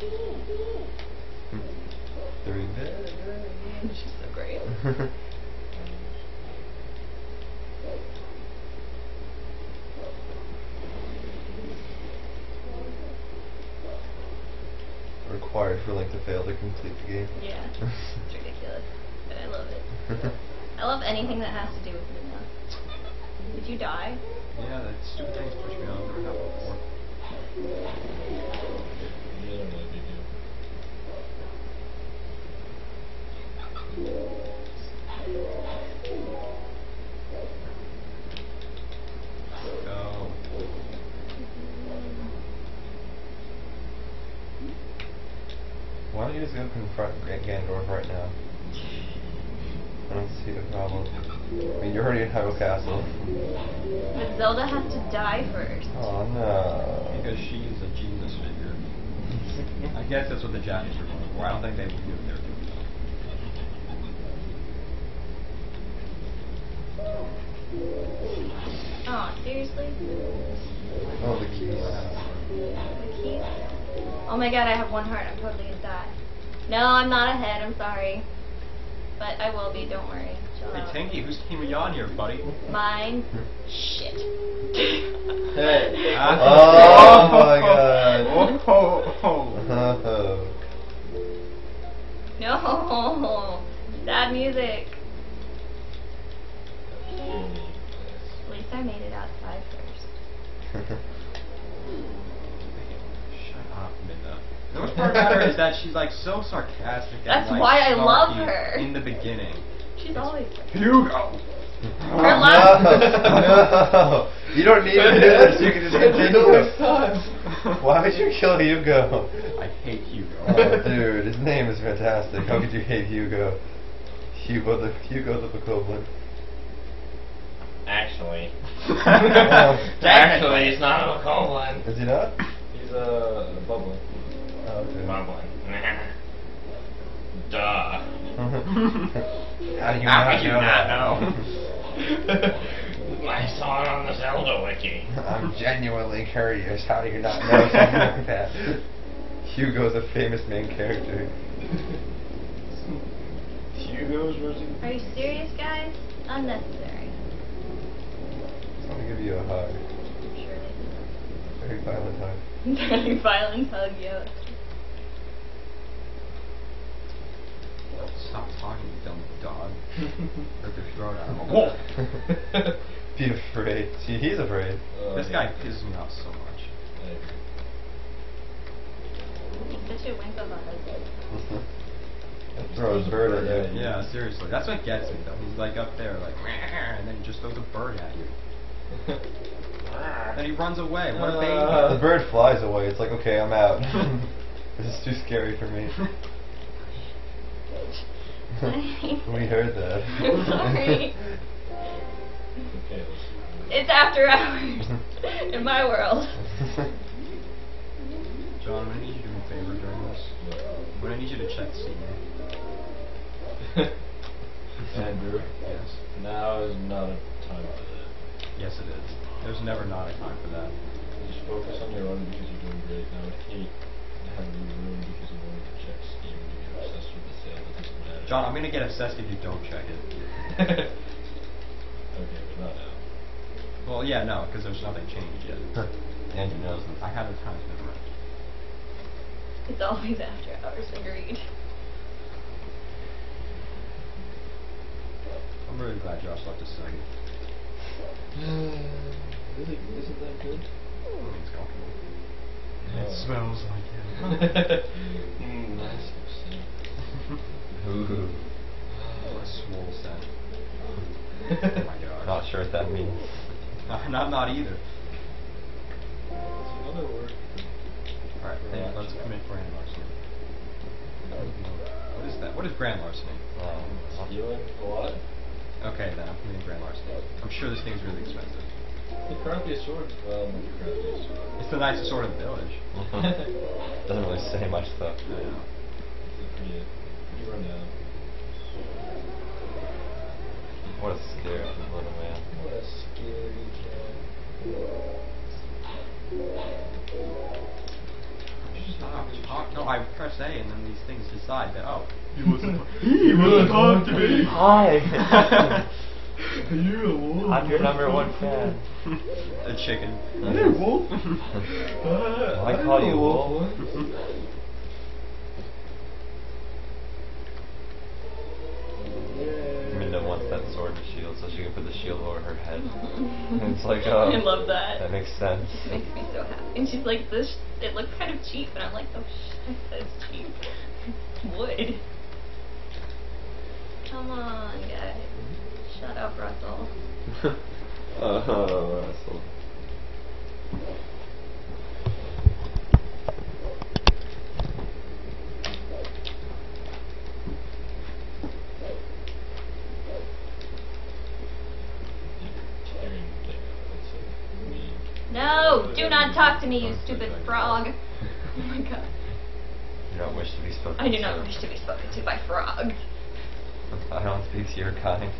Three. She's so great. Required for Link to fail to complete the game. Yeah. It's ridiculous. But I love it. I love anything that has to do with Luna. Did you die? Yeah, that stupid thing's pushed me out. I've never happened before. Ganondorf right now? I don't see the problem. I mean, you're already in Hyrule Castle. But Zelda has to die first. Oh no. Because she's a Jesus figure. I guess that's what the Japanese are going for. I don't think they would do it there. Oh, seriously? Oh, the keys. The keys? Oh my god, I have one heart. I'm totally gonna die. No, I'm not ahead. I'm sorry. But I will be. Don't worry. Chill Hey, out. Tanky, who's team on here, buddy? Mine. Shit. Hey. Ah. Oh my god. Oh, oh, oh. Oh. no. Sad music. At least I made it outside first. Shut up, Midna. The worst part about her is that she's like so sarcastic. and, That's like, why I love her. In the beginning. She's always. Hugo. Her last. no, no. You don't need to do this. You can just continue. Why would you kill Hugo? I hate Hugo. Oh, dude, his name is fantastic. How could you hate Hugo? Hugo the Hugo the Bokoblin. Actually. Technically. Actually, he's not a Goblin. Is he not? He's a Bulblin. Oh, okay. Bulblin. Duh. How do you How not could you know not that? know? My song on the Zelda wiki. I'm genuinely curious. How do you not know something like that? Hugo's a famous main character. Hugo's version. Are you serious, guys? Unnecessary. Just want to give you a hug. Surely. Very violent hug. Very violent hug, yo. Stop talking, you dumb dog. Rip your throat out. Be afraid. See, he's afraid. Uh, this guy pisses me off so much. He's such a wimp of a husband. Throw a bird at you. Yeah, seriously. That's what gets me though. He's like up there, like, and then he just throws a bird at you. Then he runs away. What a Uh, baby. The bird flies away. It's like, okay, I'm out. this is too scary for me. we heard that. Sorry. It's after hours in my world. John, I'm gonna need you to do me a favor during this. I'm gonna need you to check Steam. Andrew, Yes. now is not a time for that. Yes, it is. There's never not a time for that. Just focus on your own because you're doing great. Now I would hate having you ruined because John, I'm gonna get obsessed if you don't check it. okay, but not now. Well, yeah, no, because there's nothing changed yet. Andrew knows I have the times memorized. It's always after hours. Agreed. I'm really glad Josh left us second. really? Isn't that good? It's comfortable. It smells like mm, nice. Ooh. What a swole scent. Oh my god. Not sure what that means. I'm not, not either. It's another word. Alright, then let's commit grand larceny. What is that? What is grand larceny? Um, Stealing a lot? Okay, then I'm committing grand larceny. I'm sure this thing's really expensive. The currently a sword. Well, not the currently sword. It's the nicest sword in the village. Doesn't really say much though. I know. It's a pretty, pretty run down. What a scary little man. What a scary cat. Stop. I press A and then these things decide that oh He wasn't. He wasn't talk to me. Hi. You a wolf. I'm your number one fan. a chicken. Hey, wolf. Well, I call you wolf. Midna wants that sword and shield so she can put the shield over her head. And it's like, oh, I love that. That makes sense. It makes me so happy. And she's like, this, it looks kind of cheap. And I'm like, oh shit, that's cheap. It's wood. Come on, guys. Shut up, Russell. oh, Russell. No, do not talk to me, you stupid frog. Oh my god. You don't wish to be spoken to. I do to. not wish to be spoken to by frogs. I don't speak to your kind.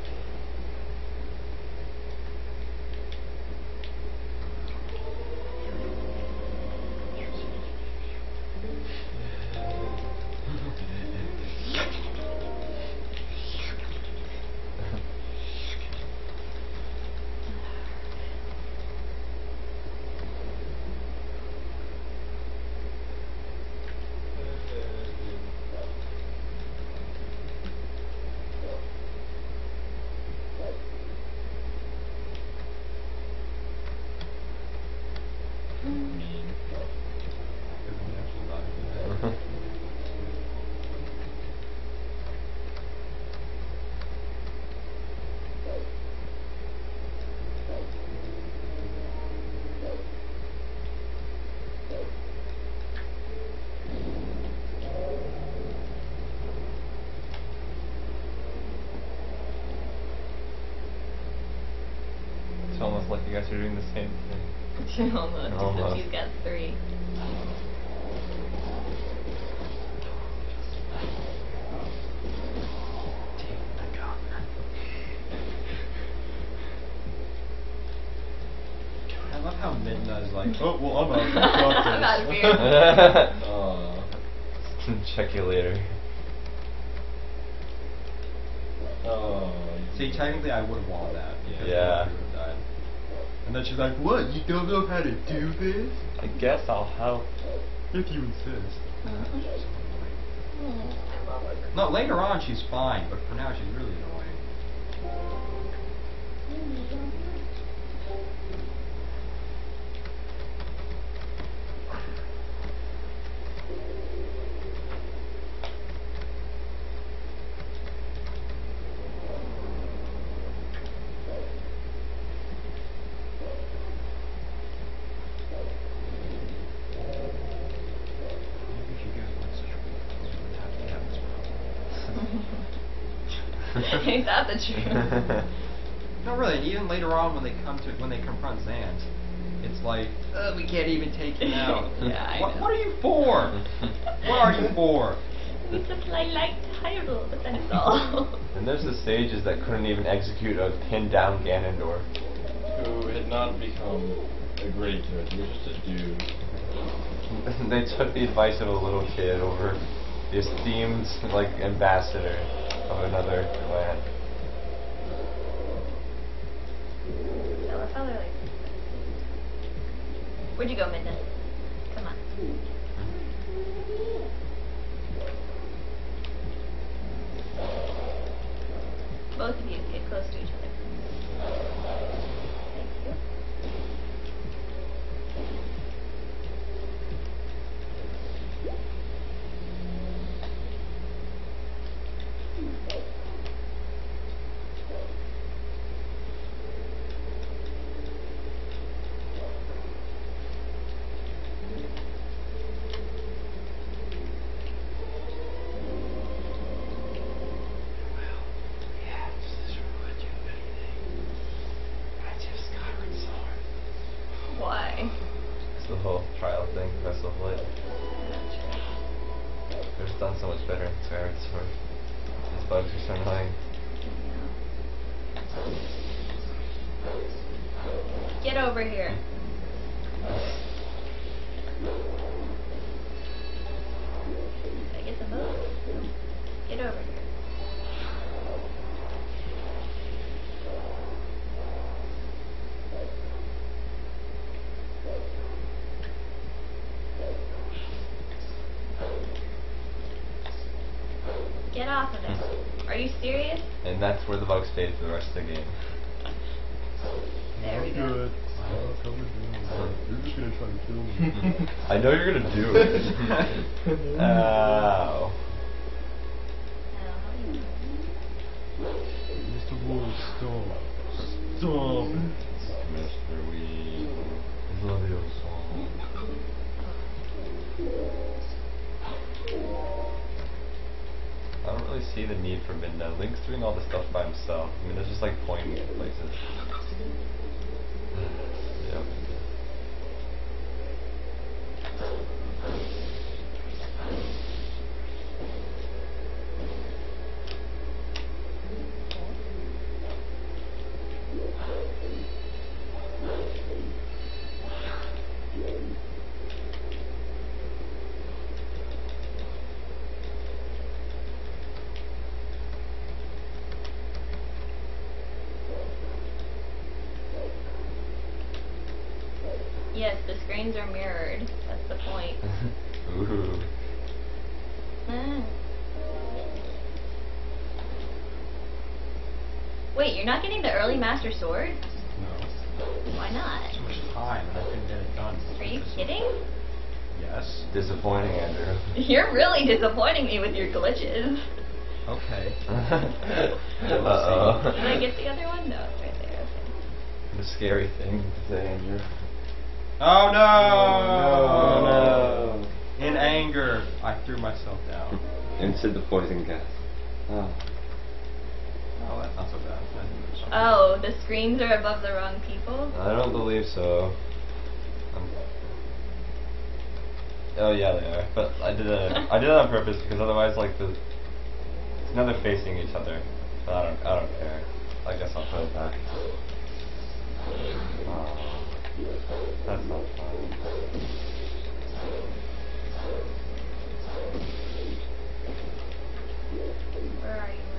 It's almost like you guys are doing the same thing. Almost. except Almost. She's got three. I love how Midna is like, oh well, I'm out. Fuck I'm out of here. Aw. Check you later. Oh. See, technically, I would have won that. Yeah. Yeah. She would've died. And then she's like, "What? You don't know how to do this? I guess I'll help. If you insist." Mm, I love her. No, later on she's fine, but for now she's really annoying. Maybe if you guys weren't such a tap the atmosphere. Ain't that the truth? No, really. and Even later on, when they come to when they confront Zant, it's like uh, we can't even take him out. Yeah, I what, know. what are you for? what are you for? we supply light Hyrule, but then it's all. And there's the sages that couldn't even execute a pinned down Ganondorf. Who had not become a great judge. He was just a dude. they took the advice of a little kid over the esteemed like ambassador of another clan. Where'd you go, Midna? Come on. Both of you get close to each other. Thank you. Why? It's the whole trial thing, Vessel of Light. That's true. Could have done so much better in Skyward Sword. These bugs are so annoying. Get over here. Get off of it. Are you serious? And that's where the bug stayed for the rest of the game. There we go. Good. I'll come and do it. You're just gonna try to kill me. I know you're gonna do it. Ow. No, how do you- Mr. Wolf, stop. Stop. See the need for Midna. Link's doing all this stuff by himself. I mean, it's just like pointing at places. yep. Yes, the screens are mirrored. That's the point. Ooh. Ah. Wait, you're not getting the early Master Sword? No. Why not? Too much time and I couldn't get it done. Are you kidding? Yes. Disappointing, Andrew. You're really disappointing me with your glitches. Okay. Uh-oh. Did I get the other one? No, it's right there. Okay. The scary thing to say, Andrew. Oh no! Oh, no. In anger, I threw myself down. Into the poison gas. Oh. Oh, that's not so bad. I think there's something. Oh, the screens are above the wrong people? I don't believe so. Oh yeah, they are. But I did it. I did it on purpose because otherwise, like the now they're facing each other. But I don't. I don't care. I guess I'll put it back. That's not fun. Where are you,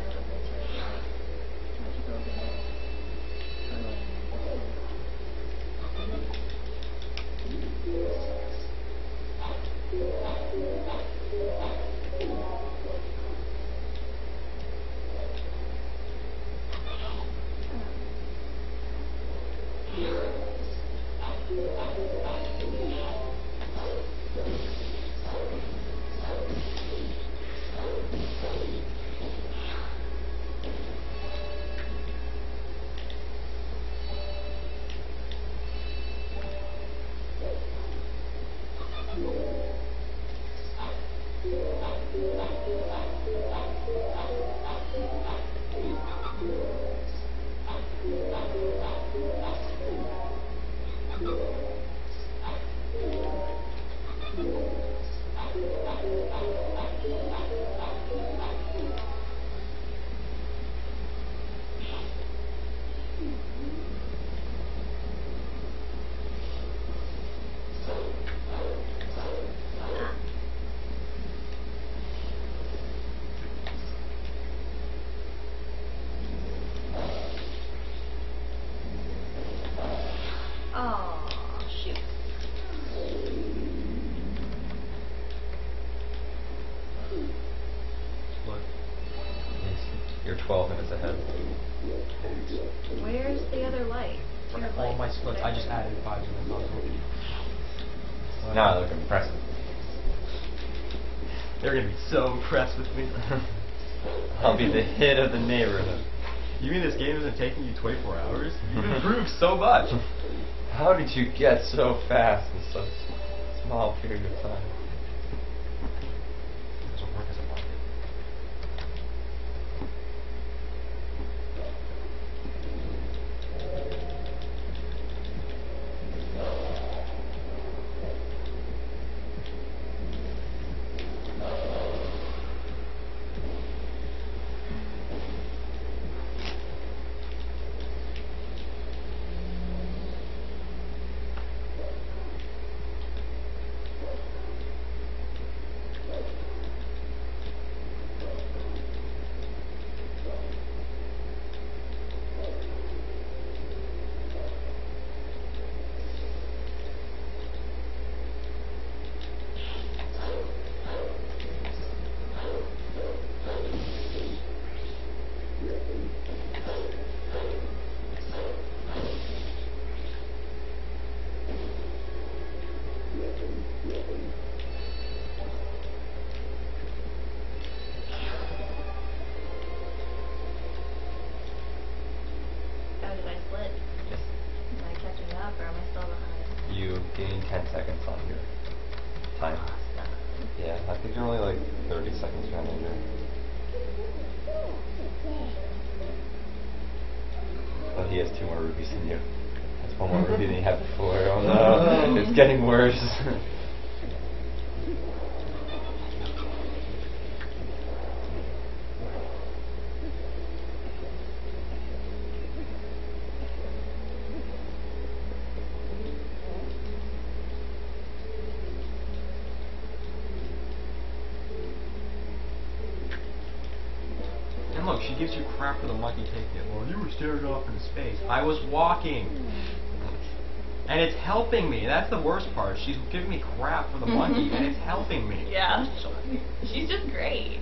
I'll be the hit of the neighborhood. You mean this game isn't taking you 24 hours? You've improved so much. How did you get so fast in such a small period of time? stared off in space. I was walking. And it's helping me. That's the worst part. She's giving me crap for the monkey, and it's helping me. Yeah. She's just great.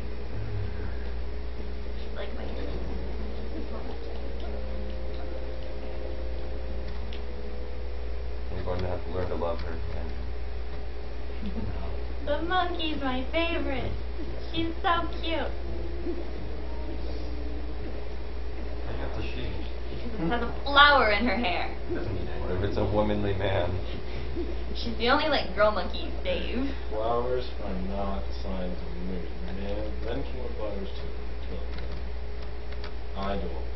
She's the only like girl monkey saved. Flowers are not signs of mood. Men, men can wear flowers too. Idol.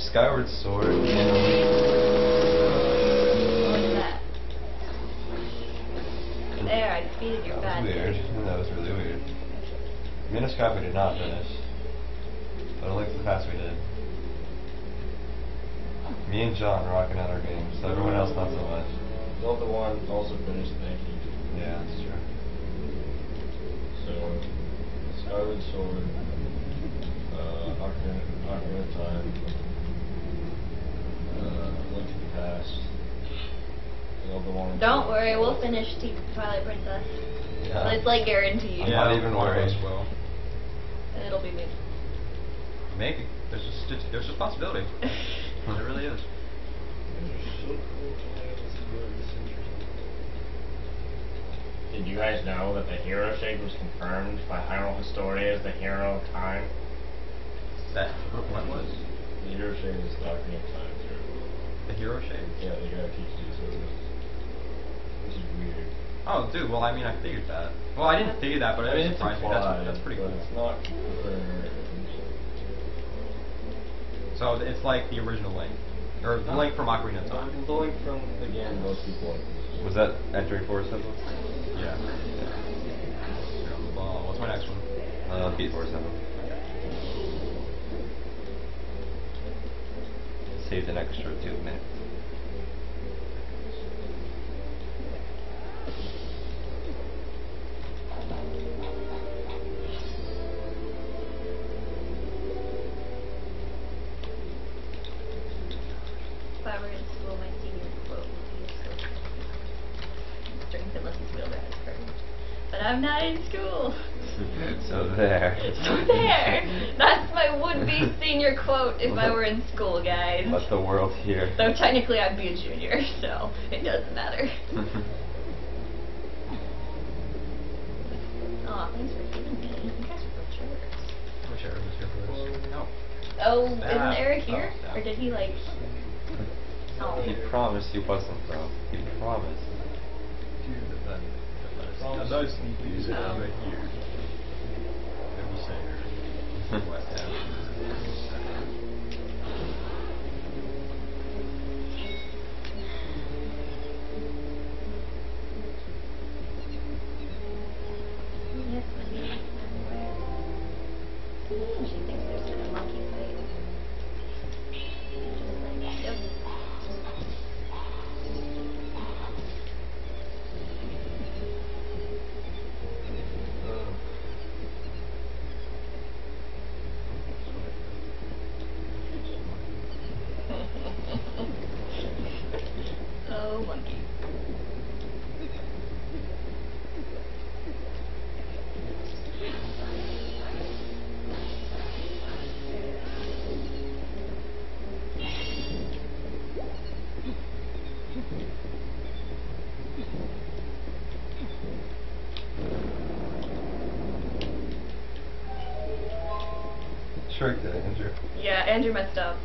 Skyward Sword. There, I defeated your bad. Weird. That was really weird. Miniscop did not finish. But I like the past we did. Me and John rocking out our games. So everyone else not so much. Zelda 1 also finished the game. Yeah, that's true. So, Skyward Sword, uh, Ocarina, Ocarina of Time, don't worry, we'll finish T Twilight Princess. Yeah. It's like guaranteed. I'm not even worried. Well. It'll be me. Maybe. There's just there's a possibility. there really is. Did you guys know that the hero shade was confirmed by Hyrule Historia as the hero of time? That what was? The hero shade is the of time the hero shade? Yeah, they gotta teach you so Which is weird. Oh, dude. Well, I mean, I figured that. Well, I didn't figure that, but I mean, it's surprised me. implied, That's, that's pretty but cool. it's not. So it's like the original Link, or the Link from Ocarina of Time. The link from, again, most people. Was that entering Forest Temple? Yeah. Well, what's my next one? Uh, beat Forest Temple. Saved an extra two minutes. I'm not in school. So there. So there. That's my would-be senior quote if I were in school, guys. Let the world hear. Though technically I'd be a junior, so it doesn't matter. Aw, thanks for giving me. You guys are real jerks. Which Eric was here first? No. Oh, That- isn't Eric here? oh, Or did he like? Oh. he promised he wasn't, bro. He promised. Dude, that, that, Promise. that, nice sneak peek Oh. right what happened. Andrew. Yeah, Andrew messed up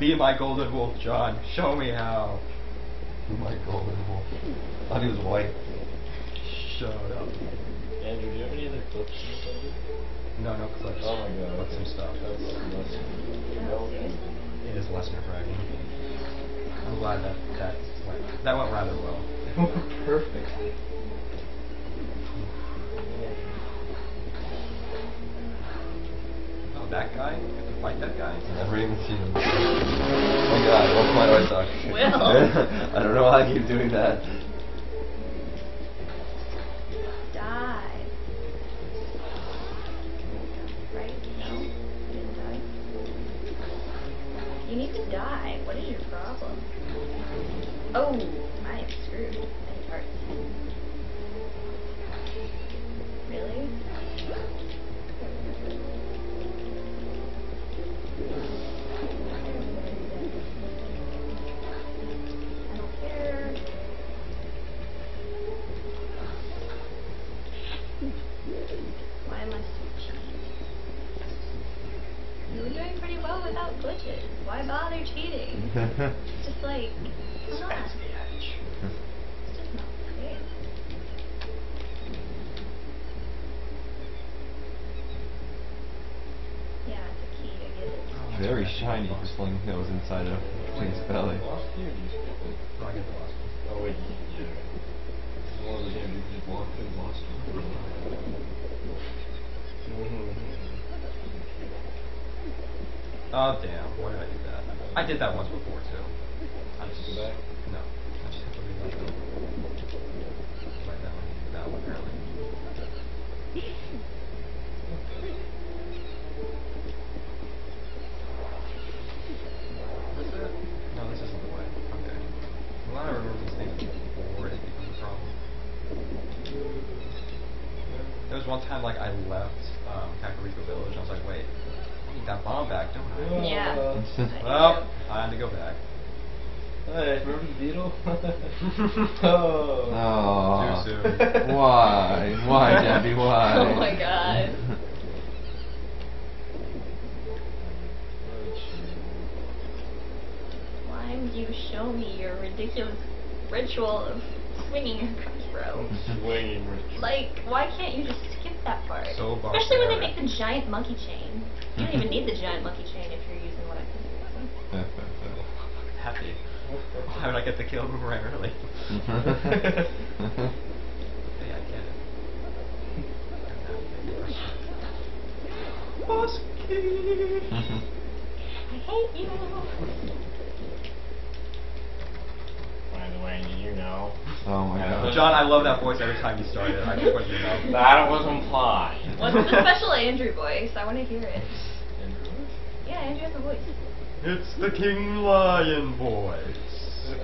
Be my golden wolf, John. Show me how. Be my golden wolf. I he was white. Shut up. Andrew, do you have any other clips? No, no clips. Oh my god. What's some stuff? That's less. It is less nerve-wracking. I'm glad that that went, that went rather well. Perfect. perfectly. on that guy? You have to fight that guy? I've Never even seen him. oh my god, What's my do I suck? Will. I don't know why I keep doing that. Die. Right? No? You need to die. What is your problem? Oh, I am screwed. It's just like, come on. That's the. It's just not fair. Yeah, it's a key, I get it. Very shiny for something that was inside of Clint's belly. Lost key or do you skip it? No, I get the. Oh wait, yeah. It's one of those games you can just walk through lost. Oh damn! Why did I do that? I did that once before too. I Just go back? no. I just have to read that. Right that one. That one apparently. This it? No, this isn't the way. Okay. Well, I remember these things before it becomes a problem. There was one time like I left um, Kakariko Village. and I was like, wait, I that bomb back, don't I? Yeah. Well, I had to go back. Hey, remember the beetle? oh. Oh. Too oh. soon. Why? Why, Debbie? Why? Oh my god. Oh, why would you show me your ridiculous ritual of swinging your crossbow? Swinging ritual. Like, why can't you just skip that part? So Especially when they make the giant monkey chain. You don't even need the giant monkey chain if you're using what I can Happy. Why would I get the Gale boomerang early? hey, I get it. Boss key. I hate you. By the way, did you know oh my god. John, I love that voice every time you start it. I just want you to know. that was implied? What's the special Andrew voice? I want to hear it. Andrew? Yeah, Andrew has a voice. It's the King Lion voice.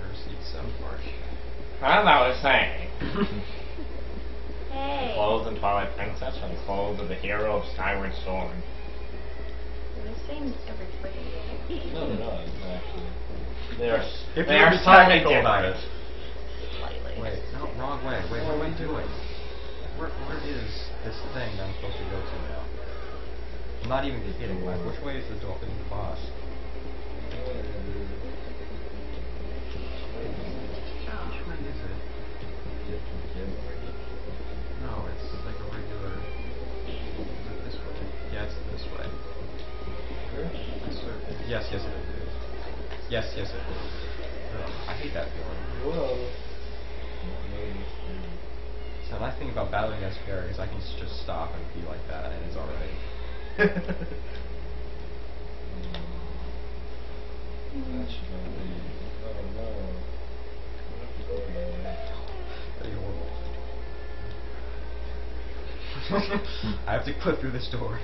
Curse eats so harsh. As I was saying, hey. clothes in Twilight Princess are the clothes of the hero of Skyward Sword. They're same every freaking game. No, they're not, actually. They are, If they you are be slightly technical about different. it. Slightly. Wait, no, wrong way. Wait, what am I doing? Where, where is this thing that I'm supposed to go to now? I'm not even kidding. Like, which way is the door in the boss? Oh. Which way is it? No, it's like a regular. Is it this way? Yeah, it's this way. I swear- Yes, yes, it is. Yes, yes, it is. Ugh, oh, I hate that feeling. Whoa. So the nice thing about battling against fairy is I can just stop and be like that, and it's alright. That should not be. Oh no. I have to click it away. Pretty horrible. I have to clip through this door.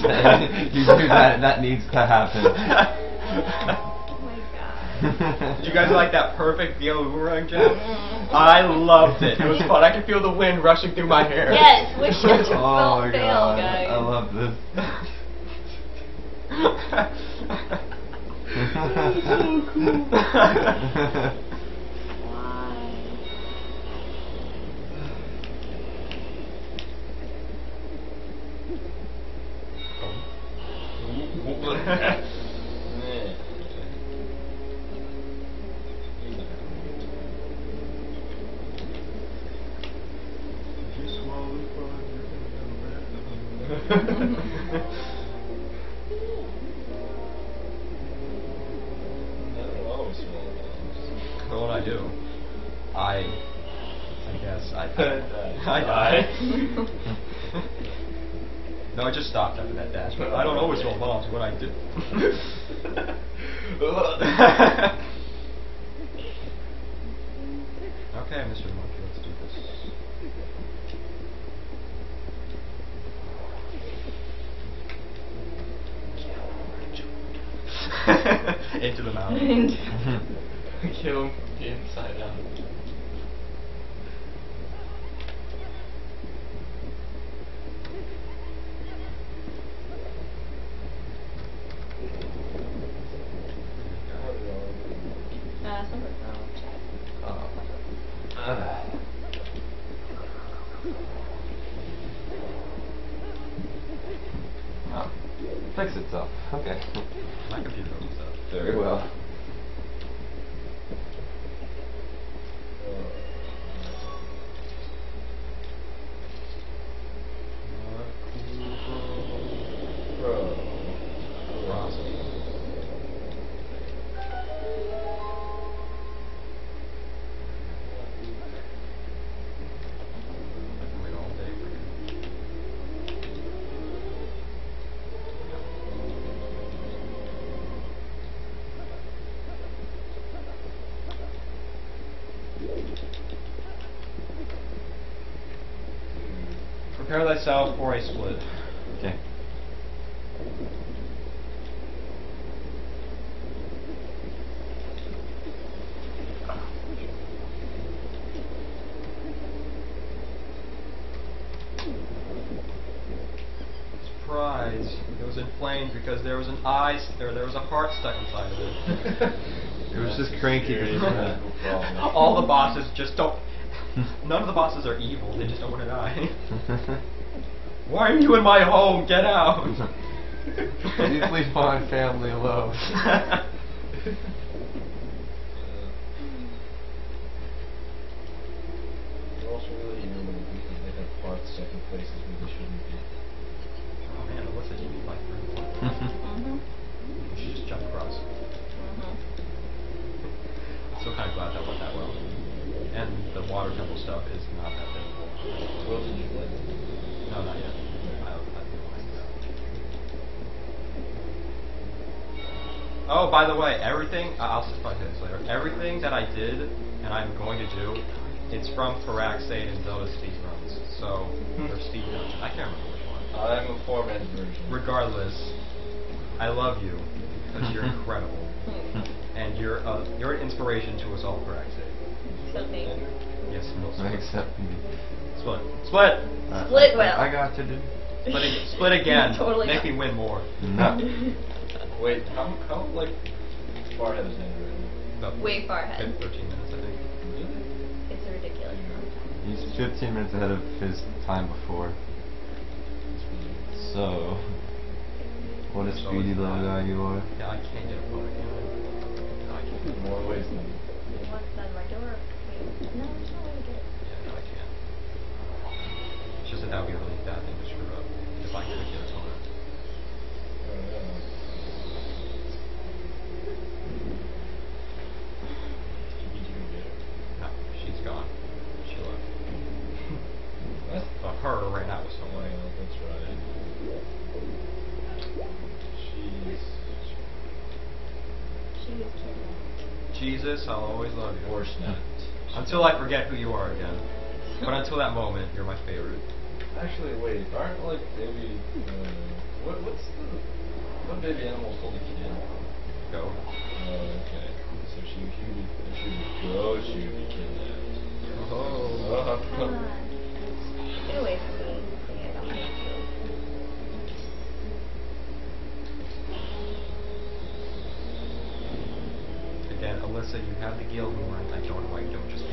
you do that, that needs to happen. Oh my god. Did you guys like that perfect yellow boomerang jump? I loved it. It was fun. I could feel the wind rushing through my hair. Yes, wish that you oh my fail, god, guys. I love this. Why? Thyself for a split. Okay. Surprise! It was inflamed because there was an eye, or there was a heart stuck inside of it. It was just cranky. Serious medical problem. All the bosses just don't. None of the bosses are evil. They just don't want to die. Why are you in my home? Get out! Please leave my family alone. They're also really irritable because they have parts second places where they shouldn't be. oh man, what's a TV like? Mm-hmm. You should just jump across. Mm-hmm. Still kind of glad that went that well. And the water temple stuff is not that difficult. What did you play? No, not yet. I don't, I don't like that. Oh, by the way, everything, I- I'll just probably say this later. Everything that I did and I'm going to do, it's from Faraxate and Zelda speedruns. So, they're speed dungeons. I can't remember which one. I'm a four-man version. Regardless, I love you because you're incredible. And you're, uh, you're an inspiration to us all, Faraxate. So me. Yes, no, split. Except me. Split. Split! Uh, Split I- well. I got to do. Split, ag- split again. Totally Make me win more. No. Wait, how, how, like, far ahead is Andrew? About Way far ahead. 13 minutes, I think. Really? It's a ridiculous amount of time. He's 15 minutes ahead of his time before. So, what a So speedy little guy you are. Yeah, I can't get a photo camera. No, I can't. In more ways than. What's the regular? Wait, no, there's no way to get it. Yeah, no, I can't. It's just that that would be a really bad thing to screw up if I could get a toner. Oh, yeah. You need to go get her. No, she's gone. She left. What? But her ran out with Oh, someone. yeah, that's right. She's. She was kidnapped. Jesus, I'll always love you. Or snapped. Until I forget who you are again. But until that moment, you're my favorite. Actually, wait, aren't like baby. Uh, what, what's the. What baby animal's called a kid? Go. Oh, okay. So she, she would be. If she would go, she would be kidnapped. Oh. Come. Get away from Again, Alyssa, you have the guild horn. I don't know why you don't just oh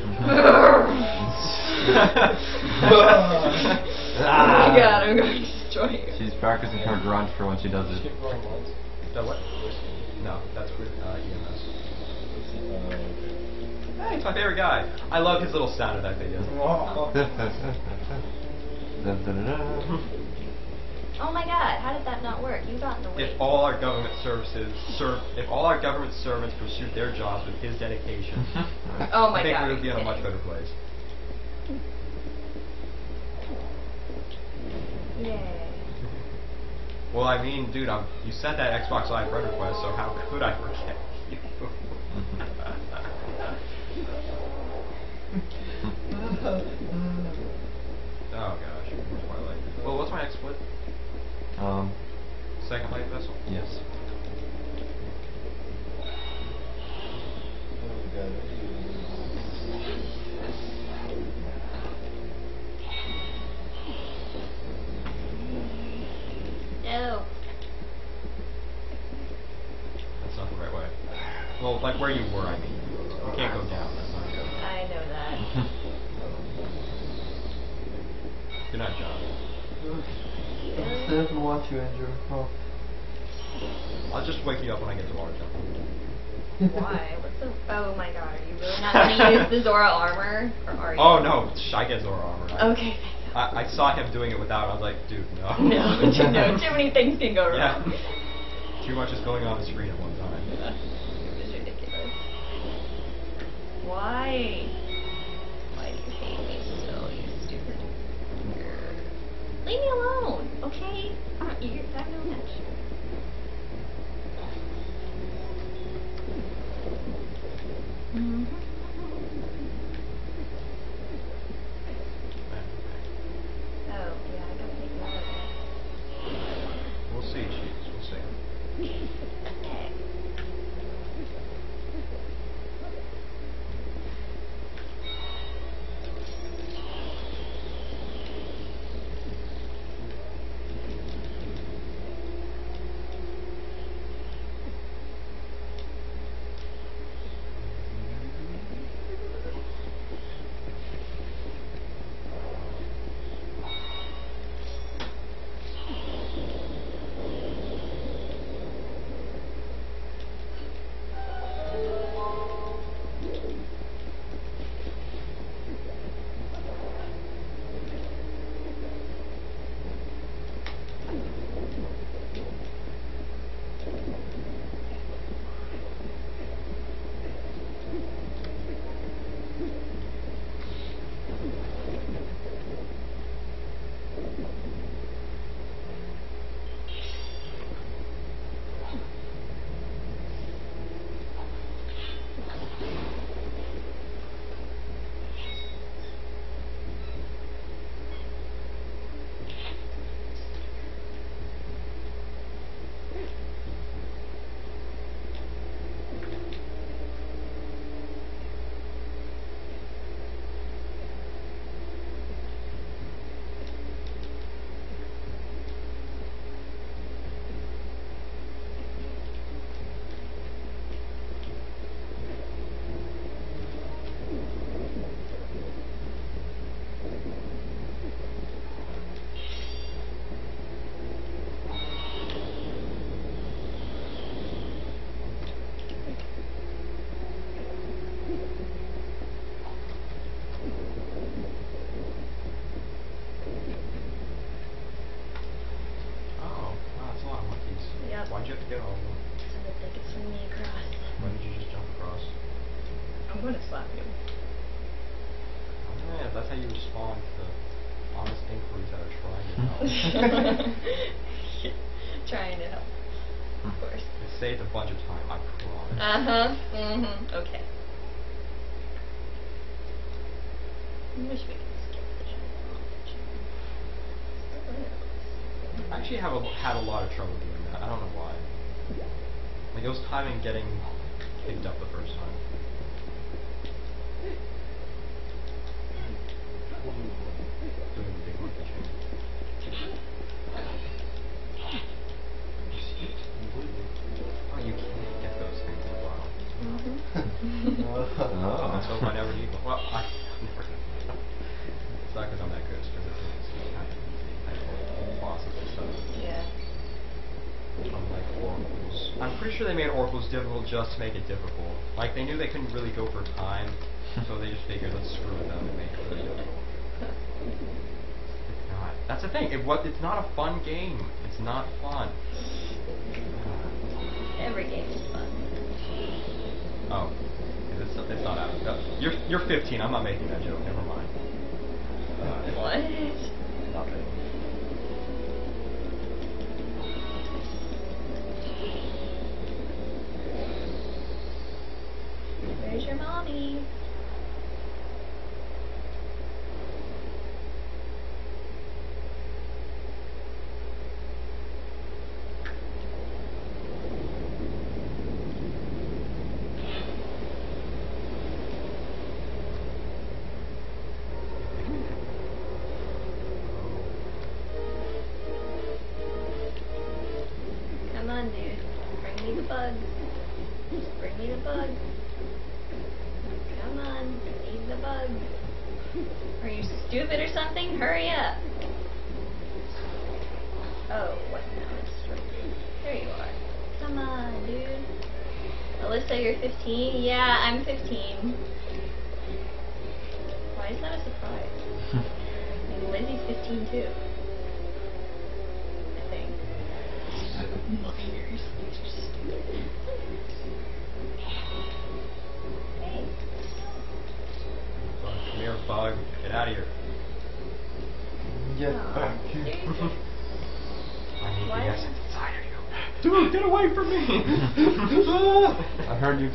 my god, I'm going to destroy you. She's practicing her grunt for when she does it. Skip. The what? No, that's with uh, EMS. Oh. Hey, he's my favorite guy. I love his little sound effect that he Oh my god, how did that not work? You got in the way. If all our government services serve, if all our government servants pursued their jobs with his dedication, Oh my I think god. we would be in a much better place. Yay. Well, I mean, dude, I'm, you sent that Xbox Live friend request, so how could I forget you? oh gosh, Twilight. Well, what's my next split? Um, Second light vessel. yes. Oh. No. That's not the right way. Well, like where you were, I mean. You can't go down. That's not good. I know that. Good night, John. Stay up and watch you, Andrew. Oh. I'll just wake you up when I get to water jump. Why? What's the? Oh my god, are you really not gonna use the Zora armor, or are you? Oh no, sh- I get Zora armor. I- Okay. I, I saw him doing it without. I was like, dude, no. No, too, no, too many things can go wrong. Yeah. wrong. Too much is going on the screen at one time. Yeah, it was ridiculous. Why? Why Leave me alone, okay? Uh, you I have no attention. Mhm. Oh, you have to get all of them? So that they could swing me across. Why did you just jump across? I'm gonna slap you. Oh, yeah, that's how you respond to honest inquiries that are trying to help. Trying to help. Of course. It saved a bunch of time, I promise. Uh huh. mm-hmm, Okay. I wish we could skip this. I actually have a, had a lot of trouble doing that. I don't know why. Like it was timing getting picked up the first time. Doing the big monkey chain. Oh, you can't get those things in a while. Mm-hmm. Oh. Let's hope I never need one. Well, I never. It's not because I'm I'm pretty sure they made oracles difficult just to make it difficult. Like, they knew they couldn't really go for time, so they just figured, let's screw with them and make it really difficult. Not. That's the thing. It was, it's not a fun game. It's not fun. Every game is fun. Oh. It's, it's not out. No, you're, you're 15. I'm not making that joke. Never mind. Uh, what? Nothing. Your mommy?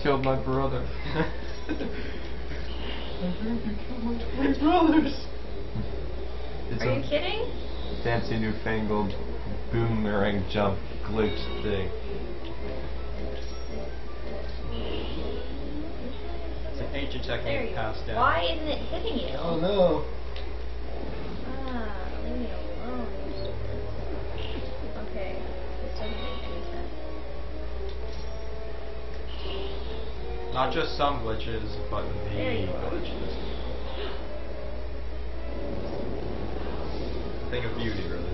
killed my brother. I heard you killed my brothers. It's Are you kidding? Fancy newfangled boomerang jump glitch thing. It's an ancient technique passed down. Why isn't it hitting you? Oh no. Not just some glitches, but the glitches. Thing of beauty, really.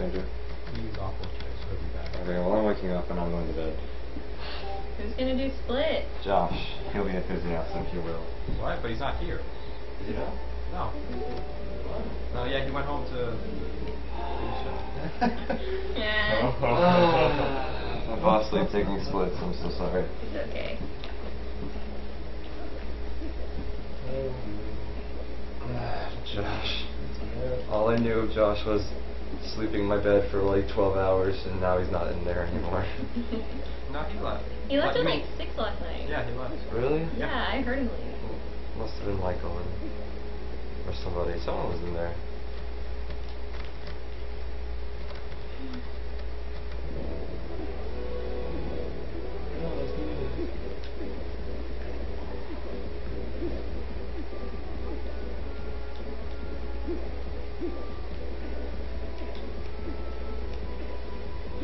He's awful he'll be back. Okay, well I'm waking up and I'm going to bed. Who's gonna do split? Josh. He'll be enthusiastic, he will. What? But he's not here. Is he not? No. No, yeah, he went home to yeah. Oh. Uh, my taking splits, I'm so sorry. It's okay. Josh. All I knew of Josh was sleeping in my bed for like 12 hours, and now he's not in there anymore. No, he left. he left at like six last night. Yeah, he left. really? Yeah, I heard him leave. Must have been Michael and, or somebody. Someone was in there.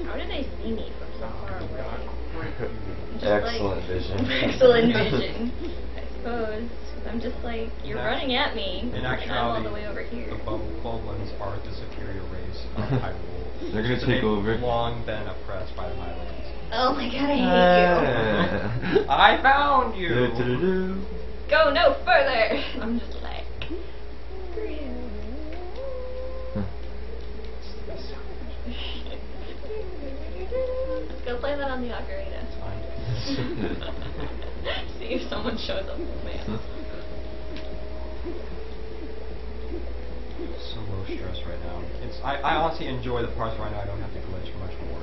How did they see me from so far away? Excellent like- vision. Excellent vision. I suppose. I'm just like, you're In running at me. In and I'm all the way over here. the bubble Bulblins are the superior race of Hyrule. They're gonna So take over. long been oppressed by the Hylians. Oh my god, I hate you. I found you! Go no further! I'm just like, screw you. Let's go play that on the ocarina. See if someone shows up me. so low stress right now. It's I, I honestly enjoy the parts right now I don't have to glitch much more.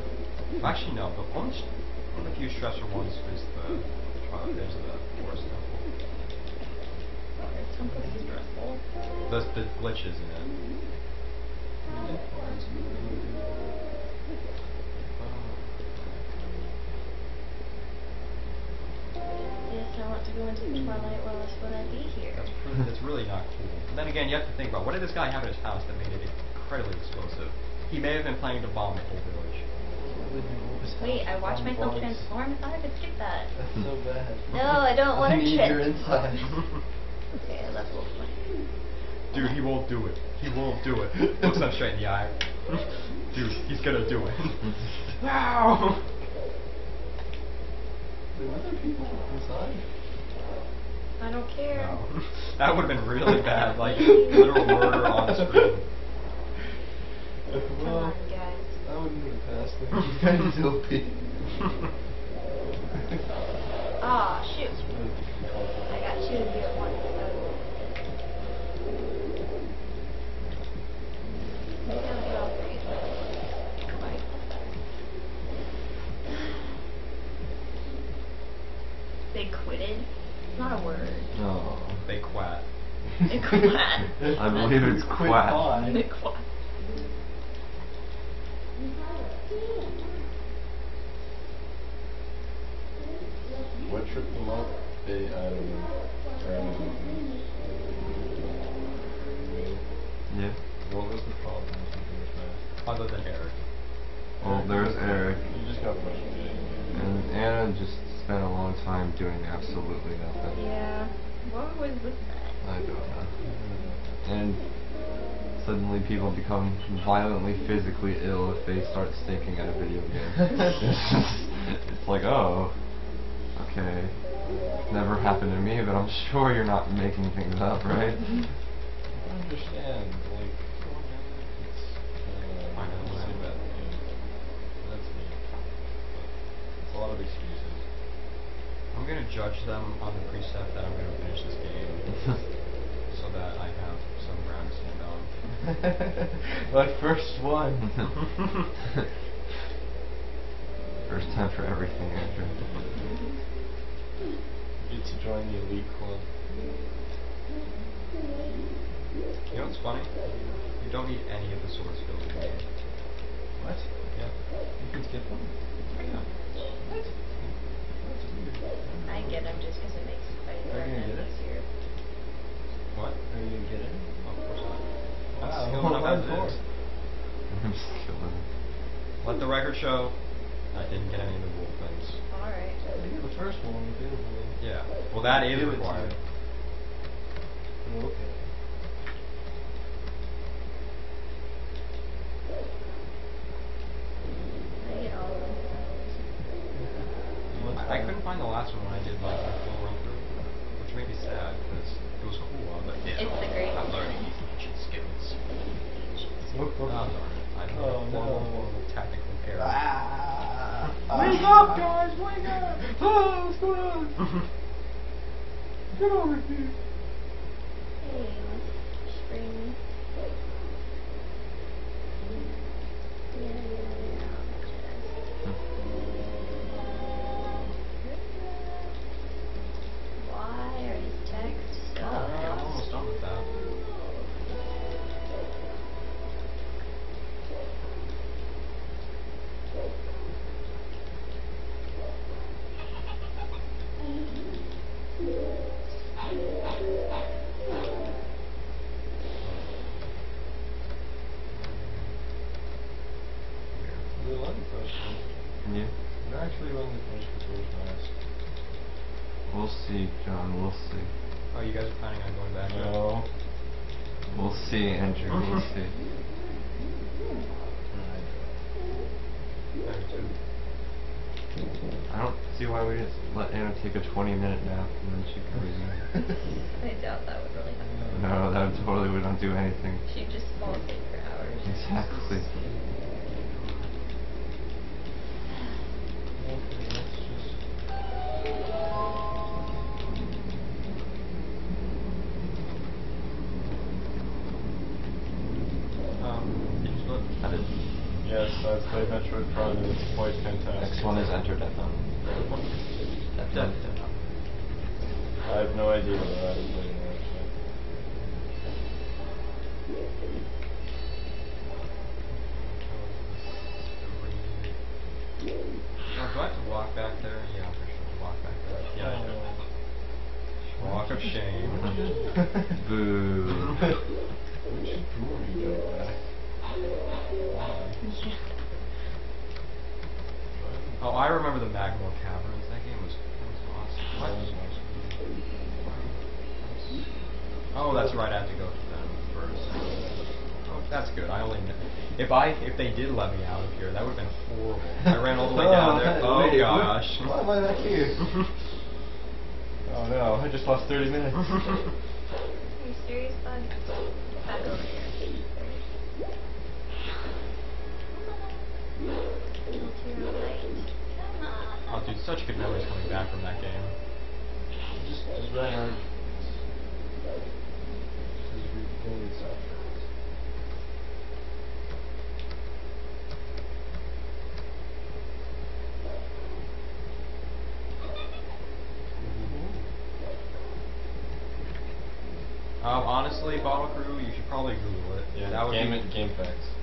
Actually no, the one, s- one of the few stressor ones is the uh, is the forest temple. Some pretty stressful. The the glitches in it. Want to go into the Twilight, well, else would I be here? That's pretty, that's really not cool. And then again, you have to think about what did this guy have in his house that made it incredibly explosive? He may have been planning to bomb the whole village. Wait, I watched myself bugs. transform? I thought I could skip that. That's so bad. No, I don't want I to need trip. your inside. Okay, that's a little funny. Dude, he won't do it. He won't do it. Looks him straight in the eye. Dude, he's gonna do it. no! There were other people inside. I don't care. No. That would have been really bad. Like, literal murder on the screen. Come Well, on, guys. I wouldn't have passed them. He's kind of dopey. Ah, shoot. I got two to be at once. Get all three. Like, They quitted? It's not a word. Oh. They quat. They quat. I believe it's Quick They quat. What tripped them up? They, I don't know. Um, Yeah. what was the problem with something was? Other than Eric. Well, there's Eric. You just got frustrated. And Anna just spent a long time doing absolutely nothing. Yeah. What was with that? I don't know. And suddenly people become violently physically ill if they start stinking at a video game. it's like, oh, okay. Never happened to me, but I'm sure you're not making things up, right? I understand, like, it's, uh, I know, it's right. a. That's me. It's a lot of excuses. I'm gonna judge them on the precept that I'm gonna finish this game so that I have some ground to stand on. My first one. First time for everything, Andrew. You get to join the elite club. You know what's funny? You don't need any of the sword skills in the game. What? Yeah. You can skip them? Yeah. What? That's weird. I get them just because it makes fighting Are you gonna get it? easier. What? Are you gonna get it? Of course not. Wow. skill enough What as it for? is. I'm just killing. Let the record show I didn't get any of the rule things. Alright. I think the first one was available. Yeah. Well, that is Give it to required. Oh, okay. I get all I, couldn't find the last one when I did like the full run through, which made me sad because it was cool. But yeah, it's a great. I'm learning these ancient skills. What? what I'm learning. I'm oh, no. technical parry. Ah. ah. Wake up, guys! Wake up! Oh, what's going on? Get over here. Hey, spring. Yeah. take a 20 minute nap and then she could resume. I doubt that would really happen. No, that totally wouldn't do anything. She'd just oh no, I just lost 30 minutes. Game, game facts.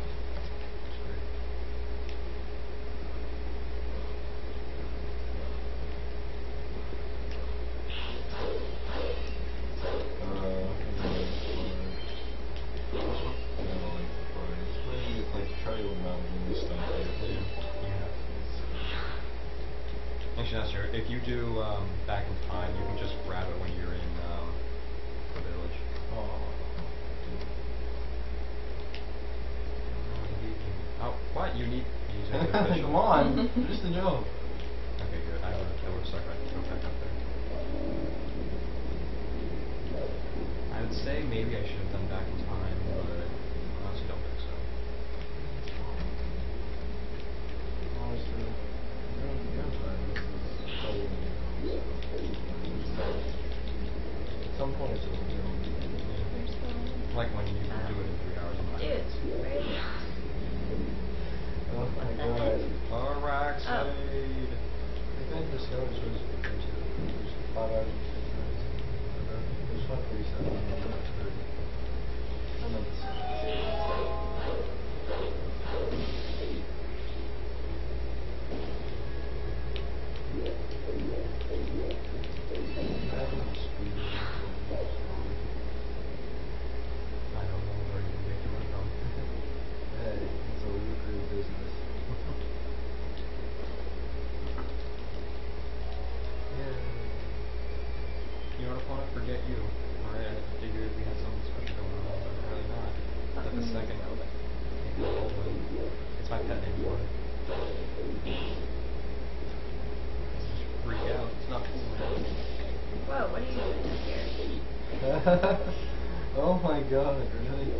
oh my god, really?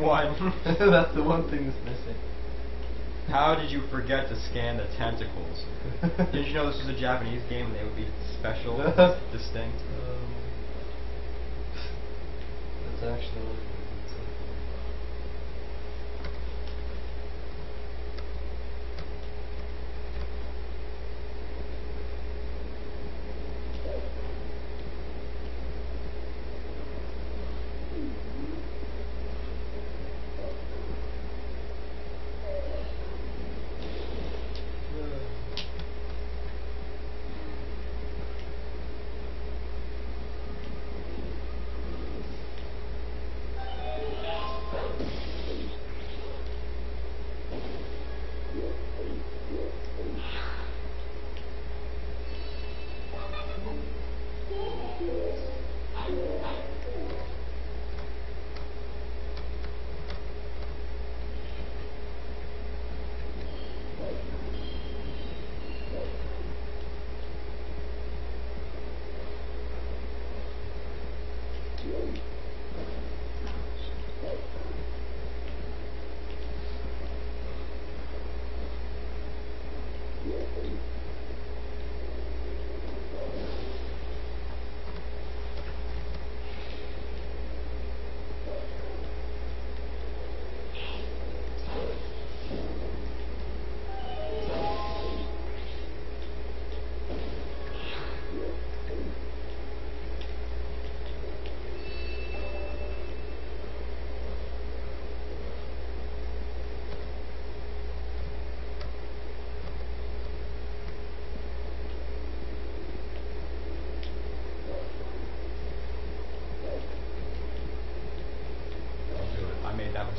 One. That's the one thing that's missing. How did you forget to scan the tentacles? Didn't you know this was a Japanese game and they would be special, distinct?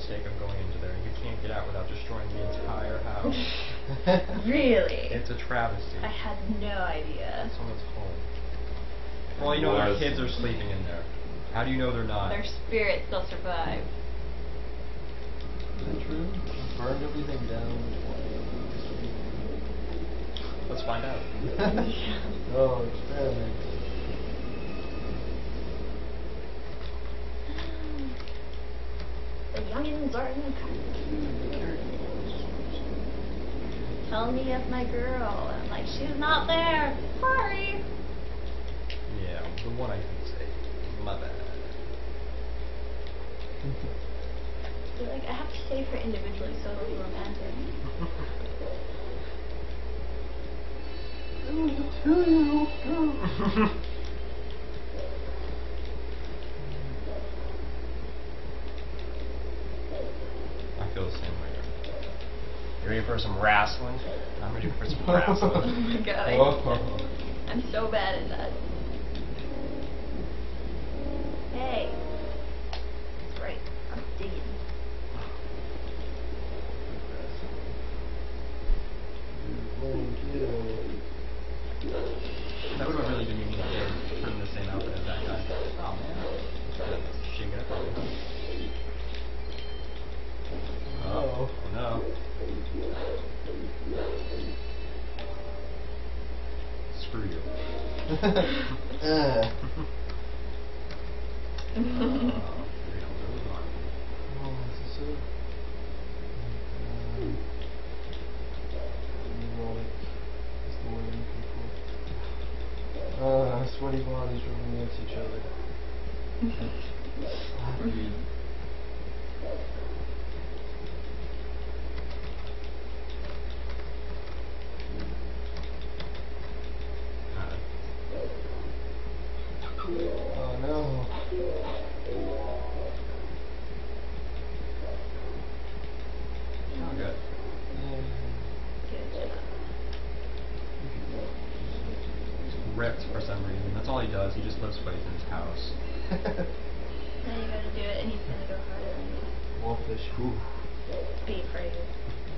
Mistake of going into there. You can't get out without destroying the entire house. Really? it's a travesty. I had no idea. Someone's home. Well, you know their kids are sleeping in there. How do you know they're not? Their spirits still survive. Is that true? Burned everything down. Let's find out. oh, experiment. The youngins are in the car. Tell me if my girl. And I'm like, she's not there. Sorry. Yeah, the one I can say. My bad. They're like, I have to save her individually so it'll be romantic. I feel the same way. You ready for some wrestling? I'm ready for some oh wrestling. my god. I, Oh. I'm so bad at that. Hey. That's right. I'm digging. That would have really been unique to put in the same outfit as that guy. Oh man. Shake it up. a bit. Oh. Oh no. Screw you. Uh. Uh, three of those on. Oh, this is so. Um, erotic is the word I'm looking for. Uh, sweaty bodies rubbing against each other. Happy. Uh, Oh no. oh, good. Um, Good job. He's ripped for some reason. That's all he does. He just lifts weights in his house. Now you gotta do it and he's gonna go harder. Wolfish. Ooh. Be afraid.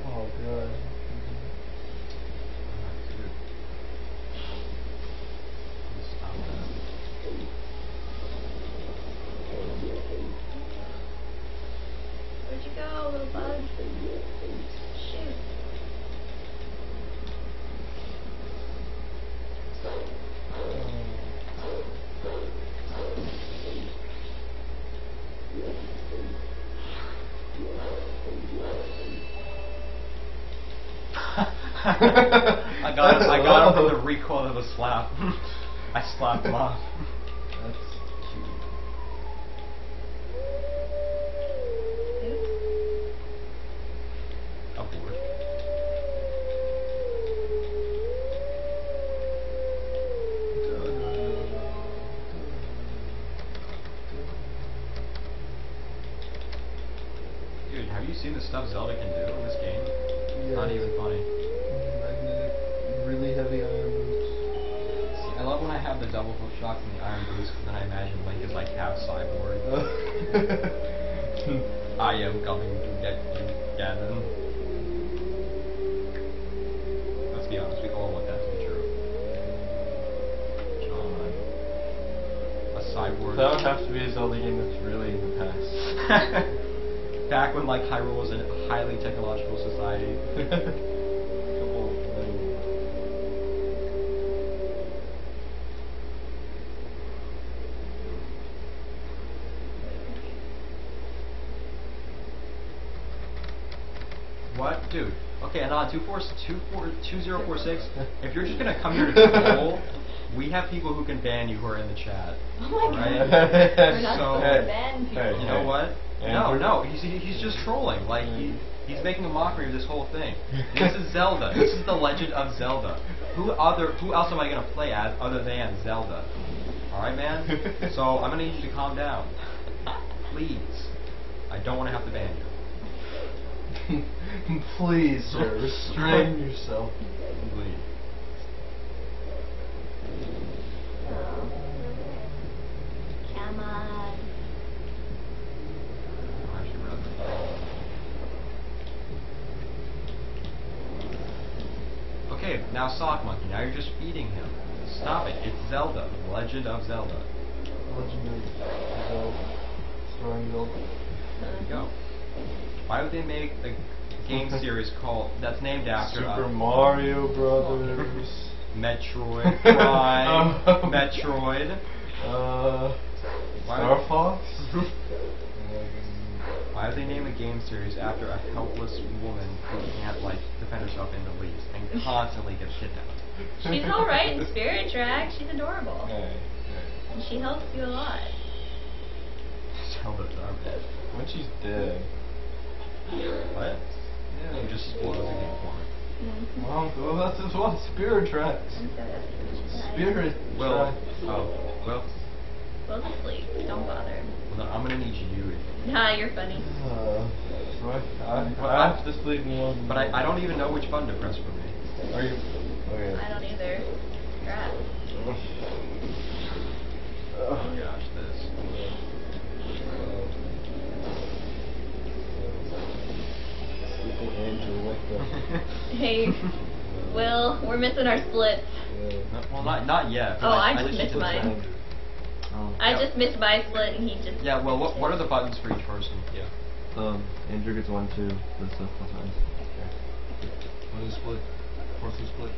Oh god. Stop that. Where'd you go, little bug? Shoot. I got him, I got him from the recoil of a slap. I slapped him Okay, and on 2046, if you're just gonna come here to troll, we have people who can ban you who are in the chat. Oh my Alright? god. We're not So- supposed to ban people. You know what? No, Andrew- no, he's he's just trolling. Like he mm. he's making a mockery of this whole thing. this is Zelda. This is the Legend of Zelda. Who other who else am I gonna play as other than Zelda? All right, man. so I'm gonna need you to calm down, please. I don't want to have to ban you. Please, sir, restrain yourself. Please. Come on. I should rather. Okay, now Sock Monkey. Now you're just feeding him. Stop it. It's Zelda. Legend of Zelda. Legend of Zelda. Starring Zelda. There you go. Why would they make a game series called that's named after Super uh, Mario Brothers. Metroid Prime, Oh. Metroid? Uh, Star would- Fox. Why would they name a game series after a helpless woman who can't like defend herself in the least and constantly gets kidnapped? She's alright in Spirit Track. She's adorable. Hey, And she helps you a lot. Zelda's our hey. When she's dead. What? Yeah. You just spoiled the game for me. Well, well, that's as well. Spirit tracks. I'm so happy. Spirit Well, tracks. oh, well, Will's asleep. Don't bother. well then I'm gonna need you. Nah, you're funny. Uh, so I, I, Well, I I- have to sleep in one. But I, I don't even know which button to press for me. Are you? Okay. I don't either. Crap. Oh gosh, this. Sleeping Andrew, wake up. Hey, Will, we're missing our splits. Yeah. No, well, not not yet. Oh, I just need missed mine. Oh. I Yeah. just missed my split and he just. Yeah, well, what, what are the buttons for each person? Yeah. Um, Andrew gets one, two, this stuff, plus mine. What is split? Fourth is split.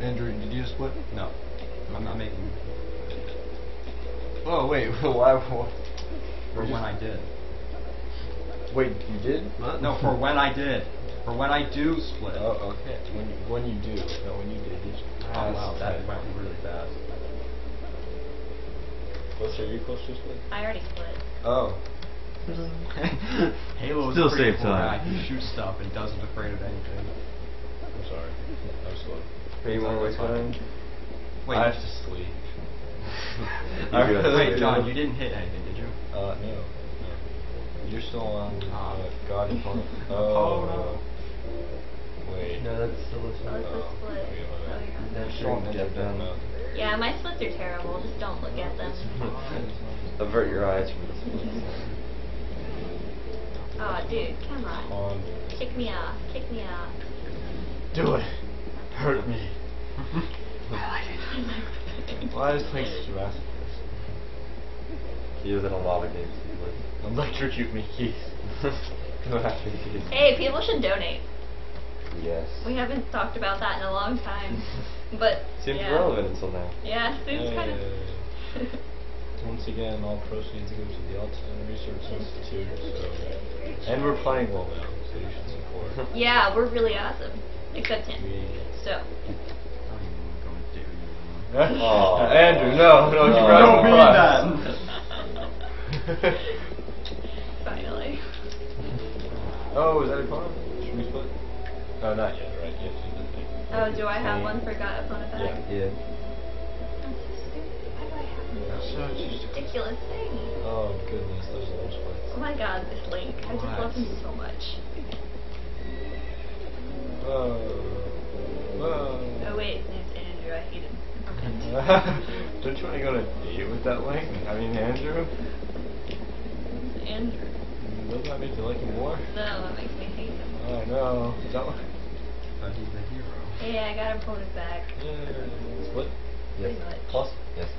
Andrew, did you split? No, I'm not making. Oh wait, why? why For when I did. Wait, you did? No, for when I did. For when I do split. Oh, okay. When you, when you do, not when you did. Did you? Oh wow, that went really fast. Closer, are you close to split? I already split. Oh. Halo is Still a pretty save cool time. guy. He shoots stuff and doesn't afraid of anything. I'm sorry. I'm slow. Hey, you want to wait for? Wait, I have to sleep. You do have to wait. John, you didn't hit anything, did you? Uh, no. No. You're still on uh, God and Paul. Oh, no. Wait. No, that's still a Oh, it's a split. yeah, Oh, my bad. you're. That's Sure, wrong. get Get them down. Yeah, my splits are terrible. Just don't look at them. Avert your eyes from the split. Oh, dude, come on. On. Kick me off. Kick me off. Do it. Hurt me. Why is playing Jurassic He was in a lot of games. He was. Electrocute me, keys. Go after these. Hey, people should donate. Yes. We haven't talked about that in a long time. But Seems yeah. relevant until now. Yeah, seems kind of. Once again, all proceeds go to the Alzheimer's Research Institute. So, and we're playing well now, so you should support. yeah, we're really awesome. except him. So, I don't even want to go and dare you. Aw. Andrew, no, no, you No. brought Don't mean the prize. Finally. oh, is that a opponent? Should we split? Oh, not yet, right? Yes, you did think. Oh, do I have one forgot opponent back? Yeah. Yeah. That's. Why do I have one? Such a ridiculous thing? Oh goodness, those are those fights. Oh my god, this Link. I just love him so much. Whoa. Whoa. Oh wait, it's Andrew. I hate him. Don't you want to go to date with that Link? I mean, Andrew? It's Andrew. Doesn't that make you like him more? No, that makes me hate him. Oh no. Is that what? But he's the hero. Yeah, I got him opponent back. Yeah. Split? Pretty much. Plus? Yes.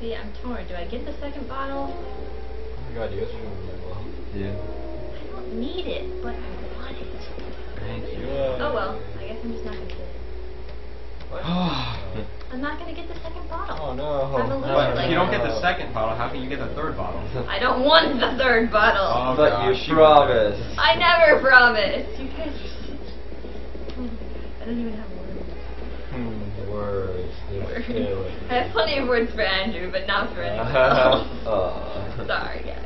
See, I'm torn. Do I get the second bottle? Oh my god, you guys are doing really well. Yeah. I don't need it, but I want it. Thank you. Yeah. Oh well, I guess I'm just not gonna get it. What? I'm not gonna get the second bottle. oh no. I'm a loser But like if you don't that. get the second bottle, how can you get the third bottle? I don't want the third bottle. Oh, but gosh, you she promised. I never promised. You guys are such. Oh my god, I don't even have words. Hmm, words. Words. I have plenty of words for Andrew, but not for anyone else. Aw. Sorry, guys.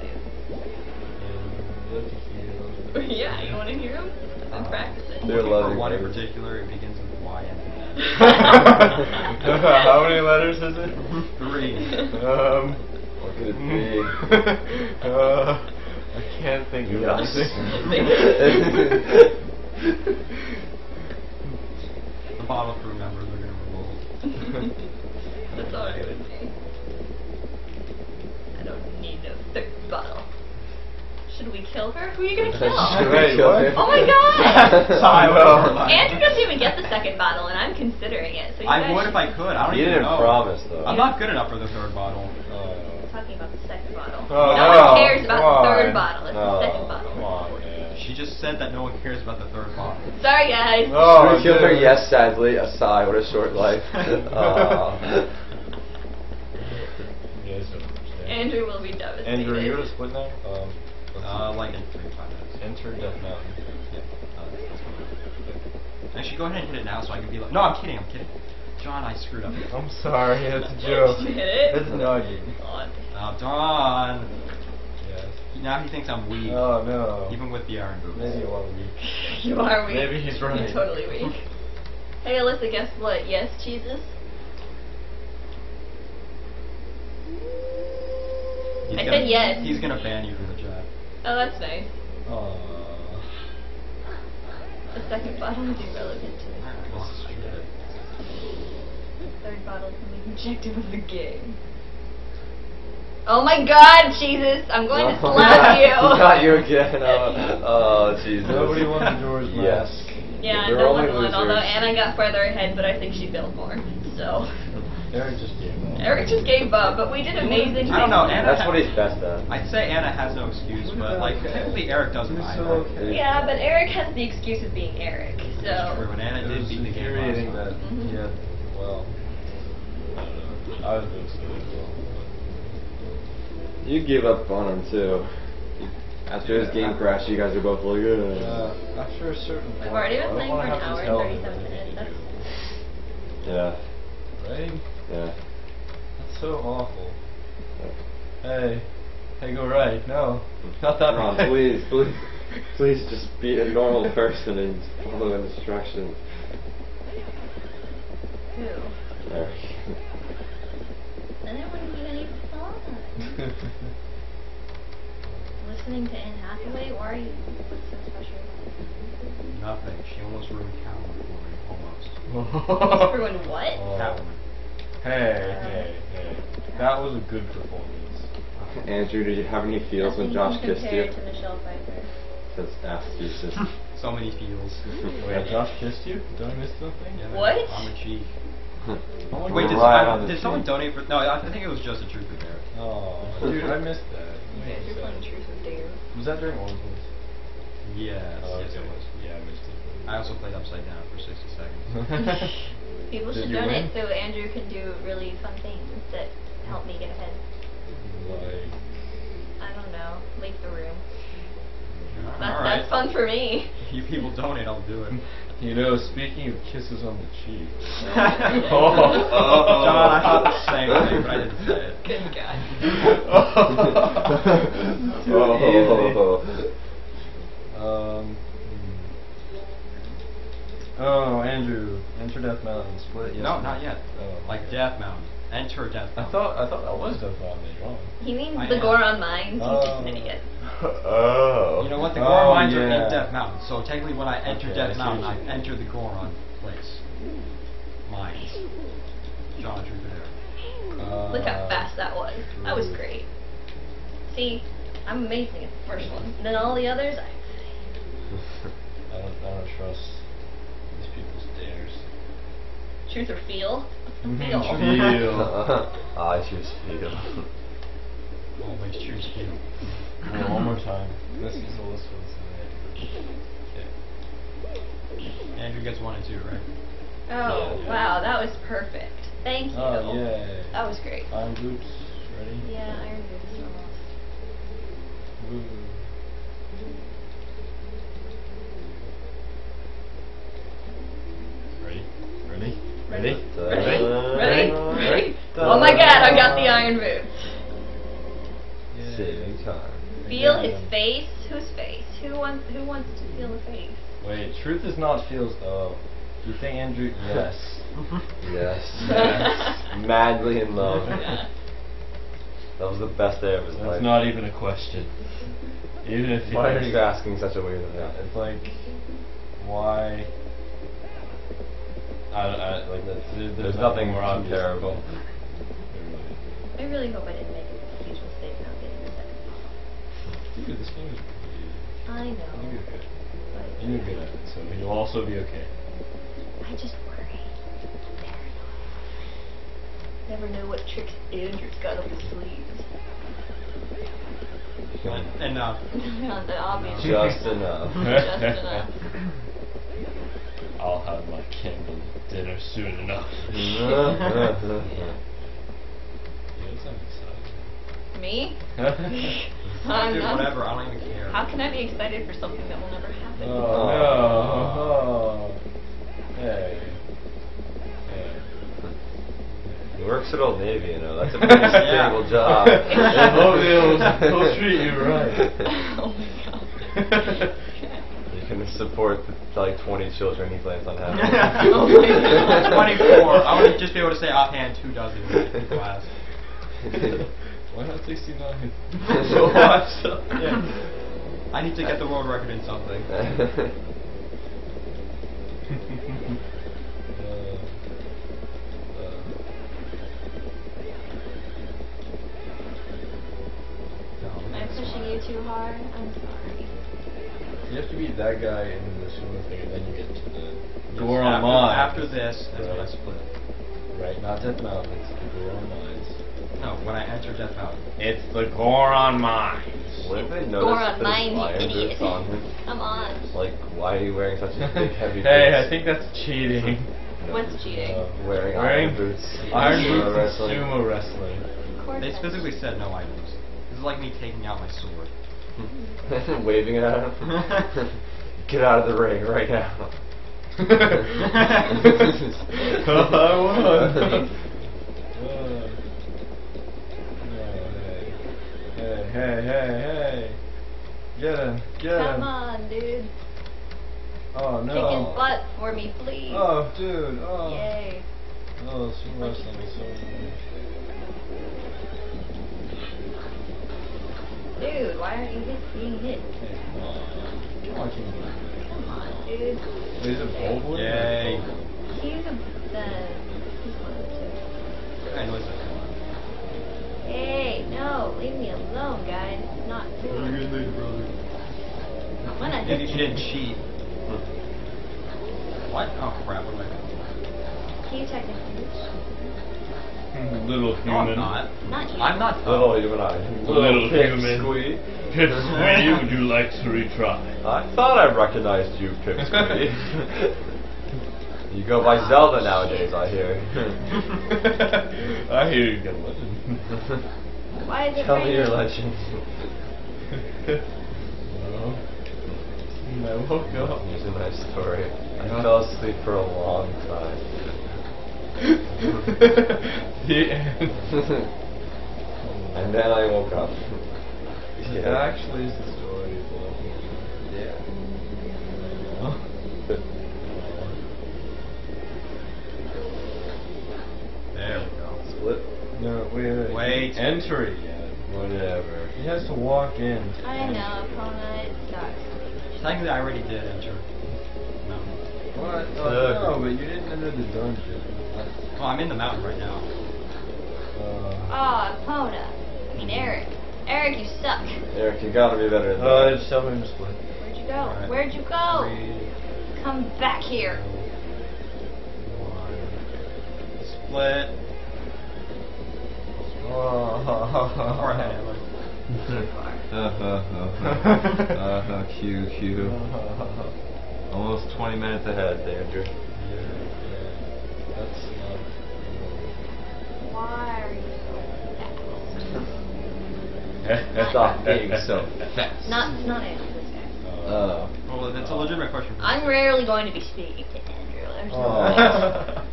yeah, you want to hear them? I'm practicing. They're For loving one in particular, it begins with Y and N. How many letters is it? Three. Um. What could it be? uh, I can't think of Yes. anything. The bottle crew members are gonna revolt. That's all I would say. I don't need no third bottle. Should we kill her? Who are you gonna Should kill? we Wait, kill what? her? Oh my god! Silo. Andrew doesn't even get the second bottle, and I'm considering it. So you I would if I could. I don't You even didn't know. promise though. I'm not good enough for the third bottle. Talking about the second bottle. Oh, no, no, one cares about the third on. bottle. It's No, the second bottle. come on, man. She just said that no one cares about the third bottle. Sorry, guys. Oh, we killed her, yes, sadly. A sigh, what a short life. Aw. You guys don't understand. Andrew will be devastated. Andrew, are you at a split now? Um, let's Uh, see. like in three five. Enter Death Mountain. Yeah. Uh, that's. Actually, go ahead and hit it now so I can be like. No, I'm kidding. I'm kidding. John, I screwed up. I'm sorry, that's a joke. Did you hit it? It's nugget. God. Oh, Don. Yes. Now he thinks I'm weak. Oh no. Even with the iron boots. Maybe a lot of you. You are weak. Maybe he's right. You're totally weak. Hey, Alyssa, guess what? Yes, Jesus. He's I gonna- said yes. He's gonna ban you from the chat. Oh, that's nice. Aww. The second bottle is irrelevant to me. This is stupid. The third bottle is the objective of the game. Oh my god, Jesus! I'm going to slap you! Not you again. Oh, uh, oh Jesus. Nobody wants George Yes. Yeah, They're no only one won, although. Anna got farther ahead, but I think she failed more. So, Eric just gave up. Eric just gave up, but we did amazing I don't know. Anna- That's what he's best at. I'd say Anna has no excuse, but like technically Eric doesn't It's either. so okay. Yeah, but Eric has the excuse of being Eric, True, so. and Anna It did beat the game infuriating last that time. he had, well, I don't know. I was doing so as well. You gave up on him too. After his game crash, you guys are both like, But, Ugh. uh, after a certain point, We've already been playing for an hour and 37 minutes. everything That's yeah, you do. Right? Yeah. That's so awful. Hey, hey, go right. No, not that Come on, right. please, please, please just be a normal person and follow instructions. who? Eric. And it wasn't even any fun. Listening to Anne Hathaway? Why are you? What's so special about Nothing. She almost ruined Catwoman for me. Almost. Almost ruined what? Oh. Catwoman. Hey, hey, hey. That was a good performance. Andrew, did you have any feels when Josh kissed you? compared to Michelle Pfeiffer. That's ass Jesus. So many feels. Wait, Josh kissed you? Did I miss something? Yeah, What? On the cheek. Oh Wait, did, Right I- did someone donate for? No, I think it was just a truth or dare. Oh, dude, I missed that. Yeah, you're playing Truth or Dare. Was that during Origins? Yes, Oh, yes okay. it was. Yeah, I missed it. I also played Upside Down for 60 seconds. People should donate win? so Andrew can do really fun things that help me get ahead. like, I don't know, leave the room. That's, Alright. that's fun for me. If you people donate, I'll do it. You know, speaking of kisses on the cheek. John, I thought the same thing, but I didn't say it. Good God. Um. Oh, Andrew, enter Death Mountain. Split. Yes no, not yet. Oh. Like Death Mountain. Enter Death I Mountain. thought I thought that was Death Mountain. You're wrong. He means I the am. Goron mines. He's just an Oh. idiot. oh. You know what? The Oh, Goron mines are yeah. in Death Mountain, so technically when I enter Okay, Death see Mountain, I mean. enter the Goron place. Mines. John Truth there. Uh, Look how fast that was. That was great. See, I'm amazing at the first one. Then all the others, I, I don't, I don't trust these people's dares. Truth or feel. Mhm, Feel. feel. I choose feel. Always choose you. Yeah, one more time. This is the list ones. Andrew gets one and two, right? Oh, Yeah. wow, that was perfect. Thank you. Oh yay! That was great. Iron boots. Ready? Yeah, Iron Boots almost. Woo. Ready? Ready? Ready? Ready? Ready? Ready? Oh my god, I got the Iron Boots. Yay. Saving time. Feel his face? Whose face? Who wants who wants to feel the face? Wait, truth is not feels. Oh, you think Andrew? Yes. Yes. Yes. Madly in love. Yeah. That was the best day of his life. That's not even a question. Even if he Why are you asking such a weird Yeah, thing? it's like, why? I, I like that's, there's, There's nothing more too terrible. I really hope I didn't make a huge mistake not getting the second level. Dude, this game is pretty I easy. know. You'll be okay. But And you're good at it, so you'll also be okay. I just worry. Paranoid. Never know what tricks Andrew's got up his sleeves. And, and uh, Not the obvious. Just enough. Just enough. I'll have my candle dinner soon enough. Me? oh I'm dude, not- whatever, I don't even care. How can I be excited for something that will never happen? Oh, no! Oh. Hey. Hey. He works at Old Navy, you know. That's a pretty Yeah. stable job. And they'll- they'll treat you right. oh my god. You can support the, like 20 children he plans on having. Oh my God. 24. I would just be able to say offhand two dozen in class. Why not 69? Yeah. I need to get the world record in something. I'm pushing you too hard? I'm sorry. You have to be that guy in the sumo thing, and then you get to the Yes, Goron after, Mines. After this, that's when I split. Right, not Death Mountain, it's the Goron Mines. No, when I enter Death Mountain. It's the Goron Mines. what if they Goron, notice that mine, you iron idiot. on him? Come on. Like, why are you wearing such a big, heavy Hey. I think that's cheating. No. What's cheating? Uh, Wearing wearing iron boots. Iron boots wrestling. and sumo wrestling. Of course. They specifically said no items. This is like me taking out my sword. Waving it at him. Get out of the ring right now. I won. Oh, hey, hey, hey, hey. Get him, get him. Come on, dude. Oh, no. Kick his butt for me, please. Oh, dude. Oh. Yay. Oh, sumo wrestling is so Dude, why aren't you hit, being hit? Hey, come on. Come on, King. Come on, dude. Is it Volvoid? Yay. He's a the he's one of. I know it's a Hey, no, leave me alone, guys. It's not food. I'm gonna If hit you you. didn't cheat. What? Oh crap, what am I doing? Can you technically Little No, I'm human. not. Not you. I'm not Little human eye. Little pip human. squeak. Pipsqueak, would you like to retry? I thought I recognized you, Pipsqueak. you go by Zelda nowadays, I hear. I hear you got a legend. Why is it Tell me your legend. no. No. woke up. Here's a nice story. I fell asleep for a long time. the end. and then I woke up. Yeah. That actually is the story. Yeah. There we go. Split. No, wait, wait. Wait. Enter it. Whatever. He has to walk in. I know, Pona, it sucks. Technically, I already did enter. No. What? Oh, no, but you didn't enter the dungeon. Well, I'm in the mountain right now. Uh, Aw, Pona. I mean, Eric. Eric, you suck. Eric, you gotta be better than uh, that. just tell me to split. Where'd you go? Alright. Where'd you go? Three, Come back here. one. Split. Or ahead. uh, uh, Q, Q. Almost 20 minutes ahead, Andrew. That's not. Why are you so fast? Stop being so fast. Not, not Andrew, this guy. Uh, Well, it's a legitimate question. For I'm rarely going to be speaking to Andrew. There's no Aw. way.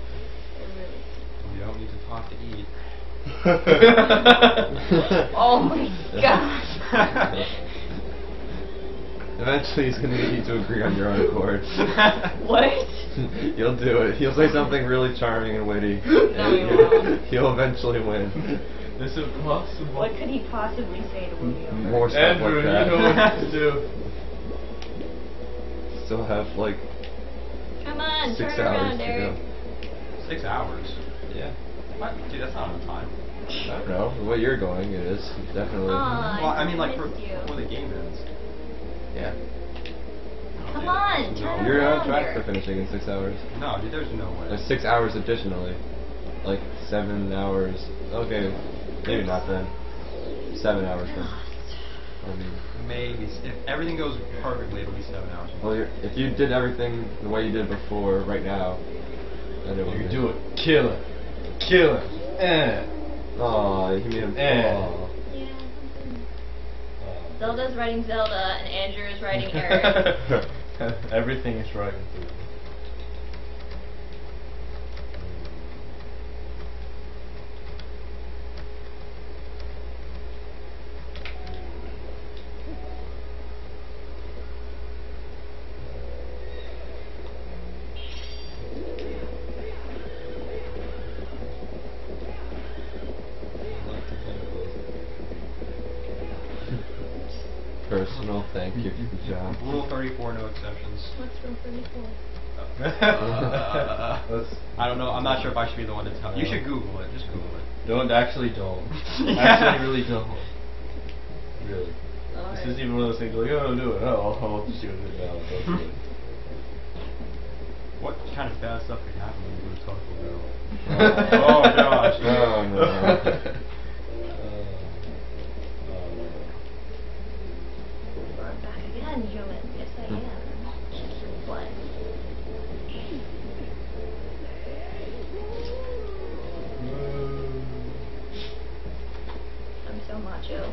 You don't need to talk to eat. Oh my god. Eventually, he's gonna get you to agree on your own accord. What? You'll do it. He'll say something really charming and witty. No, and he you'll- won't. He'll eventually win. This is impossible. What could he possibly say to win me over? More stuff Andrew, like that. you know what to do. Still have like Come on, six turn hours around, to Eric. go. Six hours. Yeah. What? Dude, that's not enough time. I don't know. The way you're going, it is definitely. Aw, well, I mean, like, for, missed you. before the game ends. Yeah. Come on, turn You're on track Eric. for finishing in six hours. No, dude, there's no way. There's six hours additionally. Like seven hours. Okay, maybe not then. Seven hours then. I mean, Maybe. If everything goes perfectly, it'll be seven hours. well, you're, if you did everything the way you did before, right now, then it would You can do it. Kill it, Kill it. Eh. Aw, you made him. Eh. aw. Zelda's writing Zelda, and Andrew is writing Eric. Everything is right with you. Personal thank you for the job. Rule 34, no exceptions. What's rule 34? Uh, Let's I don't know. I'm not sure if I should be the one to tell. You You should Google it. Just Google it. don't actually don't. Yeah. Actually, really don't. Really. Alright. This is even one of those things like, oh, do it. Oh, I'll just do it now. Don't do. What kind of bad stuff could happen when you go to Taco Bell? Oh, gosh. No, no. Uh, I'm back again, human. Yes, I am. What? I'm so macho.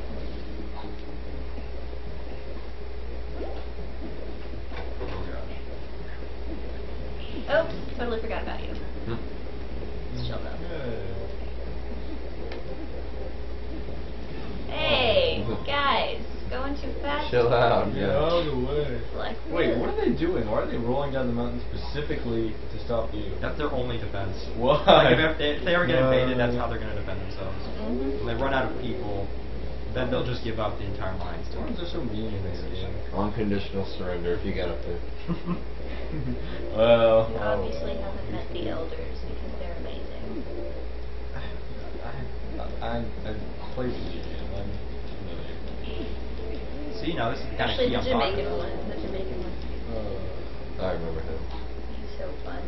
Oops, totally forgot about you. It's chill though. Hey, guys, going too fast. Chill out, Get yeah. out of the way. Like, Wait, what are they doing? Why are they rolling down the mountain specifically to stop you? That's their only defense. Why? Like if, if they ever get invaded, that's how they're going to defend themselves. Mhm. When they run out of people, then they'll just give up the entire mines. Why are so mean in this game? Unconditional surrender if you get up there. Well, You obviously well. haven't met the elders because they're amazing. I, I, I played the game. I'm familiar. See, now this is the kind Actually, of the key I'm talking Jamaican about. one. The Jamaican one. Uh, I remember him. He's so fun.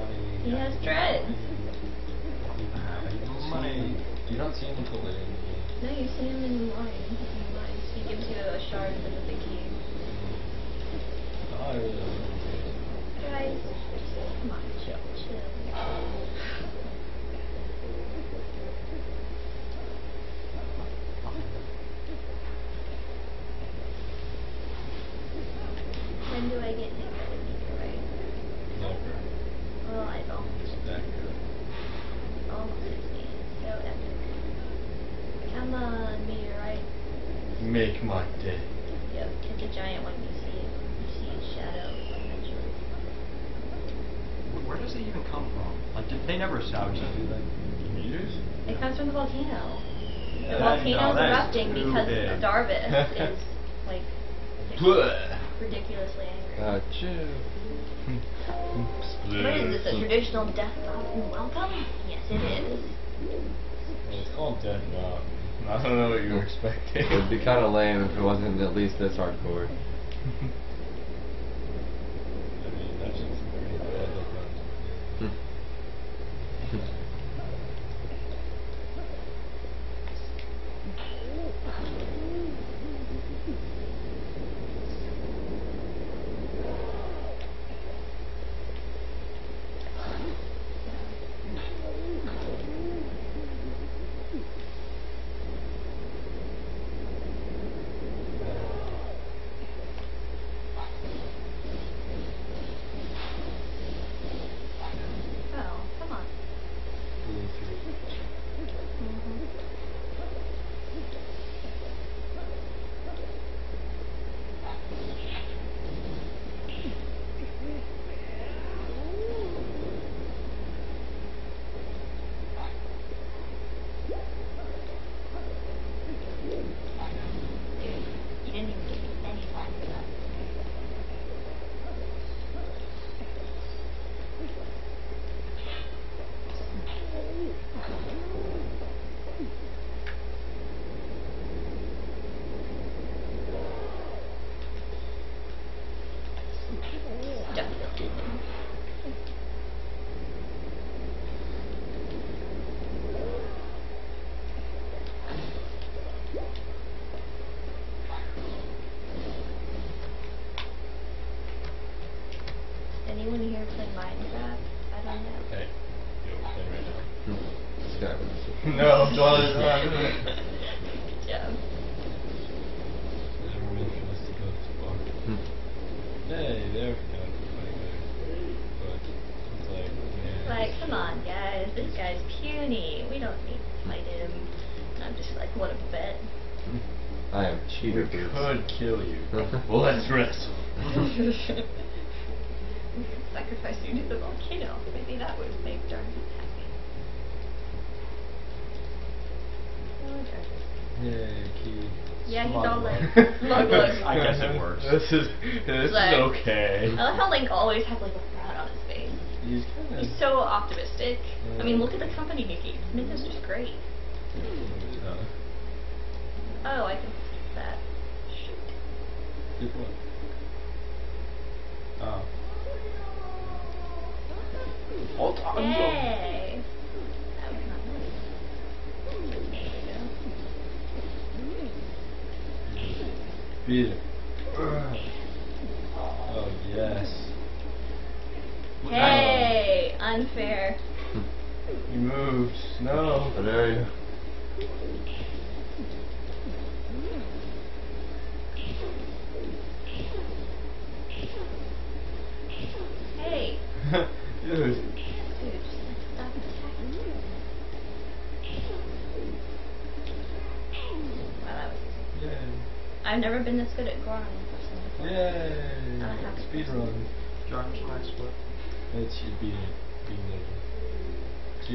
money. He has dreads. Money. You don't see him until later in the game. No, you see him in line. In line. He gives you a shard and the key. I Guys, come on, chill, chill. when do I get next to Okay. Well, I don't. Make my day. Yep, it's a giant one. You see it. You see its shadow eventually. Wh- Where does it even come from? Like, did, they never established that, do they? Meters? It comes from the volcano. The Yeah, volcano's no, erupting because big. Darbus is like ridiculously angry. Gotcha. what is this? A traditional Death Mountain welcome? Yes, it is. It's called Death Mountain. I don't know what you were expecting. It'd be kind of lame if it wasn't at least this hardcore. I mean,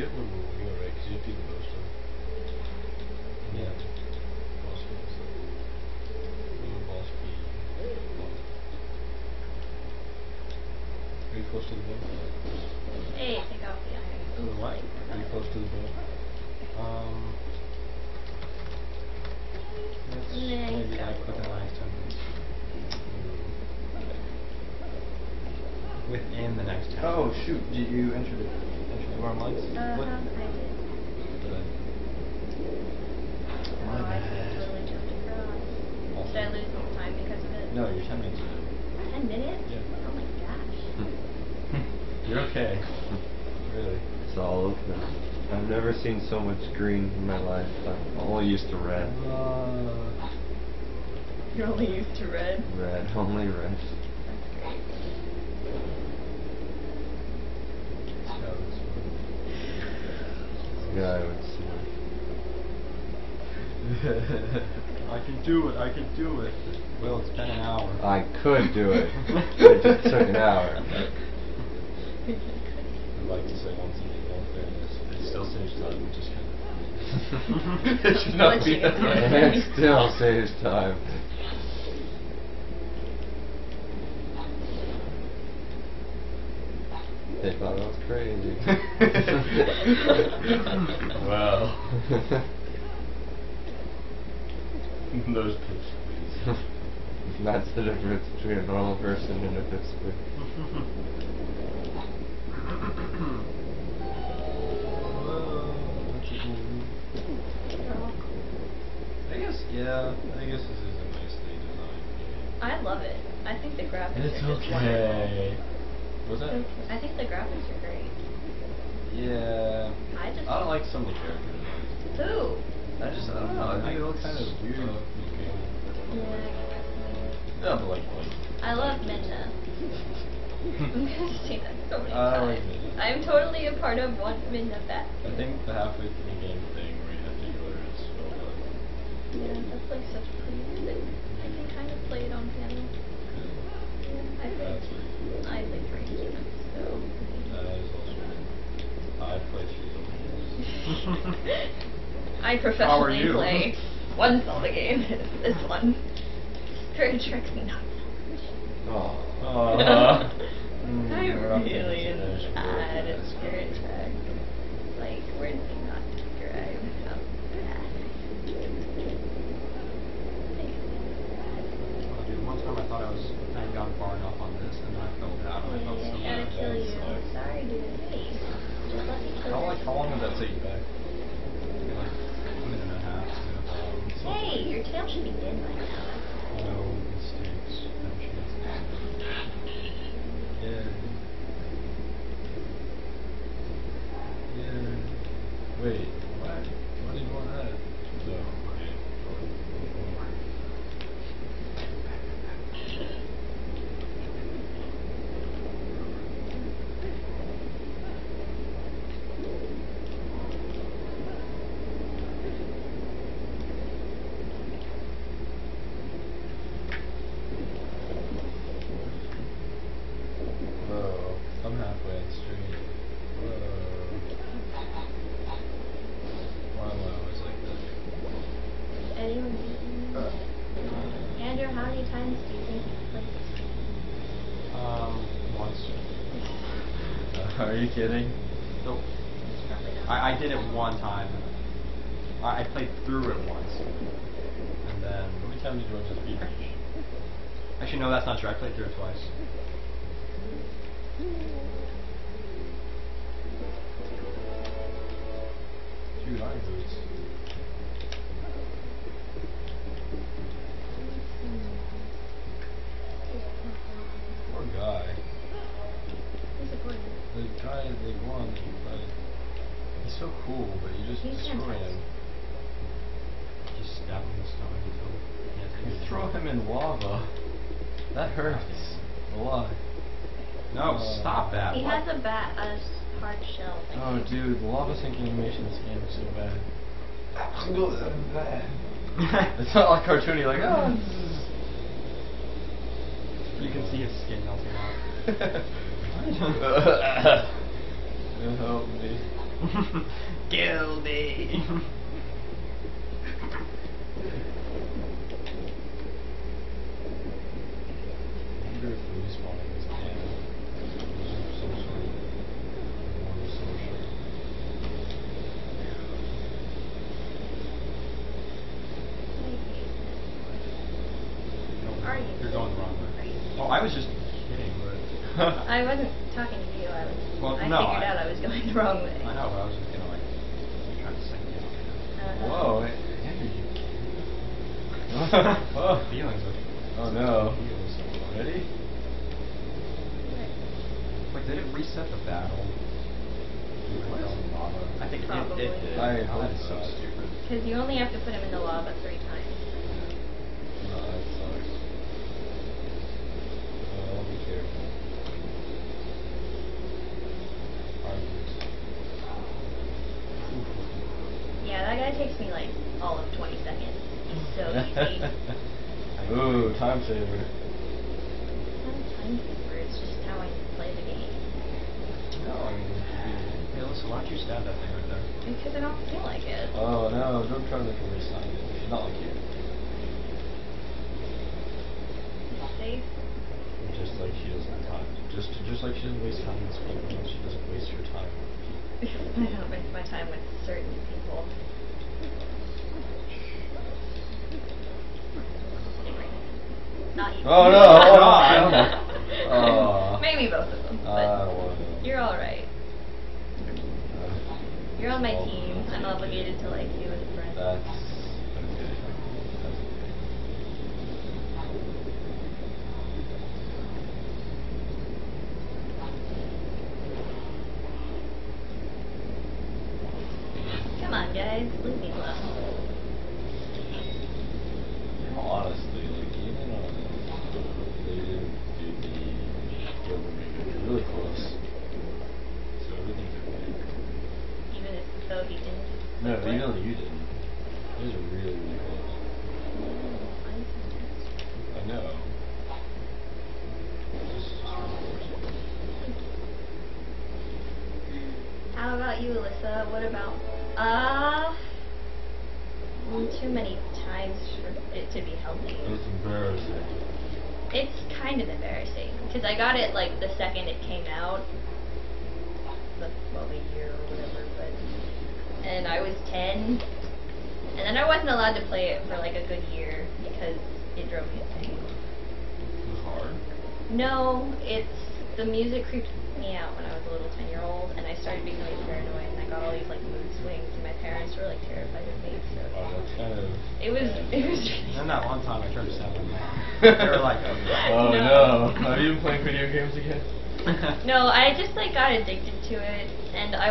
have to do the most of Yeah. boss fight stuff. Little boss key. Are you close to the ball? Hey, take off the iron. To the what? Are you close to the ball? Um. Let's maybe you got like it. within the next 10 minutes. Within the next 10 Oh shoot! Did you enter the enter the warm lights? Uh-huh, What? I did. My oh, I bad. totally jumped across. Did I lose more time because of it? No, you're ten minutes. Ten minutes? Yeah. Oh my gosh. You're okay. Really. It's all okay. I've never seen so much green in my life. I'm only used to red. Uh, You're only used to red. Red, only red. That's great. Yeah, I would see. I can do it. I can do it. Well, it's been an hour. I could do it. it just took an hour. I'd like to say once in all fairness, it still saves time, which is kind of. it should not be that way. it still saves time. They thought I was crazy. Wow. Those tips, please. That's the difference between a normal person and a pipsqueak. I guess, yeah, I guess this is a nicely designed game. I love it. I think the graphics It's are just okay. Was that? wonderful. I think the graphics are great. Yeah. I just I don't like some of the characters. Who? I just, I don't know. I think it looks kind of weird looking. Yeah, Yeah, but like, like. I love Midna. I'm gonna say that so many I like times. Midna. I'm totally a part of one Midna bat. I think the halfway through the game thing where you have to go there is so good. Yeah, that's like such a pretty music. I can kind of play it on piano. Yeah, I play. That's really cool. I play three instruments, so. That is also good. I play three games. I How are professionally you? play one Zelda game. This one. Spirit Tracks me nuts. Oh. Uh, Mm, I we're not gonna really am bad at. Spirit Tracks. Like, where did they not describe how bad? Oh, dude, one time I thought I was I had gotten far enough on this, and then I fell down. I felt so I gotta kill you. Sorry, dude. Hey, just let me How, like, how long did that take you back? Maybe like a minute and a half. Um, yeah. Hey, your tail should be dead by now. No mistakes, no chances. Yeah. Yeah. Wait, what? Why did you want that? So, okay. Whoa, I'm halfway on stream. Whoa. Why am I always like that? Anyone beaten you? Andrew, how many times do you think you've played this game? Um, once. Are you kidding? Nope. Probably not. I, I did it one time. I, I played through it once. And then. How many times did you want to beat Actually, no, that's not true. I played through it twice. Dude, Iron Boots. Poor guy. Disappointed. The guy, the one, like, he's so cool, but you just He's destroy him. fantastic. Just stab him in the stomach until he can't take You it throw anymore. him in lava. That hurts a lot. No, Uh, stop that. He What? has a bat, a s- hard shell thing. Oh, dude, the lava sinking animation in this game is so bad. Like cartoony, like, oh. You can see his skin melting off. Help me. Kill me. I wonder if the respawning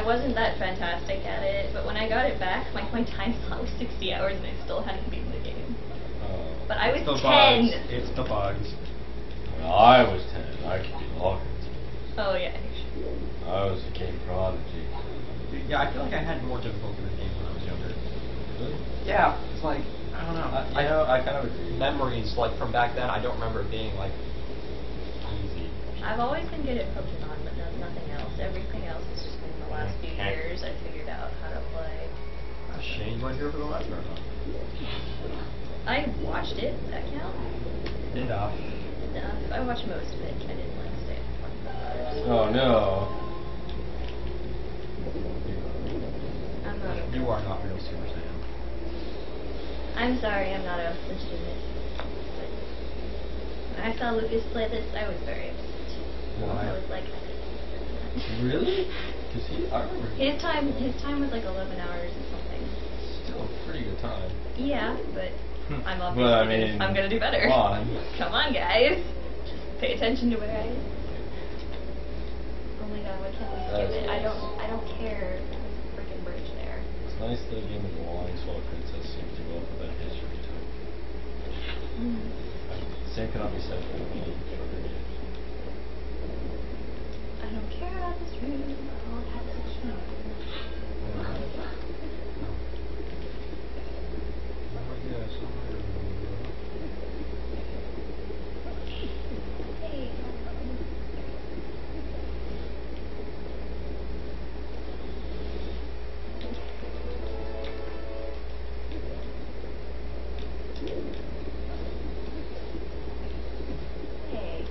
wasn't that fantastic at it. But when I got it back, like my time slot was 60 hours, and I still hadn't beaten the game. Oh. But I was it's the 10. bugs. It's the bugs. When I was 10, I could beat all kinds of games. Oh yeah. I was a game prodigy. Yeah, I feel like I had more difficulty with games when I was younger. Really? Yeah, it's like I don't know. I, know, I kind of agree. memories like from back then. I don't remember it being like easy. I've always been good at Pokemon, but no, nothing else. Everything else has just been in the last few Okay. years I figured out how to play. Ah, Shane, you weren't here for the last marathon. I watched it. Does that count? Enough. Enough. I watched most of it. I didn't like stay up for 25 hours. Oh no. I'm not. A, You are not real Super Saiyan. I'm sorry. I'm not a legitimate. When I saw Lucas play this, I was very upset. Why? I was like, Really? Cause he, I remember. his time. His time was like 11 hours or something. Still a pretty good time. Yeah, but hmm. I'm obviously Well, I mean, I'm gonna do better. come on. Come on, guys. Just Pay attention to where I am. Oh my god, why can't we skip it? I don't. I don't care. There's a freaking bridge there. It's nice that a game with belongings while princess seems to go up with that history too. Hmm. Same cannot be said for games. I don't care about this room. I'll have the key. Hey. Hey.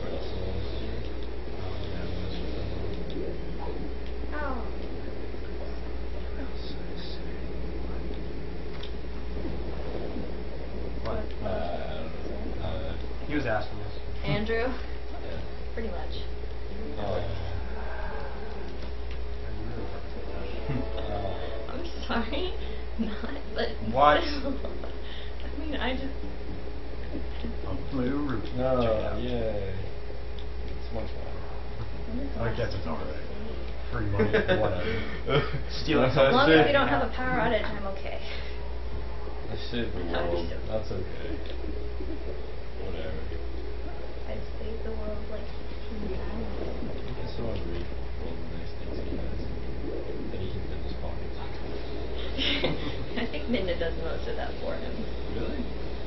What else is on this year? Oh. What? Uh, I don't know. Uh, He was asking us. Andrew? Pretty much. Oh. Uh, I'm sorry. Not, but What? I mean, I just. Blue Ruby. Check No, yay. It's much fun. I guess it's alright. Free money, whatever. Stealing As long as we don't have a power outage, I'm okay. I saved be world. That's okay. Whatever. I've saved the world like 15 times. I guess I read all the nice things he has. That he can fit in his pockets. I think Midna does most of that for him. Really?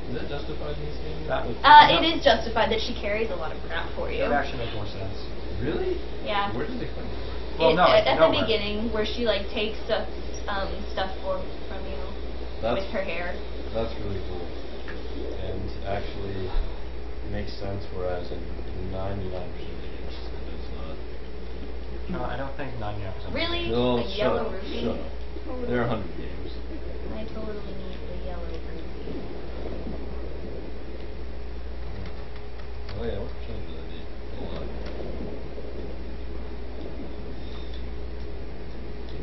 Is that justified in this game? That- Like- Uh, it is justified that she carries a lot of crap for you. That would actually make more sense. Really? Yeah. Where did they come from? Well, It- no, at, at the beginning, where she like takes stuff, um, stuff for from you That's with her hair. That's really cool. And actually makes sense, whereas in 99% of the games, it does not. No, I don't think 99%. Really? No, a shut yellow up, ruby? shut up. There are 100 games. I totally need the yellow ruby. Oh yeah, what percentage did I need? A lot.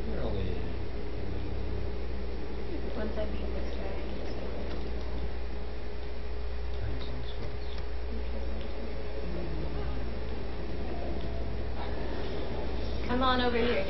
They're only... Once I beat this guy, I just Come on over here,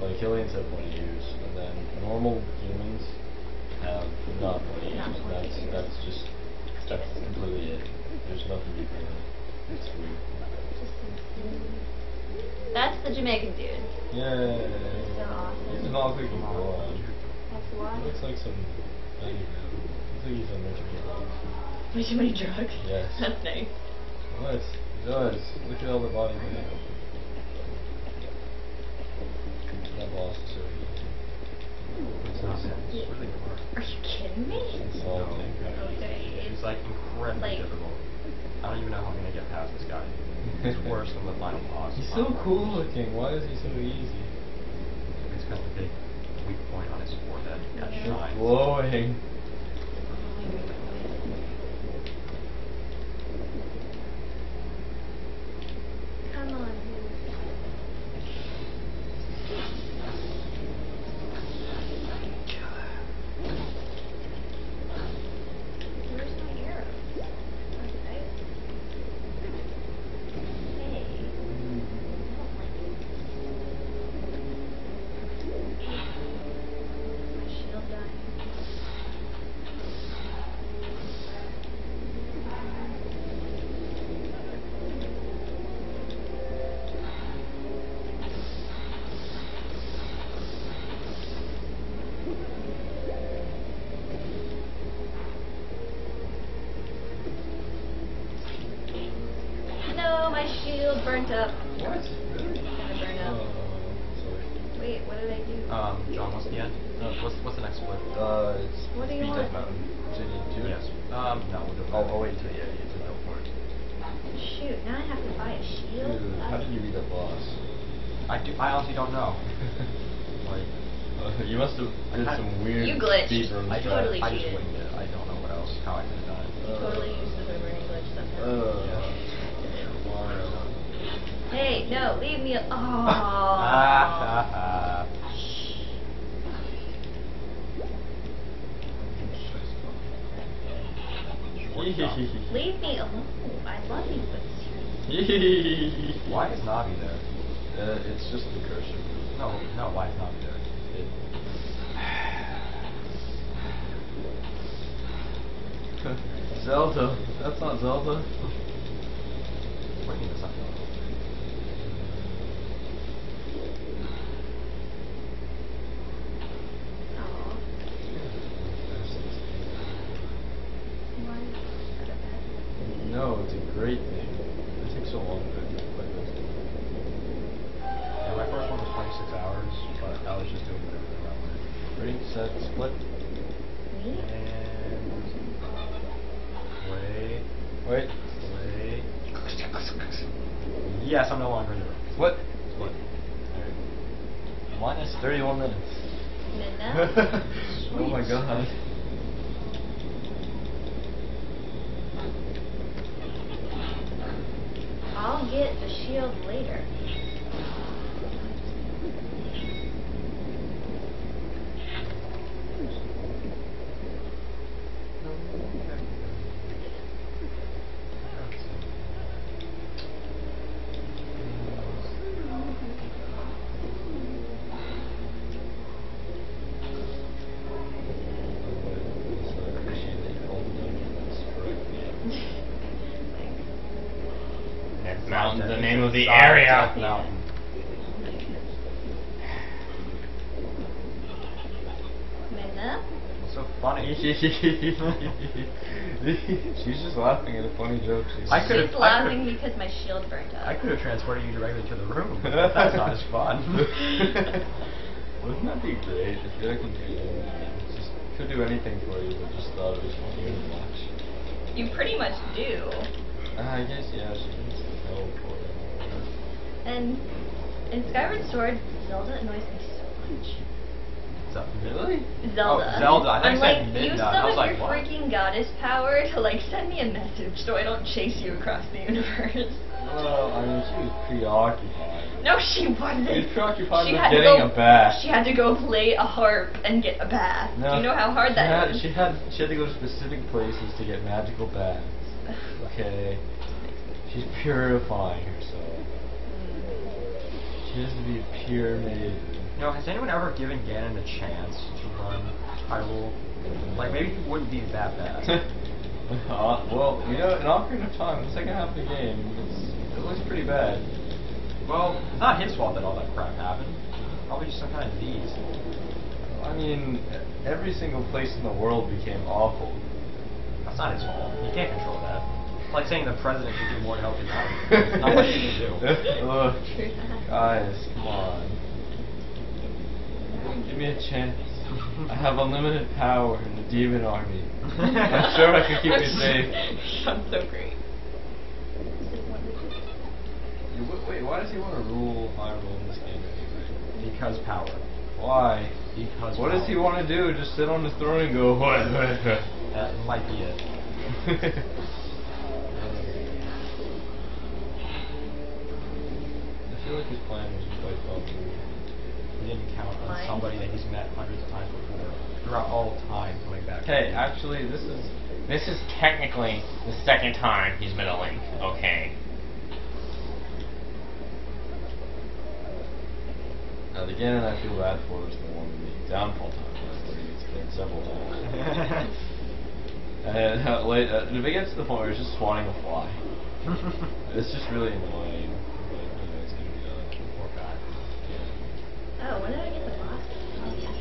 is like Hylians have pointy ears, and then normal humans have not pointy Not ears. That's that's just that's completely it. There's nothing deeper than it. It's weird. That's the Jamaican dude. Yeah. So awesome. He's not looking cool. That's why. He looks like some I don't know. Looks like he's on Richard Drugs. Way too many drugs. Yes. That's nice. What? He does. Look at all the body paint. That boss is so easy. It's not bad. It's really hard. Are you kidding me? It's all thing. Okay. It's like incredibly Like- difficult. I don't even know how I'm gonna get past this guy. It's worse than the final boss. He's so cool looking. Why is he so easy? He's got a big weak point on his forehead. That Yeah. shines. Glowing. Come on. Of the area. Death Mountain. What's so funny? She's just laughing at a funny joke. She's I could've- She's I laughing could've- because my shield burnt up. I could have transported you directly to the room. That's not as fun. Wouldn't that be great if you're like computer just could do anything for you, but just thought it was funny to watch? You pretty much do. Uh, I guess yeah, she needs to teleport. And in Skyward Sword, Zelda annoys me so much. So, Really? Zelda. Oh, Zelda. I thought I'm like, said use Midna. some I was like, your what? freaking goddess power to like send me a message so I don't chase you across the universe. Well, I mean, she was preoccupied. No, she wasn't. She was preoccupied She with had to getting go- a bath. She had to go play a harp and get a bath. No, Do you know how hard she that had, is? She had she had to go to specific places to get magical baths. Okay, she's purifying herself. She has to be a pure maiden. you know, has anyone ever given Ganon a chance to run Hyrule? Like, maybe he wouldn't be that bad. uh, well, you know, in Ocarina of Time, the second half of the game, it's, it looks pretty bad. well, it's not his fault that all that crap happened. Probably just some kind of disease. I mean, every single place in the world became awful. That's not his fault. He can't control that. It's like saying the president should do more to help his army. It's not what he can do. Ugh, True that. guys, come on. Give me a chance. I have unlimited power in the demon army. I'm sure I can keep you safe. Sounds so great. Wait, Wait, why does he want to rule Hyrule in this game anyway? because power. Why? Because What does he power. want to do? Just sit on his throne and go, what? That might be it. I feel like his plan was quite popular. He didn't count on Mine? somebody that he's met hundreds of times before. Throughout all time coming back. Hey, actually, this is This is technically the second time he's met a Link. Okay. Now, the Ganon I feel bad for is the one in the downfall time, where he gets killed several times. and uh, late, uh, if it gets to the point where he's just swatting a fly, it's just really annoying. But, you know, it's gonna be done. Poor guy. Oh, when did I get the boss key? Oh, yes.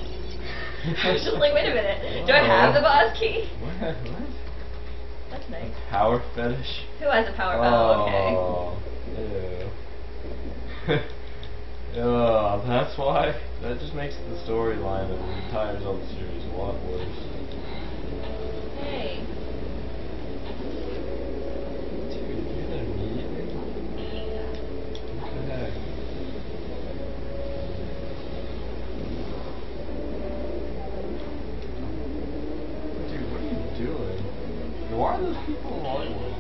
I was just like, wait a minute. Do I have the boss key? What? What? That's nice. Power fetish? Who has a power? Oh, okay. Oh, ew. uh, that's why. That just makes the storyline of the entire Zelda series a lot worse. Hey. Dude, you did that immediately? What the heck? Dude, what are you doing? Why are those people in Hollywood?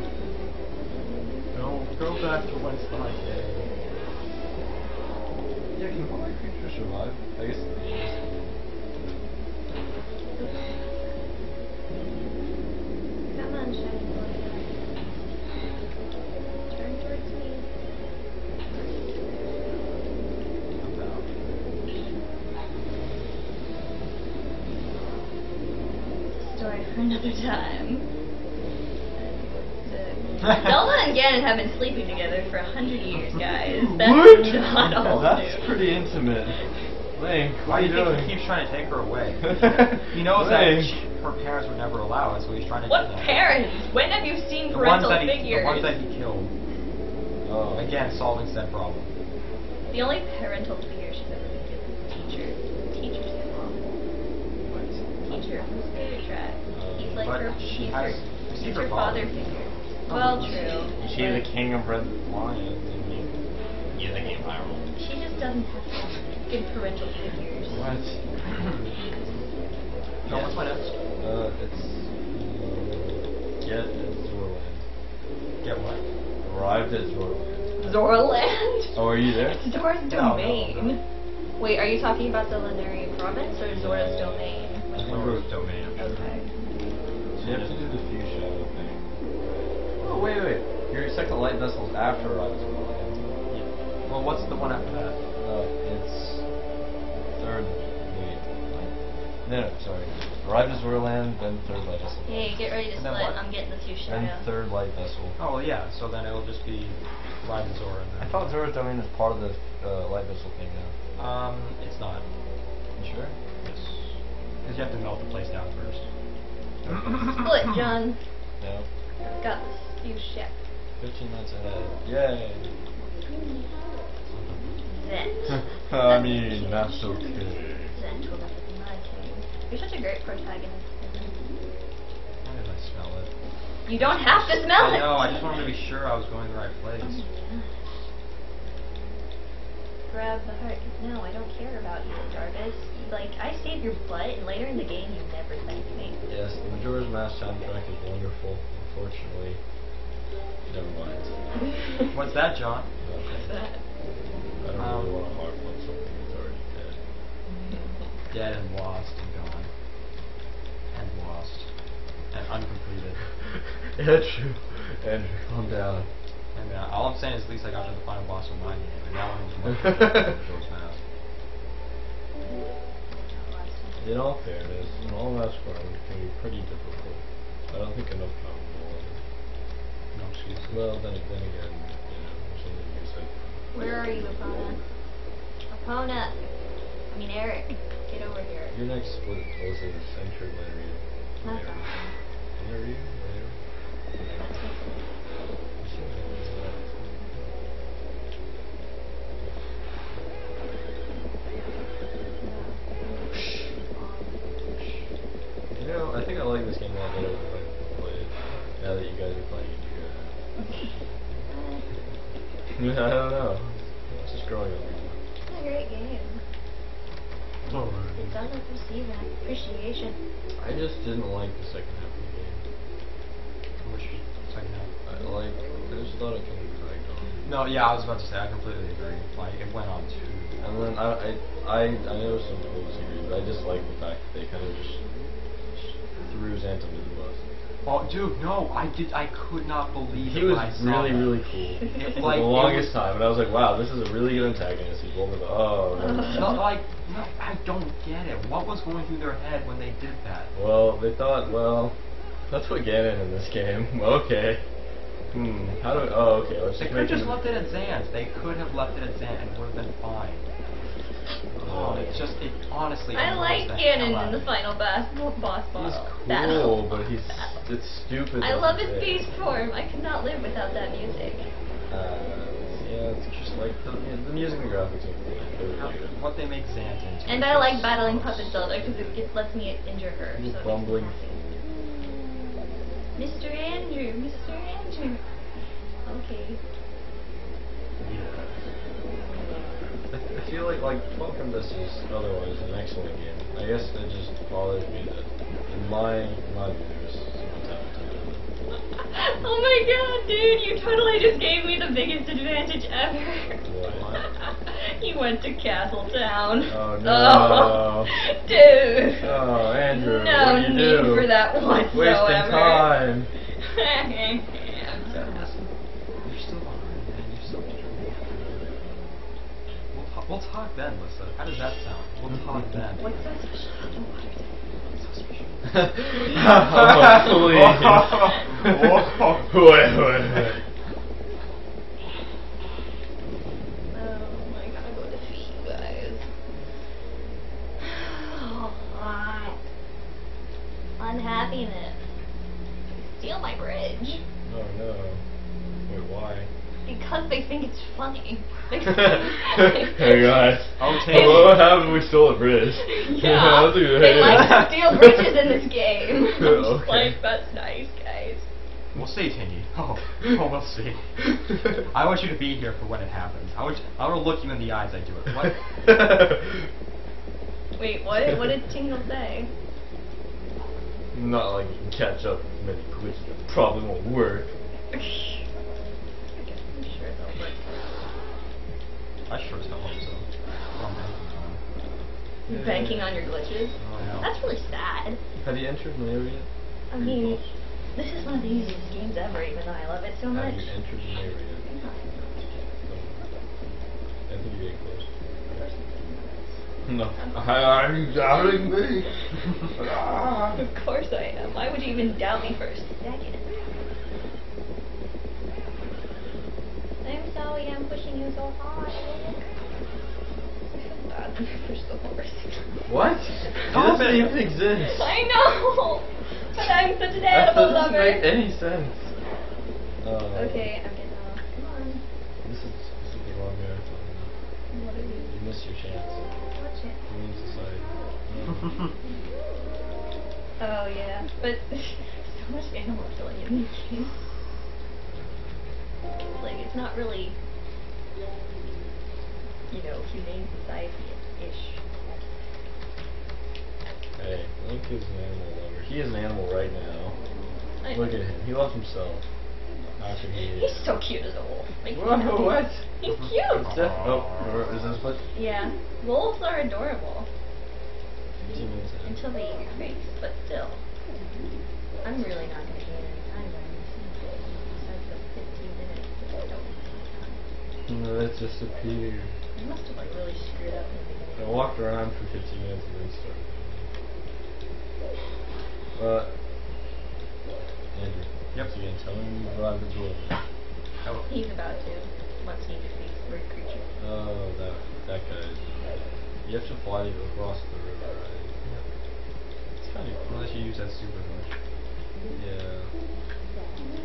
No, go back to Wednesday day. Yeah, can Hawaii creatures survive? I guess Come on, shiny boy. Turn towards me. Story for another time. Zelda and Ganon have been sleeping together for a hundred years, guys. That's What? not all That's new. pretty intimate. Link, Why do are you think he keeps trying to take her away? he knows that Link. she, her parents would never allow it, so he's trying to. What parents? When have you seen The ones parental that he, figures? the ones that he killed. Oh. Again, solving said problem. The only parental figure she's ever been given is teacher. Teacher's your mom. But, Teacher from Spirit Track. He's like But her. she he's has- her, you he's her her father father. figure. Oh, Well, true. She's the king of red lions, and you, you're the game viral. She just doesn't have good parental figures. What? no, what's my next? Uh, it's uh, get at Zorland. Get what? Arrived at Zorland. Zorland. Oh, are you there? It's Zora's No, no, domain. no. Wait, are you talking about the Lenarian province or Zora's Yeah. domain? Which one? Zora's domain. Okay. So you have to do the Fused Shadow thing. Oh wait, wait. Your second light vessel's after Arrived at Zorland. Well, what's the one after that? Uh, it's third. Wait. No, no, sorry. Arrived at Zorland, then third light vessel. Hey, get ready to And split. what? I'm getting the two Then shadow. third light vessel. Oh yeah. So then it'll just be Ride and Zora. I then. thought Zora's Domain was part of the uh, light vessel thing now. Um, it's not. You sure? Yes. Because you have to melt the place down first. Split, John. No. Got this. Fused Shadow. 15 minutes ahead. Yay! Zant. I mean, that's so good. Zant will never be my king. You're such a great protagonist. Why did I smell it? You don't have to smell I it. No, I just wanted to be sure I was going the right place. Oh, Grab the heart. No, I don't care about you, Jarvis. Like, I saved your butt, and later in the game, you never thanked me. Yes, the Majora's Mask soundtrack is wonderful. Unfortunately, never mind. What's that, John? Okay. That. I don't Um, really want to harp on something that's already dead. Dead and lost and gone. And lost. And uncompleted. yeah, true. Andrew, calm down. And uh, all I'm saying is at least I got to the final boss of my game, and that one was much better than Majora's Mask. In all fairness, an all mask run can be pretty difficult. I don't think enough time will. No excuses. Well, then, then again, you know, something you said. Where are you, Epona? Epona! I mean, Eric. Get over here. Your next split was in Century Larry. That's awesome. Larry? Larry? That's awesome. You know, I think I like this game a lot better than I played. Now that you guys are playing it together. Uh, I don't know. It's just growing on me. It's a great game. It doesn't receive an appreciation. I just didn't like the second half of the game. Which second half? I like. I just thought it kind of dragged on. No, yeah, I was about to say I completely agree. Like it went on too. And then I I I, I know some people disagree, but I just like the fact that they kind of just Xantum to the. Oh, dude, no, I did. I could not believe He it was when I saw really really cool It, for like, the longest time, and I was like, wow, this is a really good antagonist. He told me, oh. No, no. like, no, I don't get it. What was going through their head when they did that? Well, they thought, well, let's put Ganon in this game. okay. Hmm. How do? Oh, okay. Let's They could have just left it at Zant's. They could have left it at Zan and would have been fine. Oh, it just, it honestly. I like the Ganon in the final boss, boss He's battle. cool, battle. but he's it's stupid. I love his beast form. I could not live without that music. Uh, Yeah, it's just like the, yeah, the music and graphics are really, How- good. What they make Zant into. And I like battling Puppet Zelda because it gets, lets me injure her. You so it makes me bumbling happy. Mr. Andrew, Mr. Andrew. Okay. I, I feel like like This is otherwise an excellent game. I guess it just bothers me that in my in my view there's so much time oh my god, dude, you totally just gave me the biggest advantage ever. What? you went to Castletown. Oh, no. Oh, dude. Oh, Andrew, no what do you need do? for that whatsoever. Wasting time. I'm so You're still behind, man. You're still We'll, talk then, Lissa. How does that sound? We'll talk then. What's so special oh. Oh. Unhappiness. Steal my bridge. Oh no. Wait, why? Because they think it's funny. hey guys. Okay. What happened? We stole a bridge. Yeah, That's a good they like to steal bridges in this game. I'm just Okay. like, that's nice, guys. We'll see, Tingy. Oh, oh, we'll see. I want you to be here for when it happens. I want, you, I want to look you in the eyes. I do it. What? Wait, what? What did Tingle say? Not like you can catch up with many glitches that probably won't work. Okay, I'm sure they'll work. I sure as hell hope so. Banking on. You're banking on your glitches? Oh, no. That's really sad. Have you entered Mario yet? I mean, this is one of the easiest games ever, even though I love it so much. Have you entered Mario yet? I think you're getting close. No. I'm doubting me. Of course I am. Why would you even doubt me for a second? I'm sorry I'm pushing you so hard. I feel I push the horse. What? It doesn't even exist. I know! But I'm such an That animal doesn't lover. make any sense. Uh, Okay, I'm getting off. Come on. This is this is the wrong marathon. What are You you? missed your chance. Watch it. Humane Society. Oh yeah, but so much animal killing in these games. Like it's not really, you know, humane society-ish. Hey, Link is an animal lover. He is an animal right now. I- Look at him. He loves himself. After he He's so cute as a wolf. Like, Whoa, what? He's cute. Is that, oh, or is this what? Yeah, wolves are adorable 15 minutes in. until they eat your face, but still. I'm really not gonna gain any time during this scene. Besides the 15 minutes that I don't have time. No, it disappeared. I must have like really screwed up in the I walked around for 15 minutes and then started. Uh, Andrew. Yep. So you can tell him what I've been doing. Oh, He's about to once he defeats Bird Creature. Oh, that that guy. is- You have to fly across the river, right? It's kind of cool. unless you use that super glitch. Yeah.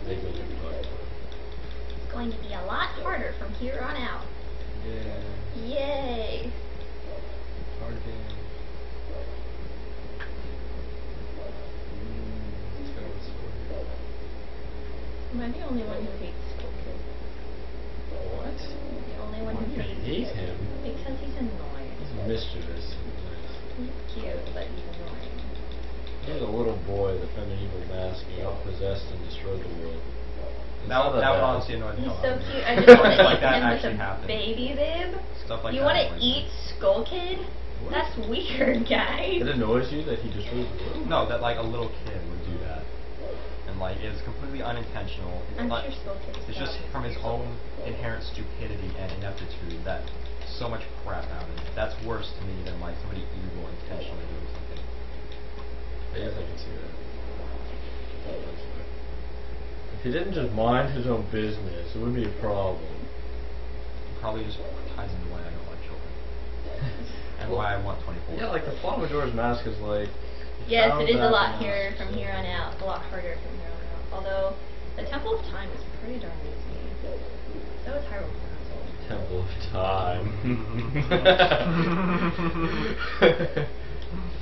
They go to talk about. It's going to be a lot harder from here on out. Yeah. Yay! Hard game. Mm, let's go with sword. Am I the only one who hates Skullkid? What? The only one who hates hate him. Because he's annoying. He's mischievous. He's cute, but he's annoying. He's a little boy that found an evil mask and got possessed and destroyed the world. It's That, not would- that would bad. honestly annoy the He's so out of me. cute. I just want to Stuff like eat that him with actually a happens. baby bib. Stuff like you that You want to eat me. Kid? Skullkid? That's weird, guys. It annoys you that he just the? No, that like a little kid would do that, and like it's completely unintentional. It's I'm not- sure Skullkid is It's just from his own inherent stupidity and ineptitude that so much crap out of it. That's worse to me than like somebody evil intentionally doing something. I guess I can see that. If he didn't just mind his own business, it would be a problem. Probably just ties into why I don't like children and why I want 24. Yeah, like the plot of Majora's Mask is like. Yes, it is a lot mask, here from here on out. A lot harder from here on out. Although the Temple of Time is pretty darn easy. So is Hyrule Castle. Temple of Time.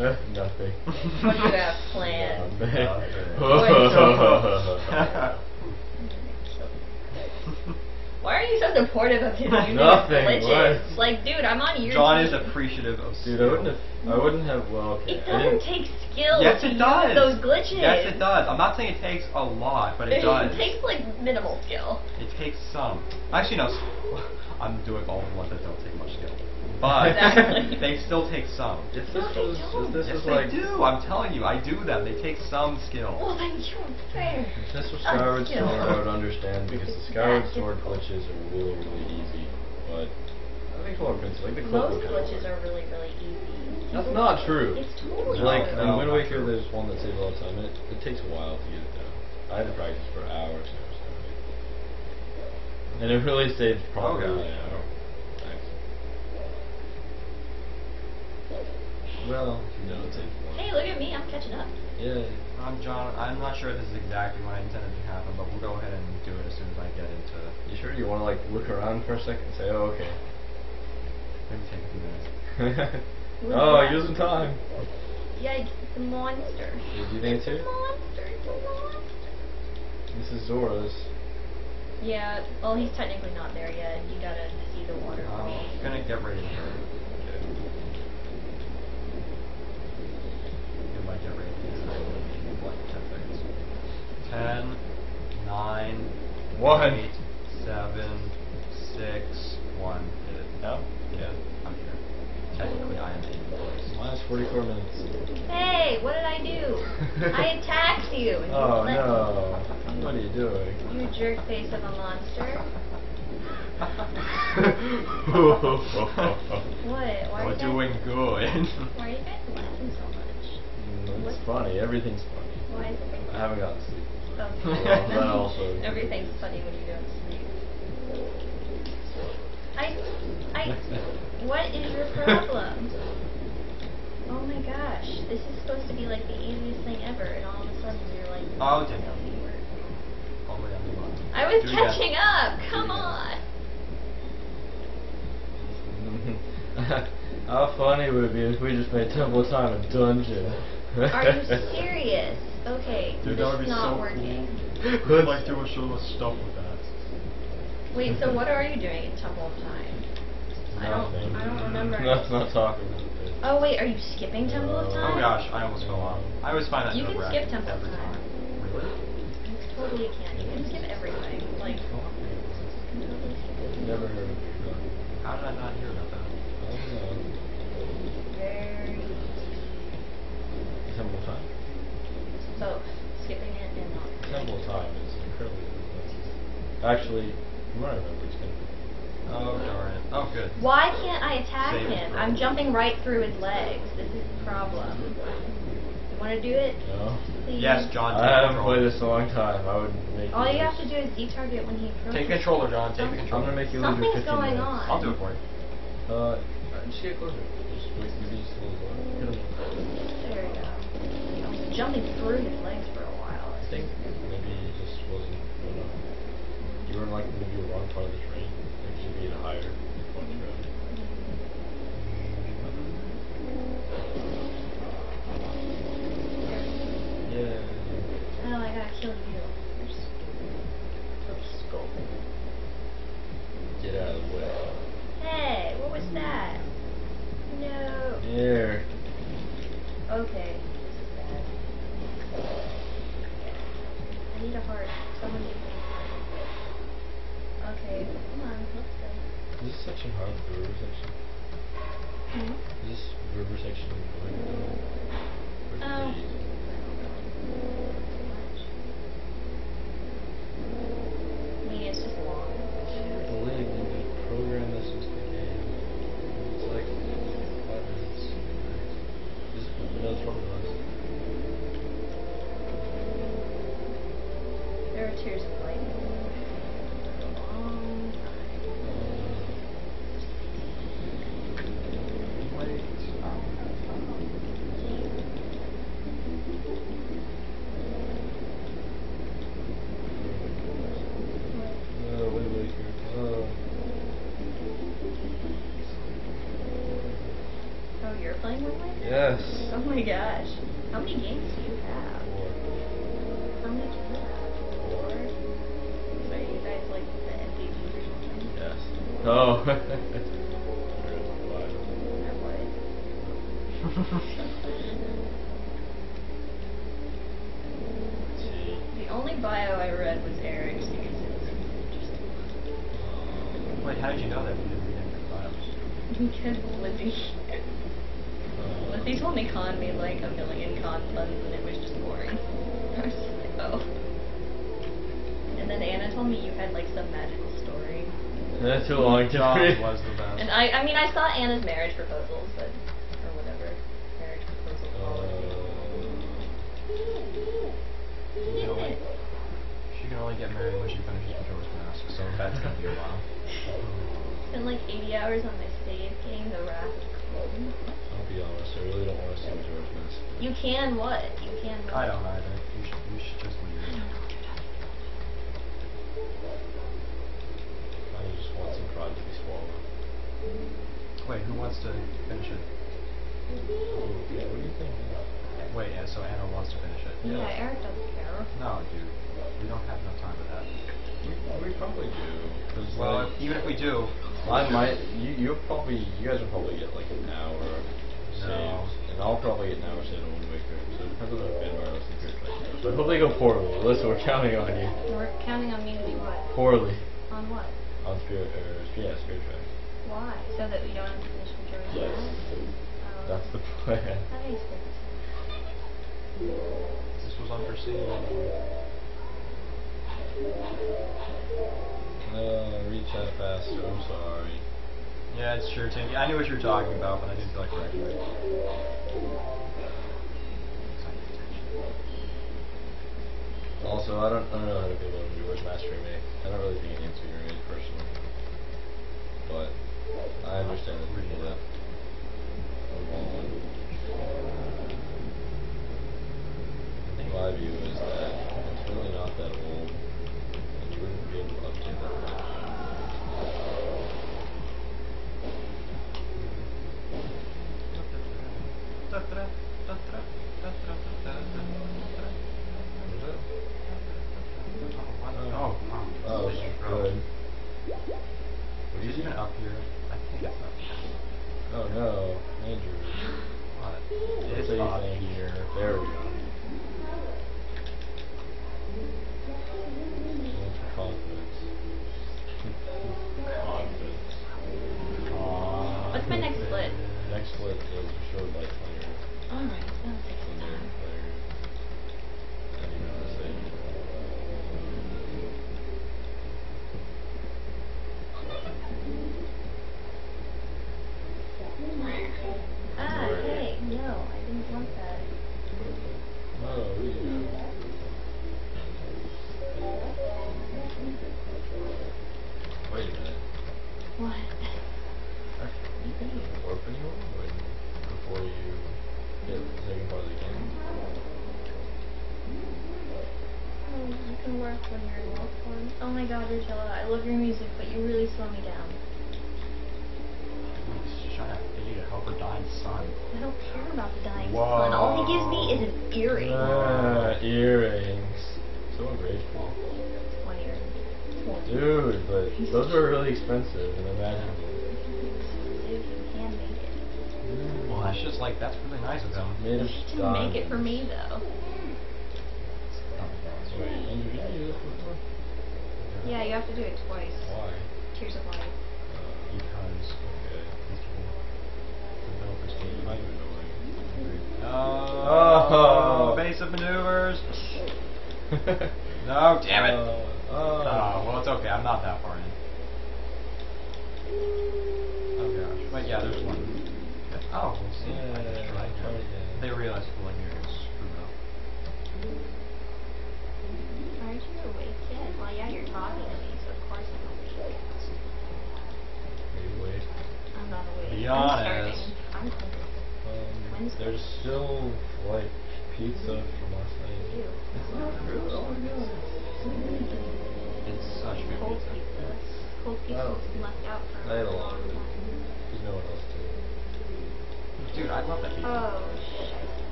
Nothing. What do you have planned? Nothing. Why are you so supportive of his using Nothing, glitches? what? Like, dude, I'm on your John team. is appreciative of Dude, I wouldn't have. I wouldn't have. Well, okay. It I doesn't didn't- take skill Yes, to it use does. those glitches. Yes, it does. I'm not saying it takes a lot, but it does. It takes like minimal skill. It takes some. Actually, no. s- I'm doing all the ones that don't take much skill, but Exactly. they still take some. If this No, they was, don't. if this yes, was they like, do. I'm telling you, I do them. They take some skill. Well, then you're fair. if this was A Skyward. Sword, I would understand because the It's Skyward Sword glitches are really, really easy. But I think Twilight Princess, like the Most Cloakwood glitches are really, really easy. That's not true. It's totally Like true. in No, Wind not Waker, there's one that saves a lot of time, it, it takes a while to get it down. I had to practice for hours and hours and hours. And it really saved probably Okay. an hour. Thanks. Well, no, it one. Hey, look at me. I'm catching up. Yeah. I'm John. I'm not sure this is exactly what I intended to happen, but we'll go ahead and do it as soon as I get into. It. You sure you want to like look around for a second and say, oh, okay. Maybe take a few minutes. oh, using time. Yikes, it's a monster. Did you think It's a too? monster. It's a monster. This is Zora's. Yeah, well, he's technically not there yet. You gotta see the waterfall. I'm gonna get ready to do it. Get my get ready to do it. Like 10 seconds. 10, 9, One. 8, 7, 6, 1. Did it? No? Yeah, I'm here. Technically, I am in place. Last 44 minutes. Hey, what did I do? I attacked you. And you Oh let no. What are you doing? Me. You jerk face of a monster. What? Why are We're you guys, doing good. Why are you guys laughing so much? Mm, it's funny. Everything's funny. Why is everything? I haven't gotten to sleep. Well, that also- Everything's funny when you don't sleep. I, I, what is your problem? Oh my gosh, this is supposed to be like the easiest thing ever, and all of a sudden you're like, Oh, damn. "Weird." All the way down the bottom. I was Do catching up. Come on. How funny would it be if we just made Temple of Time a dungeon? Are you serious? Okay, Dude, that would be not so working. We'd like do a show with stuff with that. Wait, so what are you doing in Temple of Time? I don't, Nothing. I don't remember. Let's not talk about this. Oh wait, are you skipping Temple of oh, Time? Oh gosh, I almost fell off. I always find that You can nerve-wracking skip Temple every Time. time. Really? You totally can. You can skip everything. Like, you can totally skip it. Never heard of it. How did I not hear about that? I don't know. Very Temple of Time? Both skipping it and not. Temple Time is incredibly difficult. Actually, from what I remember, it's gonna be. Oh darn it. Oh good. Why can't I attack Save him? I'm jumping right through his legs. This is the problem. You want to do it? No. Please? Yes, John. Take I haven't control. played this in a long time. I would make All you lose. have to do is Z-target when he approaches. Take the controller, John. Take the controller. I'm gonna make you lose your Something's 15 going minutes. on. I'll do it for you. Uh, just get closer. Just wait, maybe just a little more. Hit him. There you go. I was jumping through his legs for a while. I think maybe he just wasn't good enough. You were in like maybe the wrong part of the train. Maybe you should be at a higher point road. Yeah. Oh, I gotta kill you. First. First skull. Get out of the way. Hey, what was that? No. Here. Okay, this is bad. I need a heart. Someone give me a heart. Okay, come on, let's go. Is this section hard, the river section? Hmm? Is this river section going down? Or is Oh. pretty easy? I mean, it's just long. The lid, you just program this into the game. It's like five minutes. This, no, it's probably less. There are tears of lightning. For a long time. Oh, wait, wait, here. Oh. games do you have? How many do you have? Four? So are you guys like the MVPs or something? Yes. Oh. There is a five. Or what? Let's see. The only bio I read was Eric's because it was interesting. Wait, how did you know that? You didn't read any of the bios. Because Lizzie, Uh, Lizzie told me con made like a million con puns and it was just boring. I was just like, oh. And then Anna told me you had like some magical story. That's too long to John read. was the best. And I, I mean, I saw Anna's marriage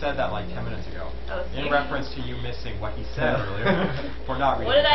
said that like 10 minutes ago. Oh, in reference to you missing what he said earlier for not reading. What did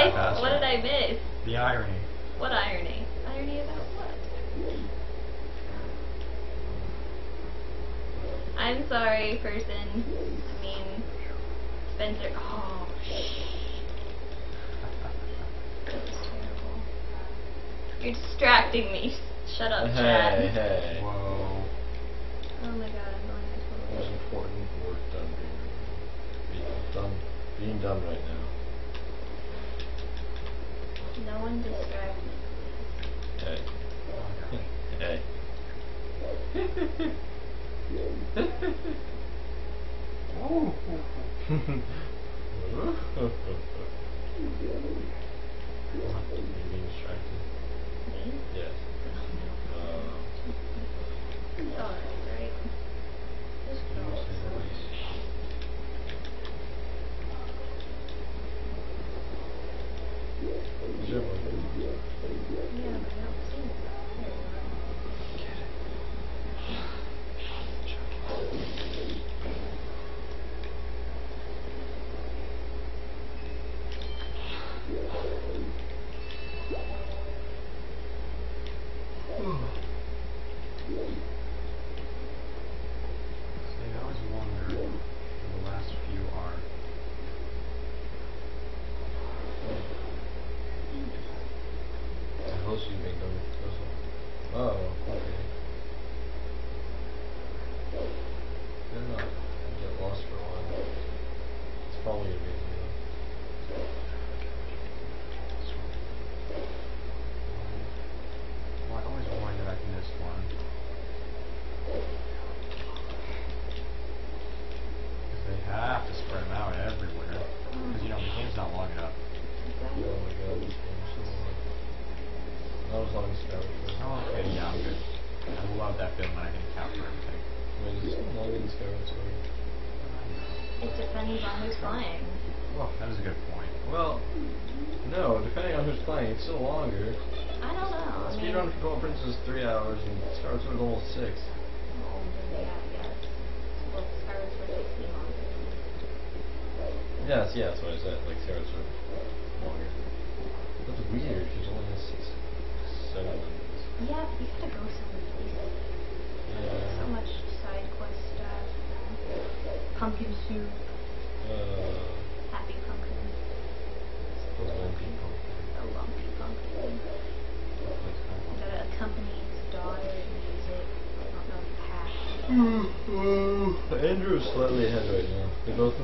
you make. Oh, okay.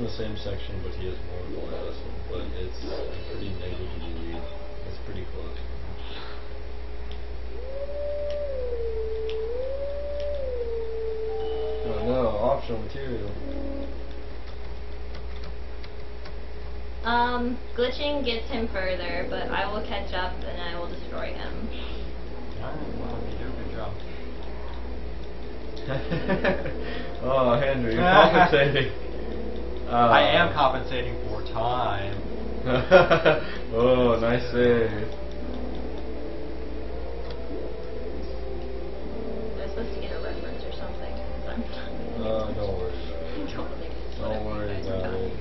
the same section, but he has more of the last one. But it's pretty negligible lead. It's pretty close. Oh no, optional material. Um, glitching gets him further, but I will catch up and I will destroy him. Oh, Henry, you're compensating. Oh. I uh. am compensating for time. oh, nice save. I was supposed to get a reference or something. 'cause I'm Oh, don't worry about it. Don't you worry guys are about it.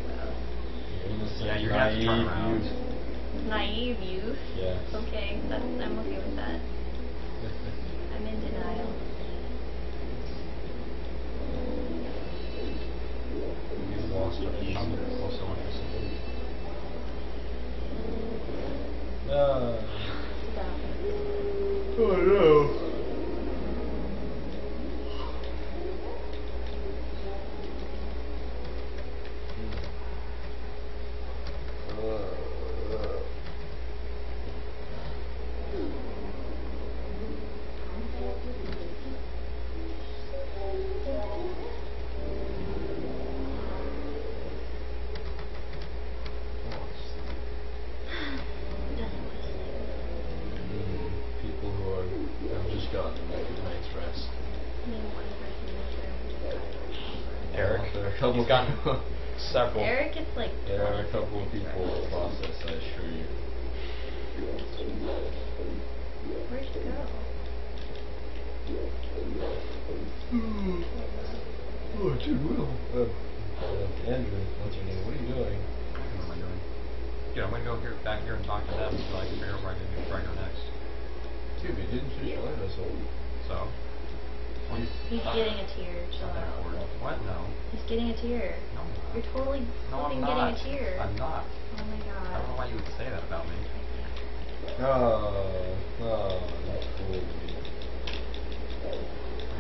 Yeah, you're gonna have to turn naive around. youth. Naive youth. Yes. Okay, that's I'm okay with that. I'm in denial. You've lost our I'm innocence. also innocent. Ah. Stop. Oh no. Mm, People who are have just gotten a good night's rest. Eric. There are a couple He's gotten people- several. Eric, it's like. There are a couple of people in the process, I assure you. Where'd you go? Oh, dude, Will. Uh, uh, Andrew, what's your name? What are you doing? What am I doing? Dude, I'm gonna go here, back here and talk to them so I can figure out where I can do Fragger next. Dude, you didn't finish your light us So. He's, he's getting a tear. Chill out. What? No. He's getting a tear. No, I'm not. You're totally No, I'm not. getting a tear. I'm not. Oh my god. I don't know why you would say that about me. Oh, oh, that's cool.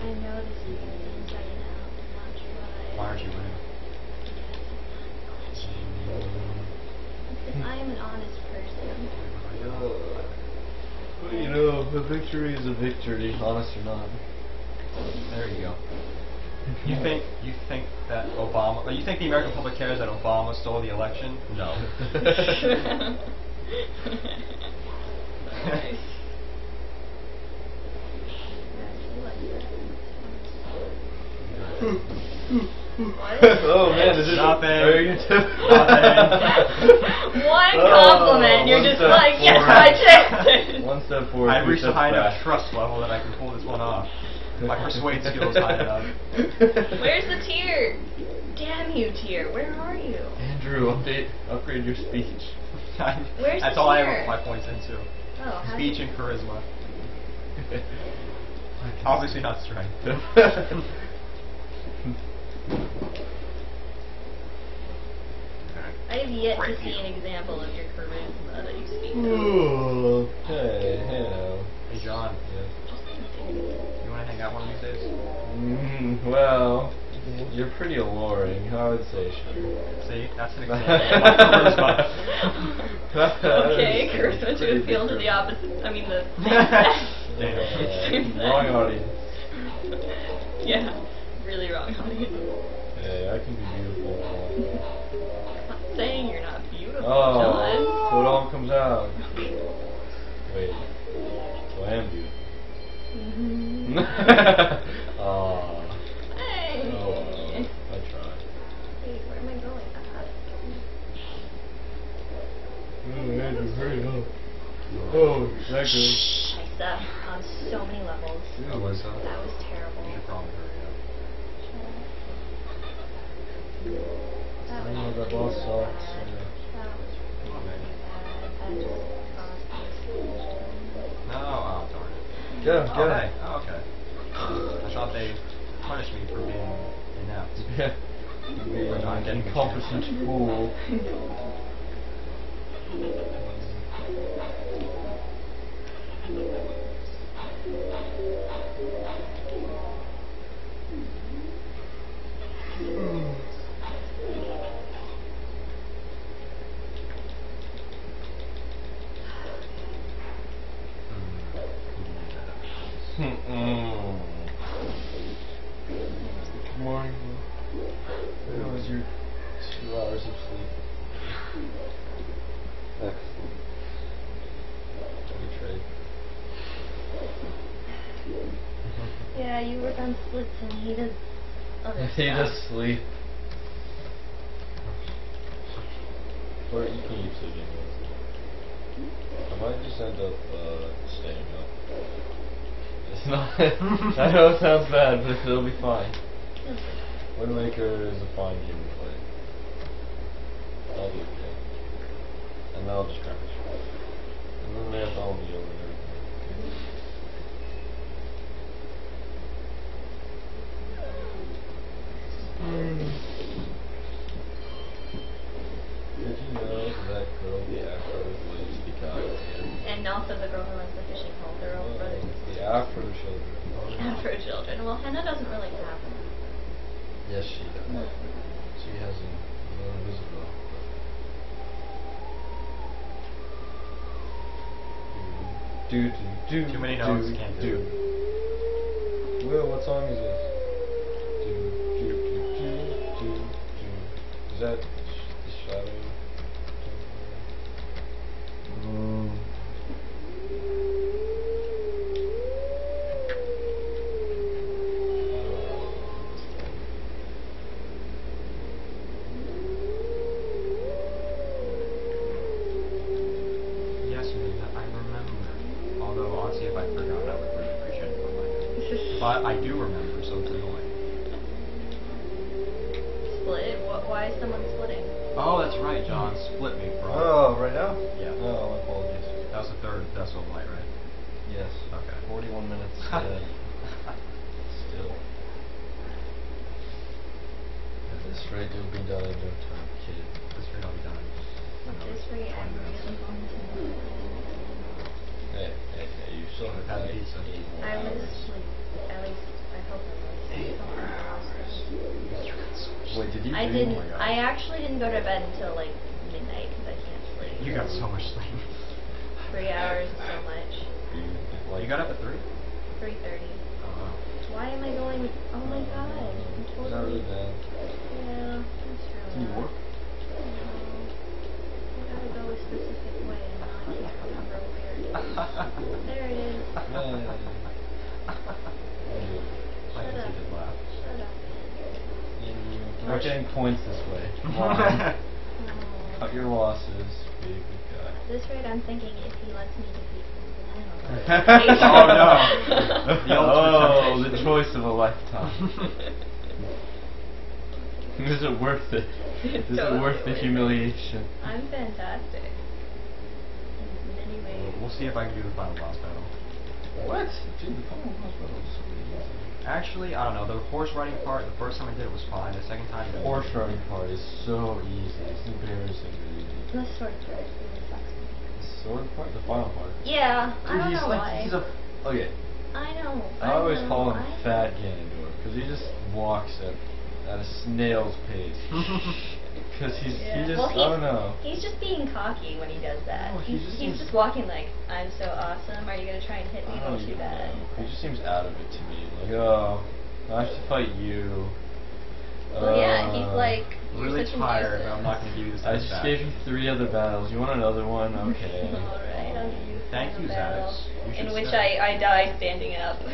I know this is gonna be inside and out. I'm not trying. Why aren't you winning? Because I am an honest person. Well, you know, a victory is a victory, honest or not. There you go. You think you think that Obama? or You think the American public cares that Obama stole the election? No. Nice. I actually like that. oh man, is it Nothing. Are you Nothing. One Oh, compliment, you're one just step like, yes, forward. I checked it. One step forward. I three reached a high enough trust level that I can pull this one off. My persuade skills high enough. Where's the tier? Damn you, tier. Where are you? Andrew, update, upgrade your speech. Where's That's the all I tear? have my points into. Oh, Speech and charisma. Obviously not strength. I have yet Great to see view. an example of your charisma that you speak of. Ooh, hey, hello. Hey John, you want to hang out one of these days? Mm, well, you're pretty alluring, I would say sure. See, that's an example of my okay, That is charisma to appeal to the opposite. I mean, the. Damn. Same Wrong audience. Yeah, really wrong audience. Hey, I can be beautiful. I'm not saying you're not beautiful, Oh, John. so it all comes out. Wait, so I am beautiful. Mm-hmm. Aw. Hey. Oh, well, I tried. Wait, where am I going? Uh, uh, oh, Andrew, hurry up. Oh, that goes. I suck on so many levels. Alyssa, uh, That was terrible. you should probably hurry up. That was Oh, that boss sucks. That was really bad. That just caused. No, oh darn it. Get him, Oh, get hey. Oh, okay. I thought they punished me for being inept. Yeah. You be not an getting a incompetent chance. fool. Mm. Good morning. How was your two hours of sleep? Excellent. We trade. Yeah, you work on splits and he does other I need to stuff. sleep. Or you can keep sleeping. I might just end up uh, staying up. It's not. I know it sounds bad, but it'll be fine. Wind Waker is a fine game to play. I'll be okay. And then I'll just crash. And then the marathon will be over and everything. Hmm. Did you know that girl, the afro, is related to And also the girl who runs the fishing hole. They're all brothers. and The sisters. Afro children. Afro children. Well, Hena doesn't really have them. Yes, she does. She has an invisible. Do do do. Too many do, notes, can't do do. Will, what song is this? Do do do do do do. Is that the shadow? Mm. It's Is it totally worth the humiliation? I'm fantastic. In many ways. We'll see if I can do the final boss battle. What? Dude, the final boss battle was so easy. Actually, I don't know. The horse riding part, the first time I did it was fine. The second time, The horse riding part is so easy. It's embarrassingly easy. The sword part really sucks. The sword part? The final part? Yeah, I Dude, don't he's know like, why. he's a. Okay. Oh, I know. I always know, call him I Fat know. Ganondorf because he just walks at at a snail's pace. Because he's Yeah. he just well, I he's, don't know. He's just being cocky when he does that. No, he he's just he's just walking like, I'm so awesome. Are you gonna try and hit me? I Well, don't too bad. know. He just seems out of it to me. Like oh, I have to fight you. Well, yeah, he's Uh, like you're really such tired. nuisance. I'm not going to give you this. I just gave you three other battles. You want another one? Okay. All right, I'll give you Thank you, battle, Zaddix. In which stay. I I die standing up. I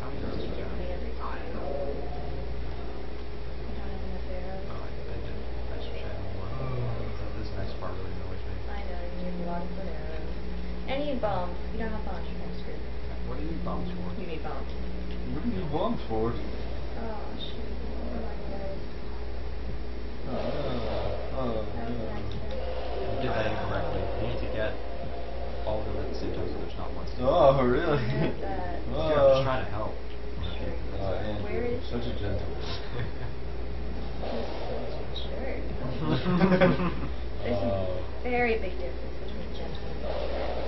found yours, Kills yeah. me every time. I don't have enough arrows. Oh, I, I did. I should check one. This next part really annoys me. I know you need lots of arrows. And you bombs. You don't have bombs, you're kind of screwed. What do you need bombs for? You need bombs. What do you need bombs for? Oh shoot. Oh my god. Uh, uh, You did that incorrectly. You need to get all of them at the same time so there's not one. Oh, really? Where's that? Yeah, I'm Oh. just trying to help. Oh, Andrew, Where is- such a gentleman. Sure. really? There's Oh. a very big difference between gentlemen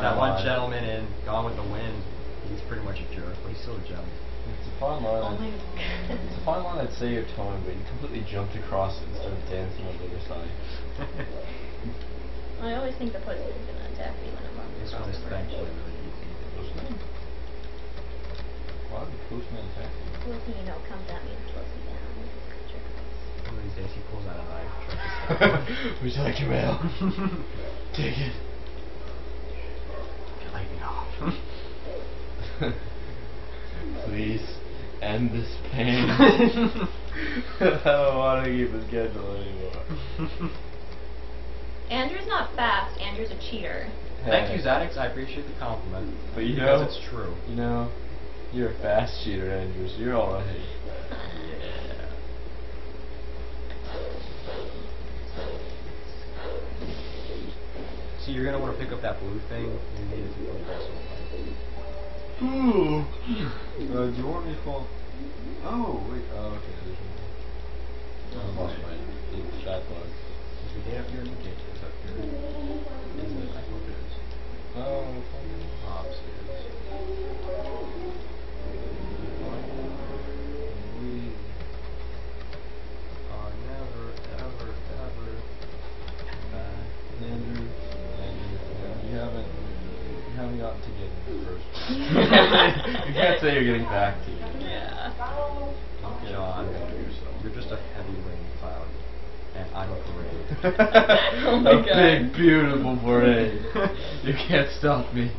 There's Fine that one line. gentleman in Gone with the Wind. He's pretty much a jerk, but he's still a gentleman. It's a fine Oh line. my It's a fine line I'd say you're towing, but you completely jumped across it instead of dancing on the other side. I always think the pussy is gonna attack me when I'm on this one is thankfully really easy. Postman? Hmm. Why would the postman attack you? Pussy, you know, comes at me and slows me down. Jerk. One of these days he pulls out a knife. tries to Would you like your mail? Take it. stab me. Light me off. Please. end this pain. I don't want to keep the schedule anymore. Andrew's not fast. Andrew's a cheater. Thank you, Zadix. I appreciate the compliment. But you because know, it's true. You know, you're a fast cheater, Andrew, so you're alright. See, you're gonna want to pick up that blue thing. You need it to go also. Ooh. Uh, do you want me to fall? Oh, wait. Oh, okay. There's one. I lost my little chat bug. Is the gate up here? The gate is up here. Is it? I hope it is. Oh, Ah, upstairs. you can't say you're getting back to you. Yeah. John, you're just a heavy rain cloud, and I'm a parade. Oh my a God. big, beautiful parade. you can't stop me.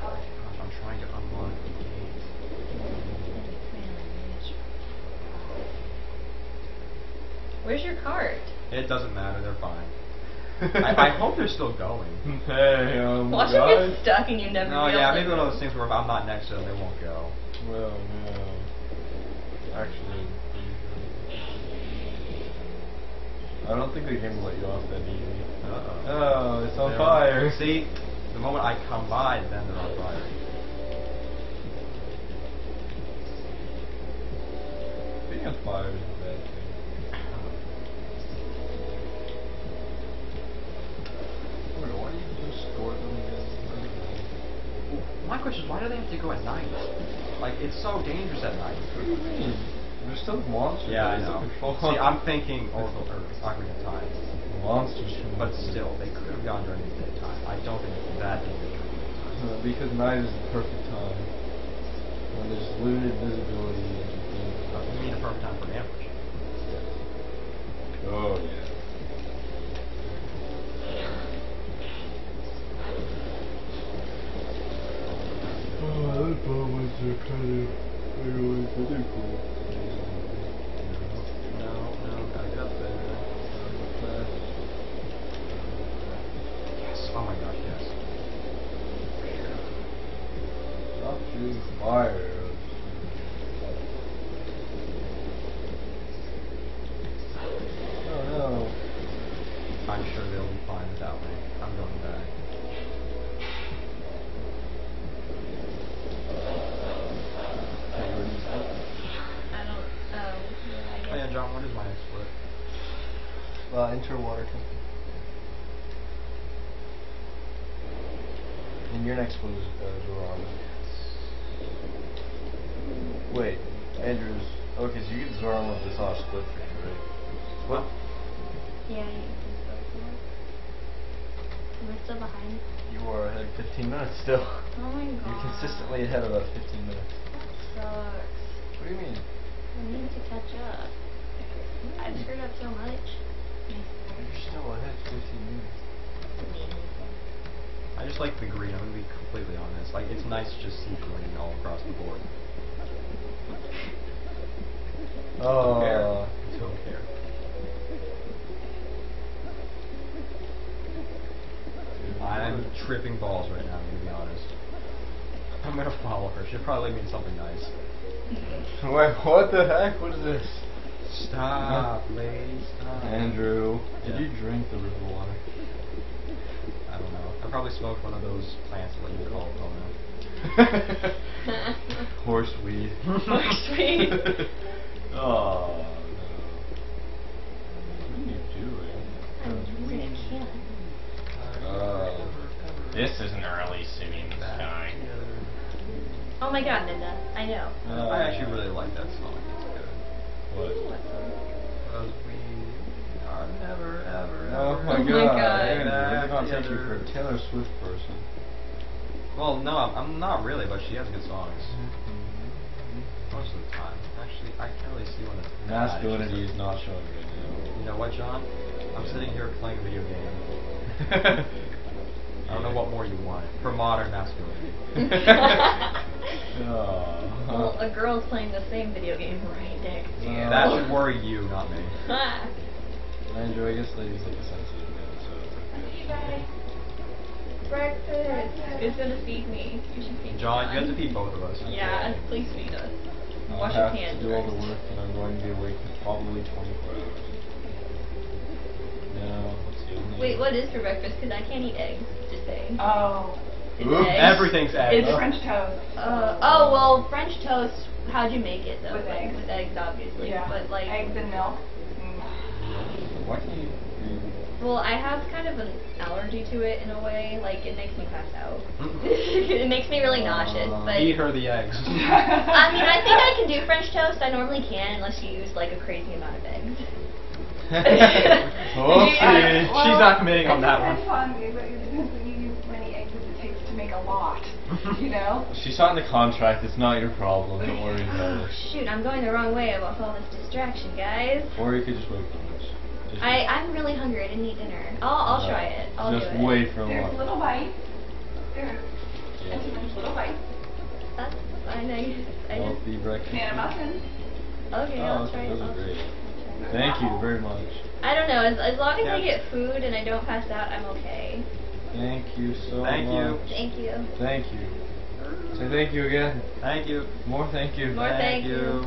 Gosh, I'm trying to unlock the gate. Where's your cart? It doesn't matter, they're fine. I, I hope they're still going. Hey, um, Watch them guys. get stuck and you never No, be yeah, able maybe one of those things where if I'm not next to them, they won't go. Well, no. Actually, I don't think the game will let you off that easy. Uh-oh. Oh, it's on They're fire. See, the moment I come by, then they're on fire. Being on fire is a bad thing. Wait, why do you just store them again? My question is, why do they have to go at night? Like, it's so dangerous at night. What do you mean? There's still monsters. Yeah, I know. See, I'm thinking Oracle or Ocarina of Time. monsters. But still, they could have gone during the daytime. I don't think it's that dangerous during daytime. Uh, because night is the perfect time. When there's limited visibility and you Uh. You mean a perfect time for an ambush? Oh yeah those bombers are kind of really pretty cool. No, no, gotta get up there. Yes. Oh my gosh, yes. Stop shooting Oh fire arrows. Oh no. I'm sure they'll be fine without me. I'm going back. I don't. Oh, yeah, I Oh yeah, guess. John, what is my exploit? Uh, enter water temple. And your next was uh, Zora Armor. Wait, Andrews. Okay, so you get Zora Armor with this off split for sure, right? What? Yeah, you can go for it. We're still behind. You are ahead 15 minutes still. Oh my god. You're consistently ahead about 15 minutes. Sucks. What do you mean? I need to catch up. I've hmm. screwed up so much. You're still ahead 15 minutes. I just like the green. I'm gonna be completely honest. Like, it's nice to just see green all across the board. Don't care. Oh. Don't care. I'm tripping balls right now. I'm gonna be honest. I'm gonna follow her. She'll probably mean something nice. Wait, what the heck? What is this? Stop, lady. Stop. Andrew, Yeah. did you drink the river water? I don't know. I probably smoked one of those plants that you call Bono. Horse weed. Horse weed. oh no. What are you doing? I'm using a can. Uh, Uh, this is an early city in the sky. Oh my god, Linda. I know. I actually really like that song. It's good. What? Because we are never, ever, ever. Oh my Oh my god, God. Andrew, I did not take you for Together. a Taylor Swift person. Well, no, I'm, I'm not really, but she has good songs. Mm-hmm. Most of the time. Actually, I can't really see when it's bad. It's Masculinity just is not showing right You know what, John? I'm sitting here playing a video game. Now. I don't know what more you want for modern masculinity. Oh. well, a girl's playing the same video game right next to you. That should worry you, not me. Ah. Andrew, I guess they use like a sensitive man, so it's okay. Breakfast. It's gonna feed me. You should feed John, you have to feed both of us. Yeah, please feed us. I'll Wash your have hands to do all the work, and I'm going to be awake for probably 24 hours. No, it's the only. Wait, what is for breakfast? Because I can't eat eggs. Just saying. Oh, It's Oops. eggs. Everything's eggs. it's French toast. Uh, oh well, French toast. How'd you make it though? With Like, eggs. With eggs, obviously. Yeah. But like, eggs and milk. Mm. Why can't you? well, I have kind of an allergy to it in a way. Like, it makes me pass out. it makes me really nauseous. Uh, But eat her the eggs. I mean, I think I can do French toast. I normally can, unless you use like a crazy amount of eggs. Okay. Uh, She's not committing on that it's one. fun, but it depends when you use as many eggs as it takes to make a lot. You know? She signed the contract. It's not your problem. Don't worry Oh about it. shoot, I'm going the wrong way with all this distraction, guys. Or you could just wait for lunch. Just I. I'm really hungry. I didn't eat dinner. I'll I'll No, try it. I'll just do it. wait for There's lunch. little bites. There's Yeah. there's little bites. That's fine. I, I just Healthy breakfast. Banana muffins. okay. Oh, I'll try it. those are great. Try it. Thank you very much. I don't know. As, as long as I get food and I don't pass out, I'm okay. Thank you so Thank you. much. Thank you. Thank you. Say thank you again. Thank you. More thank you. More thank you.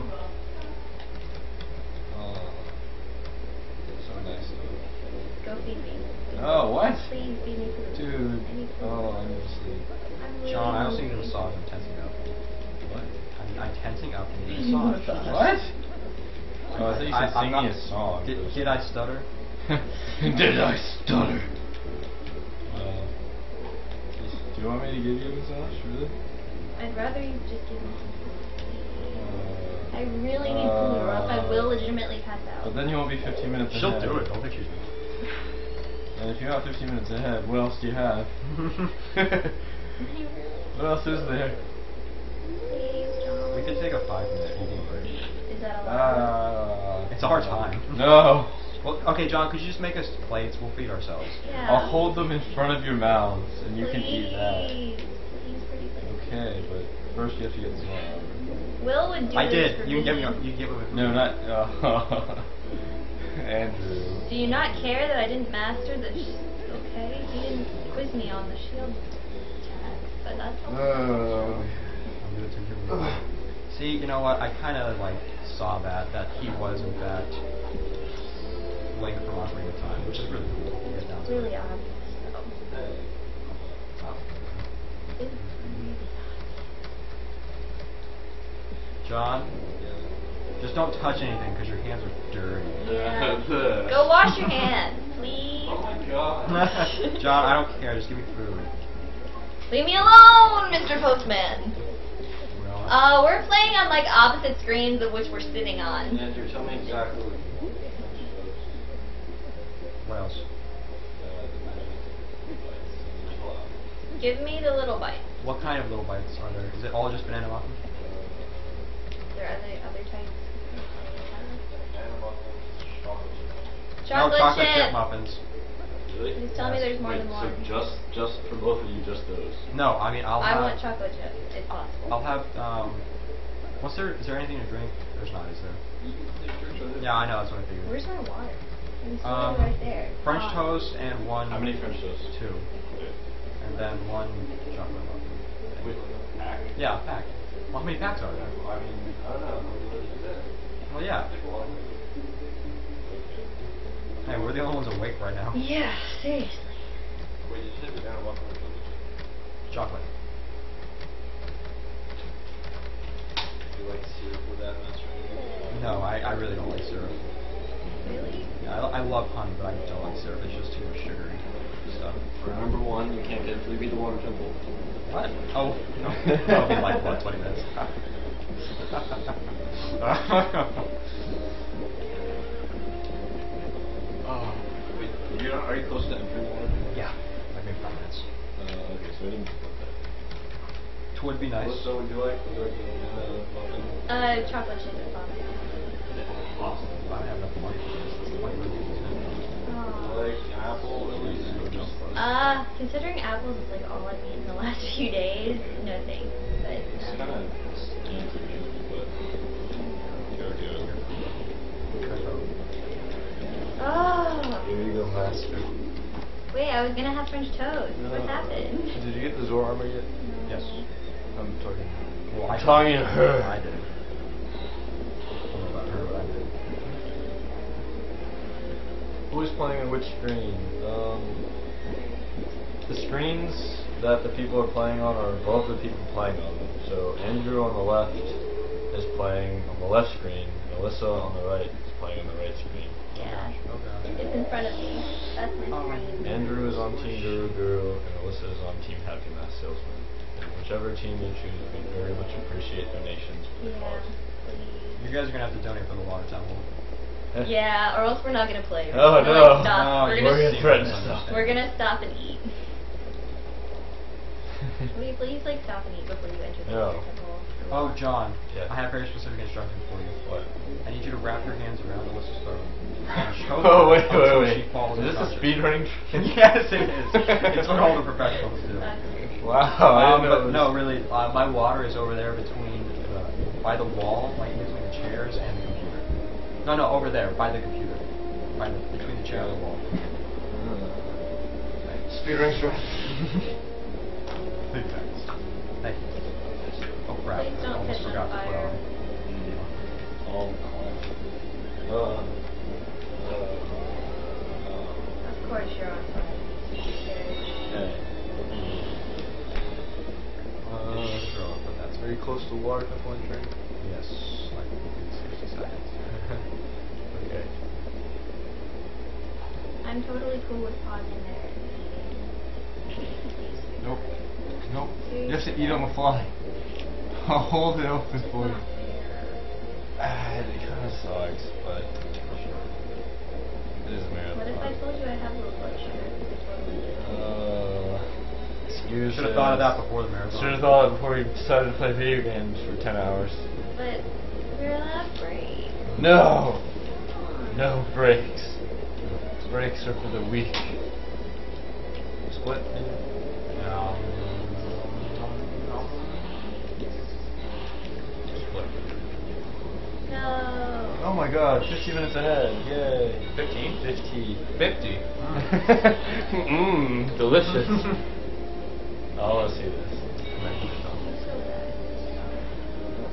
Oh, so nice of you. Go feed me. Oh, what? Please feed me food. Dude. I need food. Oh, I need to sleep. I'm really John, I also need a hungry. massage. I'm tensing up. What? I'm, I'm tensing up. I need a massage. What? Oh, I thought you I- said I'm sing not- me a song. Did, did I stutter? Did I stutter? Uh, do you want me to give you a massage, really? I'd rather you just give me some food. Uh, I really need food, or else I uh, will legitimately pass out. But then you won't be 15 minutes She'll ahead. do it. Don't accuse me. And if you're not 15 minutes ahead, what else do you have? What else is there? please, John. we could take a five minute break. Is that allowed? Uh, It's our time. No. Well, okay, John, could you just make us plates? We'll feed ourselves. yeah. I'll hold them in front of your mouths, and you please. can eat that. Please. Okay, but first you have to get this one out. Will would do I this did. for You me. can give me. You can give it with me. No, not. Uh, Andrew. Do you not care that I didn't master the? Sh- okay, he didn't quiz me on the shield attack, but that's okay. Uh, I'll give it to you. See, you know what? I kind of like saw that that he was in fact Link from Ocarina of Time, which is really cool. to get down It's really obvious. though. It's really John, just don't touch anything because your hands are dirty. Yeah. Go wash your hands, please. Oh my god. John, I don't care. Just give me food. Leave me alone, Mr. Postman. Well, Uh, we're playing on like opposite screens of which we're sitting on. Andrew, tell me exactly what you want. what else? Give me the little bites. What kind of little bites are there? Is it all just banana muffins? There are other other types. no, Chocolate, chocolate chip. chip muffins. Really? Please tell me there's more Wait, than so just just for both of you, just those. No, I mean I'll I have. want chocolate chip, if possible. I'll have. Um, what's there? Is there anything to drink? There's not, is there? Yeah, I know. That's what I figured. Where's my water? It's Um, right there. French Ah. toast and one. How many French toasts? Two, and then one chocolate muffin. Wait, pack? Yeah, a pack. Well, how many packs are there? I mean, I don't know. Well, yeah. Hey, we're the only ones awake right now. Yeah, seriously. Wait, did you say banana muffin or something? Chocolate. Do you like syrup with that, Master? No, I, I really don't like syrup. Really? Yeah, I, I love honey, but I don't like syrup. It's just too much sugary stuff. Remember one, you can't get Sleepy the Water Temple. What? Oh, no. That'll be like, what, 20 minutes? oh. Wait, you're not, are you close to entering Water Temple? Yeah, like maybe five minutes. Uh, okay, so we didn't split that. It would be nice. So would you like? Would you like the banana muffin? Uh, chocolate chip is awesome. Awesome. I don't have enough money for this. It's 20 minutes. Would you like apple or least? Uh, considering apples is like all I've eaten the last few days, no thanks. But It's um, kind of stinky, but you're good. Oh, Here you go, master. wait, I was gonna have French toast. What happened? Did you get the Zora armor yet? Yes. I'm talking. Well, I'm I talking to her. I did. I don't know about her, but I did. Who's playing on which screen? Um, the screens that the people are playing on are above the people playing on them. So Andrew on the left is playing on the left screen. Melissa on the right is playing on the right screen. Yeah, Okay. it's in front of me. That's my Oh. screen. Andrew is on Team Guru Guru, and Alyssa is on Team Happy Mask Salesman. And whichever team you choose, we very much appreciate donations for the Yeah, cause. You guys are gonna have to donate for the water temple. Yeah, or else we're not gonna play. Oh, we're Oh, gonna, no. Like, stop. No, we're you gonna We're gonna threaten to to stop. we're gonna stop and eat. Will you please like stop and eat before you enter the No. water temple? Oh, John. Yeah. I have very specific instructions for you. What? I need you to wrap your hands around Alyssa's throat. And choke Oh, her wait, wait, she wait. falls Is this a unconscious. speedrunning? yes, it is. It's what all the professionals do. Wow, I Um, but no, really, uh, my water is over there between, uh, by the wall, like between the chairs and the computer. No, no, over there, by the computer. By the, between the chair and the wall. Speedrunning strat. Big thanks. Thank you. Oh crap, Please I don't almost forgot to put on. Oh, uh, uh, Of course you're on fire. okay. Uh, sure, but that's very close to water temple entering? Yes, like 60 seconds. Okay. I'm totally cool with pausing there. Nope. Nope. You have to eat on the fly. I'll hold it open for you. Ah, it kind of sucks, but it is a marathon. What if I told you I have low blood sugar? I totally do. Uh, excuses. Should have thought of that before the marathon. Should have thought of it before you decided to play video games for 10 hours. But we're allowed break. No! No breaks. Breaks are for the weak. Split? No. Split. No. Oh my god, 15 minutes ahead. Yay. 15? 50. 50. Mmm, delicious. Oh, I want to see this.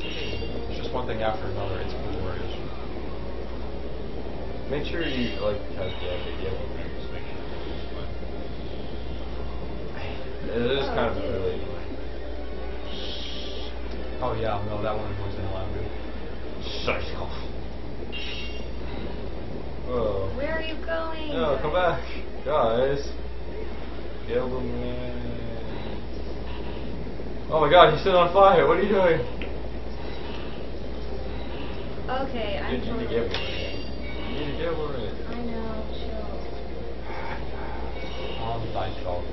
It's just one thing after another. It's glorious. Make sure you, like, have the idea of what just make sure it's fine. It is kind of really. Oh yeah, no, that one annoys the hell out of me. Psycho. Oh. Where are you going? No, come back. Guys. Yellow man. Oh my god, he's still on fire. What are you doing? Okay, I'm You need to totally give him serious. You need to get over it. I know, chill. Calm thyself.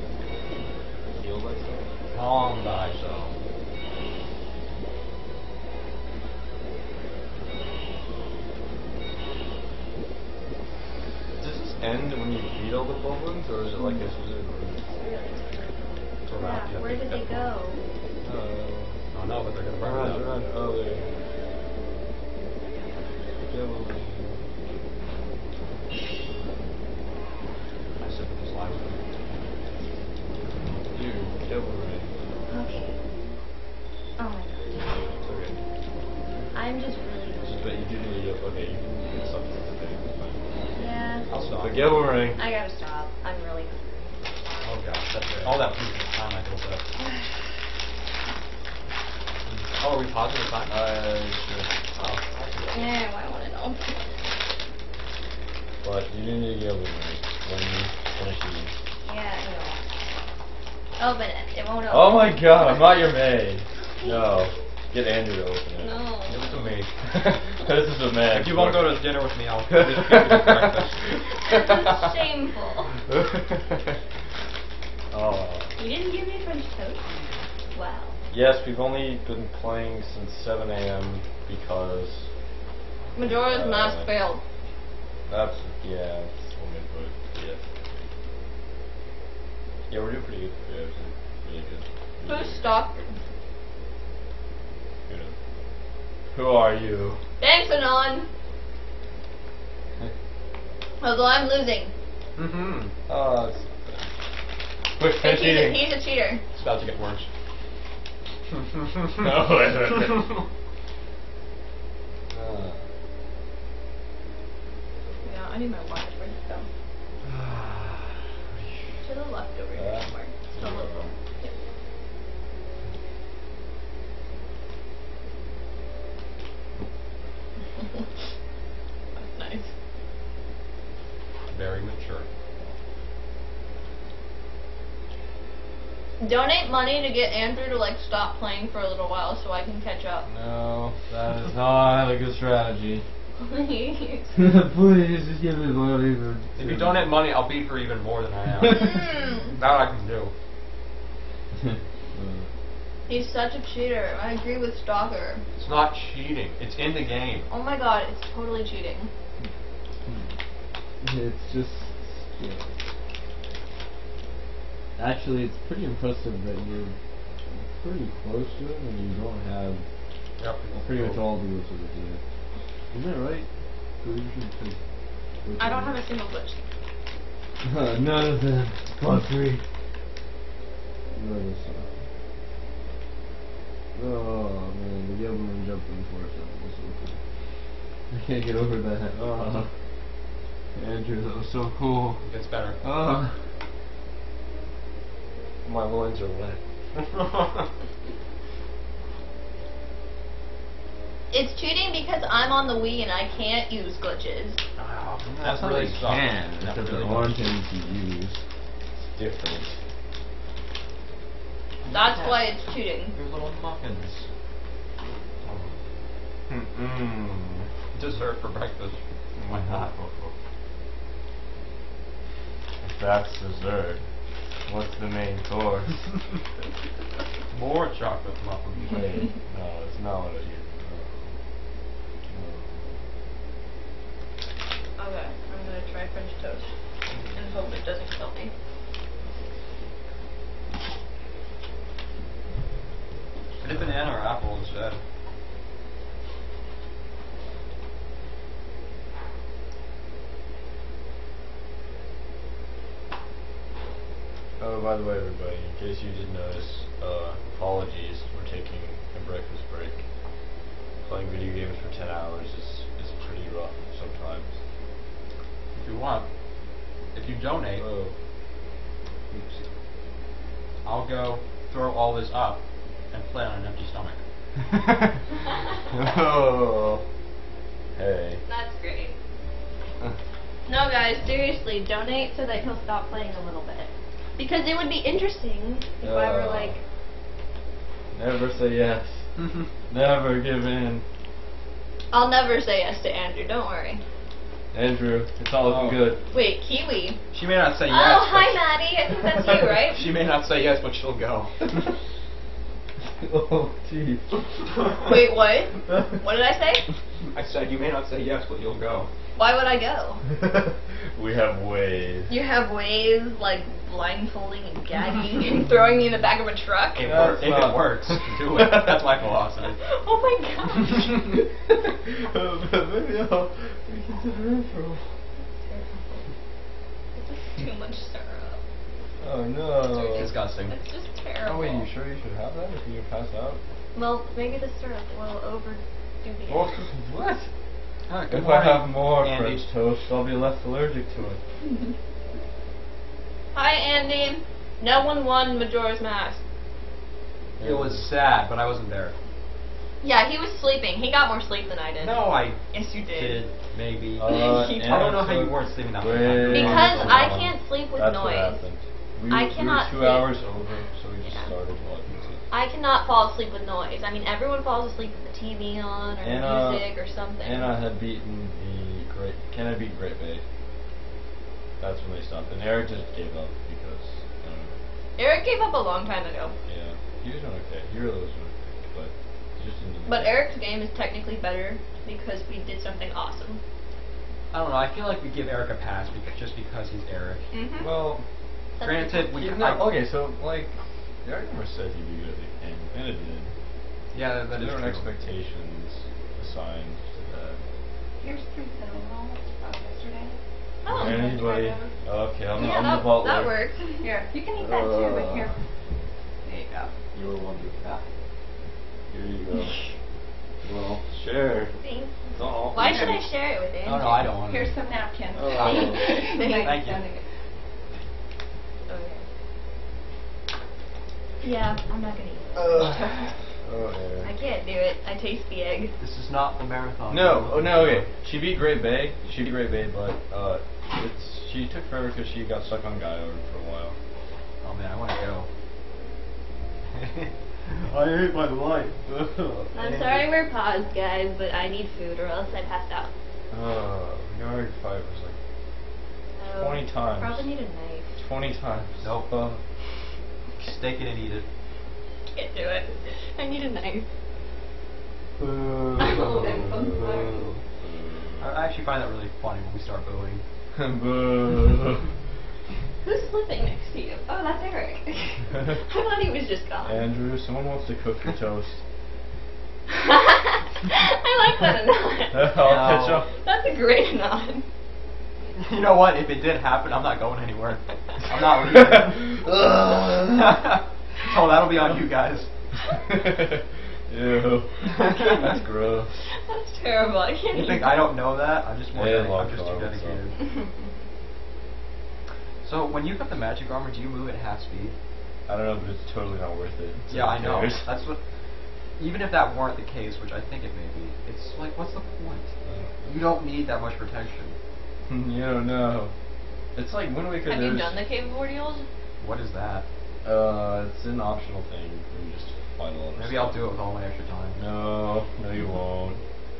Heal myself. Calm thyself. End when you beat all the Bulblins, or is it like a specific route? Yeah, where did they go? Uh, Oh no, but they're gonna burn run, it run. up. Oh, there. Yellow man. I said this last one. Dude, yellow man. Okay. Oh my god. It's okay. I'm just really It's just that you do need to, okay, I'll stop. The yellow ring. I gotta stop. I'm really hungry. Oh gosh, that's right. All that previous time I built up. Oh, are we pausing the time? Uh, sure. oh, I see that. Yeah, I want to know. But you do need a yellow ring when you finish eating. Yeah, I know. Oh, but it won't open. Oh my god, I'm not your maid. No. Get Andrew to open it. No. Give it to me. this is a man. If you won't go to dinner with me, I'll give you breakfast. Shameful. oh. You didn't give me French toast? Wow. Yes, we've only been playing since 7 a.m. because Majora's Uh, Mask failed. that's yeah, that's one way put. Yeah. Yeah, we're doing pretty good. Yeah, we're really good. Really Who's good. Stalker? Who knows? Who are you? Thanks, Anon. Although I'm losing. Mm-hmm. Oh, it's, Quick, Like, finish he's, a, he's a cheater. it's about to get worse. No. Uh, Yeah, I need my water Where'd it go? To the left over here Uh, somewhere. Still yeah. local. Yep. That's nice. Very mature. Donate money to get Andrew to like stop playing for a little while so I can catch up. No, that is not a good strategy. Please. Please, just give me money. for- If you donate money, I'll beat her even more than I am. Mm. that I can do. He's such a cheater. I agree with Stalker. It's not cheating. It's in the game. Oh my god, it's totally cheating. It's just. Yeah. Actually, it's pretty impressive that you're pretty close to it and you don't have Yep. pretty much all the glitches that you have. Isn't that right? Collusion? 'Cause glitches- I don't have a single glitch. None of them. Plus three. None of this stuff. Oh man, the Gilman jumping force that was so cool. I can't get over that. Oh. Andrew, that was so cool. It gets better. Oh. my loins are wet. It's cheating because I'm on the Wii and I can't use glitches. Oh, That's that really really sucks. can. That Because really there does. aren't things to use. It's different. That's why it's cheating. Your little muffins. Hmm. Mm-mm. Dessert for breakfast. My god. If that's dessert, what's the main course? More chocolate muffins. Wait, no, it's not what I it is. Okay, I'm gonna try French toast and hope it doesn't kill me. I did banana or apple instead. Oh, by the way, everybody, in case you didn't notice, uh, apologies, we're taking a breakfast break. Playing video games for 10 hours is, is pretty rough sometimes. If you want. If you donate, Oh, I'll go throw all this up and play on an empty stomach. oh. hey. That's great. No, guys, seriously, donate so that he'll stop playing a little bit. Because it would be interesting if I were Uh. like, Never say yes. Never give in. I'll never say yes to Andrew, don't worry. Andrew, it's all looking Oh. good. Wait, Kiwi. She may not say yes. oh, but hi, Maddie. I think that's you, right? She may not say yes, but she'll go. oh, jeez. Wait, what? What did I say? I said you may not say yes, but you'll go. Why would I go? we have ways. You have ways like blindfolding and gagging and throwing me in the back of a truck? If, That's wor- if not- it works, do it. That's my philosophy. Oh my gosh. Maybe I'll reconsider intro. This is too much syrup. Oh no. Disgusting. It's just terrible. Oh wait, you sure you should have that if you pass out? Well, maybe the syrup will overdo the Oh, what? Ah, good If I have more Andy. French toast, I'll be less allergic to it. Hi, Andy. No one won Majora's Mask. It was sad, but I wasn't there. Yeah, he was sleeping. He got more sleep than I did. No, I Yes, you did. did maybe. Uh, He I don't know how you weren't sleeping that much. Because I can't sleep with That's what noise. happened. We, I we cannot were two sleep. hours over, so we just Yeah. started watching it. I cannot fall asleep with noise. I mean, everyone falls asleep with the TV on or Anna- music or something. Anna had beaten the Great. Can I beat Great Bay? That's when they stopped, and Eric just gave up because I know. Eric gave up a long time ago. Yeah, he was doing okay. He really was doing okay, but he just didn't. But Eric's game is technically better because we did something awesome. I don't know. I feel like we give Eric a pass because just because he's Eric. Mm-hmm. Well, That's Granted, we no, okay, so like, the argument said he'd be good at the game, and it did. Yeah, that, that is there were true. expectations assigned to that. Here's three cinnamon rolls from yesterday. Oh. Anybody? Okay, I'm, yeah, I'm that, the butler. that works. Here, you can eat that too, but Uh, here. There you go. You're wonderful. Here you go. well, share. Thanks. Oh, Why should I share it with Angie? No, no, I don't want Here's it. some napkins. Oh. Thank Nice Thank you. sending it. Okay. Yeah, I'm not gonna eat. it. Oh, I can't do it. I taste the egg. This is not the marathon. No, oh no, okay. She beat Great Bay. She beat Great Bay, but uh, it's she took forever because she got stuck on Gyorg for a while. Oh man, I want to go. I hate my life. I'm sorry we're paused, guys, but I need food or else I pass out. Uh, Yard Five was like So, 20 times. Probably need a knife. 20 times. Nope. Uh, Steak it and eat it. Can't do it. I need a knife. Boo. That's so funny. I I actually find that really funny when we start booing. Boo. Who's sleeping next to you? Oh, that's Eric. I thought he was just gone. Andrew, someone wants to cook your toast. I like that nod. I'll pitch up. That's a great nod. You know what? If it did happen, I'm not going anywhere. I'm not leaving. oh, that'll be on you guys. Ew. That's gross. That's terrible. I can't You think I don't know that? I'm just more Yeah, I'm just too carbs, so. dedicated. So when you got the magic armor, do you move at half speed? I don't know, but it's totally not worth it. So yeah, I know. cares? That's what. Even if that weren't the case, which I think it may be, it's like, what's the point? Mm. You don't need that much protection. you don't know. It's like Wind Waker. Have you there's- done the Cave of Ordeals? What is that? Uh, it's an optional thing. You just fight a lot of Maybe stuff. I'll do it with all my extra time. No, no, you won't.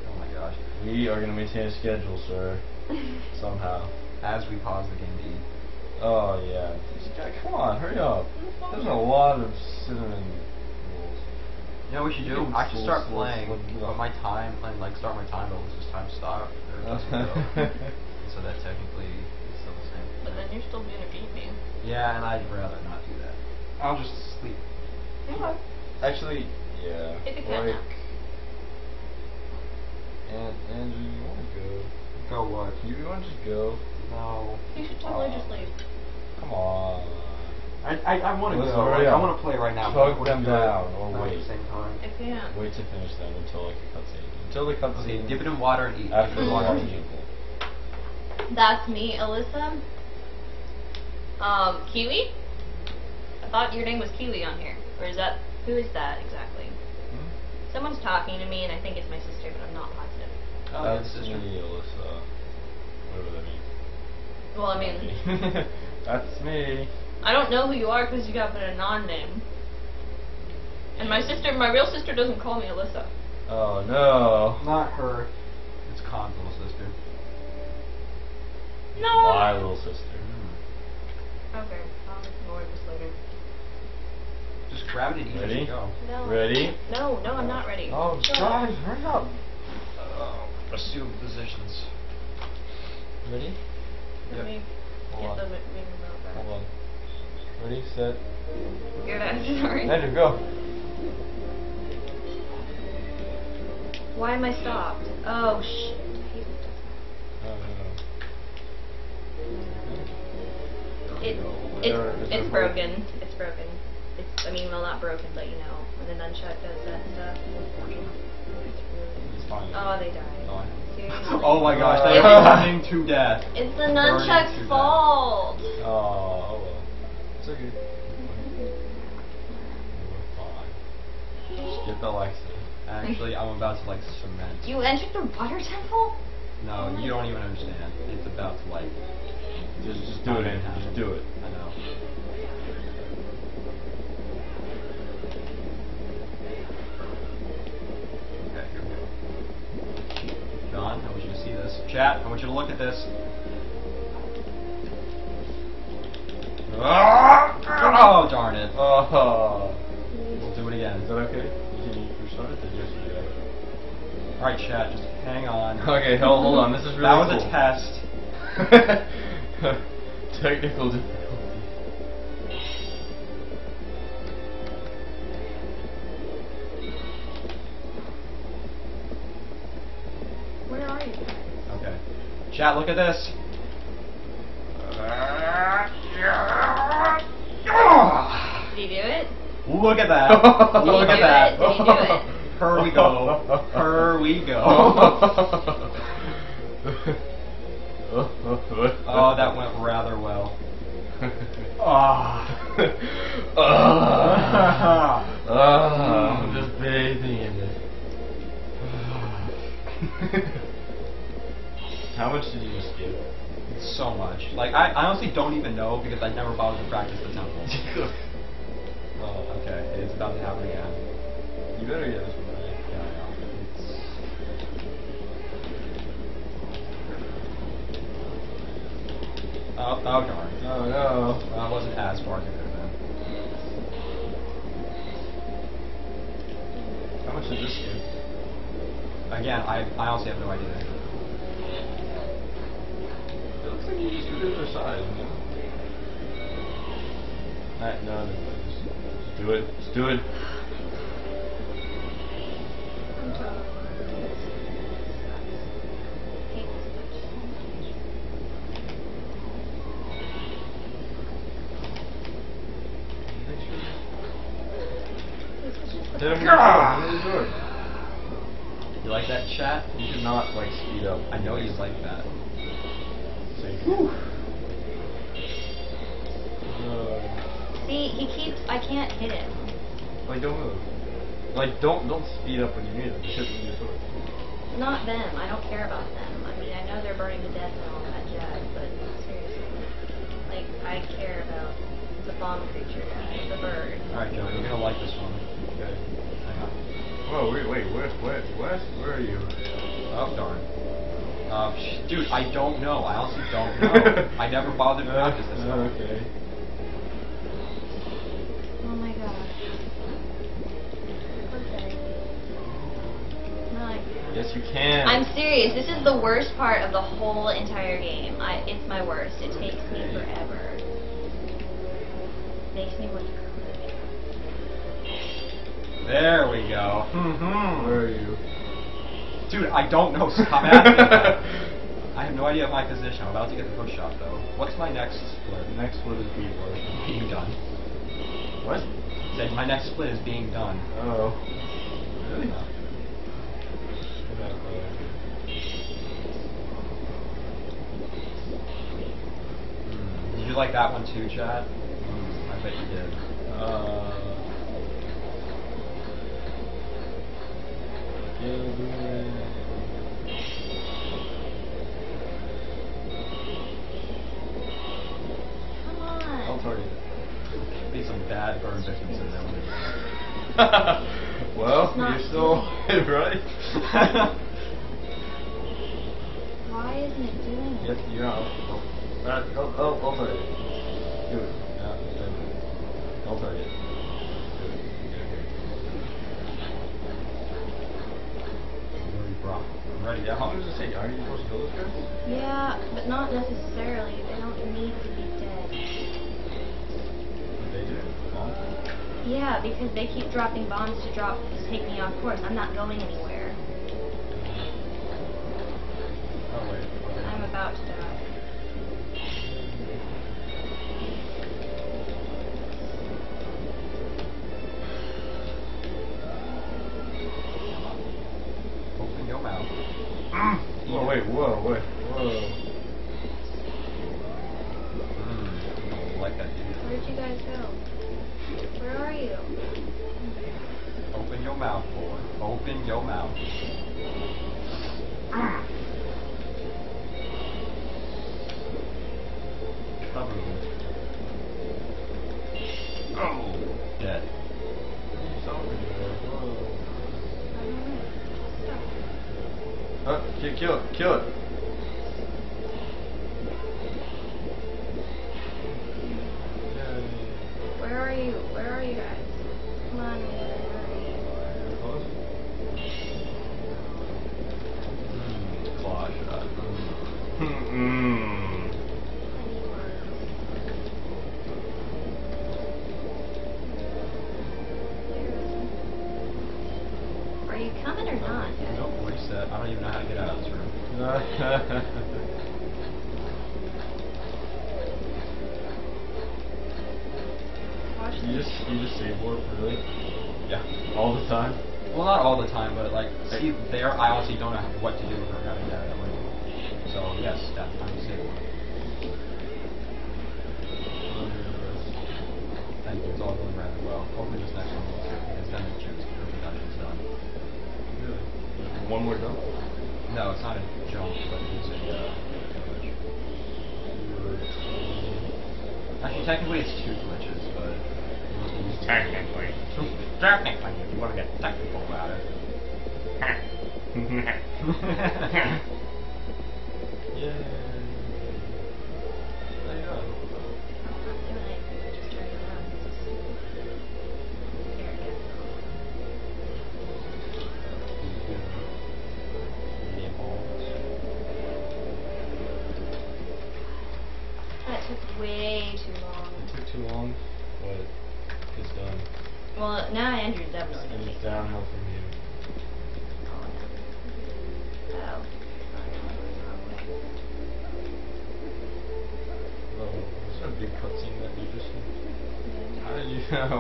Oh my gosh. We are gonna maintain a schedule, sir. Somehow. As we pause the game to eat. Oh yeah. Just, come on, hurry up. There's a lot of cinnamon rolls. You know what we should do? You can I should start playing, but my time, and like start my time, but it's just time stop. Or just go. so that technically it's still the same. But then you're still gonna beat me. Yeah, and I'd rather not do that. I'll just sleep. Okay. Actually, yeah. Take a cat like, And Andrew, you wanna go? Go what? You, you wanna just go? No. You should totally just leave. Come on. I I, I want to go. hurry Like, I want to play right now. but I Chug them do down, or wait. At the same time. I can't. Wait to finish them until like the cutscene. Until the cutscene. Okay, dip it in water and eat. After Dip it the water water and eat. People. That's me, Alyssa. Um, Kiwi? I thought your name was Kiwi on here. Or is that, who is that exactly? Hmm? Someone's talking to me and I think it's my sister, but I'm not positive. Oh, That's yeah, sister. me, Alyssa. Whatever that means. Well, I mean, That's me. I don't know who you are because you got put a non-name. And my sister, my real sister doesn't call me Alyssa. Oh no. Not her. It's Khan's little sister. No! My little sister. Okay, I'll ignore this later. Just grab it and eat it Ready? go. No. Ready? No, no, I'm not ready. Oh, Shut guys, up. hurry up. Oh, assume positions. Ready? Let Yep. me Hold get on. the mi- ring remote back. Hold on. Ready, set. Good, I'm sorry. Andrew, go. Why am I stopped? Oh, sh. No, no, no. It, There- it's, is it's there broken. It's broken. It's, I mean, well, not broken, but you know, when the nunchuck does that stuff. It's really. It's fine. Oh, they died. Oh, Seriously. Oh my gosh, they are burning to death. It's the Burning to nunchuck's fault. Oh, oh well. It's okay. We're fine. Just get the Alexa. Actually, I'm about to like cement. You entered the water temple? No, you don't even understand. It's about to like. Just, just do it, Andrew. Just do it. I know. Okay, here we go. John, I want you to see this. Chat, I want you to look at this. Ah! Oh, darn it. Oh. We'll do it again. Is that okay? Can you restart it? Alright, Chad, just hang on. Okay, hold, hold on. This is really That was cool. a test. Technical difficulty. Where are you? Okay. Chat, look at this. Did he do it? Look at that. look at that. it? Did he do it? Her we go. Her we go. oh, that went rather well. Ah. Ah, I'm just bathing in it. How much did you just give? so much. Like I, I honestly don't even know because I never bothered to practice the temple. oh, okay. It's about to happen again. You better get this one right. Yeah, I know. It's- Oh, oh darn. Oh no. Well, I wasn't as far as it could. How much did this give? Again, I, I honestly have no idea. It looks like you just did it aside, you know? Alright, no, no, no, just, just do it. Just do it. Hit him with the sword. Hit him with the sword. You like that chat? You should not like speed up. I know you like that. So you can- See, he keeps. I can't hit him. like don't move. Like don't don't speed up when you need it. Just hit them with your sword. Not them. I don't care about them. I mean, I know they're burning to death and all that jazz, but seriously, like I care about the bomb creature the bird. Alright, Joe, you're gonna like this one. Okay. Hang on. Whoa, wait, wait, where, where, where, where are you? Oh, darn. Uh, sh- dude, I don't know. I honestly don't know. I never bothered to practice this. Uh, okay. Oh my gosh. Okay. Yes, you can. I'm serious. This is the worst part of the whole entire game. I, it's my worst. It takes me forever. Makes me want to cry. There we go. Mm-hmm. Where are you? Dude, I don't know. Stop asking. I have no idea of my position. I'm about to get the push shot though. What's my next split? Next split is B word. Being done. What? Said my next split is being done. Oh. Really? Uh. Did you like that one too, Chad? Mm, I bet you did. Uh. Come on. I'll target. Be some bad burn victims in well, you're still right. Why isn't it doing it? Yes, you know. Alright, I'll, I'll, I'll target. Do it. Yeah. I'll target. Do it. I'm ready. Yeah, how long does it take? Are you supposed to kill those guys? Yeah, but not necessarily. They don't need to be dead. They do. Well, Yeah, because they keep dropping bombs to drop to take me off course. I'm not going anywhere. oh wait. I'm about to die. Whoa, wait, whoa, wait, whoa. Mm. Like that. Where'd you guys go? Where are you? Open your mouth, boy. Open your mouth. Kaboom. Oh, dead. Uh, kill, kill it, kill it. Where are you? Where are you guys? Come on, where are you? Mm, claw shot. you just you just skateboard really? Yeah, all the time. Well, not all the time, but like see there, I honestly don't know what to do with her having that. So yes, that time to skateboard. Thank you. It's all going rather well. Hopefully this next one will. done. The chip's production done. Really? One more done. No, it's not a jump, but it's a, uh. Actually, technically it's two glitches, but... Technically. Technically, if you want to get technical about it. Yay.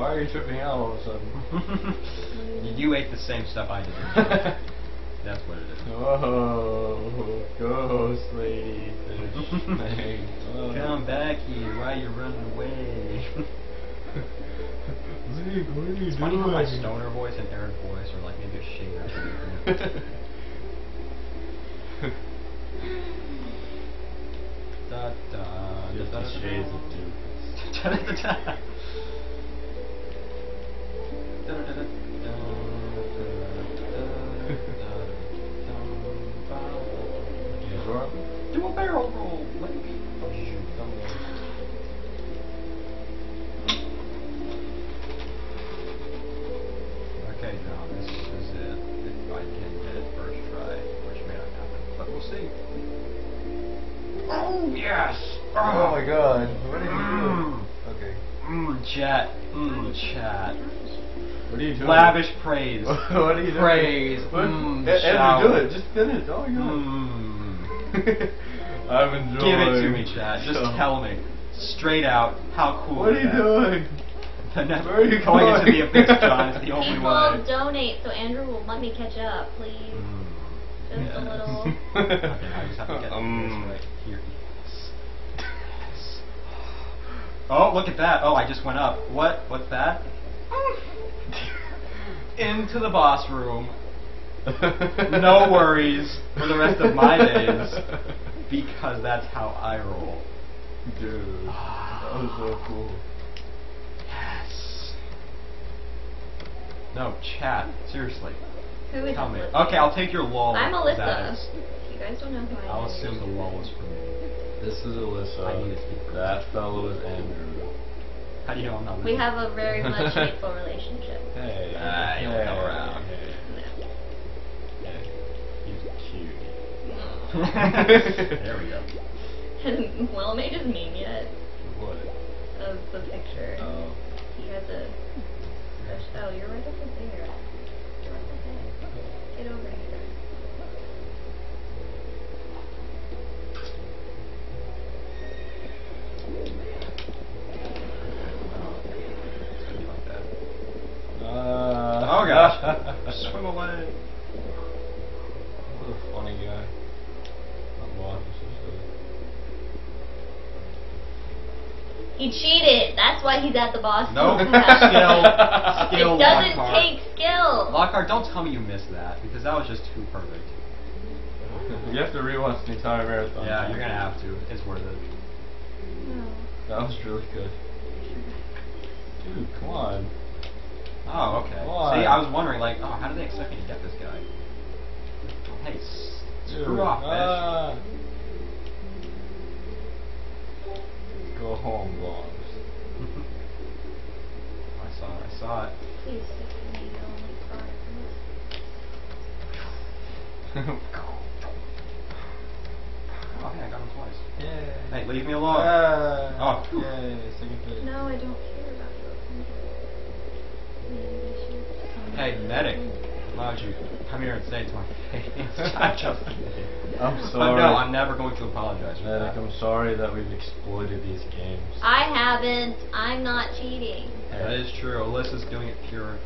Why are you tripping out all of a sudden? you ate the same stuff I did. That's what it is. Whoa, ghost lady fish thing. Oh. Come back here. Why are you running away? Zeke, what are you It's funny how my stoner voice and Eric voice are like maybe a shade or two different. da, da, Fifty da, da, da, Shades of da, da, Yeah, Zora? da. Do a barrel roll, Link. Okay, John, this is it. If I can get it first try, which may not happen, but we'll see. Oh, yes! Oh my god, what did you Mm. do? Okay. Mmm, chat. Mmm, chat. What are you doing? Lavish praise. what are you doing? Praise. Mm, Andrew, do it. Just finish. Oh my god. Mmm. I'm enjoying. Give it to me, Chad. Just So- tell me, straight out, how cool What is are you that? doing? The never Where are you going into the going? abyss, John. It's the only People way. donate so Andrew will let me catch up, please. Mm. Just a little. Okay, I just have to get Um. this right here. Yes. Yes. Oh, look at that. Oh, I just went up. What? What's that? Into the boss room. No worries for the rest of my days. Because that's how I roll. Dude, that was so cool. Yes. No, chat. Seriously. Who is Tell me. Alyssa? Okay, I'll take your lull. I'm Alyssa. is- You guys don't know who I am. I'll assume the lull is for me. This is Alyssa. I need to speak. That fellow is Andrew. How do you know I'm not We listening? have a very much hateful relationship. Hey. You'll hey, come around. Hey. Hey. He's cute. there we go. Has Will made his meme yet What? of the picture? Oh. He has a. a- Oh, you're right over there. You're right over there. Get over here. It's gonna be like that. Uh, Oh gosh. Swim away. What a funny guy. I'm watching so silly. He cheated. That's why he's at the boss. Nope. pass. Skill. Skill. It doesn't Lockhart. take skill. Lockhart, don't tell me you missed that because that was just too perfect. You have to rewatch the entire marathon. Yeah, you're gonna have to. It's worth it. No. That was really good. Dude, come on. Oh, okay. Why? See, I was wondering, like, oh, how do they expect me to get this guy? Hey, s- screw Dude, off, bitch. ah. Go home, boss. I saw it. I saw it. Please stick to me, don't cry. Oh, hey, I got him twice. Yay. Hey, leave me alone. Ah. Oh. Yay, second place. No, I don't care about you. Hey, medic. Why would you come here and say it to my face? I just. I'm sorry. no, I'm never going to apologize for Medic, that. I'm sorry that we've exploited these games. I haven't. I'm not cheating. That is true. Alyssa's doing it pure.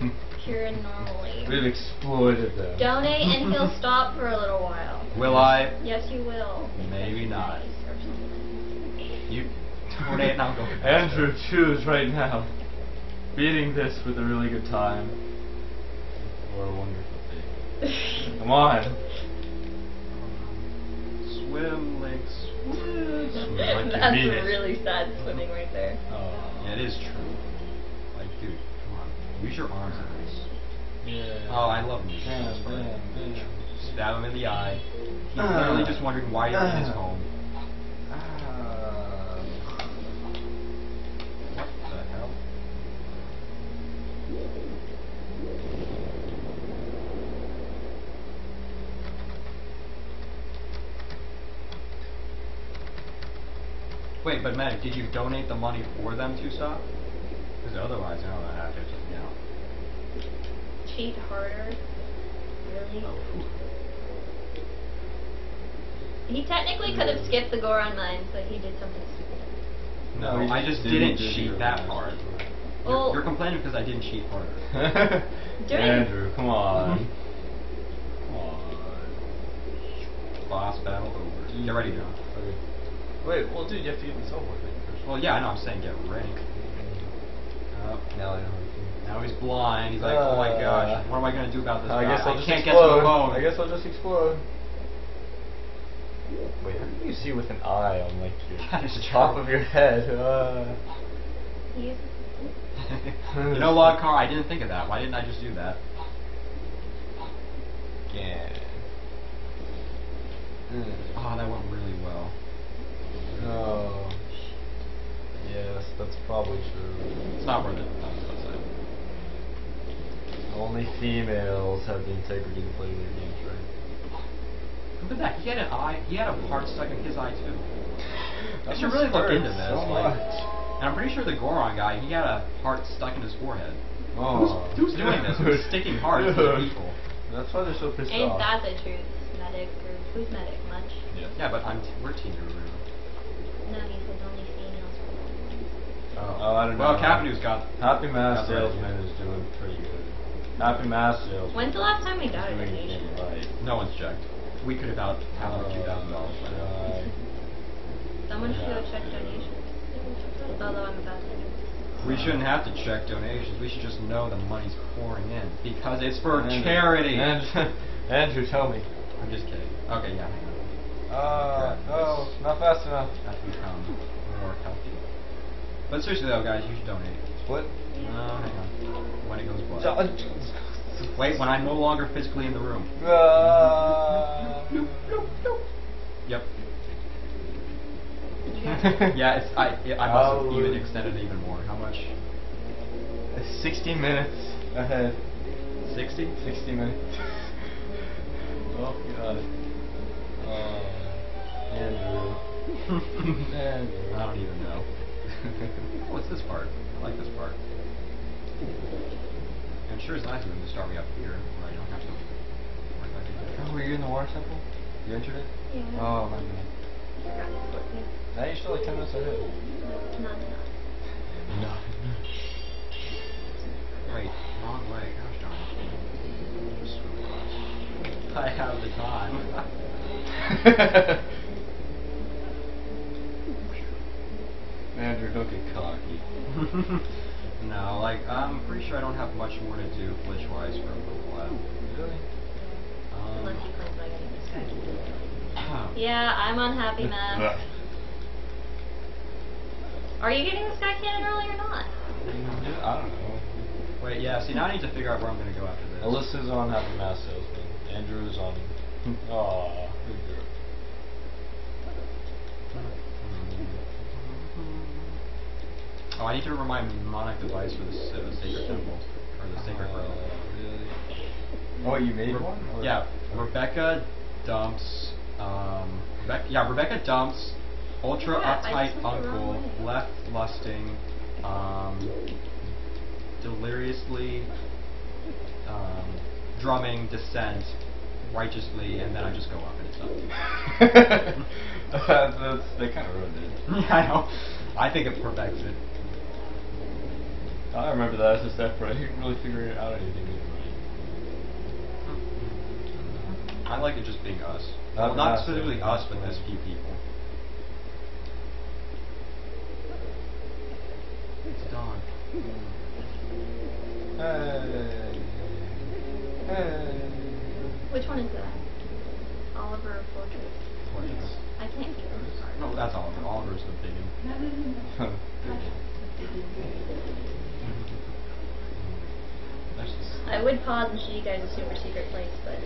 Pure and normally. We've exploited them. Donate and he'll stop for a little while. Will I? Yes, you will. Maybe not. Nice or something. You donate and I'll go. Andrew, choose right now. Beating this with a really good time. Or a wonderful thing. Come on. Swim, Link, swim. like you That's mean it. really sad swimming right there. Oh, yeah, it is true. Like, dude, come on. Use your arms at least. Yeah. Oh, I love music. Damn, That's fun. damn, damn. Stab him in the eye. He's literally just wondering why you're in his home. Ah. What the hell? Wait, but Meg, did you donate the money for them to stop? Because otherwise, I don't know how to just, you know. Cheat harder. Really? Oh. He technically could have skipped the Goron mines, but he did something stupid. No, No, I just just didn't didn't cheat that best. part. Well- you're, you're complaining because I didn't cheat harder. During- Andrew, come on. come on. Boss battle over. Get ready now. Okay. Wait, well, dude, you have to get the teleport thing first. Well, yeah, I know. I'm saying get ready. Oh, Now I know. now he's blind. He's like, oh my Uh, gosh, what am I gonna do about this I guy? guess I'll I just can't explode. get to the phone. I guess I'll just explode. Wait, how can you see with an eye on like your That is the top of your head? Uh, you know what, Car? I didn't think of that. Why didn't I just do that? yeah. Oh, that went really well. Oh. Yes, that's probably true. It's not worth it. No, that's it. Only females have the integrity to play their games right. Look at that. He had an eye. He had a heart stuck in his eye too. I That should really look into this. so like- and I'm pretty sure the Goron guy, he had a heart stuck in his forehead. Oh. Who's, who's doing this? Who's sticking hearts to people? That's why they're so pissed ain't off. that the truth? Medic or who's medic? Much? Yeah. Yeah, but I'm t- we're Team Guru. No, only females. Oh, I don't Well, know. Capanu's got. Happy Mask That's. Salesman is doing pretty good. Happy Mask Salesman. When's the last time we got a is doing the donation? right. No one's checked. We could have out had like two thousand dollars. Uh, Someone should go check donations. Although I'm about to. We shouldn't have to check donations. We should just know the money's pouring in because it's for Andrew. charity. Andrew, Andrew, tell me. I'm just kidding. Okay, yeah. Hang. Uh, no, not fast enough. Have to become more healthy. But seriously though, guys, you should donate. Split. No, hang on. When it goes black. Uh, Wait, when I'm no longer physically in the room. uh, Yep. You guys- Yeah, it's I. It, I must have even Hallelujah. extended it even more. How much? 60 minutes ahead. Sixty. 60 minutes. oh, God. Uh, Andrew. Andrew. I don't even know. What's this part? I like this part. And sure, it's nice of them to start me up here, where I don't have to. worry about it. Oh, were you in the water temple? You entered it? Yeah. Oh, my God. Forgot to. Now you're still like 10 minutes ahead. Not enough. No. Wait, wrong way. Gosh darn it. I have the time. Andrew, don't get cocky. no, like I'm pretty sure I don't have much more to do glitch wise for a little while. Really? Um, he plays by getting this guy. Yeah, I'm unhappy, man. Are you getting the Sky Cannon early or not? I don't know. Wait, yeah. See, now I need to figure out where I'm gonna go after this. Alyssa's on Happy Mask Salesman. Andrew's on. Aw, good girl. Oh, I need to remember my mnemonic device for the uh, sacred temple or the sacred Uh, room. really? Oh, you made Re- one? Or- Yeah, Rebecca dumps. Um, Rebecca, yeah, Rebecca dumps. Ultra Crap, I uptight just went the wrong uncle, left lusting, um, deliriously um, drumming, descent, righteously, and then I just go up and it's up. that's, that's, they kind of ruined it. yeah, I know. I think it perfects it. I remember that as a step, but I didn't really figure it out anything either. I like it just being us. That Well, not specifically us, but fine. this few people. It's dawn. Hey. Hey. Which one is that? Oliver or Fortress? Fortress. I can't hear. Sorry. No, that's Oliver. Oliver's the big one. That's just I would pause and show you guys a super secret place, but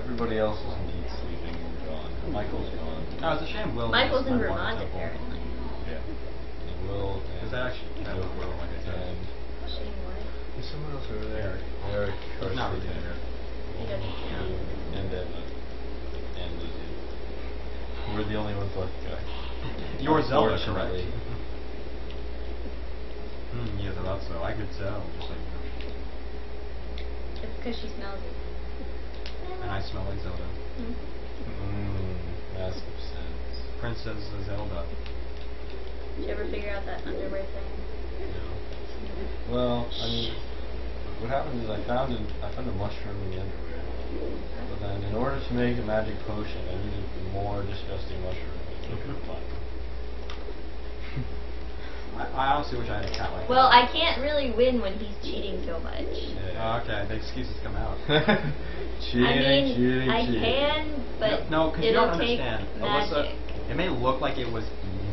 everybody else is indeed sleeping and gone. Michael's gone. No, it's a shame Will. Michael's in Vermont apparently. Yeah. And Will and Is that actually kind of Will, like I said? and Shane what? There's someone else over there. Eric. It's not really Carson. there. He doesn't count. and Emma and Lizzie. We're the only ones left, guys. You're Zelda, correct? Unfortunately. Hmm, yeah, that's so. I could tell, just like you know. It's because she smells it. And I smell like Zelda. Hmm. Mmm, massive sense. Princess Zelda. Did you ever figure out that underwear thing? No. Well, I mean, what happened is I found an, I found a mushroom in the underwear. But then, in order to make a magic potion, I needed more disgusting mushrooms. I couldn't find them. I, I honestly wish I had a cat like Well, that. I can't really win when he's cheating so much. Uh, okay, the excuses come out. cheating, I mean, cheating, I cheating. can, but no, because you it'll don't take understand. magic. Alyssa, it may look like it was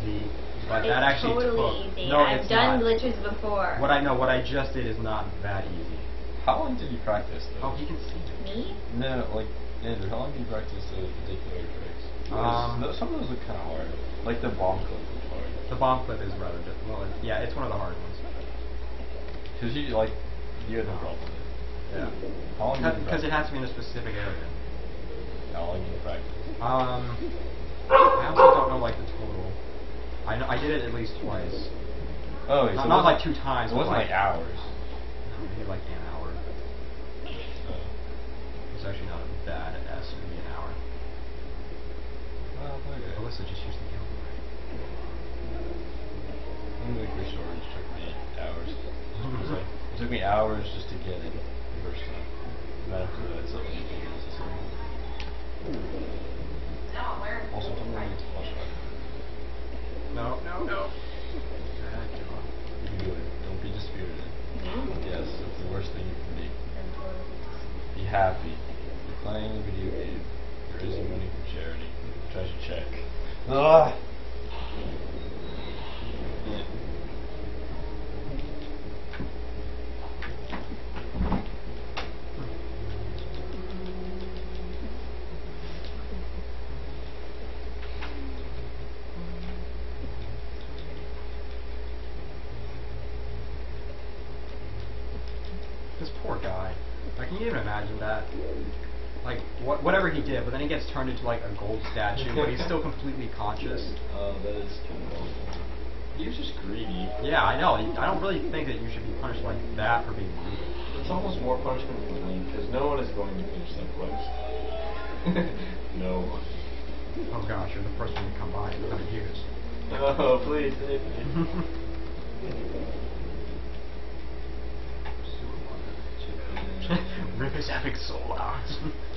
easy, but it's that actually totally took. easy. No, I've it's done not. glitches before. What I know, what I just did is not that easy. How long did you practice though? Oh, he can see. Me? No, like, Andrew, how long did you practice those particular tricks? Um, Because some of those look kind of hard. Like the bomb clip was hard. The bomb clip is rather difficult. Well, yeah, it's one of the hard ones. Because you, like, you had no problem with it. Yeah. How long Because it has to be in a specific area. How long you practice? Um, I also don't know like the total. I know I did it at least twice. Oh, Not- so not like two times, It wasn't like, like- hours. Maybe like an hour. So, It's actually not a bad S. Maybe an hour. well, okay. Alyssa just used the calculator. I'm gonna make it took me hours. It, was like, it took me hours just to get it the first time. And then after that, it's like necessary. Also, tell me when it's flush back. No, no, no. You do it. Don't be dispirited. Me? Yes, it's the worst thing you can be. Be happy. You're playing a video game. You're raising money for charity. Treasure check. Ugh. Yeah. This poor guy. Like, can you even imagine that? Like, what, whatever he did, but then he gets turned into like a gold statue, but he's still completely conscious. Uh, that is kind of awful. He was just greedy. Yeah, I know. I don't really think that you should be punished like that for being greedy. It's almost more punishment for Link, because no one is going to finish that quest. no one. Oh gosh, you're the first one to come by in 100 years. Oh, please save me. Rip his epic soul out.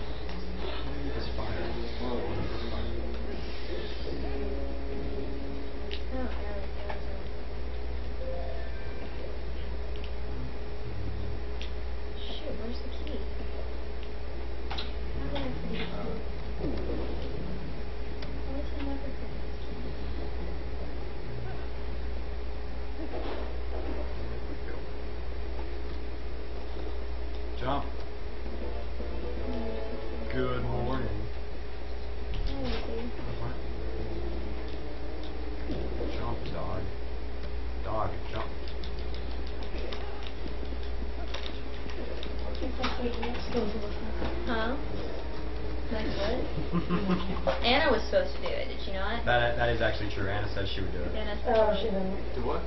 Oh, she didn't. Do what?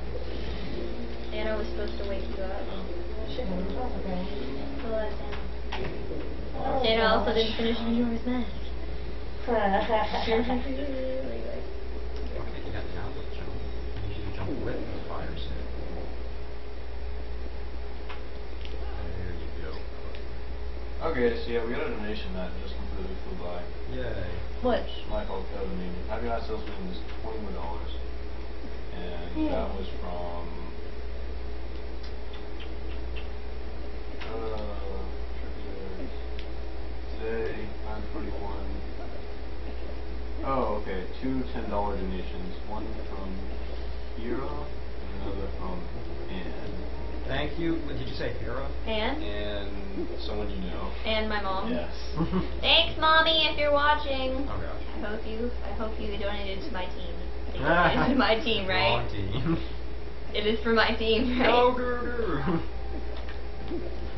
Anna was supposed to wake you up. Oh, she didn't. Oh, okay. Well, that's Anna. Anna also didn't finish Majora's Mask. Like, Okay, you got tablet jump. You should jump with the fire stick. There you go. Okay, so yeah, we got a donation that just completely flew by. Yay. What? My fault, Kevin. I mean, Happy Night Sales Meeting was twenty-one dollars, and that was from. Uh, contributors. today nine forty-one. Oh, okay. Two ten dollar donations. One from Hira and another from Anne. Thank you. What did you say, Hera? And? And someone you know. And my mom. Yes. Thanks, mommy, if you're watching. Oh gosh. I hope you. I hope you donated to my team. I think you donated to my team, right? Wrong team. It is for my team, right? Go, Guru.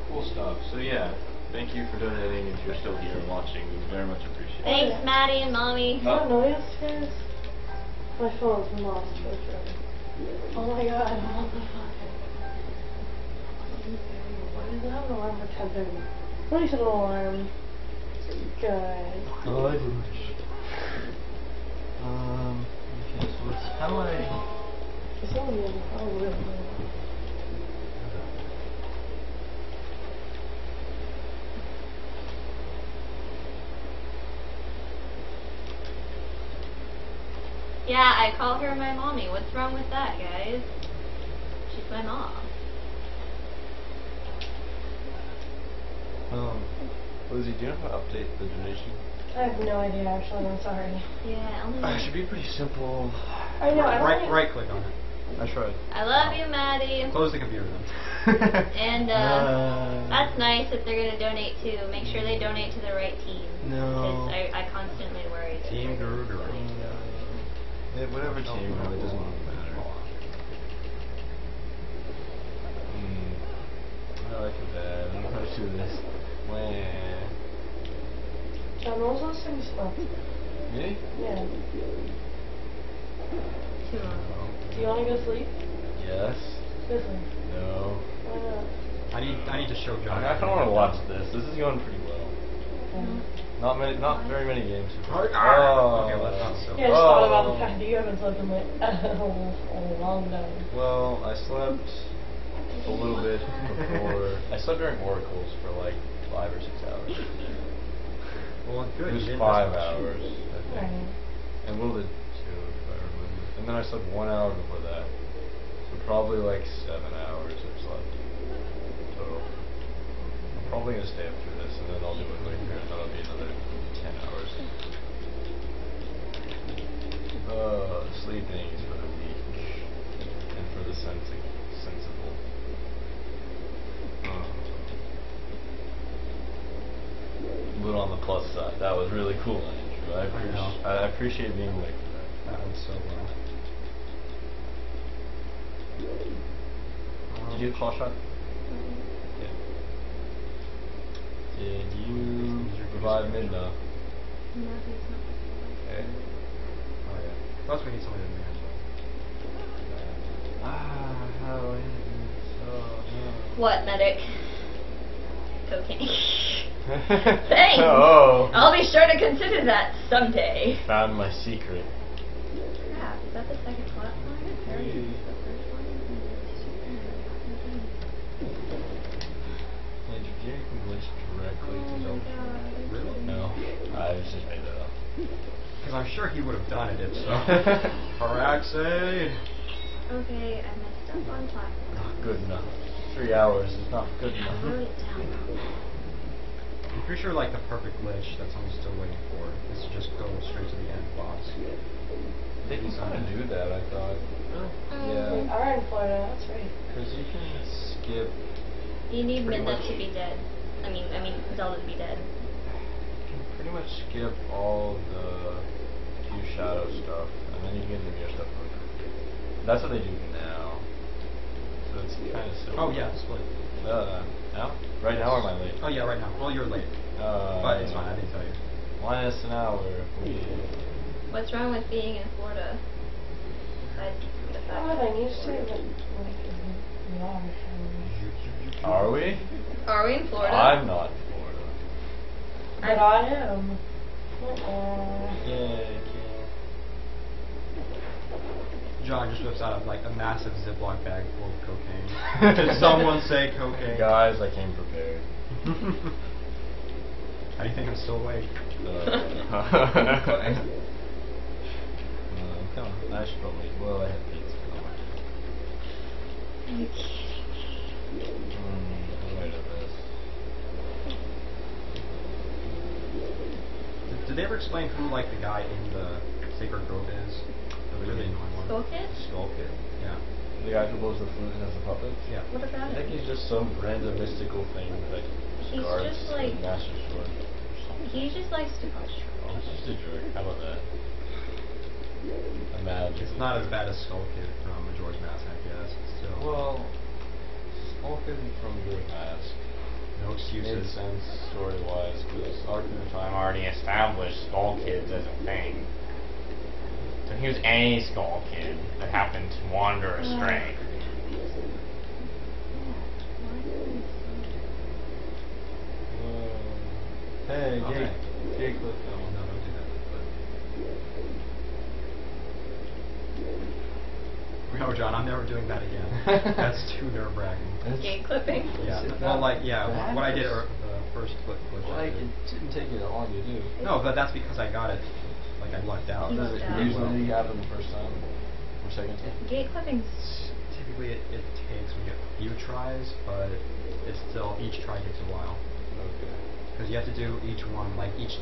Cool stuff. So yeah, thank you for donating. If you're still here and watching, we very much appreciate it. Thanks, Maddie and mommy. Oh. Oh, no, yes, yes. My phone's been lost. Oh my god, what the fuck? Why does it have an alarm for 10.30? Somebody set an alarm. Good. Good. Um. Yeah, I call her my mommy. What's wrong with that, guys? She's my mom. Um, Lizzie, do you know to update the donation? I have no idea, actually. I'm sorry. Yeah, only. Uh, it should be pretty simple. I know, I Right, right click on it. I tried. I love you, Maddie. Close the computer then. And uh, Uh, that's nice if they're gonna donate too. Make sure they donate to the right team. No. Because I, I constantly worry. that Team they're Guru Guru. donating to the wrong team. Yeah, whatever team, really doesn't matter. Hmm. I like it bad. I'm gonna do this. Wah. John, what was those things for? Me? Yeah. Tomorrow. Do you want to go sleep? Yes. Seriously. No. Why not? I need I need to show John. I, I kind of want to watch this. This is going pretty well. Not many, not very many games. Oh. Oh. Okay, well, that's not so. yeah, I just thought about Oh. the fact that you haven't slept in like a long time. Well, I slept a little bit before. I slept during oracles for like five or six hours. Well, good. It was didn't five hours, I think. Right. And Will did two, if I remember. And then I slept one hour before that. So probably like seven hours I slept total. I'm probably gonna stay up through this and then I'll do it later. And that'll be another ten hours. Uh, sleeping is for the weak and for the sensi- sensible. Uh, but on the plus side, that was really cool, Andrew. I, I appreci- know. I appreciate being awake for that. That was so well. Did you get claw shot? Yeah. Did you revive Midna? No, Okay. Oh yeah. Plus we need somebody to manage Ah, how is it What, medic? Cocaine. so? Thanks. Oh. I'll be sure to consider that someday. Found my secret. Crap, is that the second plot line? I already used the first one. Like, you can glitch directly Oh to my Zelda. Really? No, I just made that up. Because I'm sure he would have done it if so. Paraxade. Okay, I messed up on platform. Not good enough. Three hours is not good enough. I'm pretty sure like the perfect glitch that someone's still waiting for is to just go straight to the end boss. They can kind of do that, I thought. We Yeah. are in Florida, that's right. Because you can skip. You need Pretty Midna to be dead. I mean, I mean Zelda to be dead. You can pretty much skip all the Fused Shadow stuff, and then you can get the mirror stuff really quickly. That's what they do now. So it's kind of silly. Oh yeah, split. Uh, now? Right now or am I late? Oh yeah, right now. Well, you're late, Uh, but it's fine. I didn't tell you. Minus an hour. Yeah. What's wrong with being in Florida? Besides the fact Oh, that then you Florida. that, like, we are. we? Are we in Florida? I'm not in Florida. But I am. Uh-uh. Yay, John just whips out of like a massive Ziploc bag full of cocaine. Did someone say cocaine? Guys, I came prepared. How do you think I'm still awake? Uh, come on, I should probably. Well, I have pizza. Are you kidding me? Wait a this. Did, did they ever explain who like the guy in the Sacred Grove is? The really annoying one. Skull Kid? Skull Kid. Yeah. The guy who blows the flute and has the puppets? Yeah. What about I think it? he's just some random mystical thing that He's guards just the like- Master Sword. He just likes to cause Oh, he's just a jerk. How about that? Imagine. It's not as bad as Skull Kid from Majora's Mask, I guess. but Still. Well, Skull Kid from your past no made excuses. sense story-wise because Ocarina of I've Time already established Skull Kids as a thing. So he was any Skull Kid that happened to wander astray. Uh, hey, Okay. gate, gate clip No, no, don't do that. But... No, John, I'm never doing that again. That's too nerve-wracking. Gate clipping. Yeah. Well, like, yeah, bad? what I did er, the first clip was. Like, it didn't take you that long to do. No, but that's because I got it. Like I lucked out. You Does it lucked out. usually happen the first time or second time? Gate clipping's Typically, it, it takes me a few tries, but it's still each try takes a while Okay. because you have to do each one like each,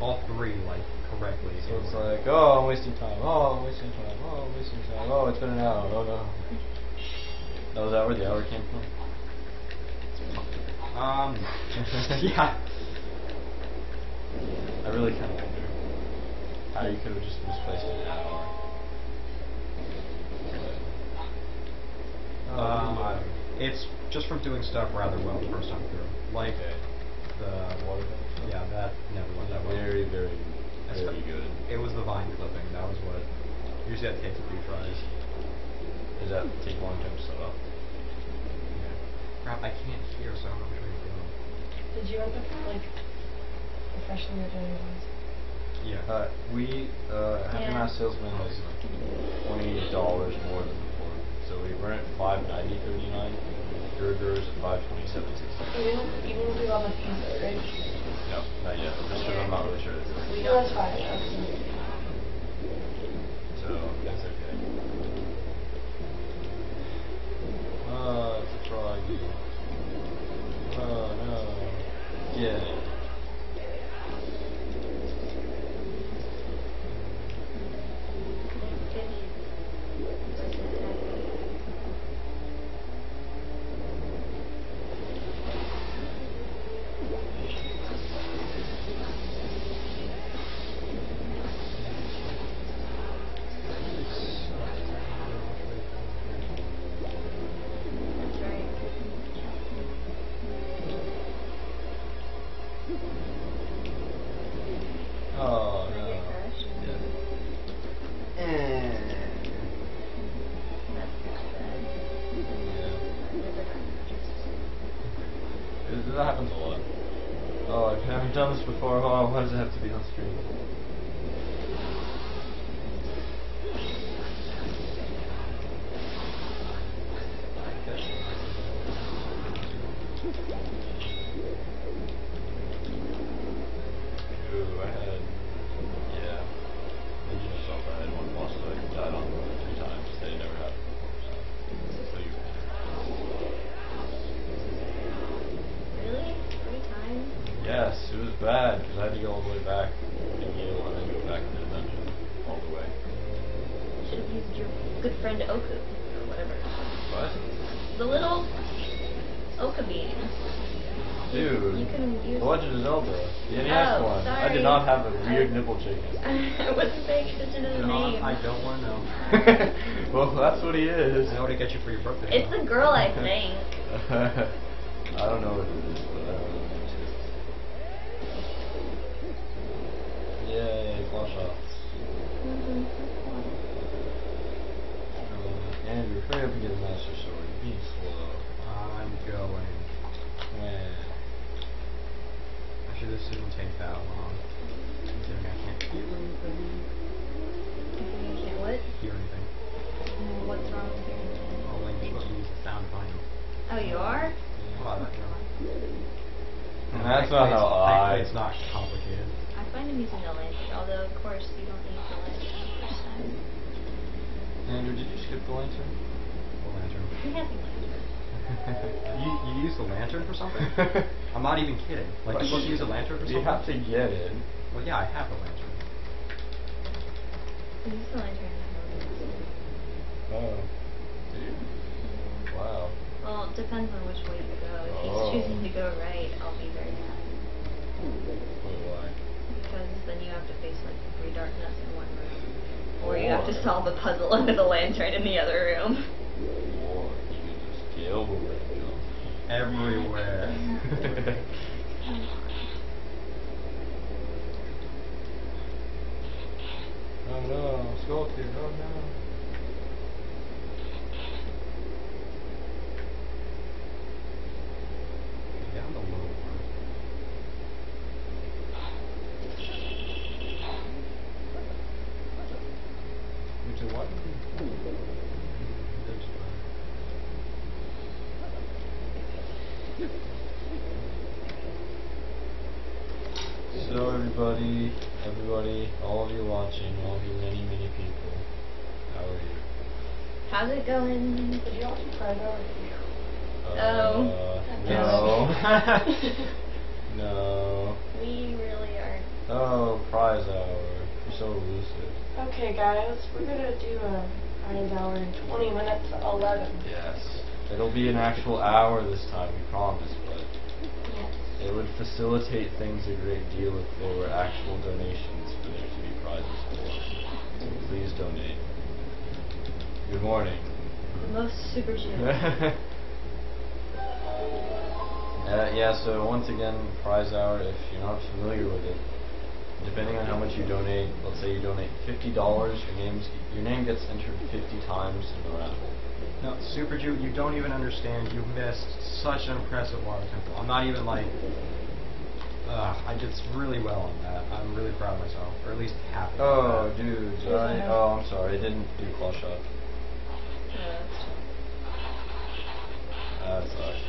all three like correctly. So in it's order. like, oh, I'm wasting time. Oh, I'm wasting time. Oh, I'm wasting time. Oh, it's been an hour. Oh no. That was that where the hour came from? Um, yeah. I really kind of wonder how you could have just misplaced an hour. Um, uh, it's just from doing stuff rather well the first time through. Like okay. the Water thing? yeah, that never went that well. Very, very, That's very good. It was the vine clipping. That was what. Usually that takes a few tries. Does that take a long time to set up? Yeah. Crap, I can't hear, so I'm not sure you Did you end up like professionally or doing yours? Yeah. Uh, we, uh, Happy Yeah. Mask Salesman was twenty dollars more than before. So we rent five ninety thirty nine. Burgers at five twenty seven sixty. Even even if we got the pizza, right? No, not yet. Sure I'm not really sure. We that's fine. That's- So that's okay. Oh, it's a froggy. Oh no. Yeah. Well, it depends on which way you go. If he's Oh. choosing to go right, I'll be very happy. Wait, why? Because then you have to face like three darkness in one room. Or you have to Or- solve the puzzle under the lantern in the other room. Or you kill the jump. Everywhere. Oh no, Skull Kid, oh no. Down the low one. Which is what? So everybody, everybody, all of you watching, all of you many, many people, how are you? How's it going? Did you watch Prize Hour? Oh. Uh, no. no. We really aren't. Oh, prize hour. You're so elusive. Okay, guys, we're gonna do a Prize Hour in 20 minutes at 11. Yes. It'll be an actual hour this time, we promise, but Yes. it would facilitate things a great deal if there were actual donations for there to be prizes for. So please donate. Good morning. Most super chill. Uh, yeah, so once again, prize hour, if you're not familiar with it, depending on how much you donate, let's say you donate $50, your, name's, your name gets entered 50 times in the raffle. No, Super Jew, you don't even understand. You missed such an impressive water temple. I'm not even like. Uh, I did really well on that. I'm really proud of myself, or at least happy. with Oh, that. dude, Here's I, my- oh, I'm sorry, I didn't do claw shot. Uh, that sucks.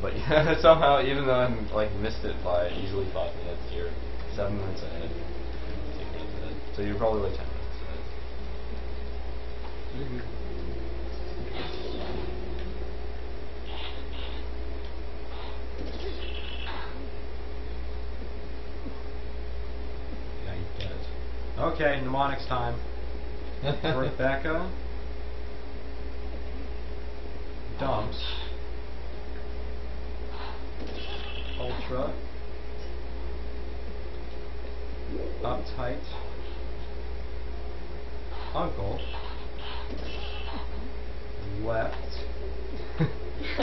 But yeah, somehow, even though I like missed it by easily five minutes, you're seven minutes ahead. Six minutes ahead. So you're probably like ten minutes ahead. Yeah, you get it. Okay, mnemonics time. Rebecca. Dumps. Ultra. Uptight uncle. Left.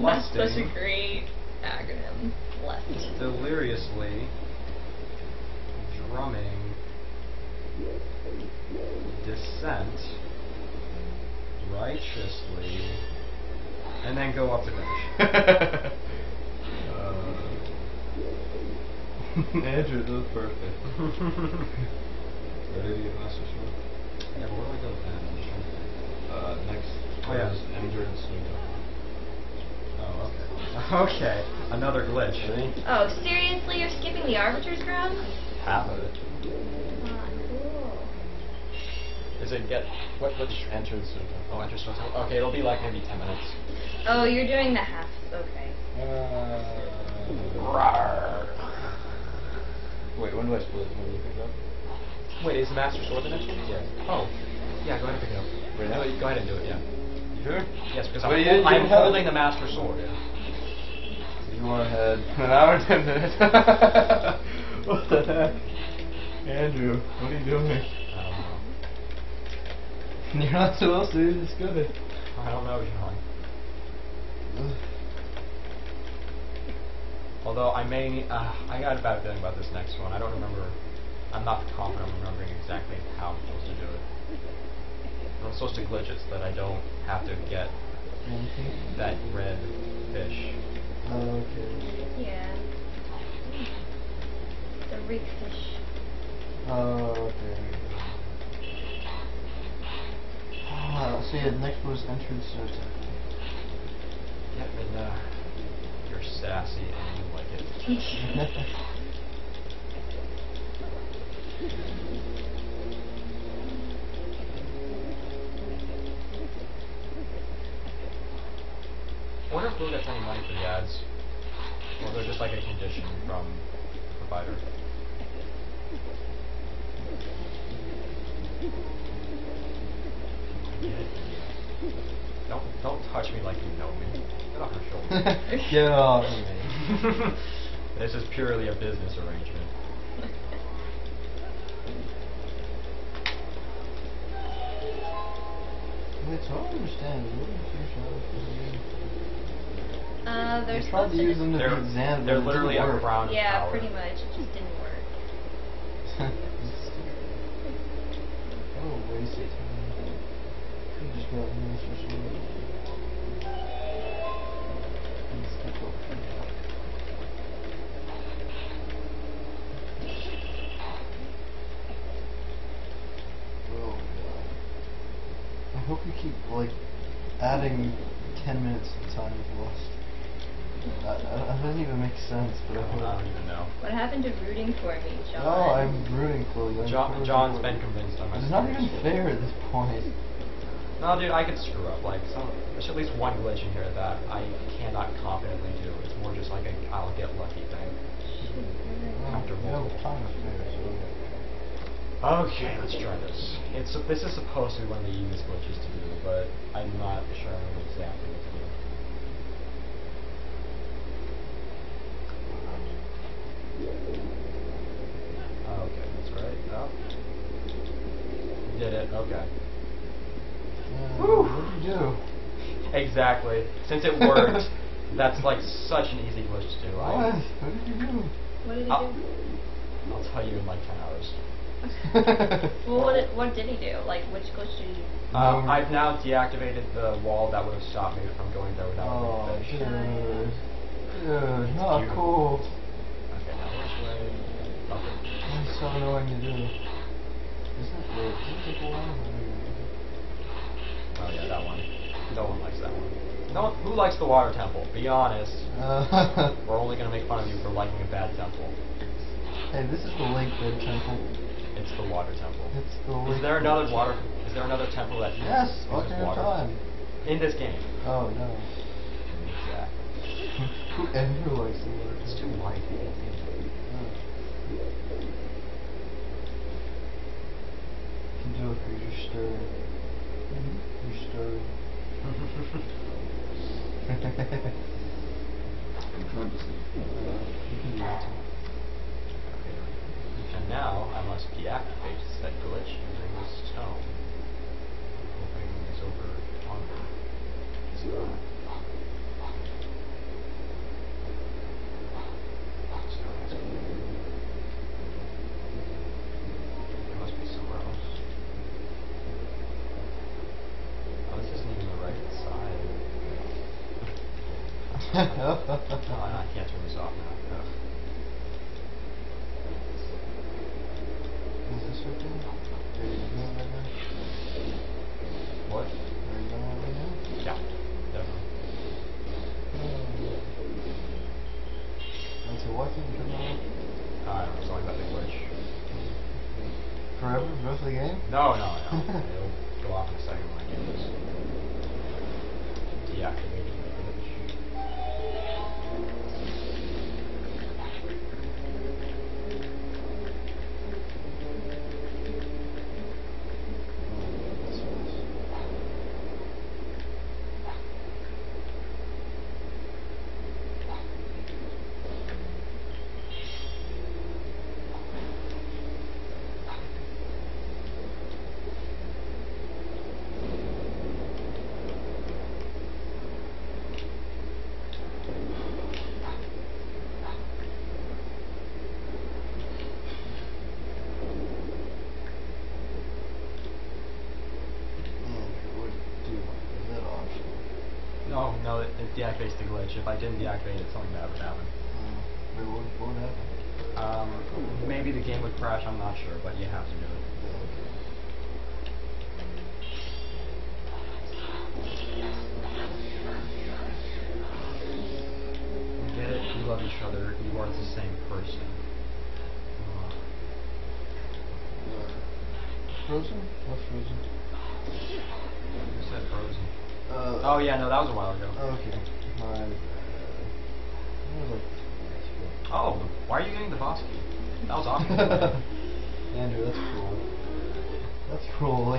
That's such a great acronym. Left. deliriously drumming descent righteously and then go up the dash. Andrew, that was perfect. Ready to get Master Sword? yeah, but where do I go with that? I'm trying to think. Uh, next Oh, yeah. is Ender and Snoop. Oh, okay. Okay, another glitch. Oh, seriously? You're skipping the Arbiter's Drum? Half of it. Ah. Is it get what which enter the Snoop? Oh, entrance. Snoop. Okay, it'll be like maybe ten minutes. Oh, you're doing the half. Okay. Wait, when do I split? When do you pick it up? Wait, is the Master Sword the next one? Yeah. Oh, yeah. Go ahead and pick it up. Right now? Go ahead and do it. Yeah. You sure. Yes, because Wait, I'm, you- I'm have- holding the Master Sword. Yeah. You went ahead. An hour and ten minutes. what the heck? Andrew, what are you doing? I don't know. You're not supposed to, do it's good. I don't know, John. Although I may, uh, I got a bad feeling about this next one. I don't remember. I'm not confident remembering exactly how I'm supposed to do it. I'm supposed to glitch it so that I don't have to get that red fish. Okay. Yeah. The fish. Oh, okay. Ah, so yeah, next was entrance attack. Yep, and uh, you're sassy and you like it. I wonder if Blue gets any money for the ads. Or they're just like a condition from the provider. Don't don't touch me like you know me. Get off my shoulder. Get off me. this is purely a business arrangement. Wait, so I don't understand. What is your shadow the game? Uh, they're They tried to use them to They're, beat Zant, but they're literally didn't a work. crown Yeah, power. pretty much. It just didn't work. oh, wasted time. Could've just got this or something. Let's keep up. Oh god. I hope you keep like adding ten minutes to the time you've lost. I, I, that doesn't even make sense, but I I don't even know. What happened to rooting for me, John? Oh, I'm rooting for you. I'm John, rooting John's for been you. convinced I'm It's not even fair at this point. No, dude, I could screw up. Like, some, there's at least one glitch in here that I cannot confidently do. It's more just like a I'll get lucky thing. Comfortable. No, time is fair, so. Okay, let's try this. It's this is supposed to be one of the easiest glitches to do, but I'm not sure I know exactly what to do. Okay, that's great. Oh. Did it, okay. Yeah, Whew. What did you do? Exactly. Since it worked, that's like such an easy glitch to do. What? I, What did you do? What did he I'll, do? I'll tell you in like 10 hours. Well, what did, what did he do? Like, which glitch did he? Um, Um, I've now deactivated the wall that would have stopped me from going there without oh, a fish. dude. Dude, not cute. cool. Okay, now which way? Okay. That's so annoying to do. Is that wait, is it the one? Oh yeah, that one. No one likes that one. No one, who likes the water temple? Be honest. Uh, We're only gonna make fun of you for liking a bad temple. hey, this is the Lake Bed Temple. It's the water temple. It's the Is there another water? Is there another temple that Yes, of water Time. in this game? Oh no. Exactly. Whoever likes the water It's too white. You can do it because you're stirring. You're stirring. I'm trying to see. Uh, you can do. And now I must deactivate said glitch using the stone. Hoping it's over longer. It's not. So it's It must be somewhere else. Oh, this isn't even the right side. Oh, I can't turn this off now. Ugh. Is this right there? Are you doing it right now? What? Are you doing it right now? Yeah, definitely. And so why can't you turn that on? I don't know, something about the glitch. Forever? The rest of the game? No, no, no. It'll go off in a second when I get this. Deactivating the glitch. That's nice. Andrew, what do you want? Is that optional? No, no, it, it deactivates the glitch. If I didn't deactivate it, something bad would happen. Uh, wait, what, what happened? Um, maybe the game would crash. I'm not sure, but you have to do it. Get it? You love each other. You are the same person. Uh, Frozen? What's Frozen? Who said Frozen? Uh, Oh yeah, no, that was a while ago. Okay. My. Uh, I was like. Oh, why are you getting the boss key? That was awesome. Andrew, that's cool. That's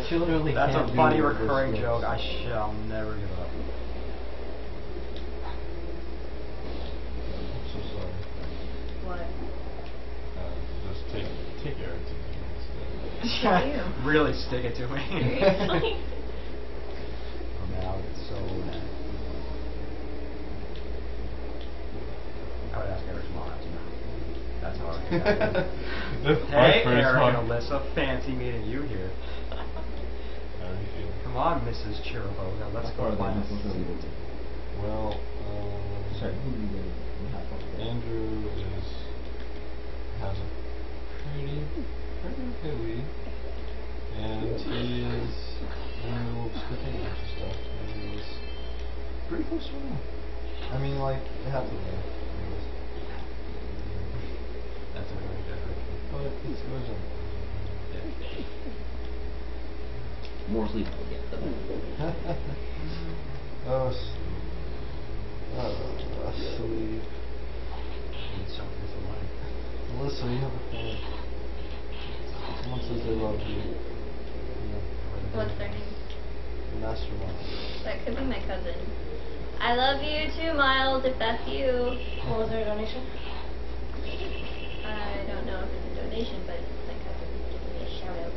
cool. Literally That's can't a funny reverse recurring joke. I shall never give up. I'm so sorry. What? Uh, just take take Eric to me instead. Really stick it to me. Seriously? oh man, I would so mad. I would ask Eric's mom after that. That's how I would get mad. That's Hey, Eric and Alyssa, fancy meeting you here. How are you feeling? Come on, Mrs. Chiriboga, let's go find Well, um, Sorry. Andrew is has a pretty pretty okay lead, and he is in the middle of spitting a bunch of stuff, and he's pretty close to winning. I mean, like, it has to be. That's a very good But it's goes on. More sleep I would get, the oh, s- uh, sleep. Need it's a line. Melissa, you have a fan. Someone says they love you. Yeah. What's their name? Mastermind. That could be my cousin. I love you too, Miles, if that's you. What was their donation? I don't know if it's a donation, but my cousin giving me a shout out.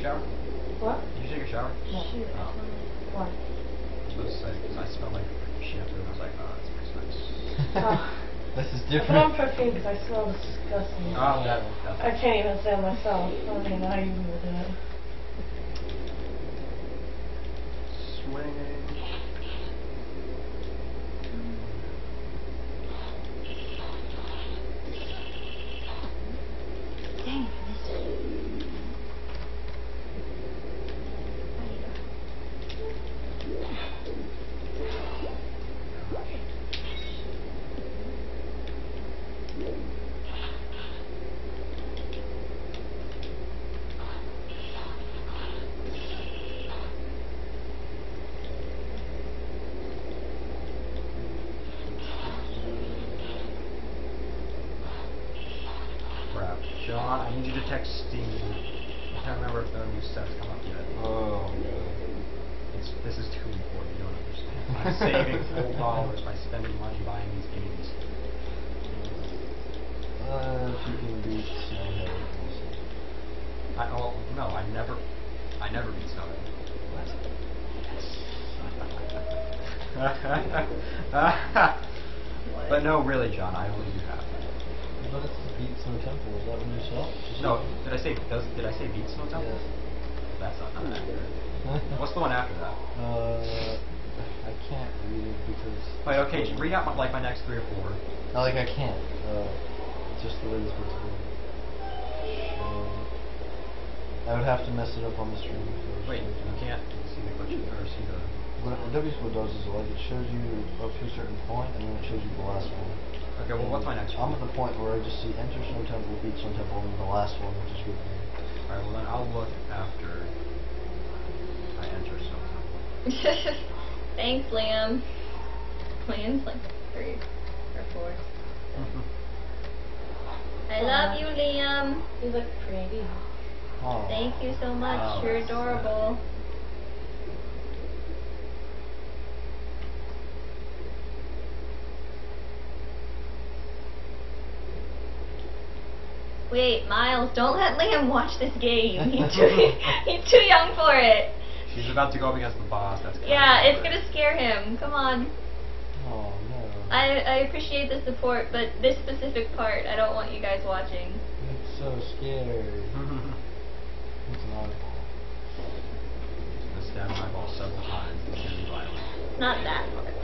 Did you take a shower? What? Did you take a shower? No. Shoot, oh. I Oh. smell Why? I was supposed to say, because I smell like shampoo, and I was like, oh, that smells nice. Oh. this is different. I put on different. perfume because I smell disgusting. Oh, that, that's I can't even stand myself. I don't even know how you would do it. Swinging. Dang, I missed it. There you go. Crap. John, I need you to text Steam. I can't remember if the new set's come up yet. Oh god. It's, this is too important, you don't understand. I'm saving full dollars by spending money buying these games. Uh, if you can beat Snowhead, we'll see. I, oh, no, I never, I never beat Snowden. but no, really, John, I only do half. But it's beat Snow Temple. Is that one you saw? Just No, like- did I say does, did I say beat Snow Temple? That's not, not accurate. What's the one after that? Uh, I can't read it because. Wait, okay, just read out my, like my next three or four. No, like I can't. Uh, just the way this works. Um, I would have to mess it up on the stream first. Wait, you can't see the glitch or see the. What W what does is like it shows you up to a certain point, and then it shows you the last one. Okay, well, what's my next one? I'm at the point where I just see enter Snow Temple, beat Snow Temple, and then the last one, which is good. Alright, well then I'll look after I enter Snow Temple. Thanks, Liam. Liam's like three or four. Mm-hmm. I love you, Liam. You look pretty. Oh. Thank you so much. Oh, You're that's adorable. Wait, Miles, don't let Liam watch this game. He's too, he's too young for it. He's about to go up against the boss. That's kinda Yeah, it's gonna scare him. Come on. Oh no. I, I appreciate the support, but this specific part, I don't want you guys watching. It's so scary. It's an eyeball. I stabbed my ball several times. It's gonna be violent. Not that part.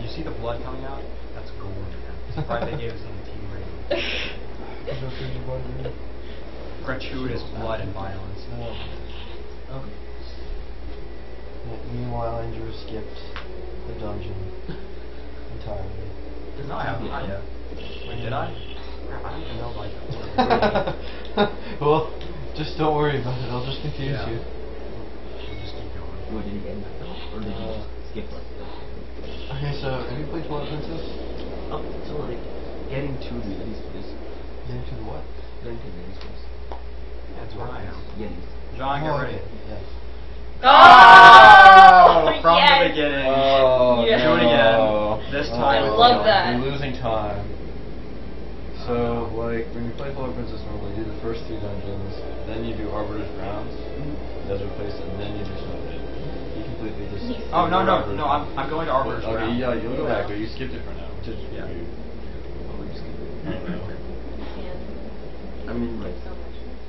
You see the blood coming out? That's gore, man. It's right they gave us an 18 rating. Joker's. Gratuitous blood and violence. Okay. yeah, meanwhile, Andrew skipped the dungeon entirely. No, I haven't. Not yet. Wait, did I? I don't even know like what well, just don't worry about it. I'll just confuse Yeah. you. Just keep going. What did you get in that? Or did you Uh, skip like Okay, so have you played Twilight Princess? Oh, so like getting to the Yetis place. Getting to the what? Getting to the Yetis place. That's where I am. Yetis. John, get Oh, ready. okay, Yes. Oh, oh From yes. the beginning. Oh, Yes. Do it again. no. This Oh, time. I love that. You're losing time. So, like, when you play Twilight Princess normally, you do the first three dungeons, then you do Arbiter's Grounds, mm-hmm. Desert Place, and then you do Snowden. You completely just... Oh, no, no, no, I'm- I'm going to Arbiter's Okay, Grounds. yeah, you'll go back, but you skipped it for now, which is Yeah. weird. Oh, you skipped it. I don't know. I mean, like,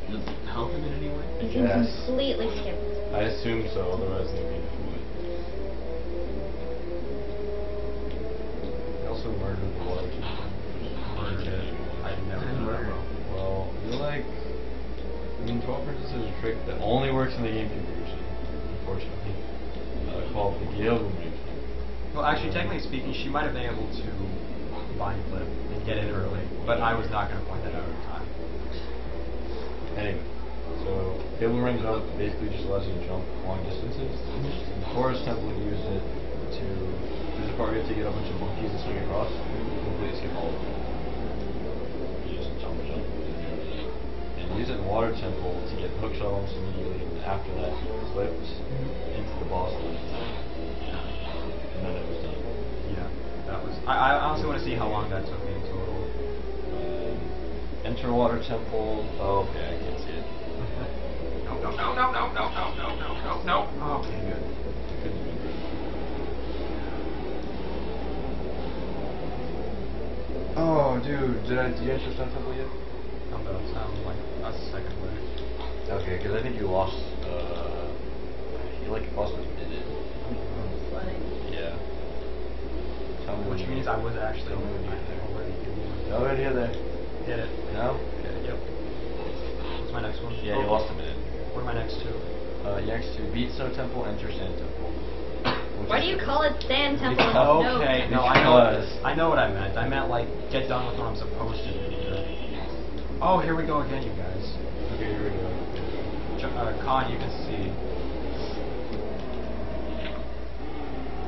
does it help him in any way? You can Yes. completely skip. I assume so, otherwise it would be would. I also murdered the water keeper. Murdered it. I never Didn't did that, it. Well, you're like. I mean, Twilight Princess is a trick that only works in the GameCube version, unfortunately. Uh, called the Gale Boom Well, actually, technically speaking, she might have been able to bind flip and get in early, but I was not going to point that out at the time. Anyway, so Gale Ring Jump basically just allows you to jump long distances. In Forest Temple, you use it to. There's a part where you have to get a bunch of monkeys and swing across. You completely skip all of them. You just jump, jump, and use it in Water Temple to get hook shot almost immediately, and after that, you flipped into the boss last time. And then it was done. Yeah, that was. I, I honestly want to see how long that took me in total. Um, enter Water Temple. Oh, okay, I can't see it. No, no, no, no, no, no, no, no, no, no, no. Okay, good. Couldn't have been better. Oh, dude, did I did you enter Sun Temple yet? How about sound like a second way? Okay, because I think you lost. Uh, you like lost a minute. Funny. Yeah. Tell me Which means you- I was actually tell me when you there. already doing Oh, already there. Did it. No? Yeah, yep. What's my next one? Yeah, you Oh, lost a minute. What are my next two? Uh, next two, beat Snow Temple, enter Sand Temple. Which Why do you call it Sand Temple? and Because- Snow Okay, no, I know. Because- I know what I meant. I meant like get done with what I'm supposed to do. Oh, here we go again, you guys. Okay, here we go. Ch- uh, Con, you can see.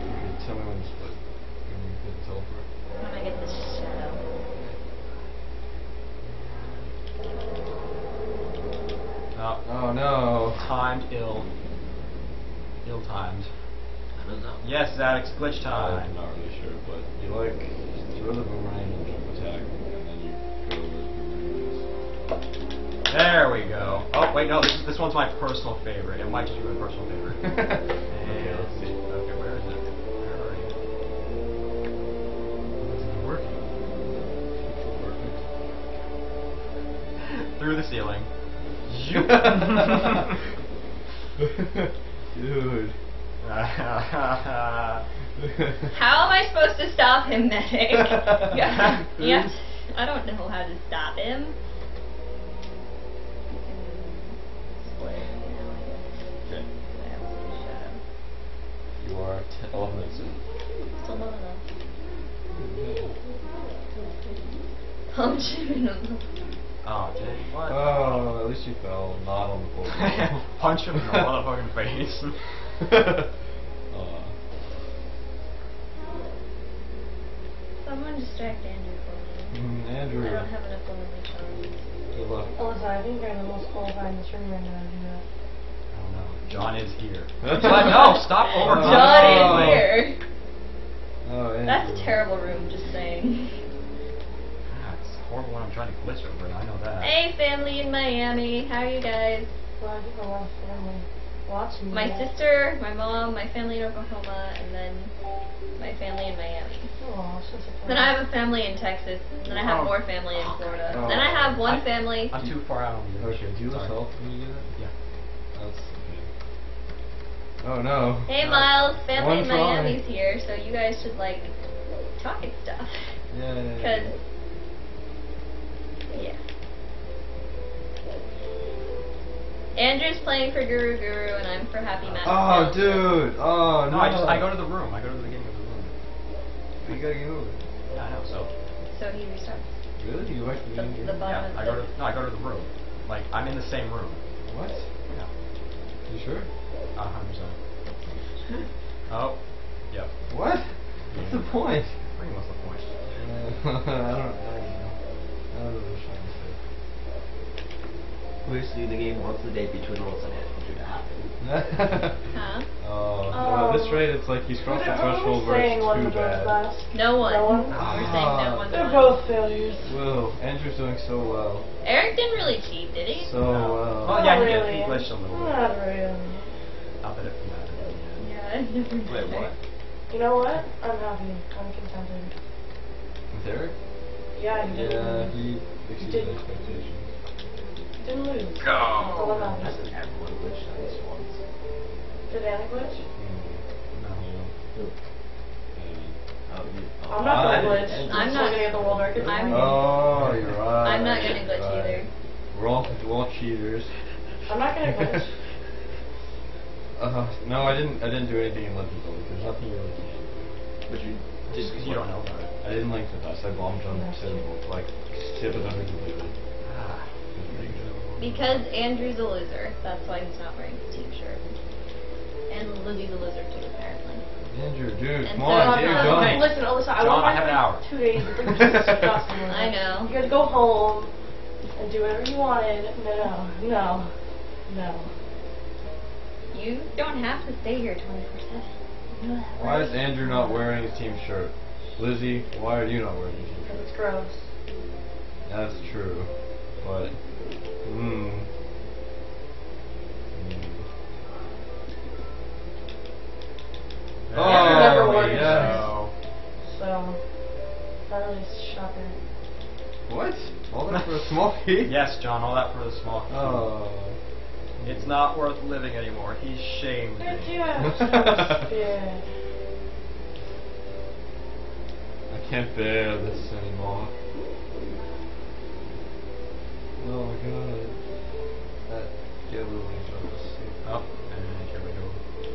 Okay, tell me when to split. When you hit teleport. When I get this shadow. Oh, Oh no. timed ill. Ill timed. I don't know. Yes, Zadix, glitch time. I'm not really sure, but you like throw the boomerang and jump attack, and then you go where the boomerang is. There we go. Oh wait, no, this is, this one's my personal favorite. It might just be my personal favorite. okay, let's see. Okay, where is it? Where are you? It's not working. Through the ceiling. Dude. How am I supposed to stop him, medic? yeah, yes. I don't know how to stop him. Split, you know, I guess. Okay. I have some shadow. You are t- 11 minutes in. Still not enough. Punch him in the oh, did it? What? Oh, at least you fell not on the floor. Punch him in the motherfucking face. uh, Someone distract Andrew for me. mm, I don't have enough womanly charms. Good luck. Alyssa, I think you're the most qualified in this room right now to do that. Oh no, John is here. but no, stop over Oh. John Oh. is here. Oh, Andrew. That's a terrible room, just saying. Horrible when I'm trying to glitch over it. I know that. Hey, family in Miami. How are you guys? Well, I think a lot of family watching My that. sister, my mom, my family in Oklahoma, and then my family in Miami. Oh, it's just a Then I have a family in Texas. Then I have Oh. more family in Florida. Oh. Then I have one I- family. I'm too far out on the Okay, do you Sorry. lose health when you do that? Yeah. That's okay. Oh no. Hey, Miles. Family one in try. Miami's here, so you guys should like talk and stuff. Yay. Cause yeah. Yeah. Andrew's playing for Guru Guru, and I'm for Happy Mask. Oh, dude. Oh, no. no. I just I go to the room. I go to the beginning of the room. But you gotta get over. Yeah, I know. So. So he restarts. Really? You like the, the, the yeah, I go to no, I go to the room. Like I'm in the same room. What? Yeah. You sure? A hundred percent. Oh. Yeah. What? What's the point? What's the point? I don't know. Basically, the game wants the date between rules and Andrew to happen. Huh? oh, no, at this Um, rate, it's like he's crossed the Who- who was threshold where it's too of bad. last? No one. No one? We're saying no Ah. one. They're won. both failures. Will, Andrew's doing so well. Eric didn't really cheat, did he? So well. Oh, yeah, Not he did. really. He glitched a little bit. Not really. Not that it mattered. in. Yeah, I never Wait, what? You know what? I'm happy. I'm contented. With Eric? Yeah, he didn't Yeah, lose. he exceeded didn't. expectations. Didn't lose. Go. That's all that matters. Hasn't everyone glitched at once? Did Anna glitch? No. Oh, you, oh, I'm not gonna glitch. I'm I'm just not- looking at the world record. I'm- Oh, you're right. I'm not gonna glitch right. either. We're all we're all cheaters. I'm not gonna glitch. Uh, no, I didn't. I didn't do anything in Legends though, because nothing really came. But you Just because you don't know about it. I didn't like the dust. I bombed on the Citadel, like tip it under completely. Ah. It was pretty good. Because Andrew's a loser. That's why he's not wearing his team shirt. And Lizzie's a loser too, apparently. Andrew, dude, And come so on, I'm get your not- gun. Hey. Listen, Alyssa, I John, want I have an hour. Two days. It's like disgusting. I know. You guys go home and do whatever you wanted. No, no, no. You don't have to stay here 24 7. You know that, Why is Andrew not wearing his team shirt? Lizzie, why are you not wearing your team Because shirt? it's gross. That's true, but hmm. There Oh, Andrew never wore we his So, not really shocker. What? All that for a small key? Yes, John, all that for the small key. Oh. It's not worth living anymore. He's shamed me. Yeah. I can't bear this anymore. Oh my god. That yellow really drove us sick. Oh, and here we go.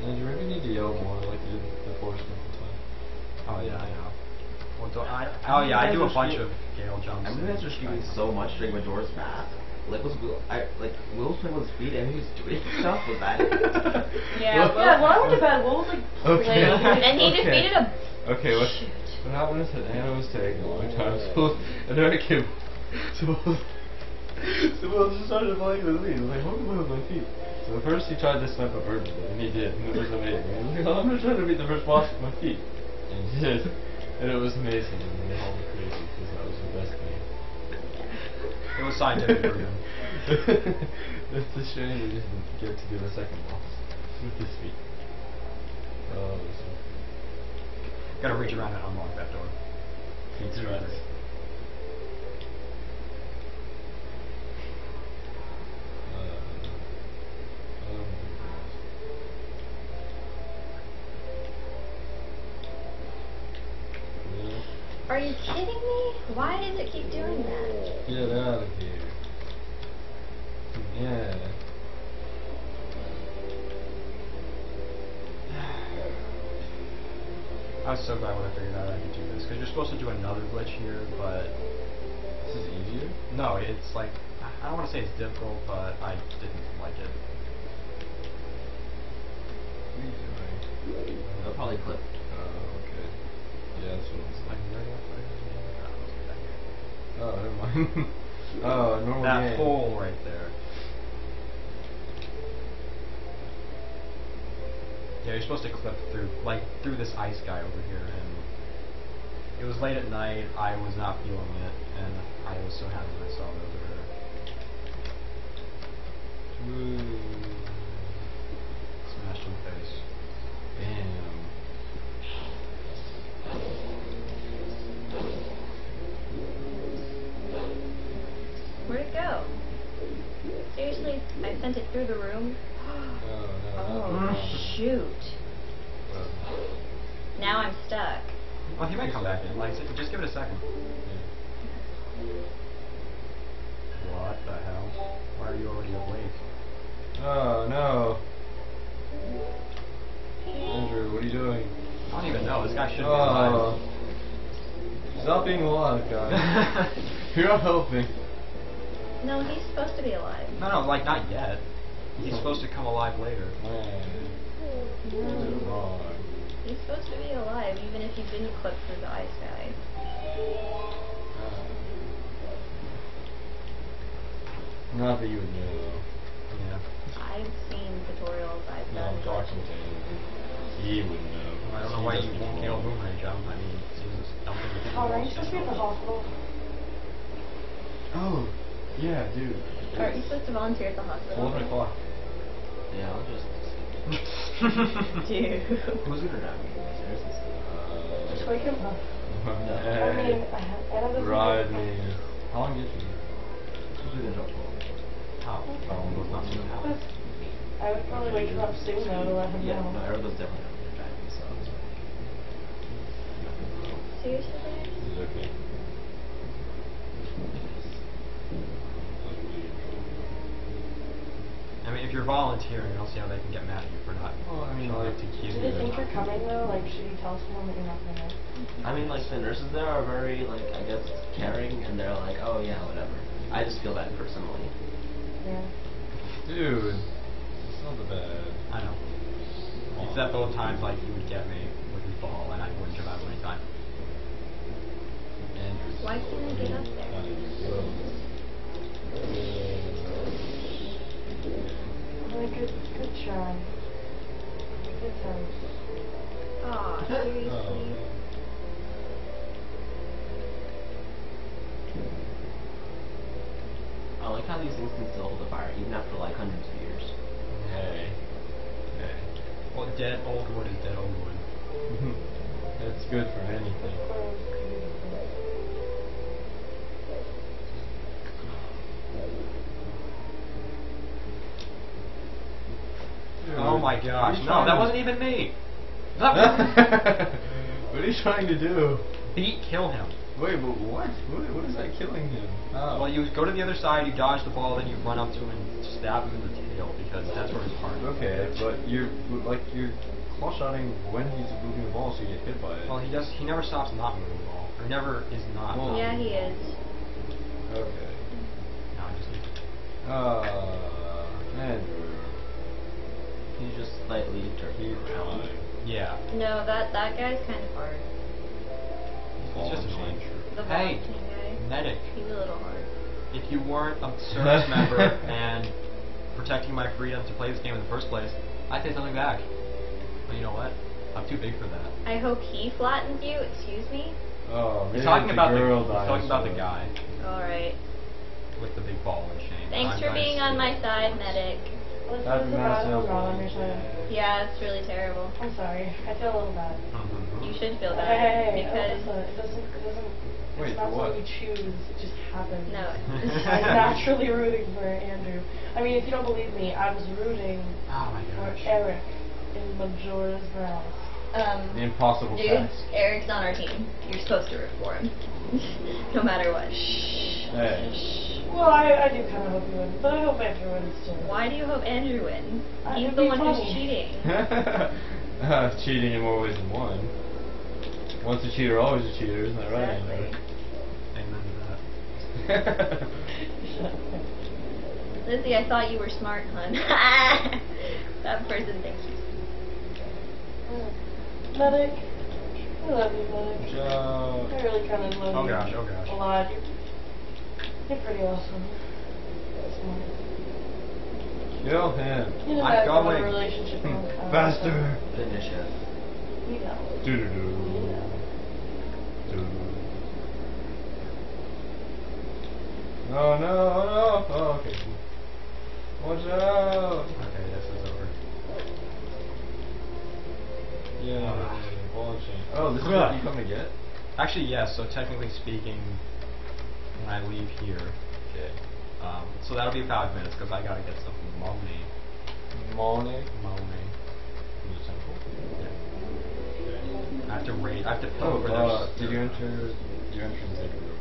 And you maybe need to yell more like you did the force time. Oh yeah, I know. Well, do I, oh yeah, I do a bunch of Gale jumps. I remember you guys were screaming so much during Majora's Mask. Like was Will, I like Will was playing with his feet and he was doing stuff. Was that it? Yeah, Well- well, yeah, when I went to bed, Will was like Okay. playing. and he Okay. defeated a. Okay, what, Shoot. What happened is that Anna was taking a long time, so and then I came, so so Will just started playing with me. He was like, "What am I with my feet?" So first he tried to snipe a bird and he did, and it was amazing. I was like, "Oh, I'm gonna try to beat the first boss with my feet," and he did, and it was amazing. And they all went crazy because that was the best thing. It was scientific proven. It's a shame we didn't get to do the second boss with his feet. Oh, was Gotta reach around and unlock that door. That's right. Uh, my goodness. Are you kidding me? Why does it keep doing that? Get out of here. Yeah. I was so glad when I figured out I could do this because you're supposed to do another glitch here, but This is easier? no, it's like I don't want to say it's difficult, but I didn't like it. What are you doing? They'll probably clip. Oh, okay. Yeah, that's what it's Like like. regular players. Oh, never mind. oh, normal That game. hole right there. Yeah, you're supposed to clip through, like, through this ice guy over here, and it was late at night, I was not feeling it, and I was so happy when I saw it over there. Woo. Smashed in the face. Bam. Where'd it go? Seriously, I sent it through the room. Oh. Oh shoot! Now I'm stuck. Well, he might come back in. Like, just give it a second. What the hell? Why are you already awake? Oh no. Andrew, what are you doing? I don't even know. This guy should be Oh. alive. Stop being alive, guys. You're not helping. No, he's supposed to be alive. no, no, like not yet. He's supposed to come alive later. Man. You did it wrong. He's supposed to be alive, even if you didn't clip through the ice guy. Not that you would know. Yeah. I've seen tutorials I've No, done. I'm talking to him. He would know. I don't know why you doesn't won't know. kill Boomerang Jump. I mean, Jesus, don't think you can Oh, are you supposed to be at the hospital? Oh, yeah, dude. Aren't you supposed to volunteer at the hospital? Eleven o'clock. Yeah, I'll just. Dude. Who's gonna drive me? Seriously. Just wake him up. I mean, I have, I have this Ride me. How long did you? who's gonna jump for? How? long well, not soon how. But I would probably wake him up soon though to let him Yeah, know. no, Ariel's definitely not gonna drive me, so it's fine. Seriously? It's okay. I mean, if you're volunteering, I don't see how they can get mad at you for not. Well, I mean, like, to keep Do they think you're coming though? Like, should you tell someone that you're not coming? I mean, like the nurses there are very, like, I guess, caring, and they're like, oh yeah, whatever. I just feel that personally. Yeah. Dude, it's not that bad. I know. Except those times like you would get me with his ball and I wouldn't jump out any time. Andrew's Why can't I get up there? Well, good, good try. Good times. Aw, ah, seriously? Oh, I like how these things can still hold a fire, even after like hundreds of years. Hey. Hey. Well, dead old wood is dead old wood. Mm-hmm. That's good for anything. Oh my gosh! What are you No, that wasn't even me. That was what are you trying to do? beat kill him. Wait, but what? What, what is that killing him? How? Well, you go to the other side, you dodge the ball, then you run up to him and stab him in the tail because that's where his heart. is. Okay, but you're like you're claw shotting when he's moving the ball, so you get hit by it. Well, he does. He never stops not moving the ball, or never is not. Well- Yeah, he is. Okay. No, I just. Uh, Andrew. He's just slightly turkey around. Yeah. No, that that guy's kind of hard. It's just a name. The Hey, volunteer guy. medic. He's a little hard. If you weren't a service member and protecting my freedom to play this game in the first place, I'd say something back. But you know what? I'm too big for that. I hope he flattens you. Excuse me. Oh, maybe He's talking it's about the the. He's talking about the guy All right. with the big ball and chain. Thanks I'm for being on my it. side, medic. What's Have the a bad massive not on your Yeah, it's really terrible. I'm sorry. I feel a little bad. Mm-hmm. You should feel bad hey, hey, because oh, listen, it doesn't, it doesn't, Wait, it's not for what? something we choose, it just happens. no. I'm naturally rooting for Andrew. I mean, if you don't believe me, I was rooting Oh my for. Eric in Majora's Mask. Um, The impossible dude, task. Eric's on our team. You're supposed to root for him, no matter what. Shh. Hey. Well, I, I do kind of hope you win, but I hope Andrew wins too. Why do you hope Andrew wins? Uh, He's the be one who's cheating. uh, cheating in more ways than one. Once a cheater, always a cheater, isn't that right? Exactly. Amen to that. Lizzie, I thought you were smart, hun. that person thinks he's Medic, I love you, Medic. Joe. I really kind of love Oh you. gosh, oh gosh. A lot. You're, you're pretty awesome. Smart. Kill him. You know I'm that kind of going. relationship won't come. Faster. Finish it. You know. Do do You do. know. Do. No, no, no. Oh, okay. Watch out. Okay, this is over. Yeah. Ball and chain. Oh, this is what you come to get? Actually, yes. So technically speaking, when I leave here, Okay. um, so that'll be five minutes because I gotta get some money. Money. Money. Monet. From. Yeah. I have to raid. I have to Oh, over uh, their did you enter? Did you enter the sacred room?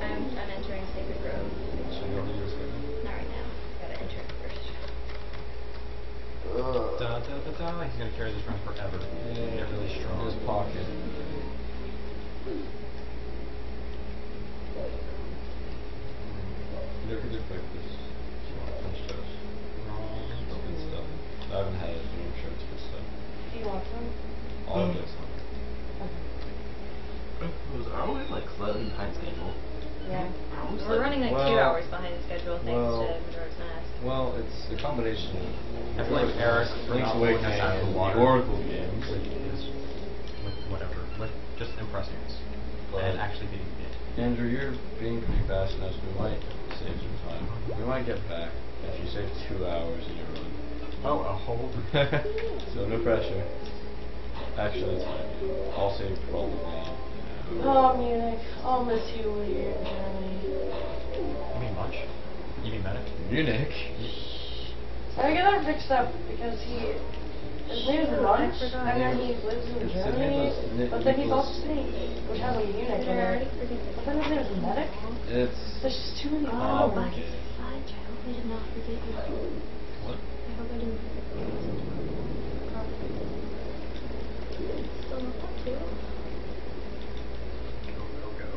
I'm, I'm entering Sacred Grove. Should we go to yours Not right now. Gotta enter it first. Da, da, da, da. He's gonna carry this around forever. Get really strong. In his pocket. They're, they're this. If you want French toast. It's good stuff. I haven't had it, but I'm sure it's good stuff. Do you want some? All of it's not. Are we like slightly behind schedule? Yeah. We're running like two hours behind schedule thanks well- to Majora's Mask. Well, it's a combination I feel like Eric for Link's not pulling Awakening us of the and water. the Oracle games. with his, with whatever, with just impressing us But- and actually beating the game. Andrew, you're being pretty fast now, so we might save some time. We might get back if you save two hours in your run. Oh, a whole. so no pressure. Actually, that's fine. I'll save probably. Oh, Munich. I'll miss you when you're in Germany. You mean much? You mean medic? Munich. I got that fixed up because he. His name is Shoot, I Munch, and then he lives in It's Germany, Nicholas- but then he's also sitting, which has a Munich in it. But then his name is Medic? It's. There's just too many Oh, vowels. but it's. I did not forget you. What? I hope I didn't forget you. Still not that too. Go, go, go.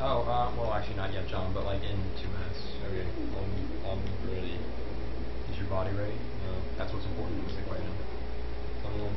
Oh, uh, well, actually not yet, John, but like in two minutes. Okay, I'm, I'm ready. Is your body ready? No. That's what's important to stick right now. Someone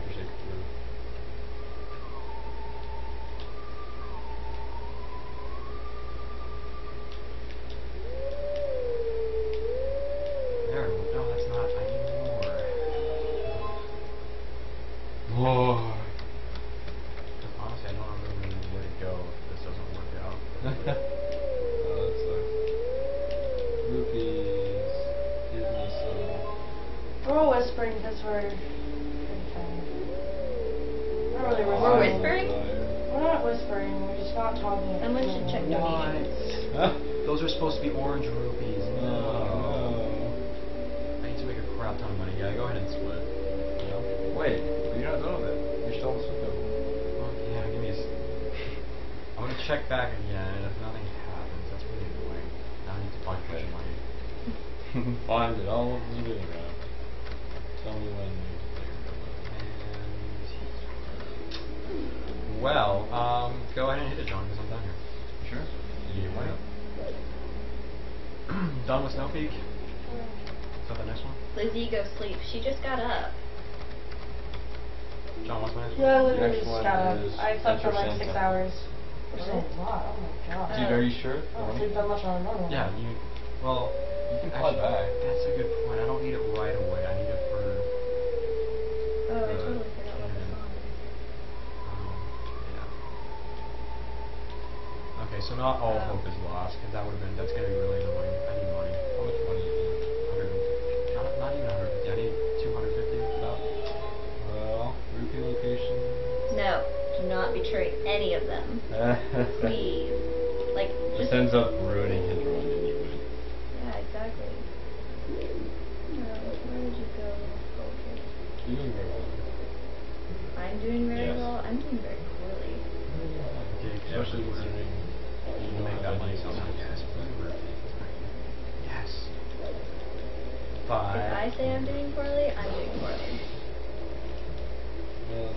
next I one? literally Next just one got up. is I slept for like six hours. Which is a lot, oh my god. Dude, are you sure? I don't sleep that much on a normal. Yeah, you. Well, You can fly actually, back. That's a good point. I don't need it right away. I need it for. Oh, I totally forgot what the yeah. song is. Um, yeah. Okay, so not all Um, hope is lost, because that would have been. That's gonna be really annoying. I need money. No, do not betray any of them. Please. Like, This just. ends up ruining his run anyway. Yeah, exactly. No, where did you go? Okay. You're doing very well. I'm doing very Yes. well. I'm doing very poorly. Dig Especially everywhere. considering you You know make that money somehow. do Yes. this. Yes. If I say I'm doing poorly, I'm doing poorly. Well,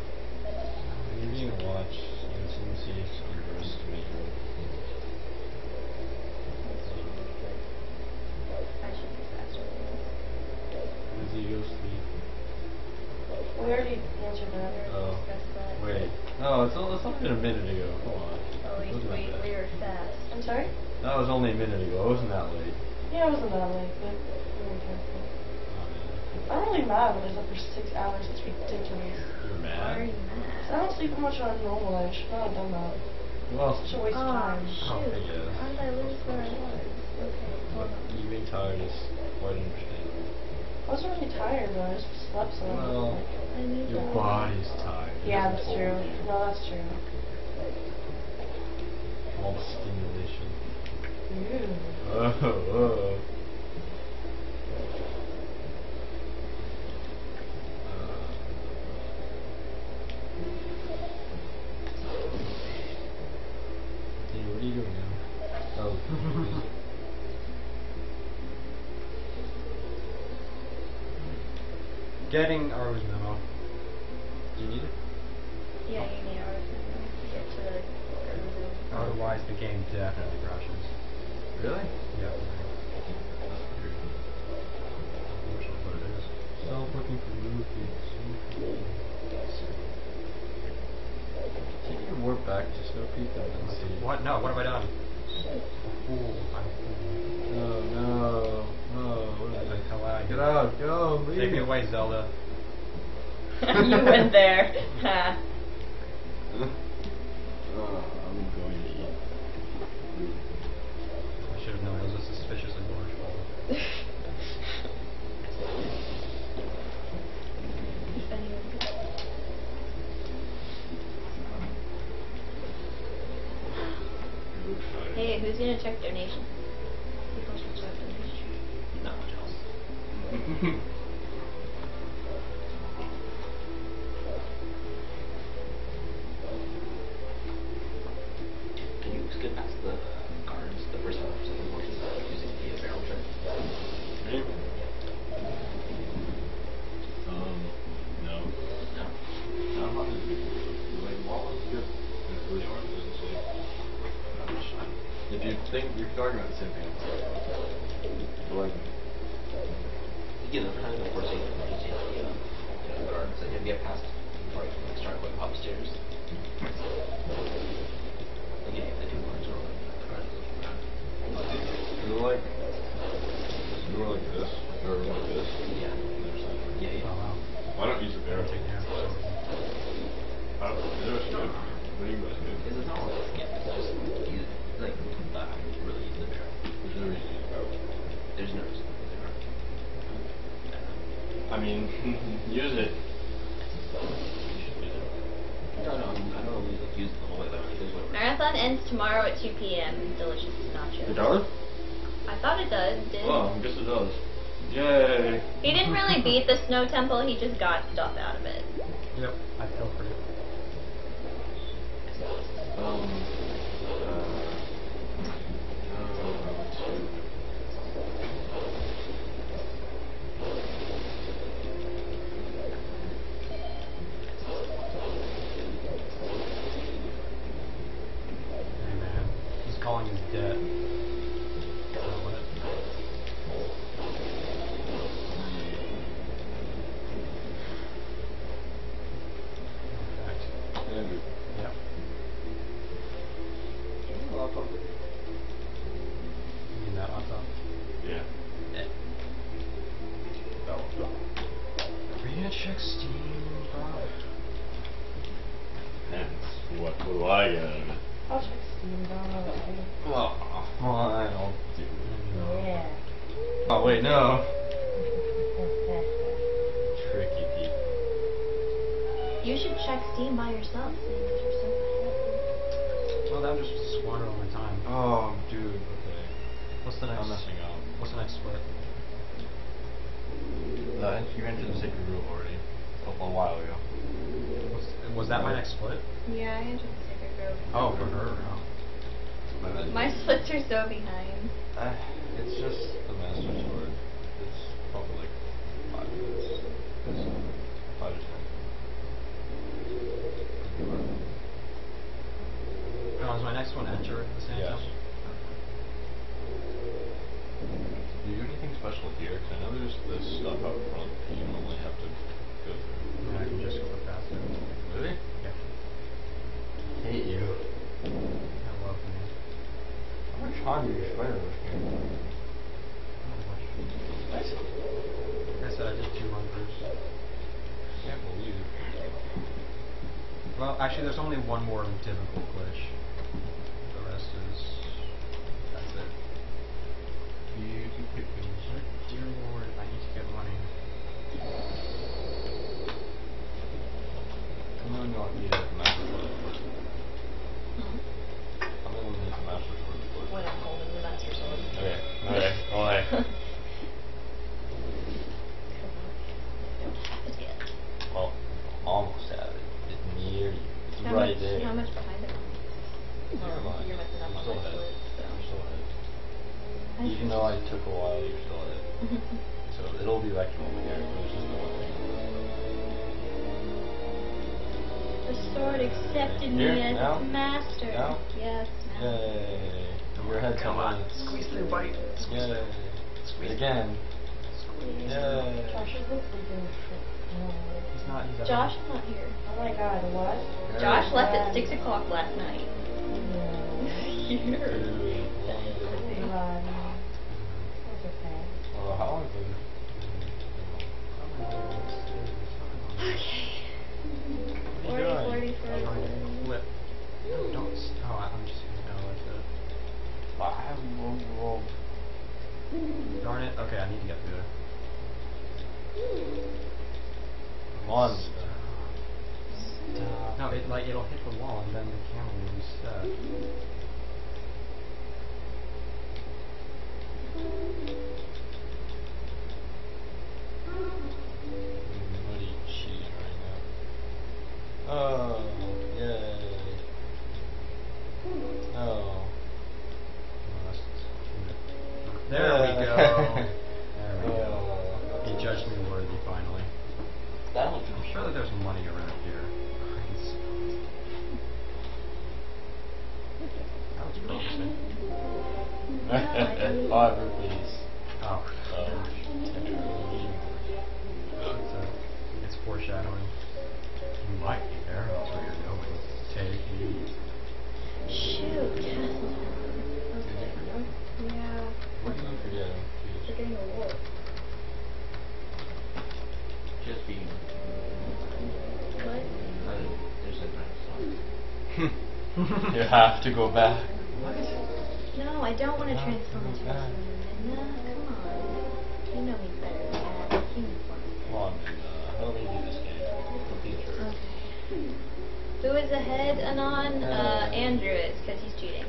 when you're being watched, your tendency is to underestimate your I should be faster than this. As you go. We already answered that. Oh. That. Wait. No, it's, only- it's only been a minute ago. Come on. Oh, we, Wasn't we, we were fast. I'm sorry? That was only a minute ago. It wasn't that late. Yeah, it wasn't that late, but we were careful. Oh, I'm really mad when I slept for six hours. It's ridiculous. man. You're Why are mad? I don't sleep much on normal. I should not have done that. Well, Such a waste of Oh, time. shoot. Oh, I guess. How did I lose where I was? Okay, hold on. you being tired is quite understandable. I wasn't really tired, though. I just slept so Well, I need Your that. body's tired. Yeah, that's hasn't true. told you. No, that's true. All the stimulation. Ew. Oh, oh. getting Auru's memo. You need it? Yeah, you need Auru's memo to get to Otherwise, the game definitely crashes. Really? Yeah. Unfortunately, what it is. So, looking for movies. Can you warp back to Snow Peak. What? No, what have I done? Fool. I'm. die. Get out, go, leave. Take me away, Zelda. you went there. Ha. Uh, I'm going to eat. I should have known those are suspiciously large balls. hey, who's gonna check donations? 哼 only one more difficult have to go back. What? No, I don't want to transform into a come human. No, come on. You know me better than that. Human form. Come on, uh, help me do this game. Okay. Who is ahead, Anon? Uh, Uh, Andrew is, because he's cheating.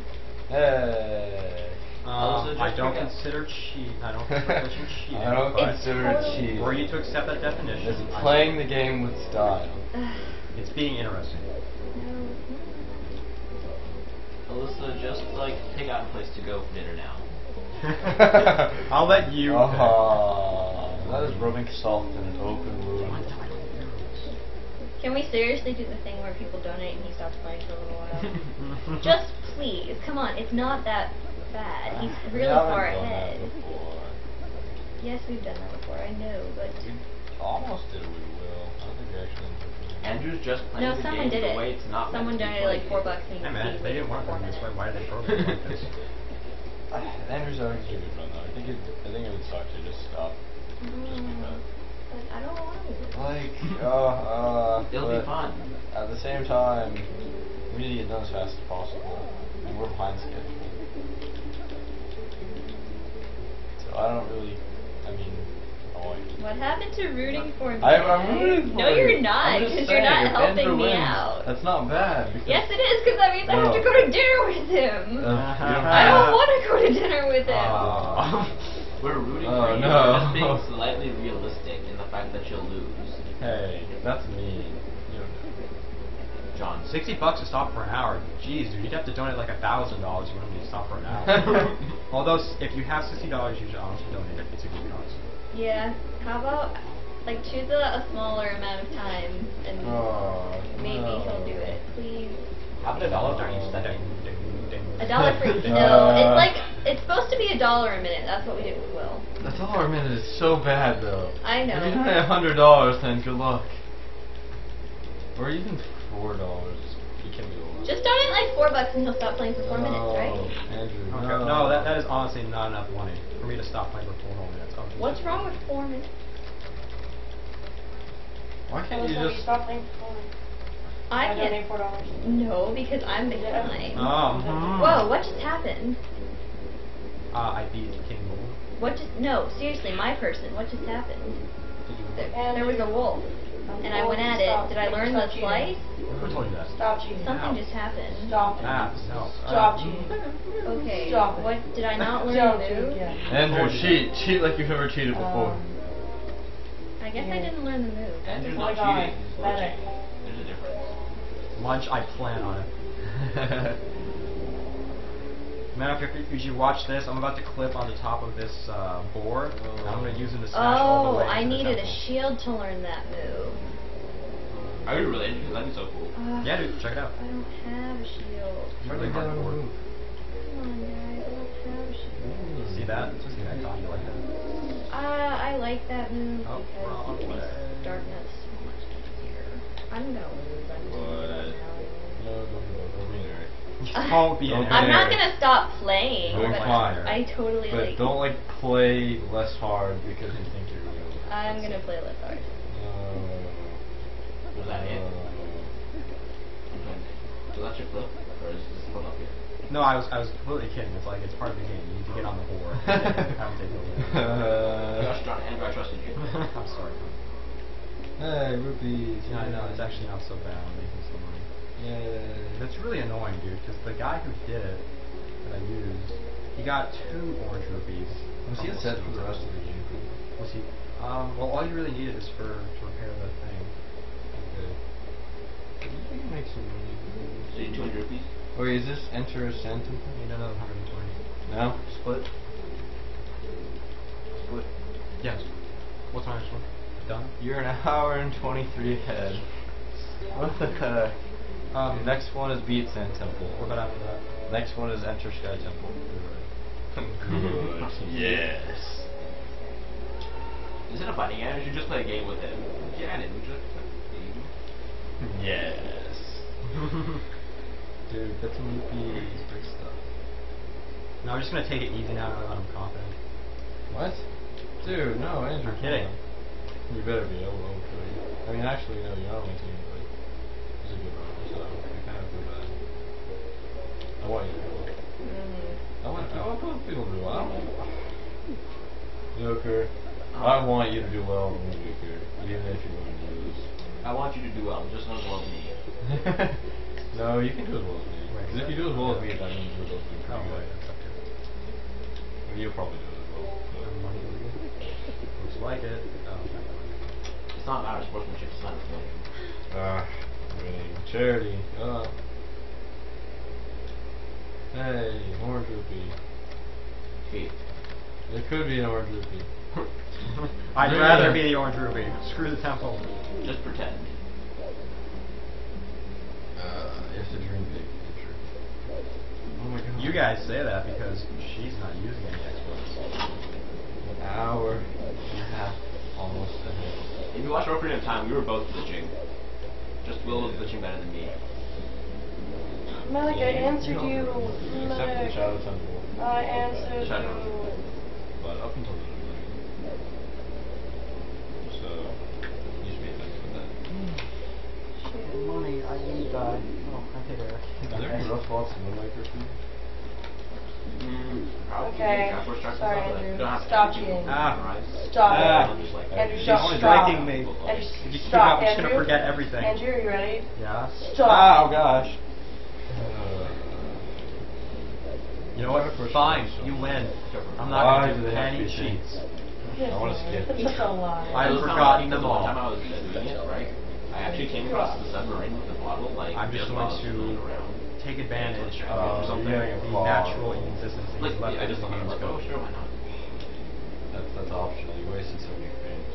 Hey. Um, I don't forget- consider cheat. I don't consider pushing cheating. I don't consider it totally- cheating. Were you to accept that definition, It's I playing the game with style. It's being interesting. no. Alyssa, just like pick out a place to go for dinner now. I'll let you. Uh-huh. That is rubbing salt in an open wound. Can we seriously do the thing where people donate and he stops playing for a little while? Just please, come on, it's not that bad. He's really haven't far done ahead. That. Yes, we've done that before, I know, but We almost did it with Will. I don't think we actually. Andrew's just playing no, the someone game did the it. way it's not meant someone donated like four bucks and Hey he man, he they didn't want for it this way. Why did they program it like this? Andrew's having a good though. I think it. I think it would suck to just stop. Just Mm, because. but I don't want to. Like, uh, uh. It'll be fun. At the same time, we need to get done as fast as possible, and we're behind schedule. So I don't really. I mean, I. What happened to rooting for me? I, I'm rooting for No, you. you're not, because you're not helping me wins, out. That's not bad. Yes, it is, because that means I have to go to dinner with him. Uh, you I don't want to go to dinner with him. Aw. We're rooting Oh, for you. no. We're just being slightly realistic in the fact that you'll lose. Hey, that's mean. You don't know. John. 60 bucks to stop for an hour. Jeez, dude, you'd have to donate like a thousand dollars. You wouldn't need to stop for an hour. Although, if you have sixty dollars, you should honestly donate it. It's a good cause. Yeah. How about like choose a, a smaller amount of time and Oh, maybe no. he'll do it. Please. How about a dollar for each? Ding, ding, ding. A dollar for no. Uh. It's like it's supposed to be a dollar a minute. That's what we did with Will. The dollar a minute is so bad though. I know. If you donate a hundred dollars, then good luck. Or even four dollars. You can do a lot. Just donate like four bucks and he'll stop playing for four minutes, right? Andrew, Okay. no. No, that, that is honestly not enough money for me to stop playing for four more minutes. What's wrong with four minutes? Why can't you you just? stop playing for phone. I donate can't. four dollars. No, because I'm behind. Oh. mhm. Whoa! What just happened? Uh, I beat King Bull. What just? No, seriously, my person. What just happened? There, And there was a wolf, and I went at it. Did I learn the slice? Who told you that? Stop cheating. Something just happened. Stop it. Ah, no. Stop Uh, cheating. Okay. Stop. What did I not learn Don't the cheat move? Andrew, cheat, cheat like you've never cheated before. Um, I guess I didn't learn the move. Andrew's not cheating. Better. cheating. There's a difference. Lunch, I plan on it. Man, if, if, if you watch this, I'm about to clip on the top of this uh, board. and I'm going to use it to smash all the way. Oh, I needed a shield to learn that move. I would really because that'd be so cool. Uh, Yeah, dude, check it out. I don't have a shield. Really hardcore. Come on, guys. I don't have a shield. See that? See that con? You like that? Uh, I like that move Oh, because it makes way. darkness so much easier. I'm gonna lose. I'm just Don't be Don't an I'm not gonna stop playing. Doing but fine. I totally But like. don't like play less hard because you think you're real. I'm gonna play less hard. Uh, was that it? Uh, so that's your flip, or is this flip up here? No, I was I was completely kidding. It's like it's part of the game. You need to get on the board. Have to take it away. Gosh uh, darn, Andrew, I trusted you. I'm sorry. Hey, rupees. Yeah, I know. It's actually not so bad. I'm making some money. Yeah. That's really annoying, dude, because the guy who did it, that I used, he got two orange rupees. Was he Almost set for the rest of the game? Was he? Um, well, all you really needed is for to repair the thing. Okay. You can make some money. So you 200 rupees? Wait, is this enter send You need another 120. No? Split? Split. Yes. What's my next one? Done? You're an hour and 23 ahead. What the heck? Um, Next one is beat Sand Temple. What about after that? Next one is enter Sky Temple. Good. yes. Is it a fighting game? or should you just play a game with him? Ganon, would you like to play a game? Yes. Dude, that's some rupee big stuff. No, I'm just gonna take it easy now and I'm confident. What? Dude, no, Andrew. I'm kidding. You better be. able to. I will kill you. I mean, actually, no, you're only my team, but he's a good runner, so I kind of feel bad. I want you to do well. Mm-hmm. I want, I want both people to do well. Joker, I want you to do well in the Joker, even if you're going to lose. I want you to do well, just not as well as me. no, you can do as well as me. Because if you do as well as me, that means we're both doing Oh, pretty good. that's okay. You'll probably do as well. but- money legal? Looks like it. Oh. It's not matter of sportsmanship, it's not a game. Ah, I mean, charity. Ah. Hey, orange rupee. Feet. It could be an orange rupee. I'd Yeah. rather be the orange ruby. Screw the temple. Just pretend. Uh, you have to dream big, picture. Oh my god. You guys say that because she's not using any exploits. An hour and a half almost ahead. If you watch Ocarina of Time, we were both glitching. Just Will was glitching better than me. Malik, I answered you. Except Malik, I answered you. But up until then, like, so you should be thankful for that. Money, I need die. Oh, I hate Eric. Are there any rough spots in the Maker for you? Mm, probably Okay. yeah, first strike Sorry, is up, but Andrew. don't have to Stop keep cheating. Ah. memorize. Stop Ah. it. Just like- Andrew, She's stop. breaking stop. me. Andrew, If you keep stop, up, I'm just gonna Andrew. forget everything. Andrew, are you ready? Yeah. Stop. Oh gosh. You know what? First Fine, one, so- you win. I'm not gonna do do they any cheats. I wanna skip. That's such a lie. I've forgotten them the one all. time I was uh, doing it, right? I actually came across the submarine with the bottle, like, I'm just going to take advantage Uh, of so something you're getting a the claw. natural inconsistencies Like, left yeah, I in just the thought, game's like, oh, code. sure, why not? That's, that's optional. You wasted so many frames.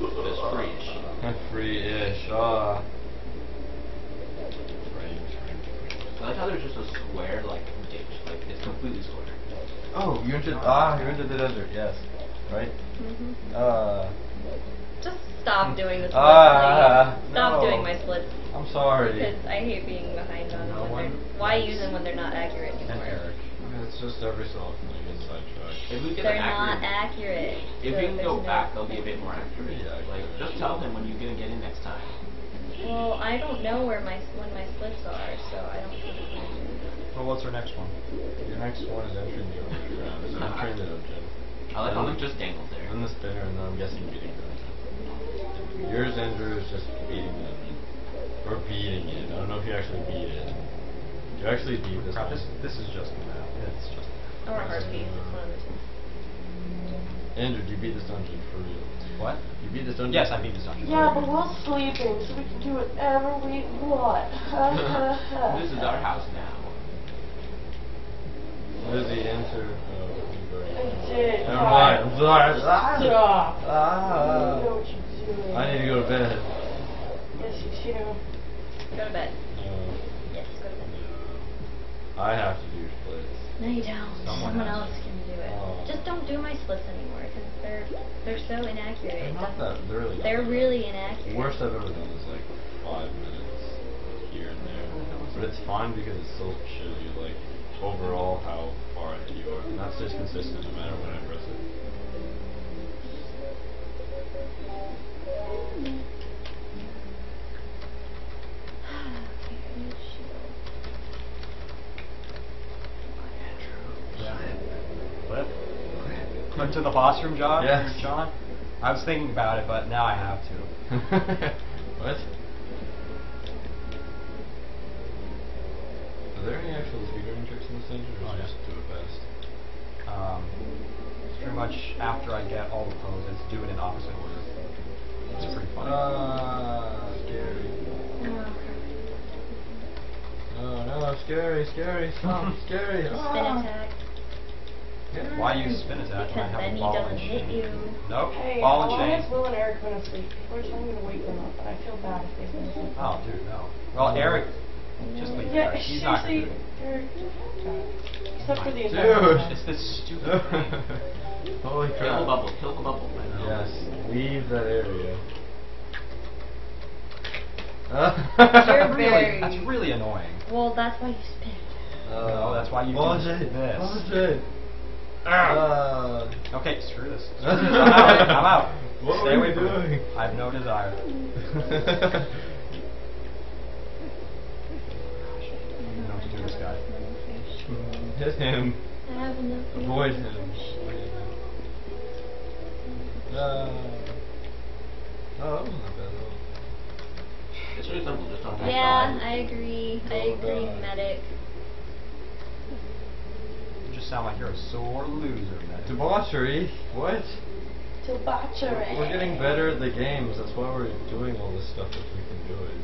It's free-ish. Free-ish. Ah. Frames, frames, frames. I like how there's just a square, like, ditch. Like, it's completely square. Oh, you entered. Ah, you entered the desert. Yes. Right. hmm Uh. Just stop doing the splits, Ah, please. Stop no. doing my splits. I'm sorry. Because I hate being behind on No them. when why use them when they're not accurate And anymore? Eric. It's just every so often you get sidetracked. If we get They're an not accurate, accurate. if so we can go no- back, they'll be a bit more accurate. Yeah, like, just tell them when you're gonna get in next time. Well, I don't know where my when my splits are, so I don't think it's gonna do that. Well, what's our next one? Your next one is entering the underground. So entering the dungeon. I like how Luke just dangled there. Then the spinner, and then I'm guessing beating the dungeon. Yours, Andrew, is just beating the dungeon. Or beating it. I don't know if you actually beat it. You actually beat this Crap, one. this, this is just math. It's just Or hard piece. It's one of the two. Andrew, did you beat this dungeon for real? What? You beat this dungeon? Yes, I beat this dungeon. Yeah, but Will's sleeping, so we can do whatever we want. this is our house now. Lizzie, enter. Oh, you I did. Never mind. I'm sorry. Stop. Ah. You know what you're doing. I need to go to bed. Yes, you do. Go to bed. No. Yes, go to bed. I have to do splits. No, you don't. Someone Someone, has else can do it. Oh. Just don't do my splits anymore because they're they're so inaccurate. They're not that. They're really. They're really inaccurate. The worst I've ever done is like five minutes here and there, but it's fine because it still shows you like overall how far ahead you are, and that stays consistent no matter when I press it. Hmm. Okay, I need shield. Flip. Flip to the boss room, John. Yes. John. I was thinking about it, but now I have to. what? Are there any actual speedrunning tricks in this dungeon, or Oh, yeah. just do it fast? Um, it's pretty much after I get all the poses, do it in opposite order. It's pretty funny. Ah, scary. Oh no, scary, scary, stop, scary. Spin ah. Attack. Why use spin attack when I Because have then a he ball doesn't and hit chain? you. Nope. Hey, ball how and long chain. has Will and Eric been asleep? First, I'm gonna wake them up, but I feel bad if they've been asleep. Oh, dude, no. Well, Eric, just leave Yeah, Eric. He's not gonna do it. Except for the Dude. entire It's this stupid thing. Holy Kill the bubble. Kill the bubble. I know. Yes, leave that area. You're really, that's really annoying. Well, that's why you spin. No, that's why you do Bullshit. this. Bullshit. Ah. Okay, screw this. I'm out. I'm out. What Stay were away from doing? me. I have no desire. Gosh, don't even know what to do this guy. Hit him. I have enough. Avoid him. Ah. Oh, that wasn't that bad at all. It's really simple. Just don't Yeah, I agree. I Oh, agree, medic. You just sound like you're a sore loser, man. Debauchery? What? Debauchery. We're getting better at the games. That's why we're doing all this stuff if we can do it.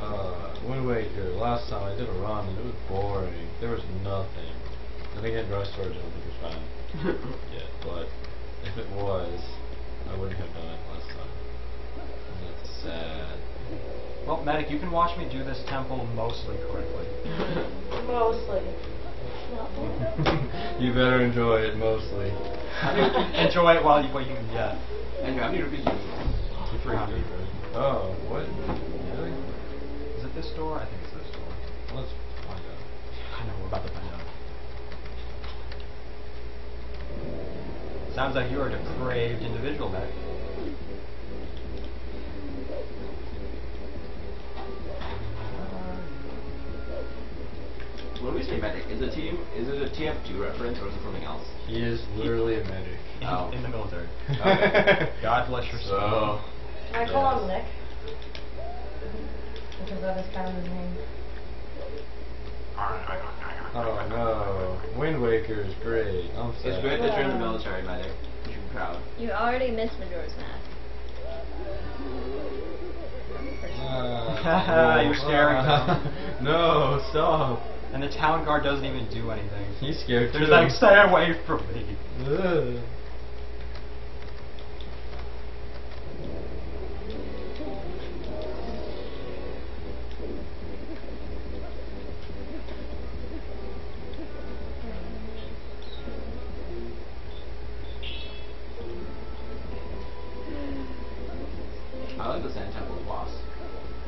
Uh, Wind Waker. Last time I did a run and it was boring. There was nothing. I think in dry storage I don't think it's fine yet, but if it was, I wouldn't have done it last time. And that's sad. Well, medic, you can watch me do this temple mostly correctly. Mostly. Not you better enjoy it mostly. Enjoy it while you what you can get. And how many rupees do you need? You're pretty good, right? Oh, what? Really? Is it this door? I think it's this door. Let's find out. I know, we're about to find out. Sounds like you're a depraved individual, medic. When we say medic, is it team? Is it a TF2 reference or is it something else? He is literally a medic. In, Oh. in the military. Okay. God bless your soul. So, Can I call him Nick? Because that is kind of his name. oh no, Wind Waker is great. I'm sad. It's great that you're in the military, medic. You should be proud. You already missed Majora's Mask. Ah, You're scaring ah. no, stop. And the town guard doesn't even do anything. He's scared They're too. like, stay away from me. Ugh. I like the Sand Temple boss.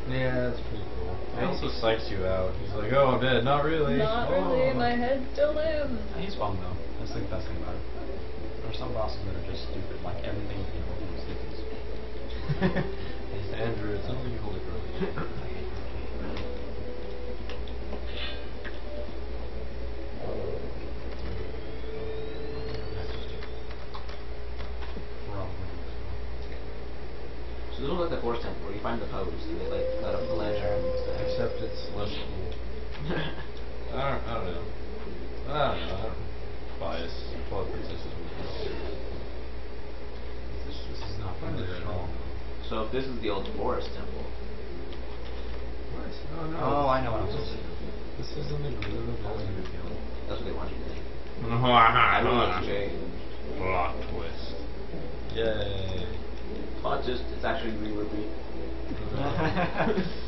Yeah, that's pretty cool. It also psychs you out. He's like, oh, I'm dead. Not really. Not oh. really, Oh. my head still lives. He's fun though. That's the best thing about it. There are some bosses that are just stupid, like everything you know from Stevens. It's Andrew, it's only like you hold it wrong. So this one's like the Forest Temple where you find the pose and they like cut up the lanterns. Except it's less cool. I don't, I don't know. I don't know. I don't bias. Twilight Princess is. This, this is not I find really it strong. So if this is the old Forest Temple, What? Oh no. Oh, I know what I'm supposed to do. This isn't a good that's what they want you to think. Ah, Everyone's changed. Plot twist. Yay. Plot just it's actually Reworby.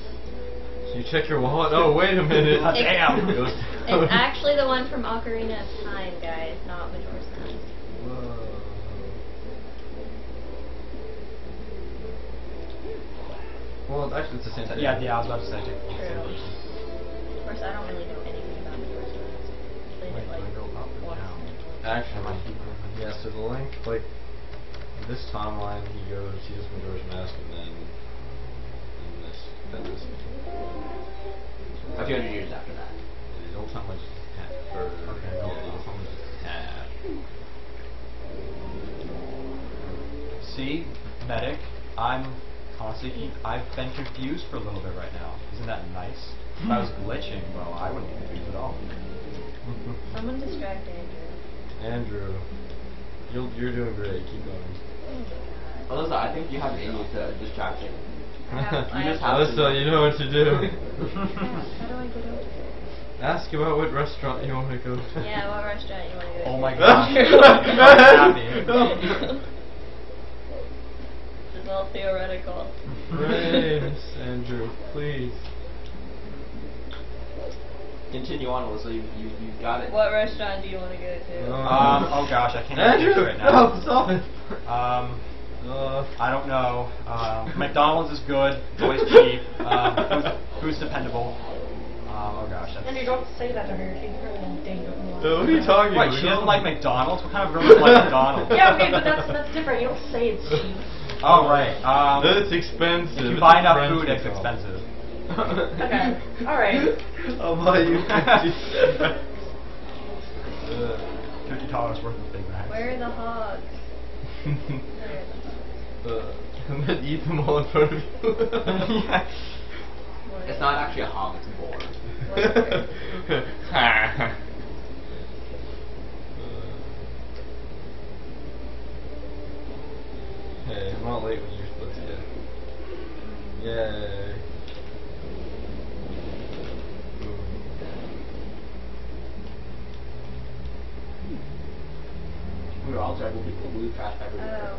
You check your wallet? Oh, wait a minute. It's- Damn. It was- It's actually the one from Ocarina of Time, guys, not Majora's Mask. Whoa. Well, it's actually, it's the same thing. yeah, yeah, I was about to say. take the True. same person. Of course, I don't really know anything about Majora's Mask. Wait, it like do I go up or down? Actually, Yeah, so the link, like, this timeline, he goes, he does Majora's Mask, and then, and this, then this. A few hundred years after that. The old timeline just tad, or, Okay, yeah, no the old problem. timeline. See, medic, I'm honestly, keep, I've been confused for a little bit right now. Isn't that nice? If I was glitching, well, I wouldn't be confused at all. Someone distract Andrew. Andrew, you're, you're doing great, keep going. Alyssa, I think you have an in you to distract him. I You just have- have to- Alyssa, you know what to do. How do I get over? Ask about what restaurant you want to go to. Yeah, what restaurant you want to go to? Oh my gosh. Happy. This is all theoretical. Brains, Andrew, please. Continue on, Alyssa. You, you, you got it. What restaurant do you want to go to? Um, oh gosh, I can't Andrew, think right now. no, stop it. Um, Uh, I don't know. Um, McDonald's is good. It's always cheap. Um, food's, food's dependable. Um, oh gosh, that's. Andrew, don't say that to her. She's gonna date you more. uh, what are you talking What? about? She doesn't like McDonald's. What kind of girl doesn't like McDonald's? Yeah, okay, but that's that's different. You don't say it's cheap. Oh right. Um, That's expensive. if you buy a enough French food, it's McDonald's. expensive. Okay. All right. I'll buy you fifty. Fifty dollars worth of Big Macs. Where are the hogs? Where are the hogs? uh, and then eat them all in front of you. yeah. It's not actually a hog, it's a boar. Whatever. Hey, I'm not late when you're supposed to get. Yay. We were all terrible people. We trash everywhere.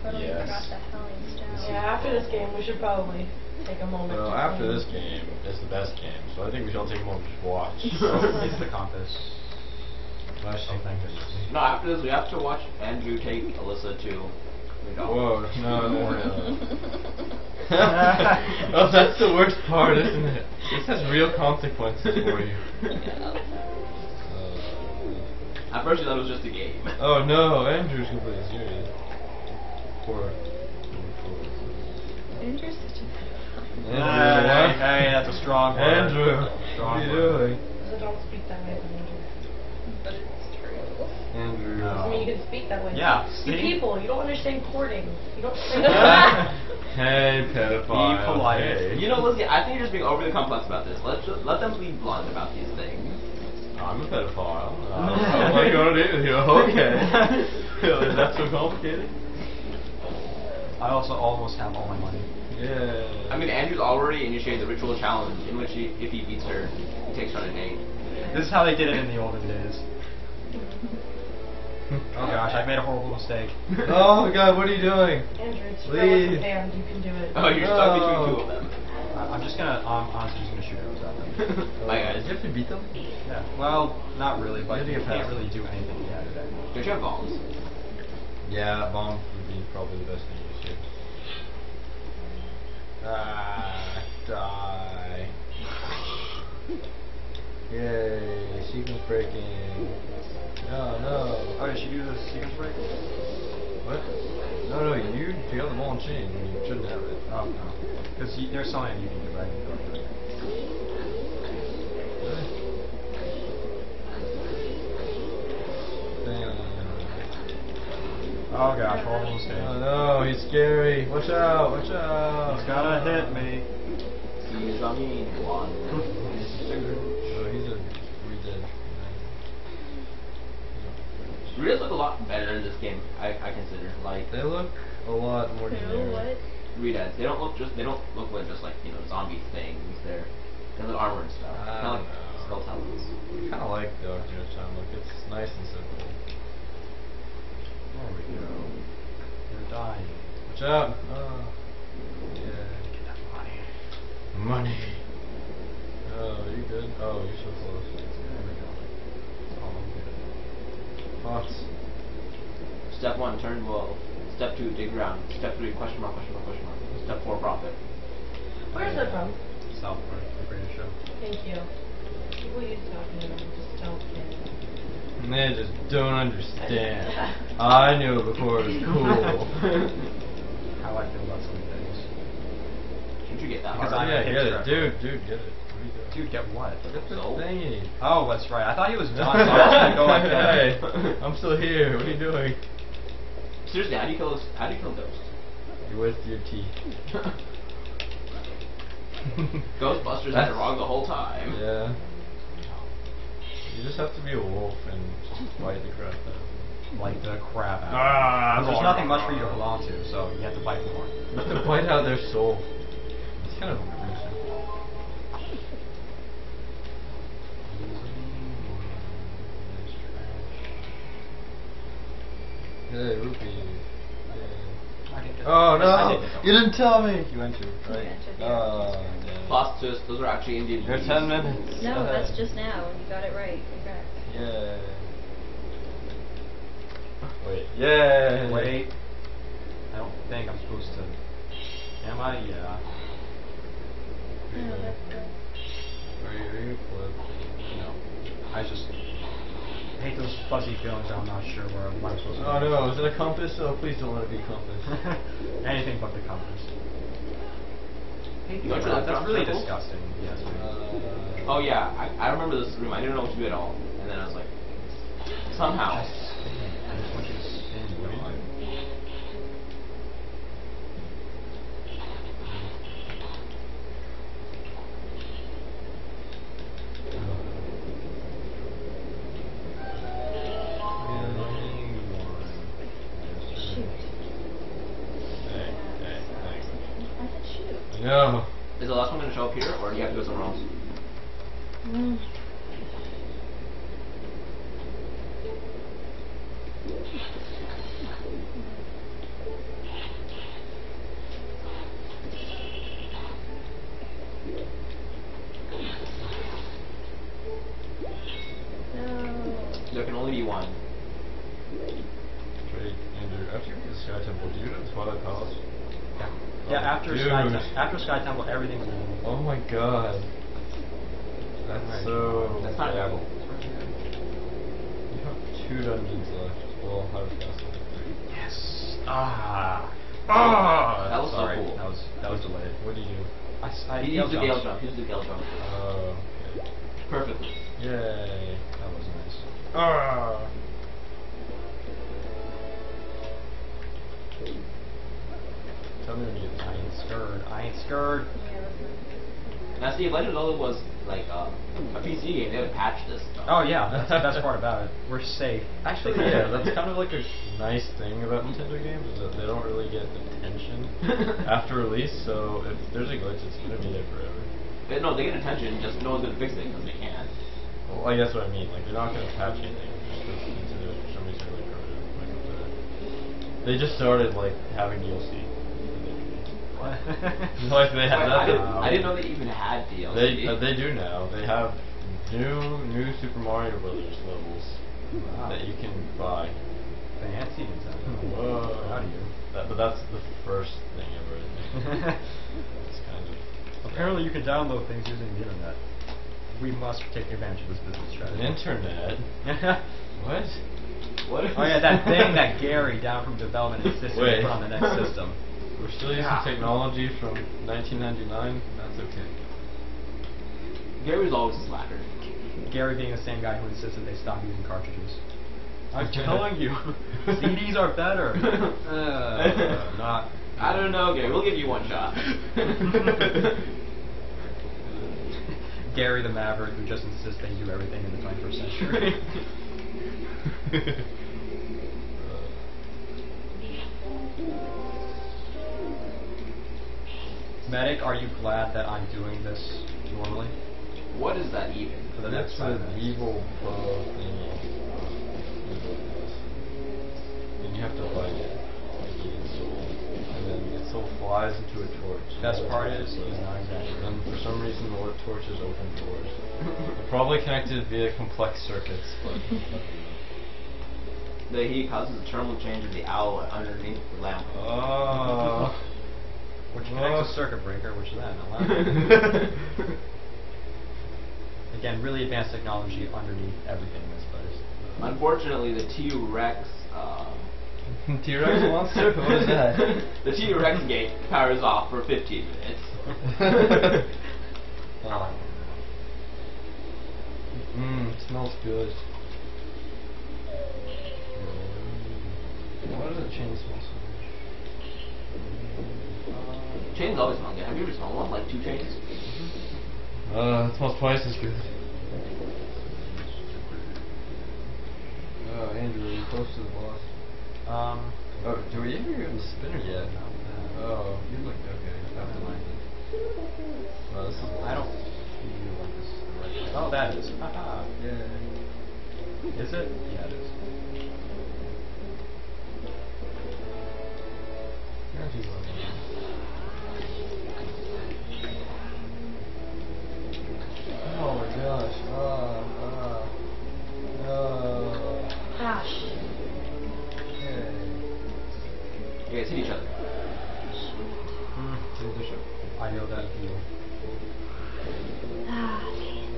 Wow, I totally Yes. forgot the Howling Stone. Yeah, after this game, we should probably take a moment. Well, to after clean. this game, it's the best game, so I think we should all take a moment to watch. It's the compass. Oh, thank. No, after this, we have to watch Andrew take Alyssa to Whoa, McDonald's. no, no, no. oh, that's the worst part, isn't it? This has real consequences for you. Yeah. Uh, At first, you thought it was just a game. Oh no, Andrew's completely serious. Poor. Andrew's such a pedophile. Hey, Andrew, hey, that's a strong word. Andrew, Strong what are you word. doing? So don't speak that way, Andrew. But it's true. Andrew. No. I mean, you can speak that way. Yeah, You see? people, you don't understand courting. You don't say hey, pedophile. Be polite. Hey. You know, Lizzie, I think you're just being overly complex about this. Let's just let them be blunt about these things. I'm a pedophile. Uh, oh my god, it- you okay. Is that so complicated? I also almost have all my money. Yeah. I mean, Andrew's already initiated the ritual challenge in which he, if he beats her, he takes her on a date. This is how they did it in the olden days. Oh gosh, I made a horrible mistake. oh my god, what are you doing? Andrew, it's Please. relative hand. You can do it. Oh, you're stuck between two of them. I- I'm just gonna, um, honestly, just gonna shoot arrows at them. Bye, guys. You have to beat them? Yeah. Well, not really, but You you have to get can't past really do anything yet today. Don't you have bombs? Yeah, bomb would be probably the best thing to use here. Ah, die. Yay, sequence breaking. No, no. Oh, did she do the sequence break? What? No, no, you up the and chain you shouldn't have it. Oh, no. Because there's something you can do, but I didn't go for it. Oh gosh, horrible mistake. Oh no, he's scary. Watch out, watch out. He's gonna hit me. He's a mean one. Oh, he's a regen. Reels look a lot better in this game, I, I consider. Like, They look a lot more Who? generic. What? Redeads. They don't look just, they don't look like just like, you know, zombie things. They're, they look armor and stuff. I Kinda like don't know. skull talons. I kind of like the Ocarina of Time look. It's nice and simple. There we go. You're Watch out. Oh. Yeah. Get that money. Money. Oh, you good? Oh, you're so close. There we go. Oh, good. Fox. Step one, turn well. Step two, dig ground. Step three, question mark, question mark, question mark. Step four, profit. Where's that from? South Park, the greatest show. Thank you. People use talking about just don't get it. And they just don't understand. I knew it before it was cool. How I feel about some things. Should you get that Because hard? I'm yeah, get it. Dude, dude, get it. What are you doing? Dude, get what? Get the So? thingy. Oh, that's right. I thought he was done, so I was gonna go like that. Hey, I'm still here. What are you doing? Seriously, how do you kill this? How do you kill ghosts? You're with your teeth. Ghostbusters had it wrong the whole time. Yeah. You just have to be a wolf and just fight the crap out of Like the crap out. Ah, of it. There's Lord. nothing much for you to hold on to, so you have to bite more. them. You have to fight out their soul. It's kind of embarrassing. Hey, rupee. Oh, I didn't Oh no! didn't You didn't tell me. You entered, You right? entered, oh, yeah. Oh, damn. Plot twist, those are actually Indian You're ten minutes. No, ahead. that's just now, and you got it right. Congrats. Yay. Wait. Yay! Wait. I don't think I'm supposed to. Am I? Yeah. No, that's good. Are you, are you flip? No. I just hate those fuzzy feelings. I'm not sure where what I'm supposed to Oh do. no, is it a compass? Oh, please don't let it be a compass. Anything but the compass. You went to the That's really temple? disgusting. Yes. Uh, Oh yeah, I, I remember this room. I didn't know what to do at all, and then I was like, somehow. Shoot. hey. No. Is the last one going to show up here, or do you have to go somewhere else? Mm. No. There can only be one. Wait, Andrew, after you beat the Sky Temple, do you know the Twilight Palace? Yeah. Yeah. After Sky, dude. Tem- after Sky Temple, everything's normal. Oh my god. That's Right. so. That's not bad. terrible. You have two dungeons left. Well, Hyrule Castle. Yes. Ah. Ah. That was so cool. That was that was delayed. What do you do? I, s- I He used the Gale jump. He used the Gale jump. Oh, okay. Perfectly. Yay. That was nice. Ah. Tell me when you I ain't scared. I ain't scared. Now see, if Legend of Zelda was like uh, a PC game, they would patch this stuff. Oh yeah, that's the best part about it. We're safe. Actually, yeah, that's kind of like a nice thing about Nintendo games is that they don't really get attention after release. So if there's a glitch, it's gonna be there forever. They- no, they get attention, just no one's gonna fix it because they can't. Well, I guess what I mean, like they're not gonna patch anything just because Nintendo for some reason really primitive. Like. They just started like having DLC. like they have Wait, I, didn't, I didn't know they even had DLC. They uh, they do now. They have new new Super Mario Brothers levels Wow. that you can buy. Fancy Nintendo. Whoa. How do you? That, but that's the first thing ever. It's kind of Apparently, you can download things using the internet. We must take advantage of this business strategy. internet. What? What? oh yeah, that thing that Gary down from development insisted we put on the next system. We're still using Yeah. technology from 1999. That's okay. Gary's always a slacker. Gary being the same guy who insisted they stop using cartridges. I'm telling you, CDs are better. Uh, not. I don't know, Gary. We'll give you one shot. Gary the Maverick who just insists they do everything in the 21st century. Medic, are you glad that I'm doing this normally? what is that even? For the next five an evil bow thingy. Uh, and you have to fight it. Like Eden Soul. And then eyes into a torch. Best part is uh, he's not exaggerating. And for some reason, the lit torches open doors. Probably connected via complex circuits. But The heat causes a thermal change of the owl underneath the lamp. oh. Which connects a circuit breaker, which then allows. Again, really advanced technology underneath everything in this place. Unfortunately, the T-Rex. Uh, T-Rex monster? What is that? the T-Rex gate powers off for 15 minutes. Mmm, smells good. Why does the chain smell Chains always smell good. Have you ever smelled one? Like two chains? Uh, it smells twice as good. Oh, Andrew, are close to the boss? Um, Oh, do we ever get in the spinner yet? Oh, you look okay. Never mind. Oh, this is I don't feel like this is the right way. Oh, that is. Haha. Yeah. Is it? Yeah, it is. Oh my gosh. Ah, ah. No. Gosh. Okay. You guys hit each other. Hmm. I know that feeling. Ah, man.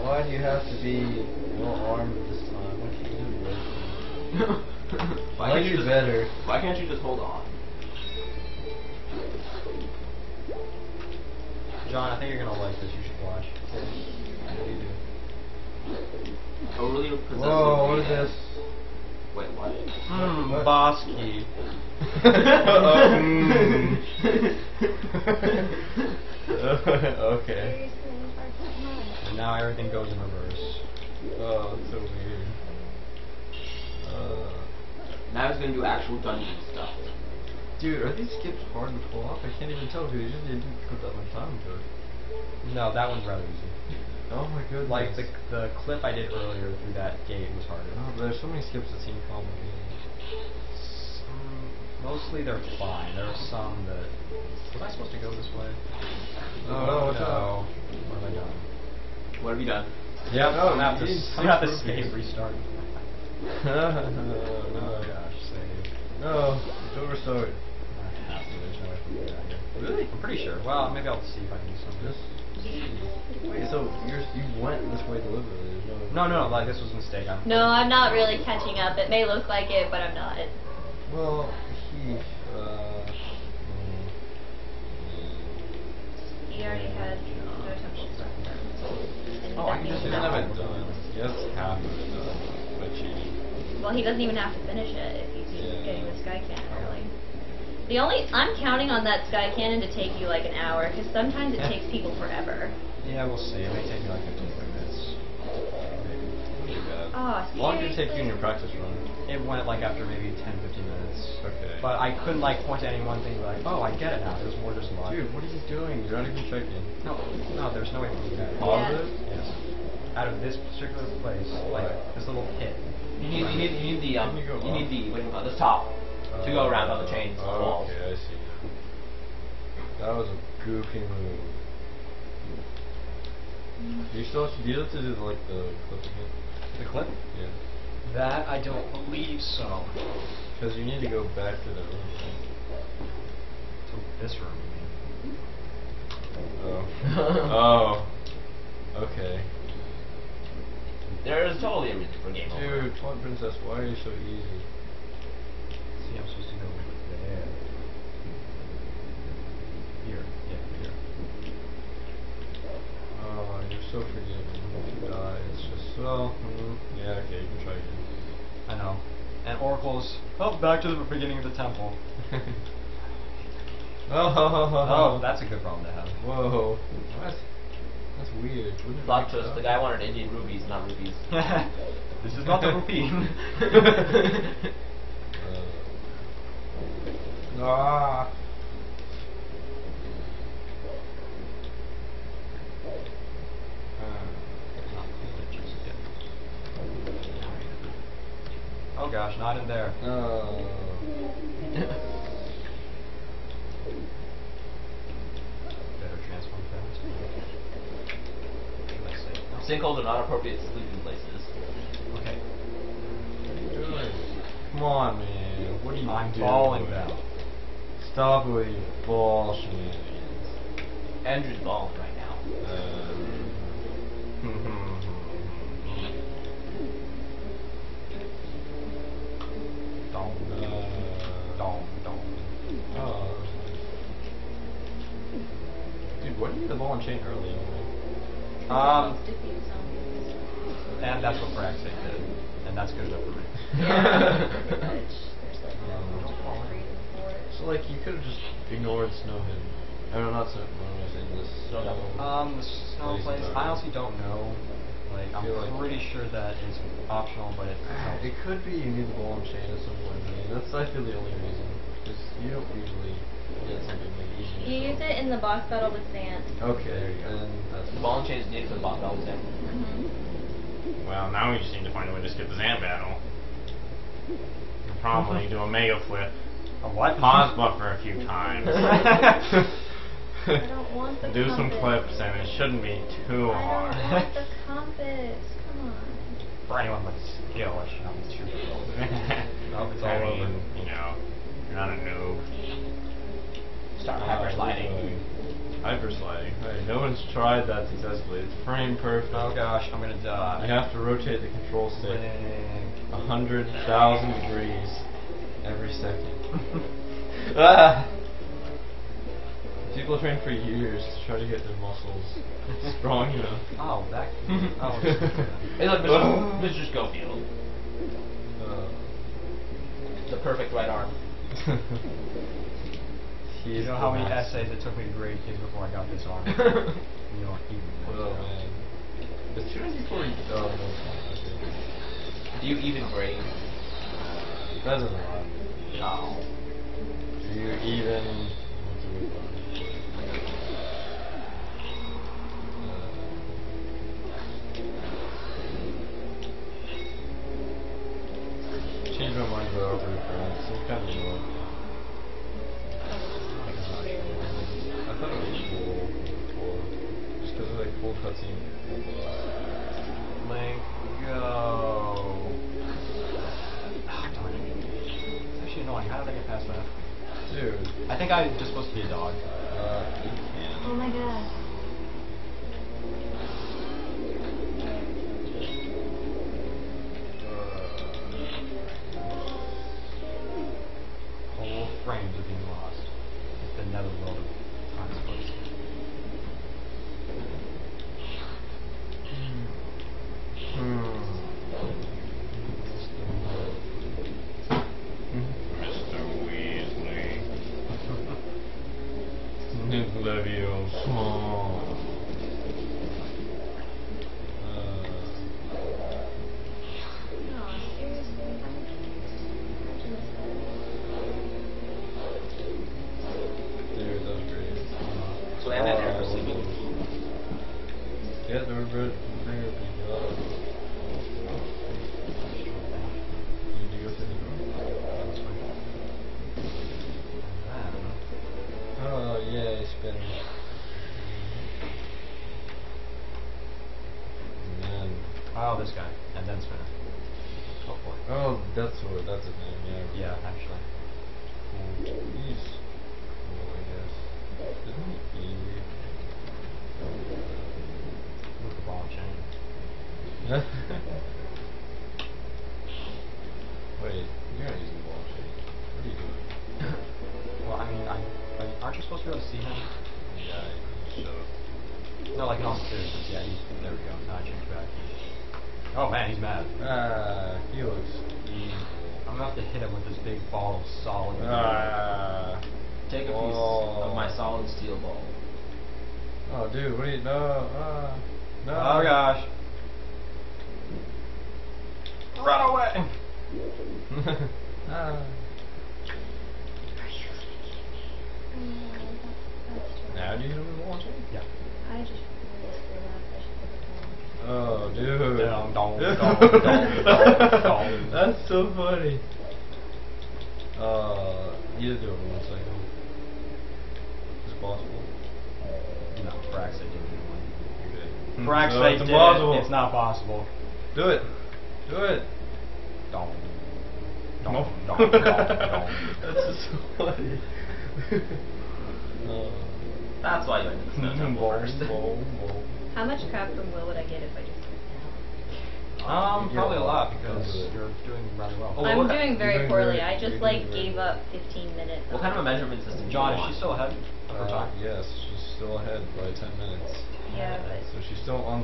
Why do you have to be well armed this time? Why can't you do? Why I like can't you you just, better. Why can't you just hold on? John, I think you're gonna like this. You should watch. Overly possessive. Whoa, what is this? Wait, what? Mmm, What? boss key. okay. And now everything goes in reverse. Oh, it's so weird. Uh, Now he's gonna do actual dungeon stuff. dude, are these skips hard to pull off? I can't even tell because you just didn't put that much time into it. No, that one's rather easy. Oh my goodness. Like the the clip I did earlier through that gate was harder. Oh, but there's so many skips that seem complicated. Some, mostly they're fine. There are some that. Was I supposed to go this way? Oh, no, what's no. up? What have I done? What have you done? Yep, No, oh, I'm gonna have to, you need I'm gonna have to six save, rupees. restart. oh Oh gosh, save. No, don't restart. I have to. There's no way for me to get out of here. Really? I'm pretty sure. Well, maybe I'll see if I can do something. Just wait. So you're you went this way deliberately? There's no. No, no, like this was a mistake. I'm No, I'm not really catching up. It may look like it, but I'm not. Well, he. Uh, He already had no temple stuff done. Oh, I can just do that. nothing. haven't done. Yes, half of it done by cheating. Well, he doesn't even have to finish it if he's Yeah. getting the sky cannon early. The only I'm counting on that sky cannon to take you like an hour because sometimes it takes people forever. Yeah, we'll see. It may take me like 15 minutes. Maybe. Too bad. Oh, How long did it take you in your practice run? It went like after maybe 10, 15 minutes. Okay. But I couldn't like point to any one thing and be like, oh, I get it now. There's more just luck. Dude, what are you doing? You're not even checking. No, no, there's no way for me to get it. Pause Yeah. it. Yes. Out of this particular place, like Right. this little pit. You need, you need, you need the, um, you you need the, what do you call it, the top to go around on the chains on the walls. Okay, I see. That was a goofy move. Do you still do you have to do like the clip again? The clip? Yeah. That I don't believe so. Because you need to go back to the room. To this room, you mean? Oh. oh. Okay. There is totally a reason for game over. Dude, Twilight Princess, why are you so easy? See, I'm supposed to go there. Here, yeah, here. Oh, you're so forgiving. It's just well. mm, yeah, okay, you can try again. I know. And Oracle's, oh, back to the beginning of the temple. oh, Oh, that's a good problem to have. Whoa. What? That's weird. Plot twist, the guy wanted Indian rubies, not rubies. this is not the rupee. Ah. Oh gosh, not in there. Oh. Better transform fast. Sinkholes are not appropriate sleeping places. Okay. Come on, man. What are you I'm doing? falling down. Stop with your ball shenanigans. Andrew's balling right now. Dong, Uh, dong, dong. Oh. Dude, why did you get the ball and chain early anyway? Um, Defeat and that's what Braxton did, and that's good enough for me. So like you could have just ignored snow hidden. I don't know, not snow. What am I saying? This Snow devil. Um, the snow Lazy place. I honestly don't know. Like, I'm like- pretty sure that is optional, but it. It could be you need the ball and chain at some point. I mean, that's I feel the only reason because you don't usually get something like easy. You use it in the boss battle with Zant. Okay, there you go. And that's The ball and chain is needed for the boss battle then. Mm-hmm. Well, now we just need to find a way to skip the Zant battle. And probably do a mega flip. A what? Pause buffer a few times. I don't want the and do some compass. clips, and it shouldn't be too I hard. don't want the compass. Come on. For anyone with skill, it should not be too difficult. Nope, it's I all mean, over. you know, you're not a noob. Start hyper sliding. Hyper sliding. Hey, no one's tried that successfully. It's frame perfect. Oh gosh, I'm gonna die. You have to rotate the control stick a hundred thousand degrees every second. ah! People train for years to try to get their muscles strong enough. Oh, that. Oh, Hey, look, Mr. Mr. Schofield. Uh, The perfect right arm. He's you know how many essays it took me to grade kids before I got this arm? you don't even know. Oh man. Is 294 oh, no, Do you even grade? That doesn't lie. No. Do you even what's the word? Uh, Change my mind about over friends. Some kind of because of like cool cutscene. Link, go. Ah, darn it. It's actually annoying. How did I get past that? Dude. I think I'm just supposed to be a dog. Uh. Oh my god. Whole frames are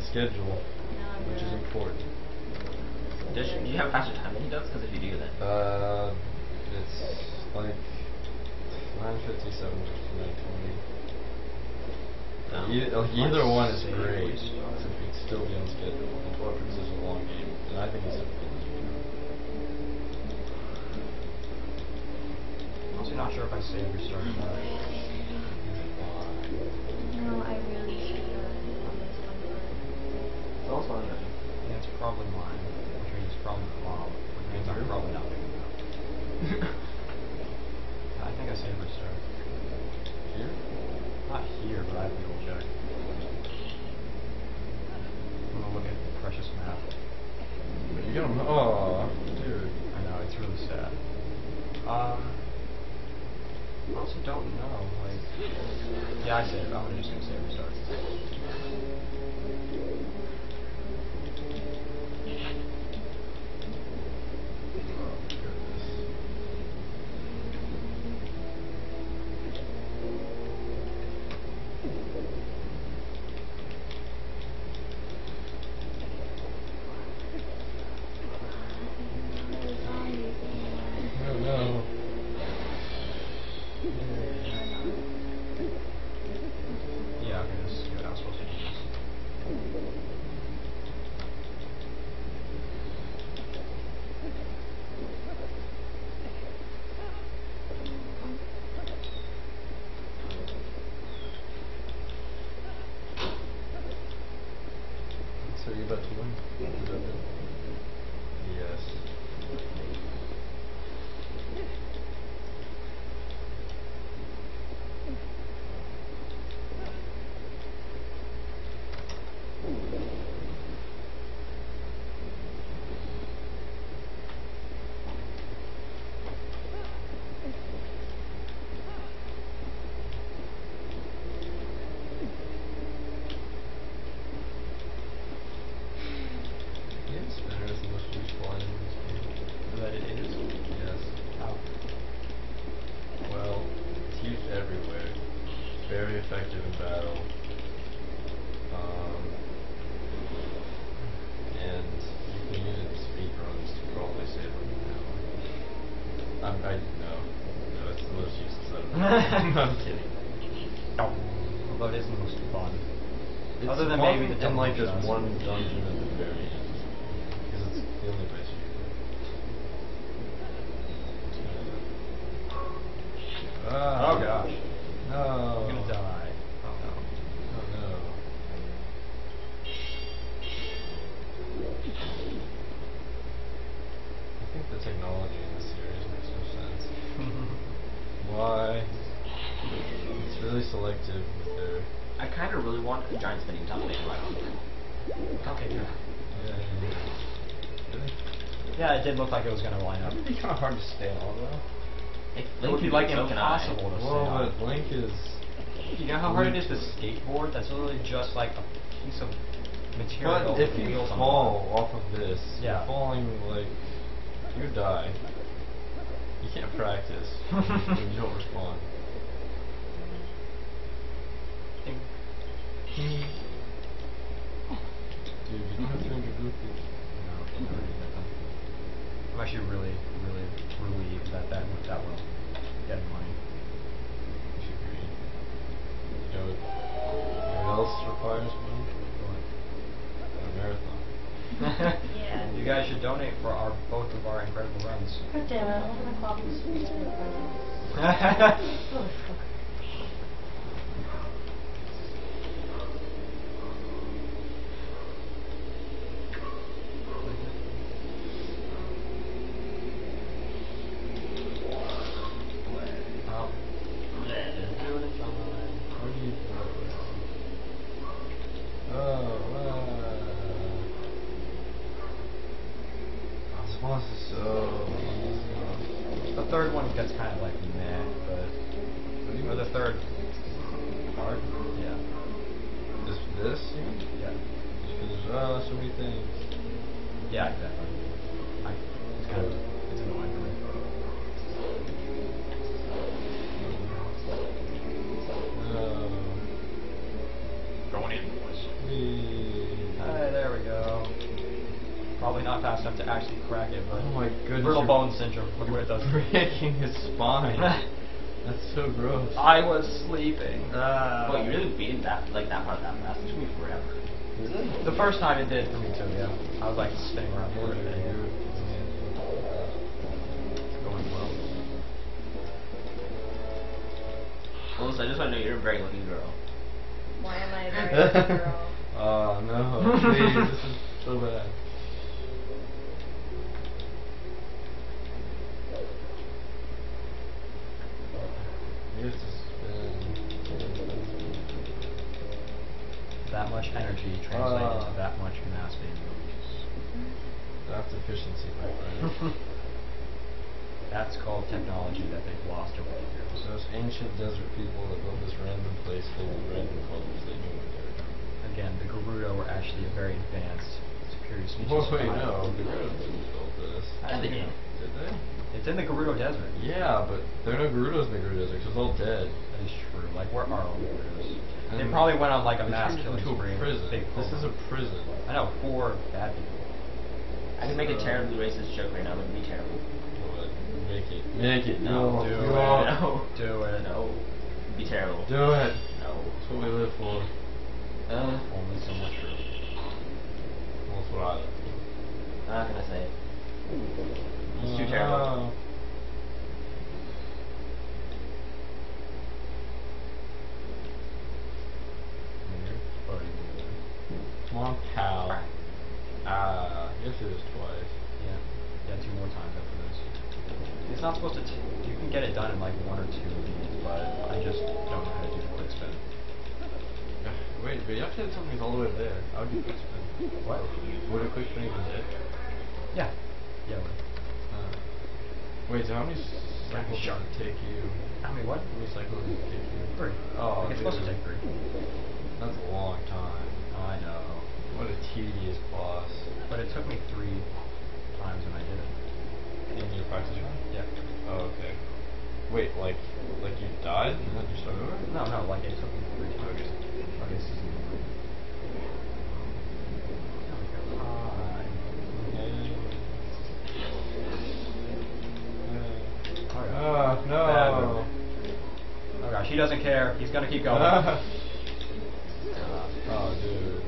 schedule, no, which is important. Does you, do you have faster time than he does? Because if you do, then uh, it's like 9:57 to 9:20. Um, e either one is great. So you'd still be on schedule, and Torpens is a long game, and I think he's. I'm not sure if I saved or started. Mm-hmm. probably like just one dungeon. like it was going to line up. It'd be kind of hard to stay on, though. Like it would be like impossible to stay on. Well, Link is... You know how hard it is to skateboard? That's literally just like a piece of material. But if you fall off of this, yeah. falling like... You die. You can't practice. you don't respond. Dude, you don't have to. No, I'm actually really, really relieved that that went that well. Dead money. You know, what else requires money? A marathon. yeah. You guys should donate for our both of our incredible runs. God damn I'm gonna call me too, yeah. I was like spinning around for it. Yeah. It's going well. Well, listen, I just want to know you're a very lucky girl. Why am I a very lucky girl? Oh no, please, this is so bad. Used to spin. That much energy translated Ah. to that much mass being released. That's efficiency, my friend. That's called technology that they've lost over the years. Those ancient desert people that built this random place filled with random colors, they knew what they were doing. Again, the Gerudo were actually a very advanced, superior species. Whoa, of wait, primal. no, the Gerudo didn't build this. Yeah, they did. Did they? It's in the Gerudo Desert. Yeah, but there are no Gerudos in the Gerudo Desert, 'cause it's all dead. That is true. Like, where are all the Gerudos? They And probably went on like a they mass killing into a spree. prison. Big This is a prison. I know, four bad people. I can make a terribly racist joke right now. It would be terrible. But make it. Make it. No. Do Do it. it. No. Do it. No. It'd be terrible. Do it. No. That's what we live for. Uh, Only so much room. Well, that's what I live I'm not gonna say it. for. It's too terrible. No. Come pal. Ah, you have to do this twice. Yeah. Yeah, two more times after this. It's not supposed to. T- you can get it done in like one or two of these, but I just don't know how to do the quick spin. Wait, but you have to hit something all the way there. How would you quick spin? What? Would a quick spin even hit? Yeah. Yeah. Wait. Uh, wait, so how many cycles Sure. does it take you? How many what? How many cycles does it take you? Three. Oh, Like, it's supposed to take three. That's a long time. I know. What a tedious boss. But it took me three times when I did it. In your practice run? Yeah. Oh, okay. Wait, like, like you died and then you started over? No, no, like it took me three times. Okay. Okay, this is There we go. Hi. Ah, no. Oh gosh, he doesn't care. He's gonna keep going. Ah. oh, dude.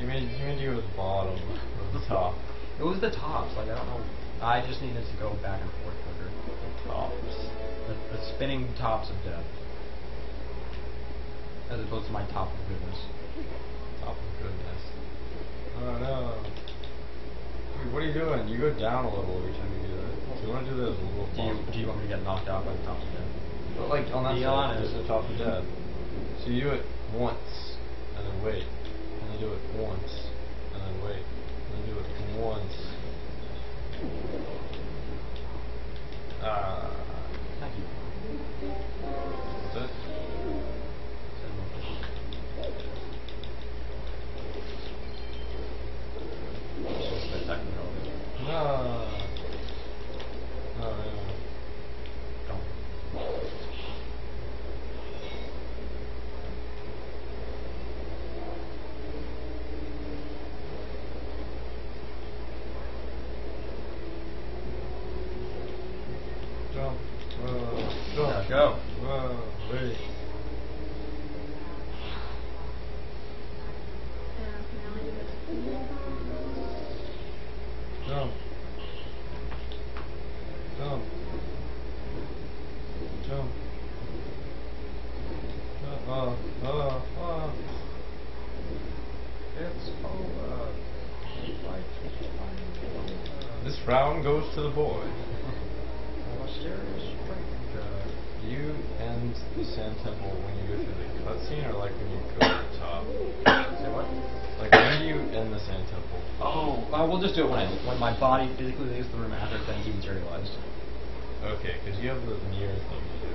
You made, you made you at the bottom, of the top. It was the tops. Like I don't know. I just needed to go back and forth quicker. Tops. The, the spinning tops of death, as opposed to my top of goodness. Top of goodness. Oh no. Dude, what are you doing? You go down a little every time you do that. So you want to do that as little Do you, do you want me to get knocked out by the tops of death? But like on that Be side, honest. just the top of death. So you do it once, and then wait, do it once, and then wait, and then do it once. Ah, Thank you. that's it. No. Oh yeah. Jump. Whoa. Jump. Yeah, go. Whoa. Wait. Jump. Jump. Jump. Jump. Oh, oh, oh. It's over. Fight is finally over. This round goes to the boy. A mysterious stranger. You end the Sand Temple when you go through the cutscene, or like when you go to the top? Say what? Like when do you end the Sand Temple? Oh, uh, we'll just do it when I, when my body physically leaves the room after it's been dematerialized. Okay, because you have the mirror thing to do.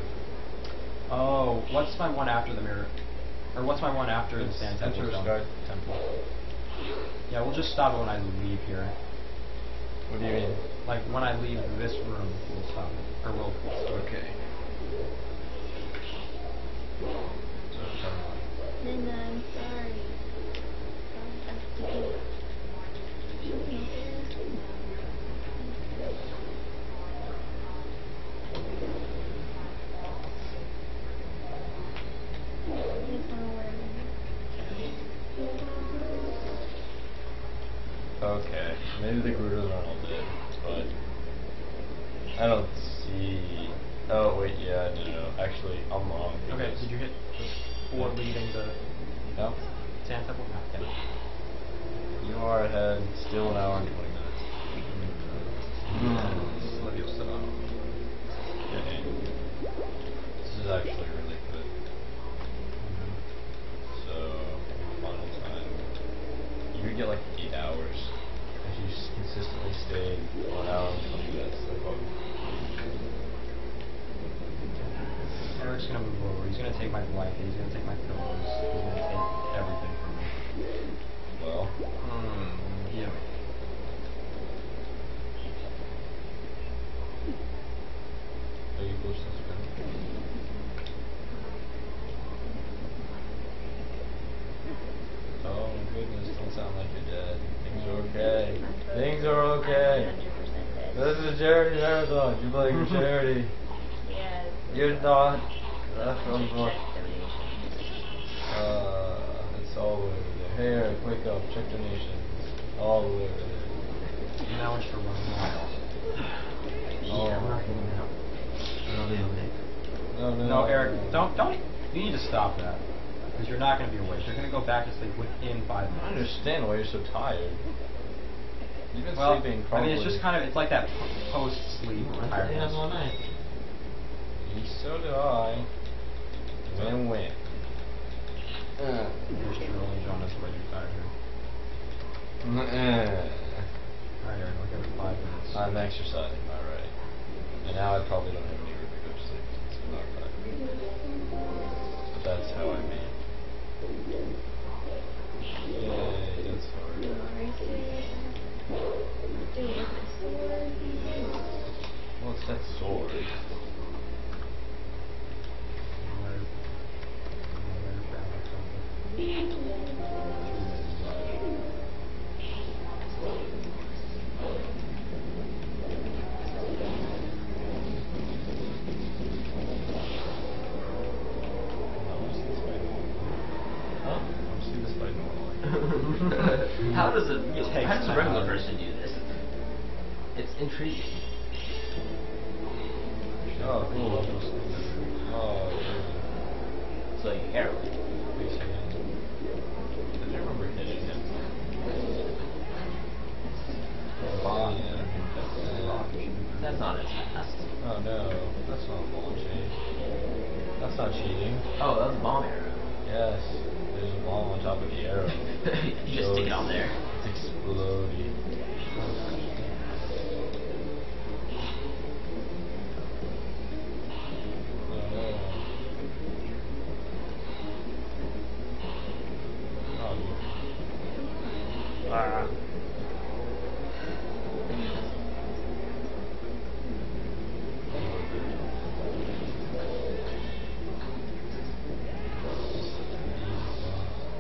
Oh, what's my one after the mirror? Or what's my one after the It's sand temple? Enter is done? Sky Temple. Yeah, we'll just stop it when I leave here. What do you mean? Like when I leave this room, we'll stop it. Or we'll. Okay. Linda, uh, I'm sorry. I'll Okay, maybe the Gerudos aren't all dead, but I don't see. Oh wait, yeah, no, no. Actually, I'm wrong. Okay, did you hit before leaving the No. sand temple? No, okay. You are ahead. Still an hour and twenty minutes. Hmm. Leviosa. Okay. This is actually really good. Mm-hmm. So, final time. You could get like eight hours if you s- consistently stayed one hour and twenty minutes. Like, oh, Eric's gonna move over. He's gonna take my blanket. He's gonna take my pillows. He's gonna take everything from me. well, Hmm. Yeah. are you to the screen? Oh my goodness! Don't sound like you're dead. Things are okay. Things are okay. This is charity marathon. You play your charity. Yes. You're not. That's Check one more. donations. Uh, it's all the way over there. Hey Eric, wake up. Check donations. All the way over there. Now it's for one mile. Oh. I'm not getting out. No, no, No, Eric, don't, don't. You need to stop that. Because you're not going to be awake. You're going to go back to sleep within five minutes. I understand why you're so tired. You've been Well, sleeping I mean, it's just kind of, it's like that post-sleep tiredness. So do I. Win win. Here's Sterling Jonas, where you're tired here. Alright, Eric, look at five minutes. I'm exercising, am I right? And now I probably don't have any room to go to sleep. It's about five. But that's how I made. Yay, that's hard. Right there. Dude, with my sword. What's that sword? Huh? I'll see this fight normally. how does a you know, Takes how does a time. regular person do this? It's intriguing. Oh, cool. Oh, It's like heroin. Face again. Did you remember hitting him? Oh, yeah. That's not it. That's, Oh no, that's not launching. That's not cheating. oh, that was a bomb arrow. Yes, there's a bomb on top of the arrow. you just stick it on there. It's exploding. Oh, Ah.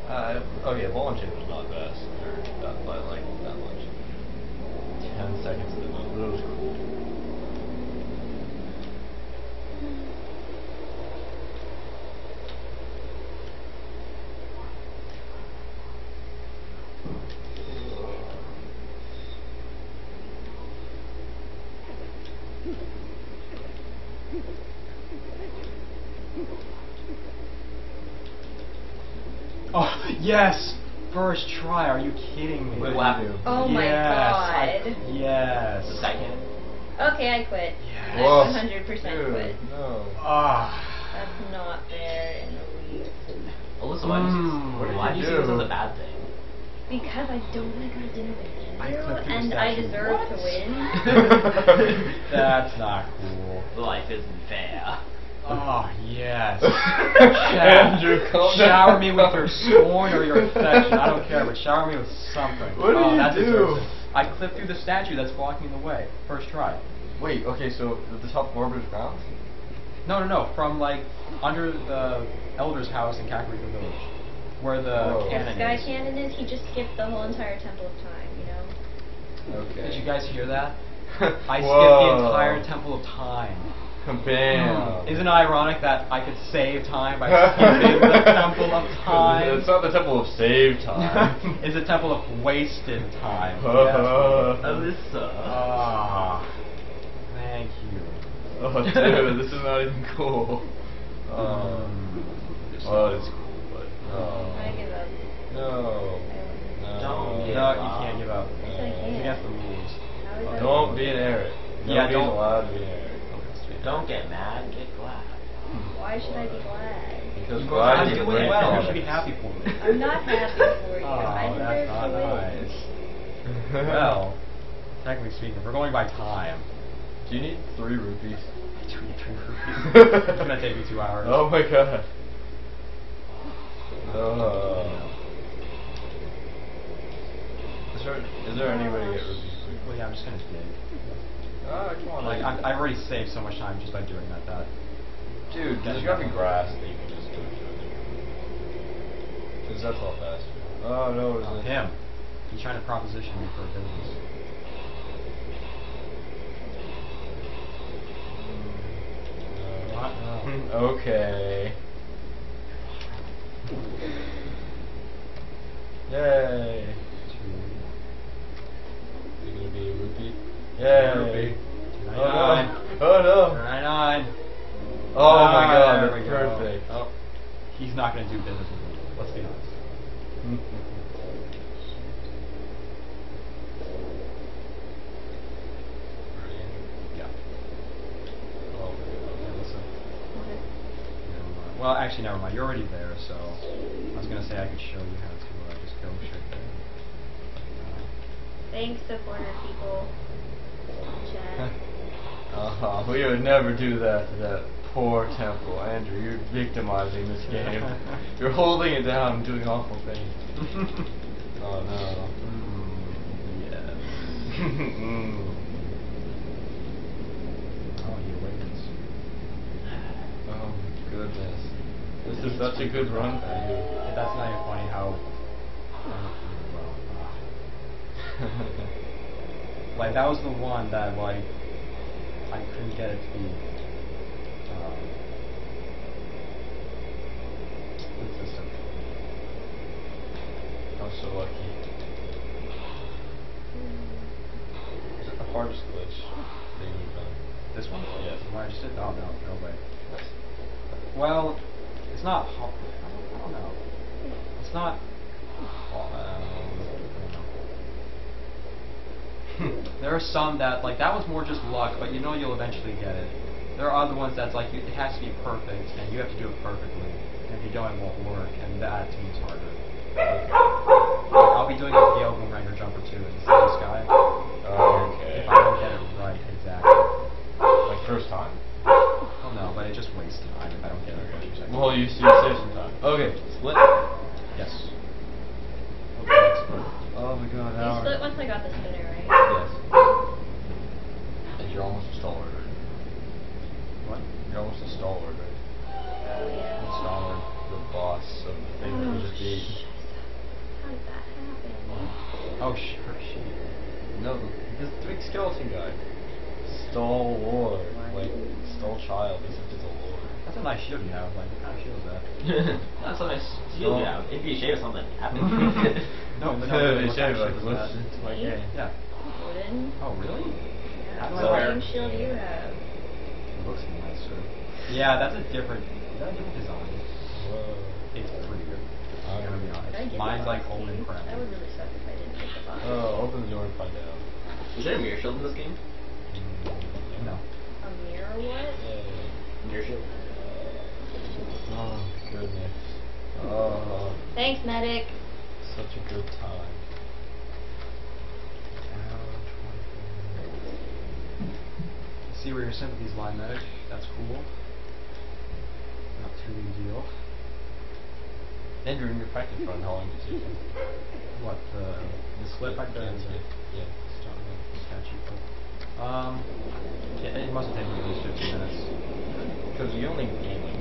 Uh, oh yeah, launching was not fast, or not by like that much. Ten seconds at the most, but it was cool. Oh, yes! First try, are you kidding me? What What did you do? Oh my yes, I- god. yes. The second. Okay, I quit. I Whoa. 100% Dude, quit. No. Ah. That's not fair in the least. Alyssa, why do you see Mm, this, what did why you do you see this as a bad thing? Because I don't want to go to dinner with I you, clicked through the and I statue. deserve to win. That's not cool. Life isn't fair. Oh, yes. Andrew, shower me with your scorn or your affection. I don't care, but shower me with something. What do oh, you do? I clip through the statue that's blocking the way. First try. Wait, okay, so the top of Arbiter's ground? No, no, no. From like under the elder's house in Kakariko Village, where the Whoa. Where cannon the sky is. cannon is, he just skipped the whole entire Temple of Time, you know? Okay. Did you guys hear that? I skipped the entire Temple of Time. Bam. Isn't it ironic that I could save time by skipping the Temple of Time? It's not the Temple of Save Time. it's the temple of wasted time. Uh, Alyssa. Ah, thank you. oh, dude, this is not even cool. Um, well, it's cool, but I no. give up. No. No. Don't give No, you can't give up. Yes, I It's can. against the rules. How is? Don't be an Eric. Yeah, Nobody's don't- allowed to be an Eric. Don't get mad, get glad. Why should I be glad? Because Because glad I'm doing great well. You should be happy for me. I'm not happy for you. Oh, I that's not to win. nice. well, technically speaking, we're going by time. Do you need three rupees? I need three rupees. it's gonna take me two hours. Oh my god. Uh, is there is there any way to get rupees quick? Well, yeah, I'm just gonna dig. Ah, come on. Like, I'm, I've already saved so much time just by doing that. That Dude, there's gotta be grass that you can just do it to. Because that's all fast. Oh no, it's Oh, him. He's trying to proposition me for a business. What? No. Okay. Yay. Is it gonna be a rupee? Yay. Rupee. Oh Ninety-nine. no. Oh no. Ninety-nine. Oh my god, there that's we go. perfect. Oh, he's not going to do business with me. Let's be honest. Yeah. Oh my Yeah, god. listen. Never mind. Well, actually, never mind. You're already there, so I was going to say I could show you how to uh, just go straight there. Thanks, supporter people. Chat. Uh-huh. We would never do that to that poor temple. Andrew, you're victimizing this game. you're holding it down and doing awful things. oh no. Mm, yes. Mm. Oh, he awakens. Oh my goodness. This is such a good run for you. That's not even funny how. Like that was the one that like I couldn't get it to be um, consistent. I'm so lucky. Is it the hardest glitch that you've done? This one? Yes. The one I just did? Oh no, no way. Well, it's not. I don't, I know. It's not. ho- Um, I don't know. there are some that like that was more just luck, but you know you'll eventually get it. There are other ones that's like you, it has to be perfect, and you have to do it perfectly. And if you don't, it won't work, and that to me is harder. I'll be doing a Gale Boomerang Jumper too in the City Sky. Okay. If I don't get it right exactly. Like first time? Well, no, but it just wastes time if I don't get it right. exactly. Well, you see, save some time. Okay, split. Yes. Okay. Oh my god, You split once I got the spinner, right? Yes. And you're almost a Stallord, right? What? You're almost a Stallord, right? Oh, yeah. Stallord. The boss of the thing that we just beat. How did that happen? Oh, sure, oh, she. No, the, the big skeleton guy. Stallord. Like, Stalchild as if it's a lord. That's a nice shield you have. Like, what kind of shield is that? That's a nice shield you have. If you shave something, happens. no, but no. They what say, kind of like, shield is that? listen to my Me? game. Yeah. Wooden. Oh, really? Yeah. How do I What wear- same shield do you have? It looks nicer. Yeah, that's a different. Is that a different design? Whoa. It's pretty good. I'm gonna be honest. Mine's like box old too? and crappy. That would really suck if I didn't get the box. Oh, open the door and find out. Is there a mirror shield in this game? No. A mirror what? Mirror shield? Oh, goodness. Oh. Thanks, medic. such a good time. See where your sympathies lie, medic. That's cool. Not too big a deal. Andrew, in your practice run, how long did you take? What the the split back there? Yeah, yeah. Start the statue. Um, yeah, it must have taken at least 15 minutes. Because you only gain like two minutes.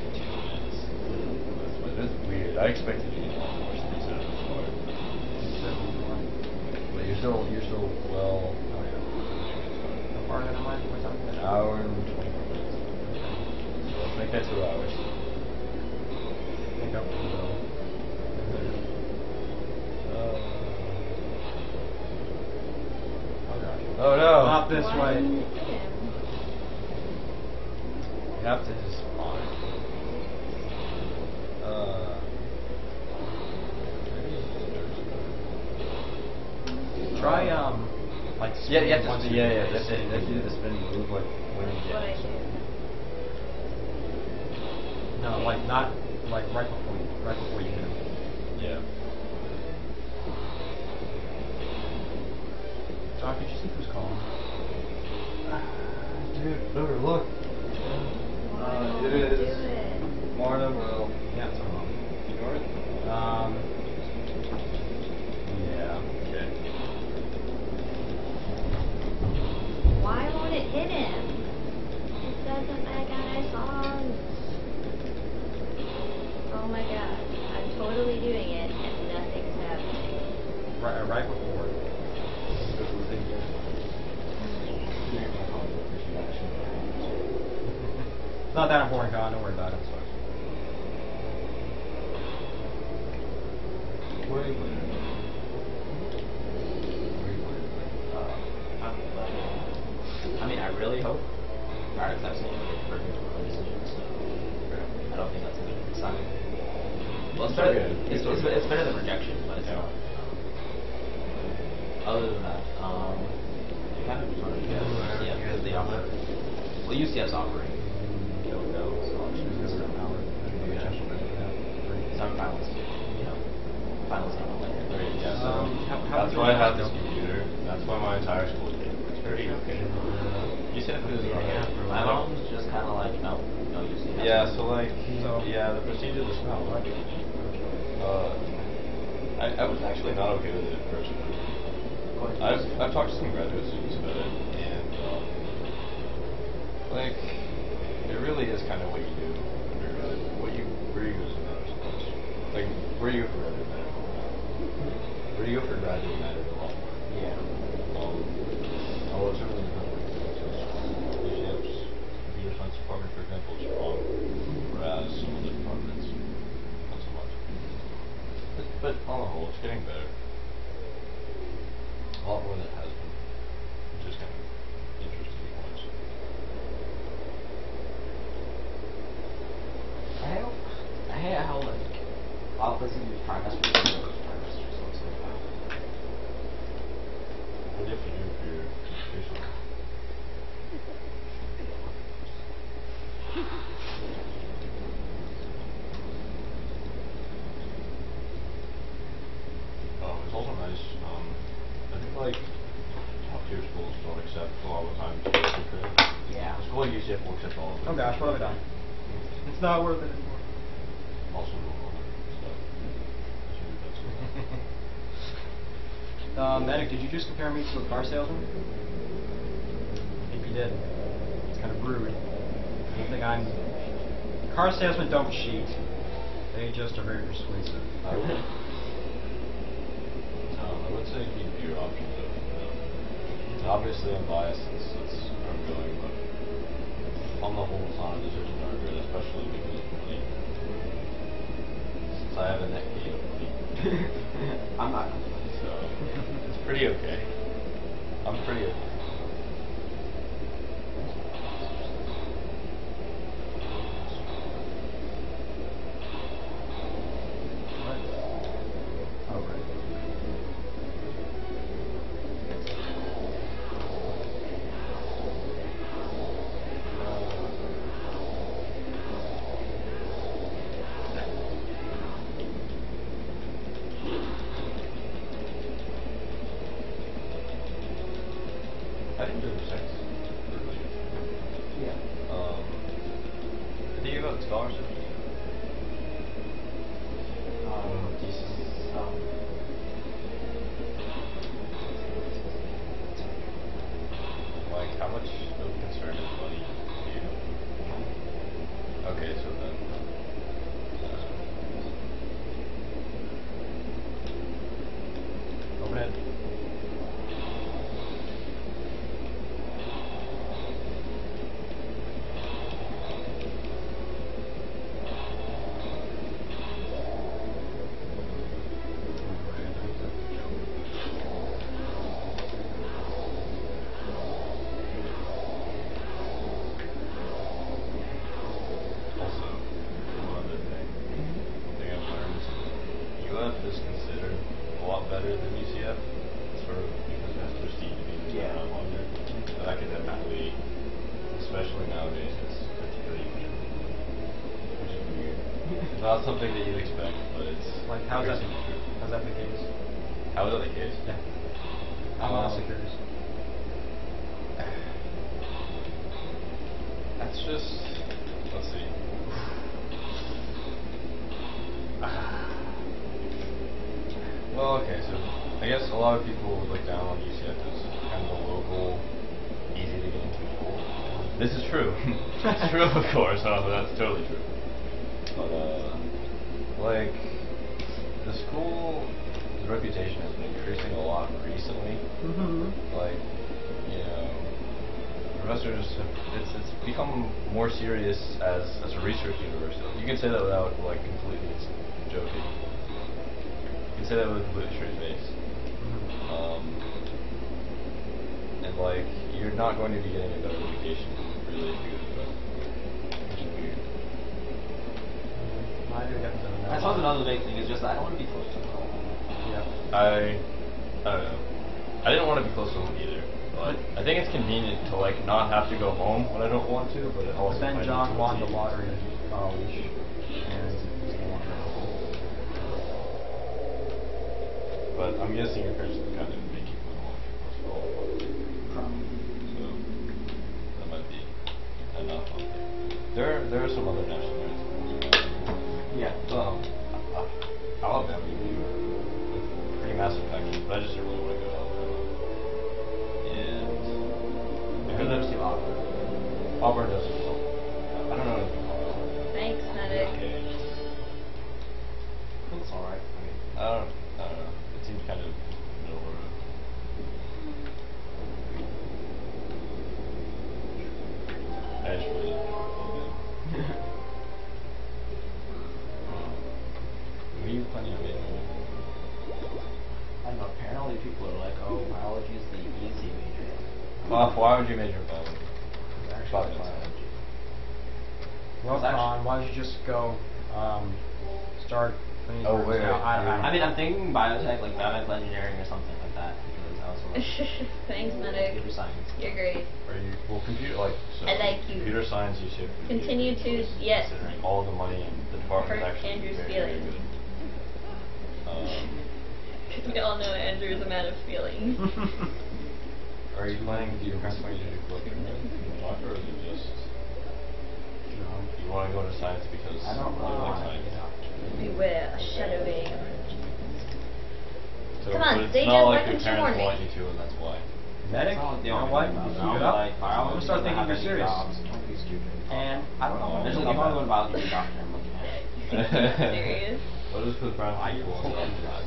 That's, weird. I expected you to get more space out of this part. But you're still, you're still well. Oh yeah. How far ahead am I? What time? An hour and 24 minutes. So let's make that two hours. Make up for the bill. Uh, Oh oh no! Not this Why way. you hit him? You have to just spawn. Uh. Try um, like Yeah, you have spinning once to. you Yeah, yeah. this. That's it. You have to do the spin move like when you What get. No, like not like right before you, right before you hit him. Yeah. Doc, did you see who's calling? Dude, Loder, look. Why Uh, don't you is. do it? Marta will Yeah, it's on. ignore it. Um. Yeah. Okay. Why won't it hit him? It doesn't make any sense. Oh my god. I'm totally doing it and nothing's happening. Right, right before. It's not that important, Kyle. Don't worry about it. Where are you putting it? Where are you putting it? I'm, I mean, I really hope Pirates have something to perfect for decision, so I don't think that's a good sign. Well, it's It's better, okay. it's, It's it's, it's better than rejection, but it's Yeah. not. Other than that, um, you kind of just to get UCF because they offer. Well, UCF's offering. Don't know. So I'm just gonna go an hour. Yeah. Some finalists, you know, finalists have a later. Great, yeah, so Um, how- how that's why I you have know? this computer. That's why my entire school is paid for. It's pretty okay. You said it was Yeah, my mom's just kind of like, no, no UCF. Yeah, so like, So- yeah, the procedure is not like, uh, I, I was actually not okay with it at first. I've, I've talked to some graduate students about it, and, um, like, it really is kind of what you do under grad, what you, where you go to matters the most. Like, where you go for graduate a lot. Where you go for graduate lot more. Yeah. Um, different. UCF's computer science department, for example, is strong, whereas some other departments, not so much. But, but on the whole, it's getting better. A lot more than it has been, which is kind of interesting points. I hate, I hate how all places use trimesters and those trimesters looks like that. What do you do your education? Um, it's also nice, um, I think like top tier schools don't accept a lot of the time tuition. Yeah. A school like UCF will accept all of it. Oh gosh, what have I done? It's not worth it anymore. Also no longer, so. I should do that sometime. Uh, medic, did you just compare me to a car salesman? I think you did. It's kind of rude. I don't think I'm. Car salesmen don't cheat. They just are very persuasive. I would, no, I would say keep your options open. You know. Obviously, I'm biased since it's where I'm going, but on the whole, Sonic decisions are good, especially because of money. Since I have a neck gain of money, I'm not complaining. Pretty okay. I'm pretty okay. Become more serious as as a research university. You can say that without like completely joking. You can say that with a completely straight face. Um, and like, you're not going to be getting a better education really if you go to UF, which is weird. I do get that. I suppose another big thing is just that I don't want to be close to home. Yeah. I I don't know. I didn't want to be close to home either. But I think it's convenient to like not have to go home when I don't want to, but it also I John to won the lottery in college, and he's the one But I'm guessing your parents kind of make you come home you're to home. So that might be enough there. There are, there are some other nationalities. Yeah. Um, uh, Alabama, you with pretty massive package, but I just didn't really want to go I could never see Auburn. Auburn does well. I don't know anything about Auburn. Thanks, medic. Okay. It's alright. I mean, I don't, I don't know. It seems kind of middle of the road. I Well, why would you major in biology? Actually, Biology. biology. Well, It's actually- Con, why don't you just go um, start cleaning Oh, rooms wait, now? wait, I, I, I mean, I'm thinking biotech, like biomedical engineering or something like that, because I also like Thanks, medic. computer science. You're great. Are you well computer like so I like you. computer science you should be Continue to- yes. all the money in the department is actually Andrew's very, very feelings. good. Um, Because we all know Andrew's is a man of feelings. are you planning do your parents want you to do like a doctor or is it just you want to go into science because I don't you really like science? be a doctor. Beware a shadowing. So, Come on, but it's Deja, not why like your couldn't you parents warn me? want you to and that's why. Medic, It's not you know what? thing. Keep I'm it up. I'm gonna start doesn't thinking you're serious. jobs. Don't be stupid. And I don't know. There's There's like, if like I'm going to biology to be a doctor, I'm looking at it. Serious? What is with brown I people hope want I'm to not.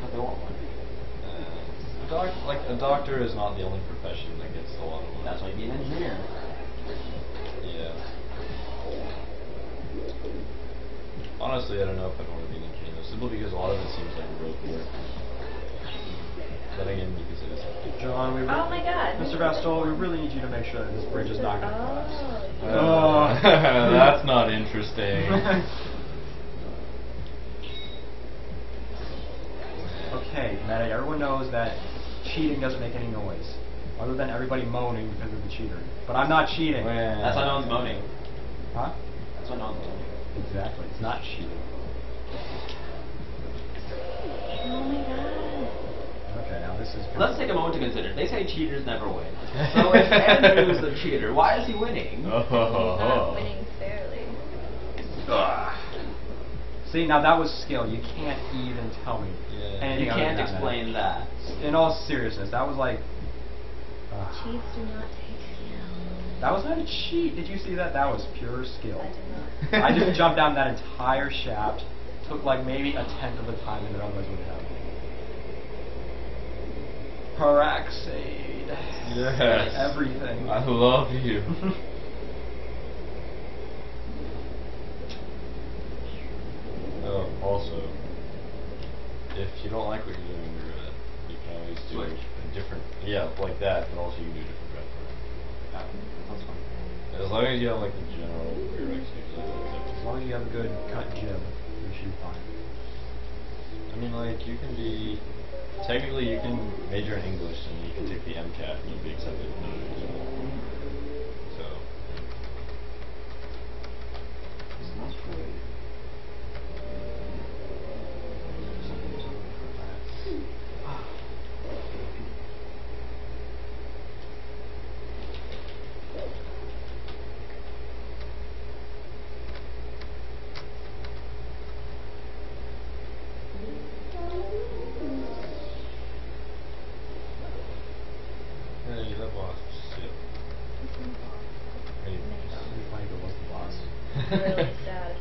But they want one. Uh, a doc, like a doctor is not the only profession that gets a lot of money. That's why you be an engineer. Yeah. Honestly, I don't know if I'd want to be an engineer, though, simply because a lot of it seems like rote work. Then again, you could say the same. John, we Oh my god. Mr. Bastol, we really need you to make sure that this bridge is not going to collapse. Oh. Uh, that's not interesting. okay, Medic, everyone knows that cheating doesn't make any noise. Other than everybody moaning because of the cheater. But I'm not cheating. That's why no one's moaning. Huh? That's why no one's moaning. Exactly. It's not cheating. Oh my god. Okay, now this is. Let's take a moment to consider. They say cheaters never win. So if Andrew's the cheater, why is he winning? Oh. He's not winning fairly. See, now that was skill. You can't even tell me Yeah. anything You other can't than that. explain that. In all seriousness, that was like. uh, Cheats do not take skill. that was not a cheat. Did you see that? That was pure skill. I did not. I just jumped down that entire shaft. Took like maybe a tenth of the time that it otherwise would have. Paraxade. Yes. Everything. I love you. Oh, also, if you don't like what you're doing in red, you can always do Switch. a different. Yeah, like that, but also you can do a different red for Yeah, that's fine. As long as you have like the general As long as you have a good cut jib, you should be fine. I mean, like you can be. Technically, you can major in English and you can take the MCAT and you'll be accepted. in English as well. So. That's great. Yeah, you love lost shit. Hey, It'd be funny if it was the boss. Really.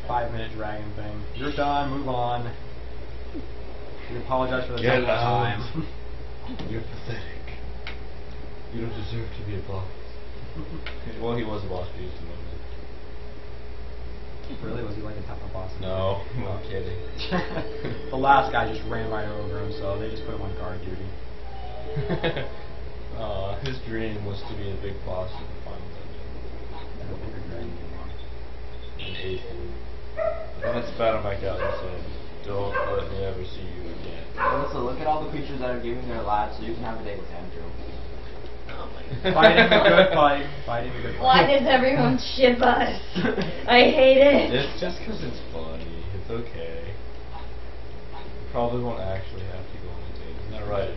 Five minute dragon thing. You're done. Move on. We apologize for the Get out. time. You're pathetic. You don't deserve to be a boss. well, he was a boss for just a moment. really? Was he like a tougher boss? than No, you? I'm kidding. the last guy just ran right over him, so they just put him on guard duty. uh, his dream was to be a big boss in the final dungeon. I don't think a dragon came on. An eighth. And then spat him back out and said, Don't let me ever see you again. Also, look at all the creatures that are giving their lives so you can have a date with Andrew. Oh fighting the good fight. Fighting the good Why does everyone ship us? I hate it. It's just 'cause it's funny. It's okay. Probably won't actually have to go on a date. Isn't that right?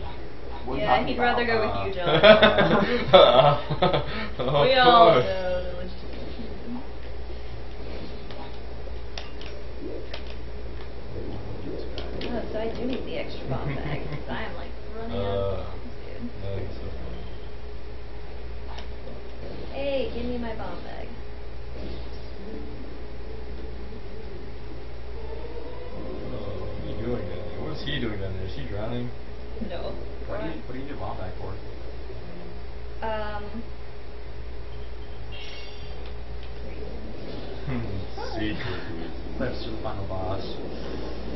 What are Yeah, he'd rather about? go with you, John. of we all course. know the legit- So I do need the extra bomb bag. 'cause I am like running out Uh, of bombs, dude. that is so funny. Hey, give me my bomb bag. Oh, what are you doing down there? What is he doing down there? Is he drowning? No. What do you, what do you need a bomb bag for? Um. Secret. Clips to the final boss.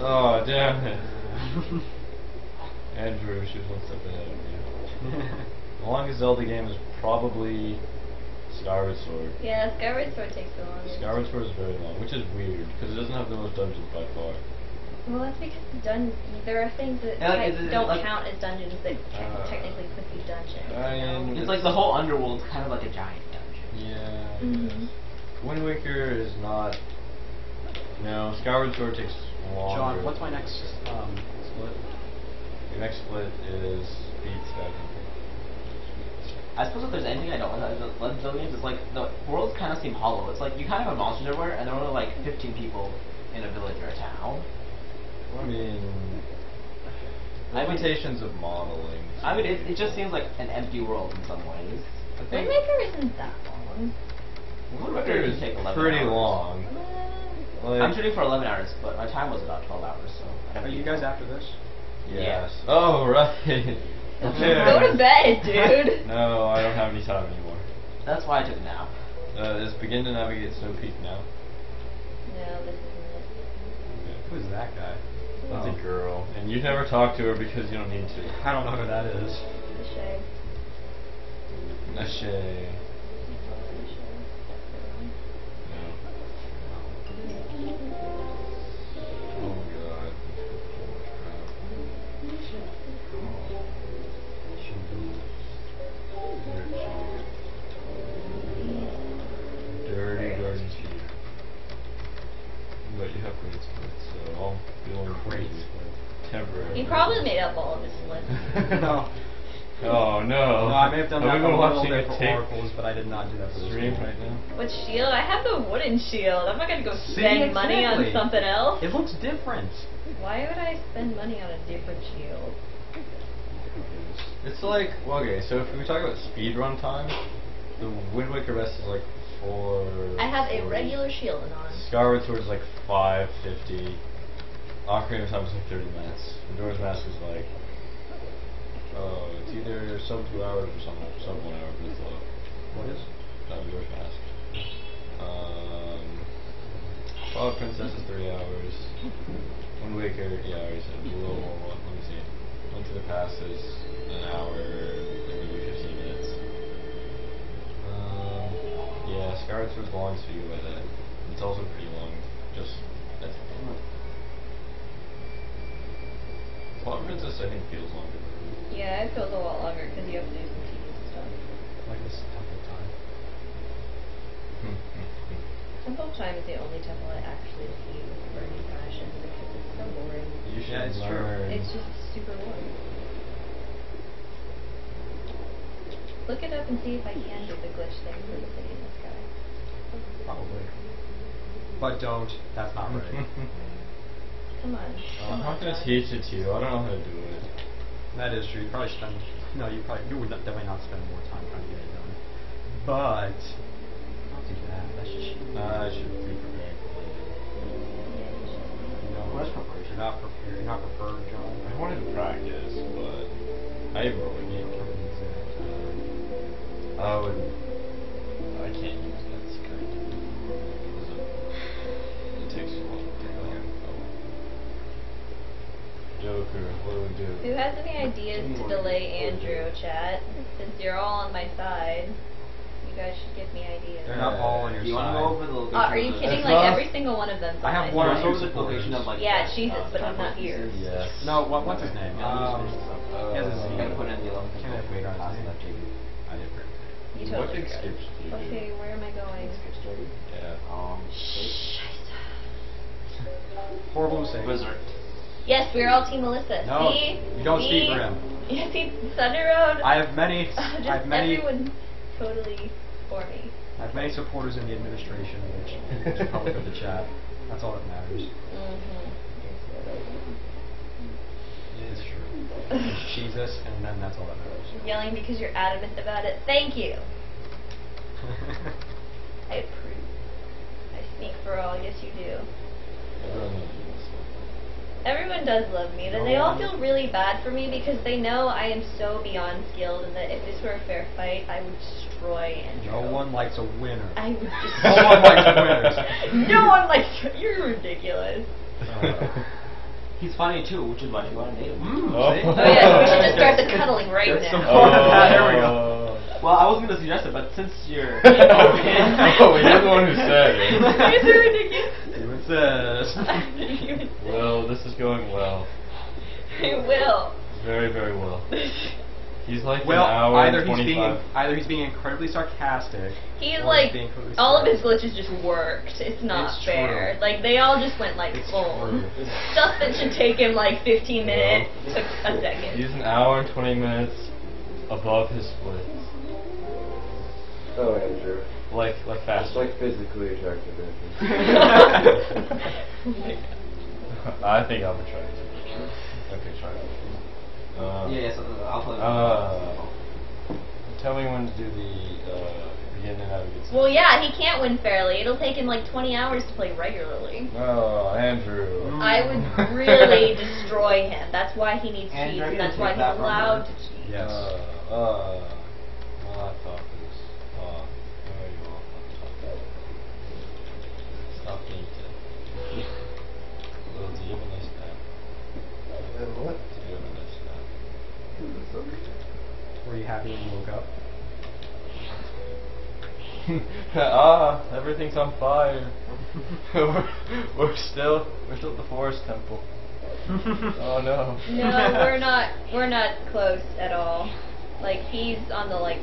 Oh, damn it. Andrew, she was one step ahead of you. The longest Zelda game is probably Skyward Sword. Yeah, Skyward Sword takes the longest. Skyward Sword is very long, which is weird, because it doesn't have the most dungeons by far. Well, that's because the dun- there are things that Yeah, like, type- is it don't like- count as dungeons that te- Uh, technically could be dungeons. I mean, It's like the whole underworld's kind of like a giant dungeon. Yeah. Mhm. Wind Waker is not. No, Skyward Sword takes longer. John, what's my next um, split? Your next split is Beat Sky I suppose if there's anything I don't like about the Legend of games, it's like the worlds kind of seem hollow. It's like you kind of have monsters everywhere, and there are only like 15 people in a village or a town. I mean, I mean- limitations of modeling. I mean, it, it just seems like an empty world in some ways. The thing- Wind Waker isn't that long. Wind Waker Waker can is take 11 pretty hours. long. Like, I'm shooting for 11 hours, but my time was about 12 hours, so. Are you guys after this? Yes. Oh, right. Go to bed, dude. No, I don't have any time anymore. That's why I took a nap. Uh, is begin to navigate Snow Peak now? No, this isn't it. Who's that guy? That's Oh. a girl, and you never talk to her because you don't need to. I don't know who that is. The Shay. Be on Great Temporary. He probably made up all of his splits. no. Oh no. No, I may have done Have that we a little watching bit a for tape oracles, but I did not do that for this stream one. right now? What shield? I have the wooden shield. I'm not gonna go See, spend money on something else. It looks different. Why would I spend money on a different shield? It's like well, okay, so if we talk about speed run time, the Wind Waker Rest is like four. I have a regular shield on. Skyward Sword is like five fifty. Ocarina of Time is like thirty minutes. Majora's Mask is like oh, it's either sub two hours or some sub one hour, but it's low. What is? Uh, Majora's Mask. Um, Twilight Princess is three hours. Wind Waker, yeah, I already said. A little more. Let me see. Link to the Past is an hour, maybe fifteen minutes. Um, yeah, Skyward Sword's long, so you by that. It's also pretty long. Just that's. Princess, I think, feels longer. Yeah, it feels a lot longer because you have to do some tedious stuff. Like this temple time. Temple Time is the only temple I actually see with burning passion because it's so boring. You should Yeah, it's true. learn. It's just super boring. Look it up and see if I can do the glitch thing for the city in the sky. Probably. But don't. That's not right. Come on. Uh, come I'm not on, gonna John. teach it to you. I don't know how to do it. that is true. You probably spend. No, you probably you would not- definitely not spend more time trying to get it done. But not do that. That's just Uh, I should be prepared for it. no. Where's preparation? You're not prepared. You're not prepared, John. I wanted to practice, but I have rolling game. I would. I can't use that skirt. Because it, it takes too long to take on. Oh. Joker, what do we do? Who has any ideas to delay Andrew, chat? Since you're all on my side, you guys should give me ideas. They're not all on your Do you want side. to go over the location? Uh, are you kidding? Like every single one of them's I have one or side. the location of like. Yeah, Jesus, uh, but he's not temple here. pieces. Yes. No, what, what's his name? Um, these he has a Z. You gotta put in the 11 Can I wait on his name? I didn't forget. You What totally did. Skips do? Okay, where am I going? Skips JD. Yeah. Um, Horrible mistake. Wizard. Yes, we're all Team Melissa. No, see? you don't see? speak for him. Yeah, see, Thunder Road. I have many. Just I have many. everyone totally for me. I have many supporters in the administration, which which is probably good to chat. That's all that matters. Mm-hmm. It is true. It's Jesus, and then that's all that matters. Yelling because you're adamant about it. Thank you. I approve. I speak for all. Yes, you do. Everyone knows this. Everyone does love me. Then they all feel really bad for me because they know I am so beyond skilled and that if this were a fair fight, I would destroy Andrew. No one likes a winner. I would just. No one likes winners. no one likes. You're ridiculous. Uh, He's funny too, which is why you want to date him. Mm, Oh. Oh yeah, we should just start the cuddling right Get now. some fun that. There we go. Oh. Well, I was gonna suggest it, but since you're oh, you're the one who said it. Is it ridiculous? Steven says. Well, this is going well. it will. Very, very well. He's like Well, an hour either and he's being either he's being incredibly sarcastic. He's or like, being completely all of his glitches just worked. It's not It's fair. true. Like, they all just went like, It's oh. boom. Stuff that should take him like 15 minutes Well, took a second. He's an hour and 20 minutes above his splits. Oh, Andrew. Like, like It's fast. like physically attractive, I think I'm attractive. Okay, try it. Uh, Yeah, yeah, so, uh, I'll tell you. Uh, tell me when to do the uh, begin and navigate. well, yeah, he can't win fairly. It'll take him like 20 hours to play regularly. Oh, Andrew. I would really destroy him. That's why he needs And cheats, and that's why he's that allowed to cheat. Yes. Uh, uh, my laptop is. Stop being dead. Well, do you have a nice nap? And what? Do you have a? Were you happy when you woke up? ah, everything's on fire. we're, we're still we're still at the forest temple. Oh no. No, we're not. We're not close at all. Like he's on the like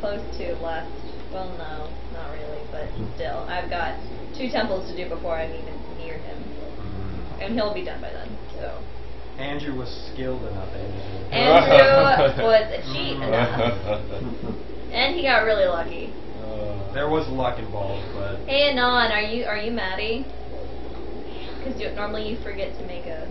close to last. Well, no, not really, but still, I've got two temples to do before I'm even near him, and he'll be done by then. So Andrew was skilled enough. Andrew. Andrew was a cheat enough. And he got really lucky. Uh, there was luck involved, but Hey Anon, are you are you Maddie? Because normally you forget to make a.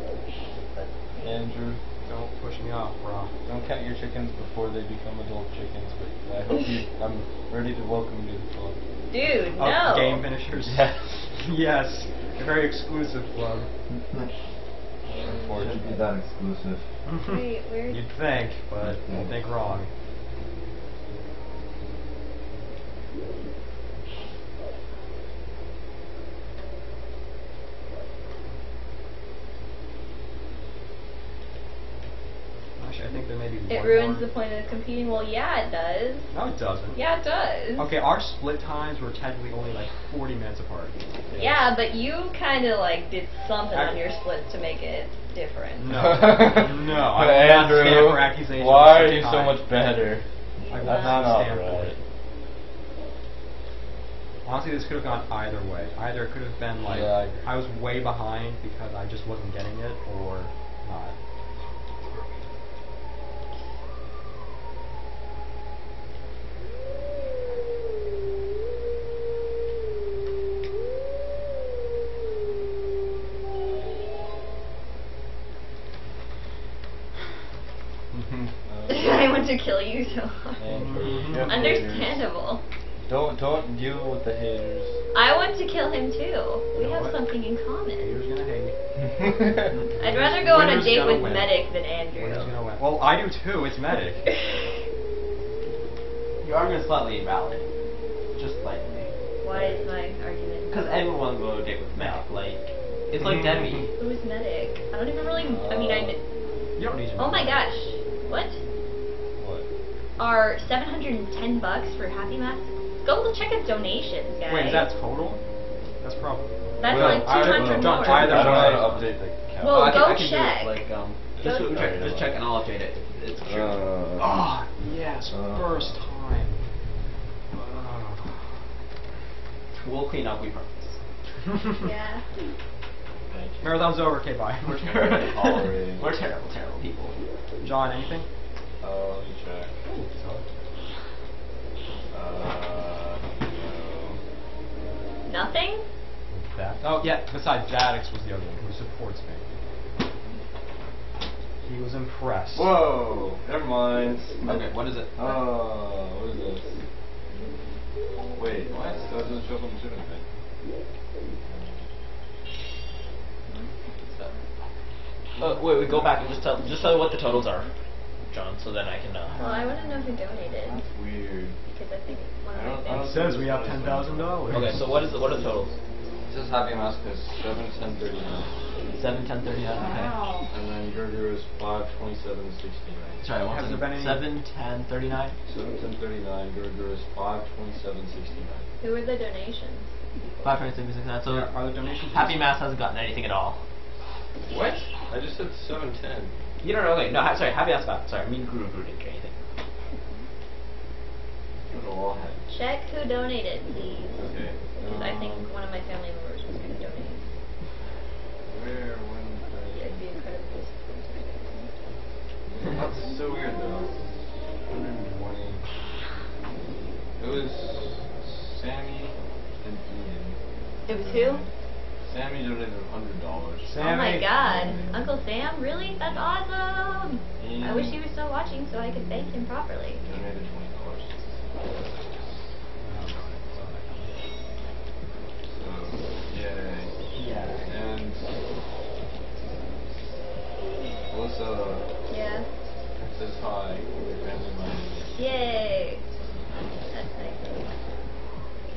a Andrew, don't push me off, bro. don't count your chickens before they become adult chickens, but I hope you. I'm ready to welcome you to the club. Dude, Oh, no. game finishers. Yes. yes, a very exclusive club. Shouldn't be that exclusive. Wait, where? You'd think, but you think wrong. Actually, I think there may be It one ruins more. the point of competing. Well, yeah, it does. No, it doesn't. Yeah, it does. Okay, our split times were technically only like 40 minutes apart. Yeah, but you kind of like did something I- on your splits to make it different. No, no, I will Andrew, for accusations. why are you such so kind. much better? I will not not stand for right. it. Honestly, this could have gone either way. Either it could have been like Yeah, I. I was way behind because I just wasn't getting it, or not. Want to kill you so hard. Mm-hmm. Andrew, Understandable. haters. Don't don't deal with the haters. I want to kill him too. We You know have what? something in common. Haters gonna hate. I'd rather go on a date with win. Medic than Andrew. Gonna win. Well, I do too. It's medic. Your argument's slightly invalid. Just slightly. Why is my argument? Because everyone will go on a date with Mac. Like, it's like mm-hmm. Debbie. Who is Medic? I don't even really. I mean, I. kn- You don't need to. Oh my gosh. What? What? Are 710 bucks for Happy Mask? Go check his donations, guys. Wait, is that total? That's probably. That's Well, like I don't 200 more. Either I don't know how way. to update the count. Well, I can, go I can check. Do it, like, um, just, check. check, just check and I'll update it. It's true. Uh, Ah, yes, Uh. first time. Ah. We'll clean up, we promise. Yeah. Marathon's over. Okay, bye. We're terrible. We're terrible, terrible people. John, anything? Uh, let me check. Uh, no. Nothing? That. Oh yeah. Besides, Zadix was the other one who supports me. He was impressed. Whoa! Never mind. Okay, what is it? Uh, what is this? Wait, what? That doesn't show up on the shipping thing. Uh, wait, we go back and just tell just tell me what the totals are, John, so then I can. Uh, Well, I want to know who donated. That's weird. Because I think one of I my don't- I things. It says we have ten thousand dollars. okay, so what is the, what are the totals? It says Happy Mask is 7, 10, 39. Seven, ten, thirty nine. Okay. Wow. And then Gyorg is 5, 27, 69. Sorry, one Has there second. been any- Seven, ten, thirty nine. 7, 10, 39. Gyorg is 5, 27, 69. Who were the donations? Five twenty six six nine. So Yeah, are there donations? Happy Mask hasn't gotten anything at all. What? I just said 7, 10. You don't know. Okay, no. ha- Sorry, Happy Mask got. Sorry, me and Guru Guru didn't get anything. What all had? Check who donated, please. Okay. Because I think um, one of my family members was going to donate. Where, when, Yeah, I'd be incredibly disappointed. That's so weird though. 120. It was Sammy and Ian. It was who? Sammy donated hundred dollars. Oh my god. Uncle Sam? Really? That's awesome! I wish he was still watching so I could thank him properly. donated twenty dollars. So yay. Yeah. And Melissa Yeah. says hi. Your family money. Yay!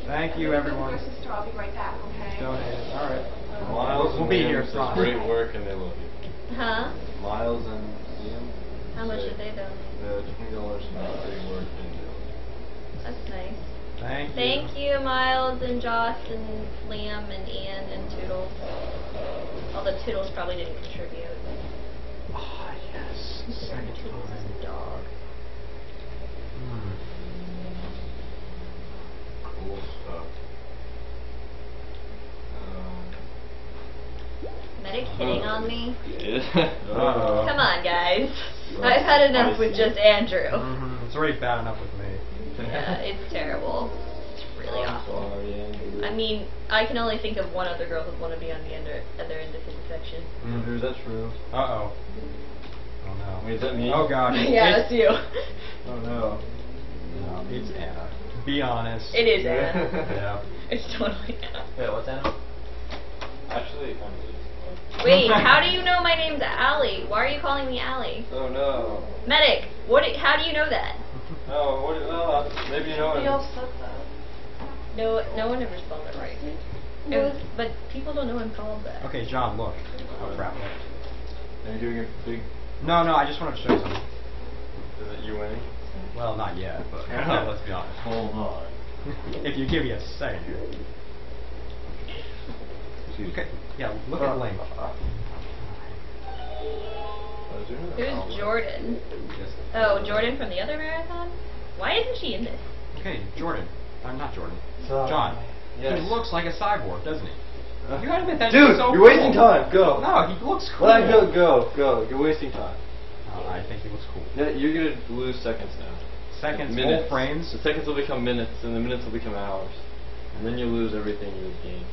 That's nice. Thank you, everyone. Your sister, I'll be right back, okay? Donated. All right. Miles We'll and be here, says Frost. great work and they love you. Huh? Miles and Liam. How much did they donate? The twenty dollars and great work and they. That's nice. Thank you. Thank you, Miles and Joss and Liam and Ian and Toodles. Although Toodles probably didn't contribute. Ah, yes. Second Toodles time. is a dog. Hmm. Cool stuff. Um, Medic hitting on me. Uh-oh. Come on, guys. I've had enough with just Andrew. Mhm, It's already bad enough with me. Yeah, it's terrible. It's really awful. I mean, I can only think of one other girl who'd want to be on the other, other end of his section. Mm. Is that true? Uh oh. Oh no. Wait, is that me? Oh God. yeah, It's- that's you. Oh no. No, it's Anna. Be honest. It is Anna. Yeah. It's totally Anna. Wait, what's that? Actually, it kind of is. Wait, how do you know my name's Allie? Why are you calling me Allie? Oh no. Medic, what? do- How do you know that? No, oh, what? No, uh, maybe you know Somebody it. else said that. No, no one ever spelled it right. Mm-hmm. It was, but people don't know I'm called that. Okay, John, look. Oh crap. Are you doing a big? No, no, I just wanted to show you something. Is it you winning? Well, not yet, but let's be honest. Hold on. if you give me a second here. Okay, yeah, look at Link. Uh, uh, uh, Who's Jordan? Oh, Jordan from the other marathon? Why isn't she in this? Okay, Jordan. I'm not Jordan. So- John. Yes. He looks like a cyborg, doesn't he? You haven't been that Dude, so you're wasting cool. time. Go. No, he looks cool. Let go, go, go. You're wasting time. Oh, I think he looks cool. Yeah, you're gonna lose seconds now. Seconds, minutes. whole frames. The seconds will become minutes, and the minutes will become hours, and then you lose everything you would gain.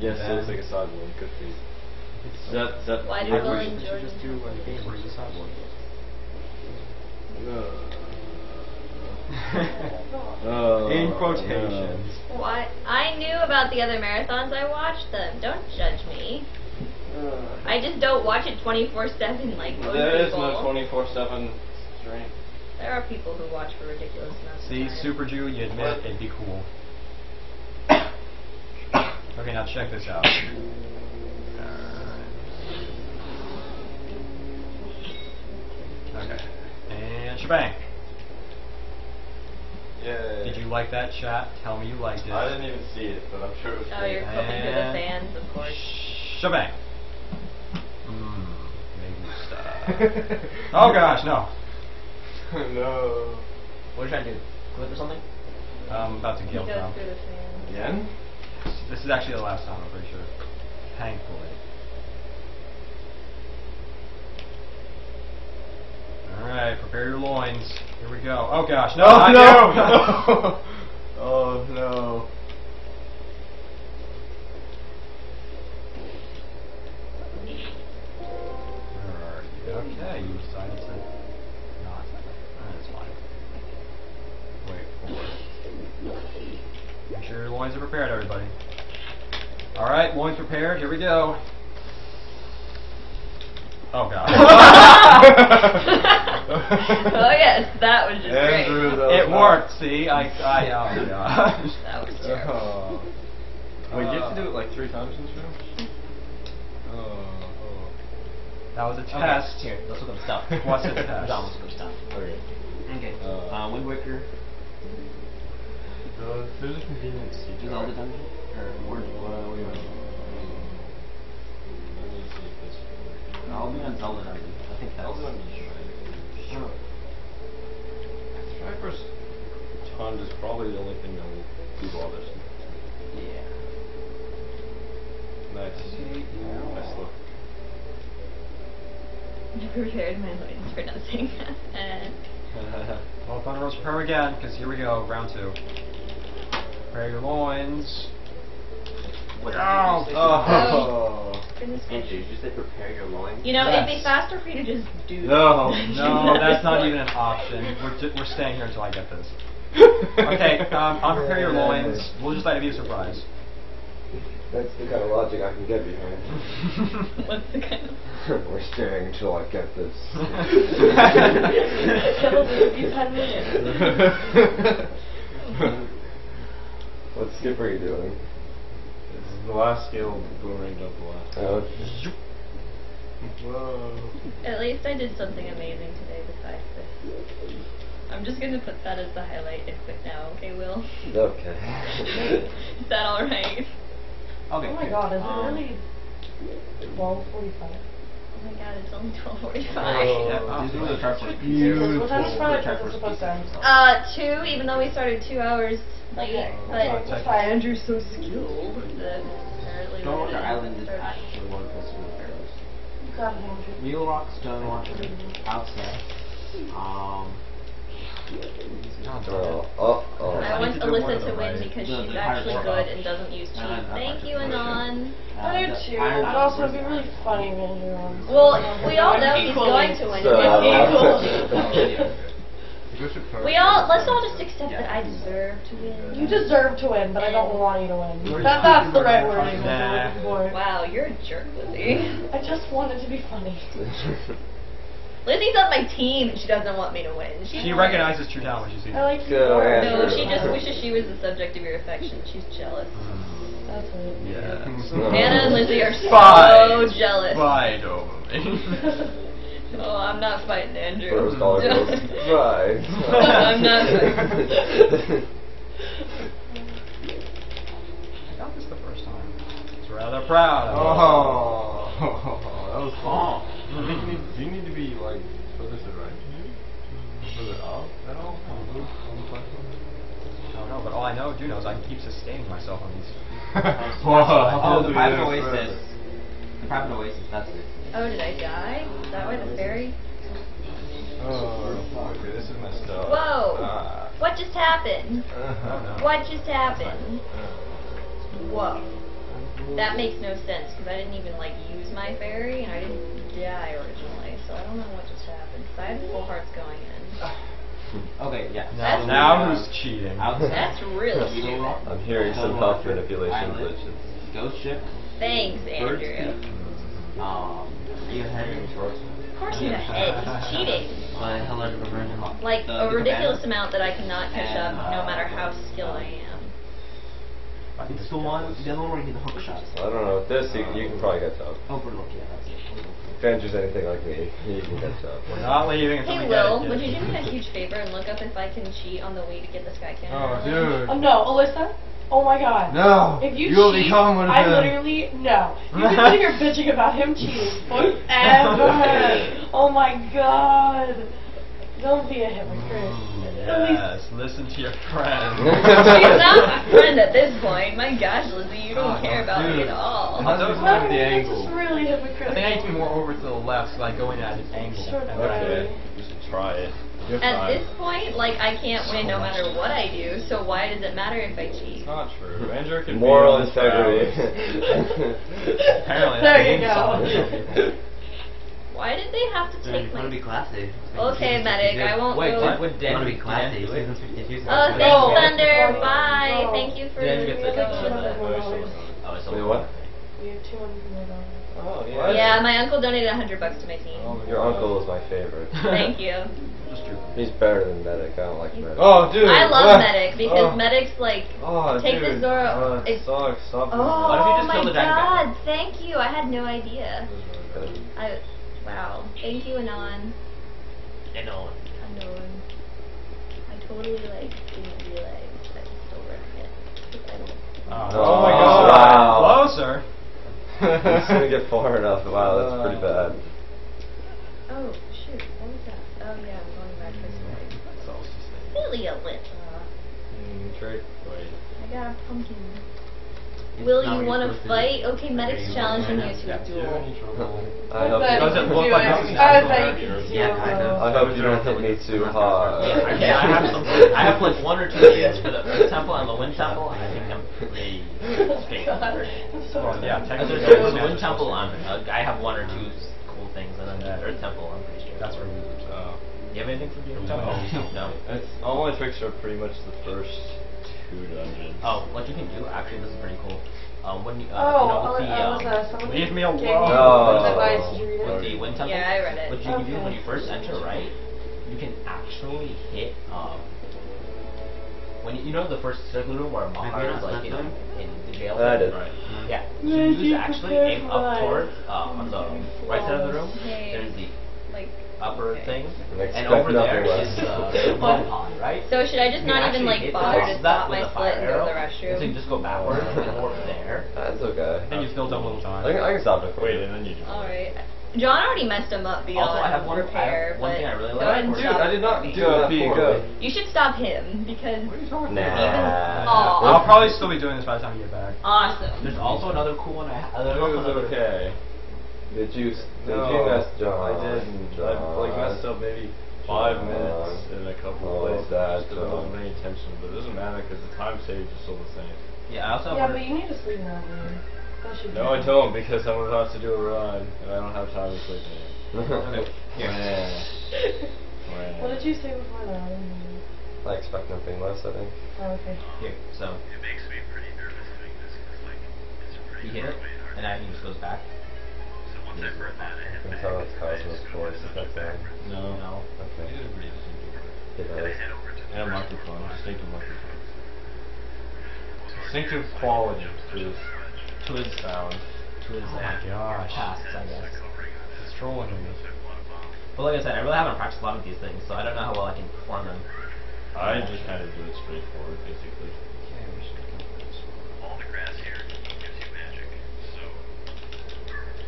Yes, it looks like a cyborg. Good for you. Is that, is that Why do your you version? want Jordan? Just do a game where he's a cyborg. Oh, In uh, quotations. Why? I knew about the other marathons. I watched them. Don't judge me. Uh. I just don't watch it 24/7 like most There is people. no 24/7 stream. There are people who watch for ridiculous amounts See, of time. Super Jew, you admit it'd be cool. okay, now check this out. Okay. And shebang. Yeah. Did you like that chat? Tell me you liked it. I didn't even see it, but I'm sure it was. Oh, you're great. flipping to the fans, of course. Shebang. Mmm. Me gusta. oh gosh, no. no. What are you trying to do? Clip or something? I'm about to He guilt now. through the fans. Again? This is actually the last time, I'm pretty sure. Thankfully. Alright, prepare your loins. Here we go. Oh gosh, no, Oh no! oh no. Where are you? Okay, you decided to not. That's fine. Wait for it. Make sure your loins are prepared, everybody. Alright, loins prepared. Here we go. Oh god. oh yes, that was just Andrew, great. that it worked, see? I, I, oh my gosh. That was terrible. Oh. Wait, you have to do it like three times in this room? Oh. That was a Okay, test. here, let's look up stuff. What's the test? John, let's look up stuff. Okay. Okay. Uh, Uh, Wind Waker. Uh, there's a convenience seat. Zelda Dungeon? Or Word? Well, wait a minute. Let me see if this works. I'll be on Zelda Dungeon. I think that's. I'll do it on Sure. Striper's ton is probably the only thing that will do all this. Yeah. Nice. Nice look. Prepared my loins for nothing. and Well, Thunder Rose prepare again, because here we go, round two. Prepare your loins. What Ow. you say? Oh. goodness Andrew, gracious. did you say prepare your loins? You know, it'd be faster for you to just do No. No, that's not even an option. We're, we're staying here until I get this. Okay, um, I'll prepare your loins. We'll just let it be a surprise. That's the kind of logic I can get behind. What's the kind of... We're staring until I get this. It'll take you 10 minutes. What skip are you doing? This is the last skill of boomerang jump the last. Oh, Whoa. At least I did something amazing today besides this. I'm just gonna put that as the highlight and quit now, okay, Will? okay. Is that alright? Okay. Oh my god, is Um, it really 1245? Oh my god, it's only 12.45. Yeah, These are the sharp ones. What time Friday sharp supposed to end? Uh, two, even though we started two hours late, Okay. but That's fine. Andrew's so skilled that apparently Don't we're Our gonna island is start- at Grab a hand drink. Mule Rock, Stonewatcher, Outset. Um. Oh, oh, oh. I I want need to do more Alyssa to win right. because The- she's the actually good and doesn't use cheat. And then Thank you, position. Anon. I do too, higher but also it'd be really funny if Andrew won. Well, we all know he's going to win. So, uh, We all let's all just accept that I deserve to win. You deserve to win, but I don't want you to win. That, that's the right word I'm looking for. Wow, you're a jerk, Lizzie. I just wanted to be funny. Lizzie's on my team and she doesn't want me to win. She's She recognizes true talent when she sees I like you Good, more. okay. No, she just wishes she was the subject of your affection. She's jealous. That's it. Yes. Anna and Lizzie are so Fight. jealous. Fight over me. Oh, I'm not fighting Andrew. First dollar goes right. I'm not fighting. I got this the first time. It's rather proud. Oh, that was oh. Oh. Do you need, do you need to be like further to the right? Further up at all on the on the platform? I don't know, but all I know, do know is I can keep sustaining myself on these. Whoa! Oh, the do private oasis. The private oasis. That's it. Oh, did I die? Is that why the fairy? Oh, okay, this is messed up. Whoa! Ah. What just happened? Uh-huh. What just happened? Whoa. That makes no sense because I didn't even like use my fairy and I didn't die originally, so I don't know what just happened. happened. 'cause I had full hearts going in. Okay, yeah. That's now who's cheating? That's really Mule stupid. I'm hearing some Stone tough Watcher, manipulation Island, glitches. Ghost Ship. Thanks, Bird's Andrew. Peak, Um. Are you ahead in shorts? Of course he's ahead. He's cheating. By Hello Reversion. Like a ridiculous amount that I cannot catch up no uh, matter how skilled I am. I It's it's the one, the other one where you get the hook shots. I don't know. With this, you, you can probably get tough. Oh, Birdlock, yeah, that's it. If Andrew's anything like me, you can get tough. We're not leaving until Hey we get Will, it. would you do me a huge favor and look up if I can cheat on the Wii to get the Sky Cannon? Oh, dude. Oh no, Alyssa. Oh my God. No. If you will cheat, become one of I them. literally no. You can sit here bitching about him cheating forever. oh my God. Don't be a hypocrite. At Yes, listen to your friend. She's not my friend at this point. My gosh, Lizzie, you don't Oh, care about me at all. It has to those- be the angle. just really I think I need to be more over to the left, so like going at an angle. Sure, And Okay, you should try it. You have At time. this point, like I can't win no matter what I do. So why does it matter if I cheat? It's not true. Andrew can Moral be on this for integrity. Apparently, There you go. song. Why did they have to take you my? want to be classy. Okay, medic, I won't Wait, go. what? Would Dan want to be classy. do it? Season 52. Oh, thanks, Oh. Thunder. Oh. Bye. Oh. Thank you for Dan gets it. going with. Oh, it's Wait, what? We have two hundred more dollars. Oh, What? Yeah, my uncle donated a hundred bucks to my team. Oh, your uncle is my favorite. Thank you. He's better than Medic. I don't like Medic. Oh, dude. I love what? medic because oh. medic's like Oh, take dude. this door. Oh, it sucks. Stop Oh What if you just my the god! back? Thank you. I had no idea. I wow. Thank you, Anon. You know. Anon. I totally like didn't realize I was still running it. 'Cause I don't. Oh, Oh, my god. wow. Closer. It's gonna get far enough. Wow, that's pretty bad. Oh shoot! What was that? Oh yeah, I'm going back this way. That's all she's saying. Silly Alyssa. Mm, trade. Wait. I got a pumpkin. Will you want to fight? Okay, medic's challenging you to to a Do you have duel. I hope you Does it look like do this is it. I actual bet therapy, you or can is do Yeah, it, kind of. though. I hope you don't hit me too hard. Yeah, yeah, I have some. I have like one or two ideas for the Earth Temple and the Wind Temple. I think I'm pretty space God, first. I'm so Well, yeah, technically. the Wind Temple. I'm, uh, I have one or two cool things, and then the Earth Temple. I'm pretty sure. That's where we lose. Oh. You have anything for the Earth No. Temple? No. It's all my tricks are pretty much the first two dungeons. Oh, what you can do? Actually, this is pretty cool. Um, when you, uh, Oh, you know, with the, Alyssa, um, Alyssa, someone leave me gave me alone. No. advice. Did you read with it? the Wind Temple. Yeah, I read it. What you can do Okay. when you first enter, right? You can actually hit. Um, when you, you know the first circular room where Makar is like in, in the jail. I did. Right. Yeah. So Yeah, you you just actually prepared aim for up life. towards uh, on the right side of the room. Okay. There's the Like. upper Okay. thing, And and over nothing there less. is the mud pond, right? So should I just You not even like actually hit bother across to that stop my a split and go to the restroom? So you just go backwards and over there. That's okay. Then you still double little time. I can, I can stop it Wait, and then you do. Alright. John already messed him up beyond Also, I have one- I have repair, one but thing I really go like. ahead and Dude, stop I did not do that P, for go. You should stop him because What are you talking Nah. Even- Aw. I'll probably still be doing this by the time you get back. awesome. There's also another cool one I have. It was okay. Did you, did no, you mess John? I didn't. I like messed up maybe five John. minutes in a couple Oh, of places. that just 'cause I wasn't John. paying attention, but it doesn't matter because the time saved is still the same. Yeah, I also Yeah, have but you need to sleep now, man. That should No, I don't because I'm about to do a run and I don't have time to sleep now. Here. What did you say before that? I didn't hear. I expect nothing less, I think. Oh, okay. Here, so. It makes me pretty nervous doing this because like it's a pretty You hit it, far way hard. and then he just goes back. So once I burn that, I I hit can back. tell it's Cosmos Force if that's on. No. No. Okay. It is pretty It And I does. head over to the And a first microphone, one. distinctive microphone. Distinctive quality to this To his, sound. to his Oh my gosh. pasts, I guess. It's trolling me. But like I said, I really haven't practiced a lot of these things, so I don't know how well I can perform them. I just kind of do it straightforward, basically. Okay, we should come to this one. All the grass here gives you magic. So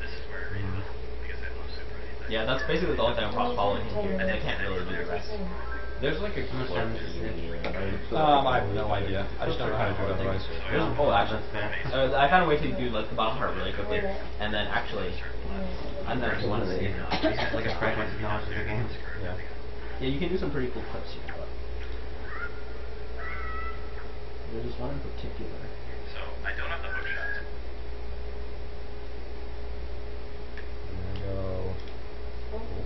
this is where I read it because I love Super Anything. Yeah, that's basically the only thing I'm following him here, and I can't really do the rest. There's like a clip for you here. I- Um, I have no idea. I just don't know how to do it otherwise. There's, oh, actually, uh, I found a way to do like the bottom part really quickly, and then actually, I'm not actually want to see. like a fragment of knowledge of the game. Yeah. Yeah, you can do some pretty cool clips here, but there's one in particular. So I don't have the hook shot.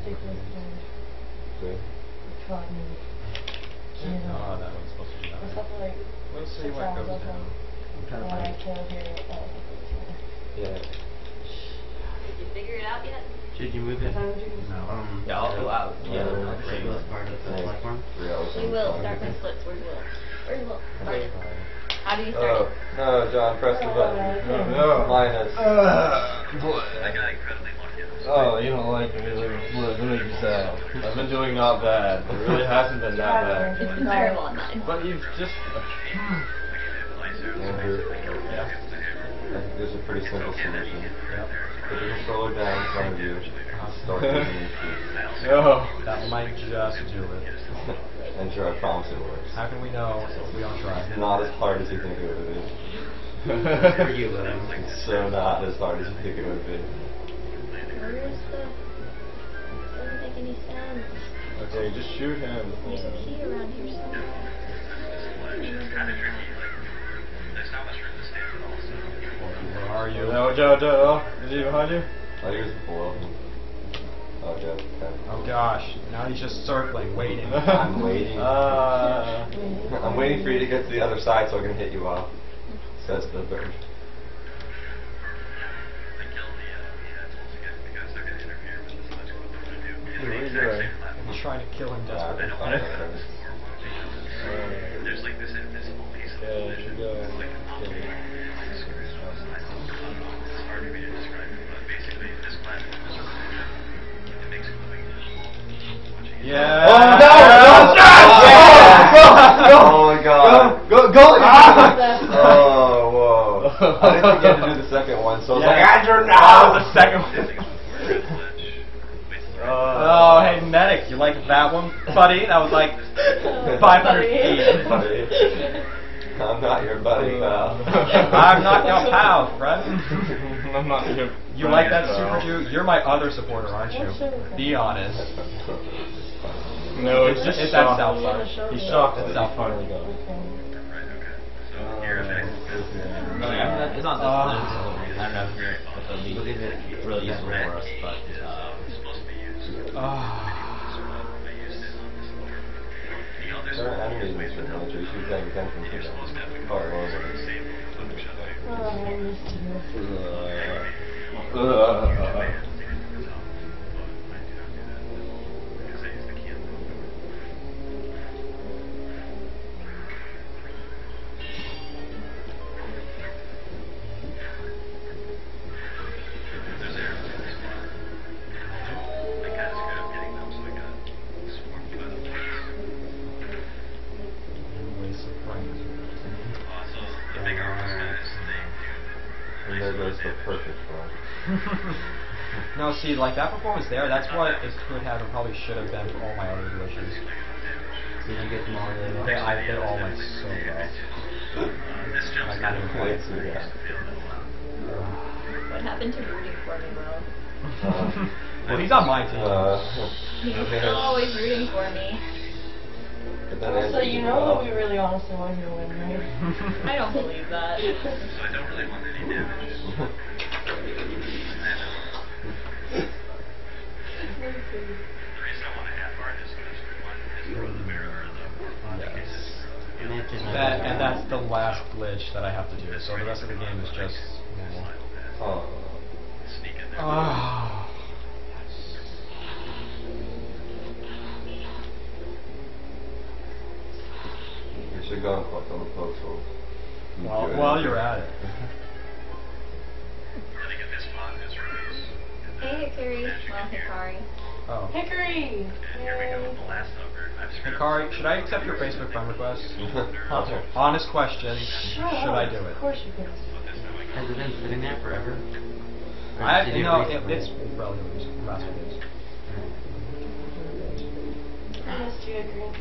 There we go. Ridiculous. Me. Oh, that one's supposed to be done. up, like, We'll see what goes of down. I'm trying to find. can't hear it. Yeah. Did you figure it out yet? Should you move it? No. Um, Yeah, I'll, I'll, I'll yeah, Uh, I'll show you. part of the platform. Three hours We will the start phone. with splits. Where's Will? Where's Will? Start. How do you start Oh, it? no, John, press the button. No. Minus. I got incredibly lucky. on this. Oh, you don't like me. Look, look, look at yourself. I've been doing not bad. It really hasn't been that bad. It's been terrible on mine. But you've just. Andrew, Yeah. I think there's a pretty simple solution. Yep. Put the controller down in front of you. Start using these keys. Oh. That might just do it. And sure, I promise it works. How can we know if we don't try? It's not as hard as you think it would be. For you, William. It's so not as hard as you think it would be. Where's the? Doesn't make any sense. Okay, just shoot him. There's a key around here somewhere. Kind of tricky. Like, there's not much room to stand at all. So. Where are you? No, Joe, Joe. Is he behind you? Oh, here's below him. Oh, Jeff. Okay. Oh gosh, now he's just circling, waiting. I'm waiting. Uh, I'm waiting for you to get to the other side so I can hit you off. Says the bird. Same platform. He's trying to kill him Yeah, desperately. I'm fine with it. There's like this invisible piece of Okay, collision. you go. It's like a Okay. like screws. I don't. It's hard for me to describe it, but basically this platform is collision. It makes living watching it. Yeah. Oh, no! Go! Oh my god. Go, go! Oh, whoa. I didn't get to do the second one, so I was like, Yeah. Andrew, Oh, no! the second one. Red ledge. With the Oh, hey, medic, you like that one, buddy? That was like 500 feet. Buddy. I'm not your buddy, pal. I'm not your pal, friend. I'm not your. You like that pal. Super Jew? You're my other supporter, aren't you? Be honest. No, It's it's just it's that shocked. south side. He's shocked It's that south he side. finally got it. Here it is. No, yeah, it's not this Uh, one. I don't know if you're if it'll really useful for us, but um, supposed to be used. Ah. I used it this floor. The other There are side in this room, so you should pay attention to them. Part one of it. same flipping shot there. Oh, I missed you. Uh, see, like that performance there, that's what it could have and probably should have been for all my other glitches. Did you get them all really They, I, they all went so well. This jump Like, I didn't Wait, so yeah. What happened to rooting for me, Will? Uh, well, he's on my team. Uh, He's okay. always rooting for me. So you know well. that we really honestly want you to win, right? I don't believe that. So I don't really want any damage. That, and that's the last glitch that I have to do. So the rest of the game is just. Oh. Sneak in there. Oh. We should go and collect all the postals. While, while you're at it. Oh. last number. I've screwed up Hikari, should I accept your Facebook friend request? Hunter. Oh, Honest question. Shut Should. I do it? Of course you can. Has it been sitting there forever? Or I, did you it know, it, it's relatively recent, last few days. Yes, do you agree?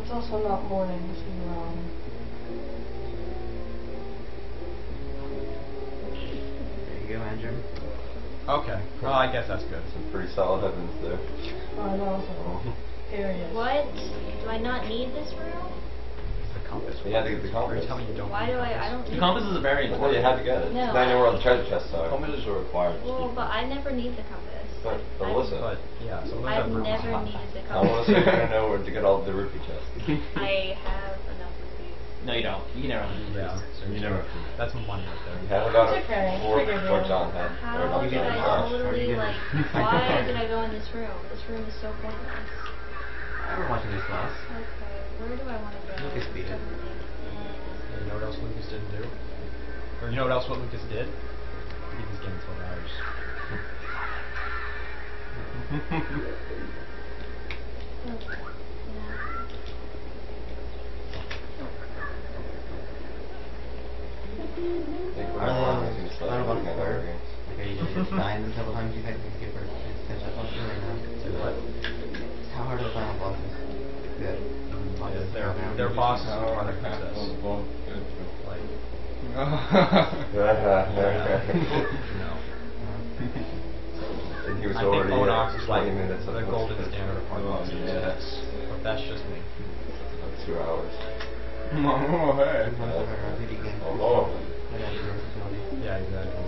It's also not morning, so you're wrong. There Andrew. Okay. Well, I guess that's good. Some pretty solid evidence there. Oh, I know, so. Here he is. What? Do I not need this room? It's the compass. You had to get the compass. you telling me you don't Why need do I? compass? I don't. The need compass is a very Well, you important. had to get it. No, Now you know where all the treasure chests are. Compasses are required. Well, but I never need the compass. But, but I'm- listen, But yeah, some I've never needed the compass. I want to say you're gonna know where to get all the rupee chests. I have enough reviews. No, you don't. You can never. Yeah. So You never. That's money right there. You haven't got It's it okay. before Figured what it. John had. How did I Josh. totally like? Why did I go in this room? This room is so pointless. I've been watching this class. Okay, where do I want to go? Lucas beat it. Doesn't make sense. And you know what else Lucas didn't do? Or you know what else what Lucas did? He beat this game in 12 hours. Okay, yeah. Think we're Are they wrong, on I think like Fantasy looking at four? other games. Like, are you gonna find them several times? You had to skip or catch up on right now. Do what? How hard are the final bosses? Good. Yeah, their, their bosses are Twilight Princess. Like, no. And he was I think already Onox at is like 20 minutes the golden standard oh, of hard Oh, bosses. yes. But that's just me. Like two hours. Oh, hey. Most of our RPG games. Oh. And then your facility. Yeah, exactly.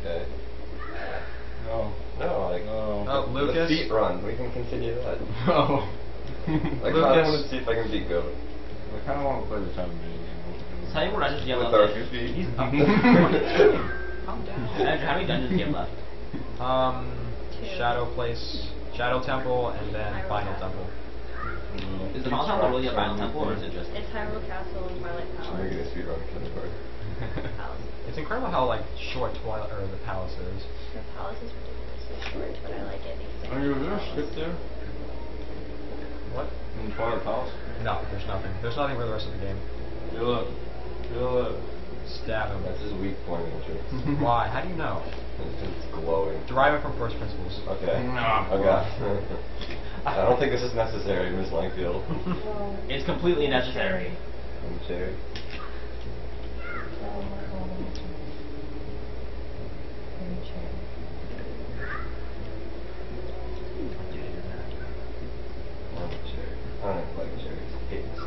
Okay. No. No, like No. Oh, the Lucas? feet run. We can continue that. Oh. I kind of Lucas. want to see if I can beat Goat. I kind of want to play the time being game. Tell you what dungeons you have With our feet. He's up Calm down. How many dungeons do you have left? Um, Two. Shadow Place, Shadow Temple, and then Hyrule Final Castle. Temple. Is the Final Temple really a final temple, or is it just? It's Hyrule Castle and Twilight So we're Palace. getting speedrun kindergarten. Palace. It's incredible how like short Twilight or the palace is. The palace is ridiculously short, but I like it because I Are you like the there? Skip there? What? In Twilight Palace? No, there's nothing. There's nothing for the rest of the game. Feel it. Feel it. Stab him. That's his weak point, Andrew. Why? How do you know? It's glowing. Derive it from first principles. Okay. Nah. Oh, okay. I don't think this is necessary, Miss Langfield. It's completely necessary. And Jerry. Oh my god. Very true. Oh, Jerry. I don't even like Jerry. I hate this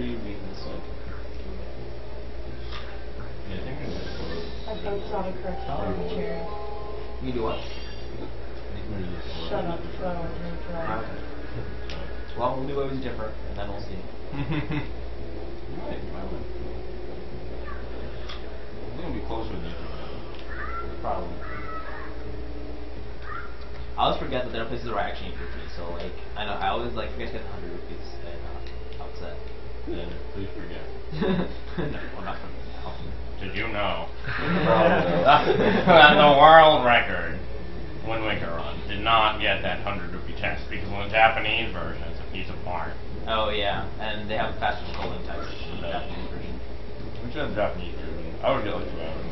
I'm sure you beat this. Yeah, I think we just sort of- I focus on a correct cherry cherries. You do what? We just sort of- Shut up, that's what I want. Okay. Well, we'll do always differ, and then we'll see. You might, you might win. I think it'll be closer than you think. Probably. I always forget that there are places where I actually need rupees, so like, I know, I always like forget to get 100 rupees and uh, outset. Then please forget. no, not forgetting now. Did you know that the world record Wind Waker Run did not get that 100 rupee test because in the Japanese version it's a piece of art. Oh yeah, and they have faster scrolling text in the Japanese version. We Japanese version. I would get like two hours usually.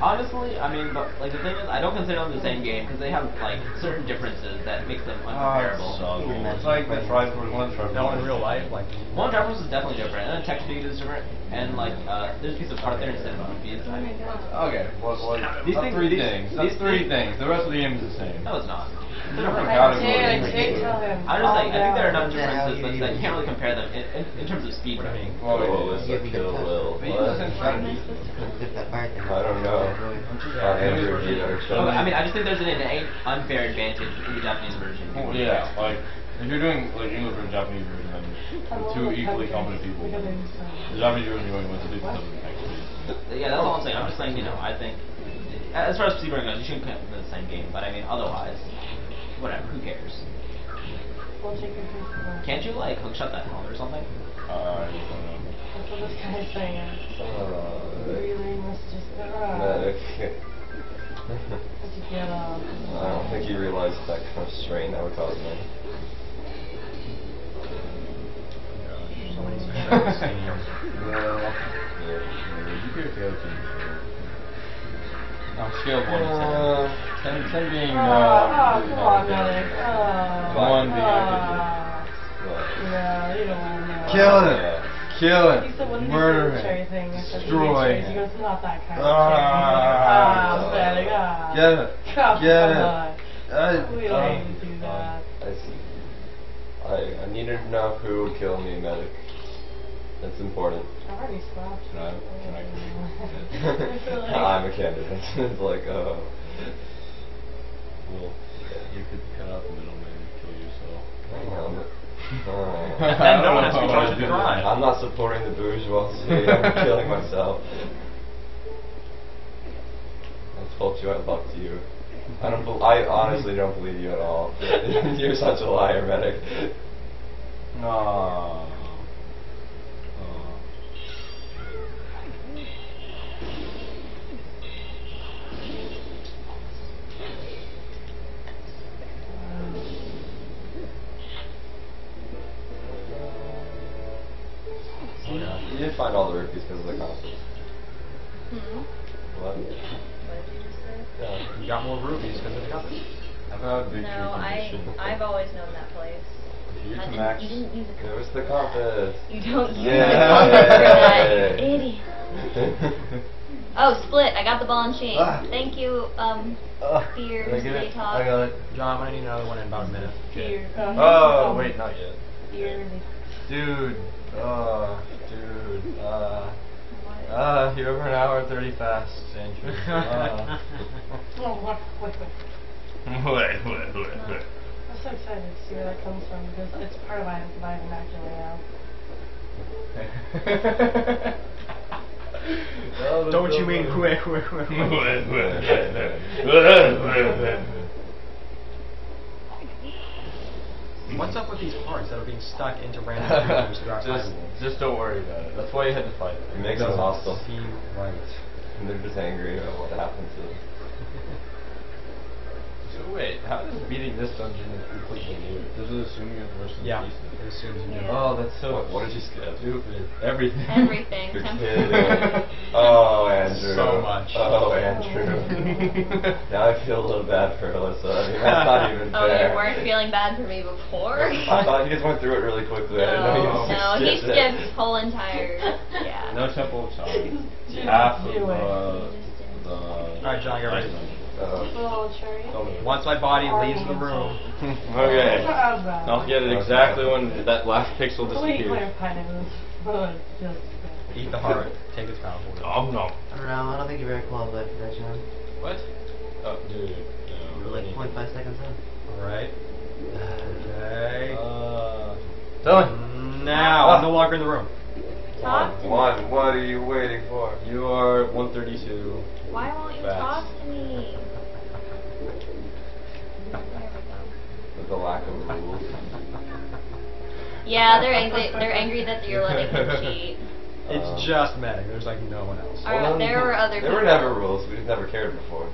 Honestly, I mean, but like the thing is, I don't consider them the same game because they have like certain differences that makes them Ah, uncomparable. It's like the Triforce one Triforce. No, in real life, like One Triforce is definitely different, and the text speed is different, and like uh, there's a piece of art there instead of movie. It's, Okay, what, what, These things- three these- things. these three things- things. The rest of the game is the same. no, it's not. Different I categories. did, I did tell him. I'm just saying, I think there are enough What the differences, but you that you can't really compare them in, in, in terms of speed. What do you mean? Well, it Oh, is. it's a kill will. But you What? listen to strategy. Flip that bar thing. I don't know. Yeah, Andrew, you know, I mean, I just think there's an innate unfair advantage in the Japanese version. Well, yeah, like if you're doing like English or Japanese version, then with two equally competent people, the Japanese version you're going with at least seven. Yeah, that's all I'm saying. I'm just saying, you know, I think as far as speed goes, you shouldn't compare the same game. But I mean, otherwise, whatever. Who cares? We'll take your piece. Can't you like hook shut that phone or something? Uh, I don't know. That's what this guy's saying. Uh, Really must just uh, medic. You get I don't think he realized that kind of strain that would cause me. somebody's saying. Yeah. You could go to on a scale of one to Uh, ten. Ten, ten being Oh, uh, oh, really come not on, good. medic. Oh. One being. What? Yeah, you don't want to know. Kill it. Yeah. Kill He said, what it. Murder he say? Cherry it. thing. I said, Destroy "He He it. goes, not that kind of Ah. cherry. Ah, medic, ah. Get it. Come Get on. it. Uh, We don't uh, need to do that. I see. I, I need to know who would kill me, medic. That's important. I already slapped you. Can I- can I- I feel like- I'm a candidate. it's like, oh. Well, you could cut out the middleman and kill yourself. Hang on. Oh. Then no one has to be charged with crime. I'm not supporting the bourgeoisie. I'm killing myself. I told you I loved you. I don't. Bel I honestly don't believe you at all. You're such a liar, medic. No. You didn't find all the rupees because of the concert. Hmm. What? What did you say? Yeah. You got more rubies because of the company. I've had victory No, I, I've always known that place. You're I to didn't- max. You didn't use a There was compass the for compass. You don't use Yeah. the compass for that, idiot. Oh, split! I got the ball and chain. Ah. Thank you, um, Fears, Did I get it? talk. I got it. John, I'm gonna need another one in about a minute. Fear. Oh wait, not yet. Fear. Dude. Oh, dude. Uh. What? Uh, you're over an hour and 30 fast, Andrew. Uh. Oh, what? Wait, wait. Wait, wait, wait, wait. I'm so excited to see where that comes from because it's part of my my vernacular now. Don't you mean What's up with these hearts that are being stuck into random creatures throughout just, Hyrule? just don't worry about it. That's why you had to fight. It makes them doesn't hostile. Seem right. And they're just angry about what happened to them. So wait, how does beating this dungeon completely new? Does it assume you have the rest of the Yeah, it assumes you do. Oh, that's so. What, what did you skip? Stupid. Everything. Everything. You're Temp- kidding. Oh, Andrew. So much. Oh, Andrew. now I feel a little bad for Alyssa. I mean, that's not even Oh, fair. you weren't feeling bad for me before? I thought you just went through it really quickly. I didn't know you no, no, he skipped it. skipped whole entire. Yeah. No Temple of Time. Half of uh, the. Alright, John, get ready. Uh, Oh. Once my body leaves the room, okay. I'll get it exactly when that last pixel The way you disappears. clarify it was was just. eat the heart, take its powerful. Oh no. I don't know. I don't think you're very qualified for that, John. What? Oh, dude. You're like 0.5 seconds in. Alright. Okay. Uh, done. Now, I'm no longer in the room. Talk to one, one, what are you waiting for? You are 132. Why won't you Fast. talk to me? There we go. With the lack of rules. Yeah, they're angry. They're angry that you're letting them cheat. It's Uh, just medic. There's like no one else. Alright, Well, there were other There were never rules. We just never cared before.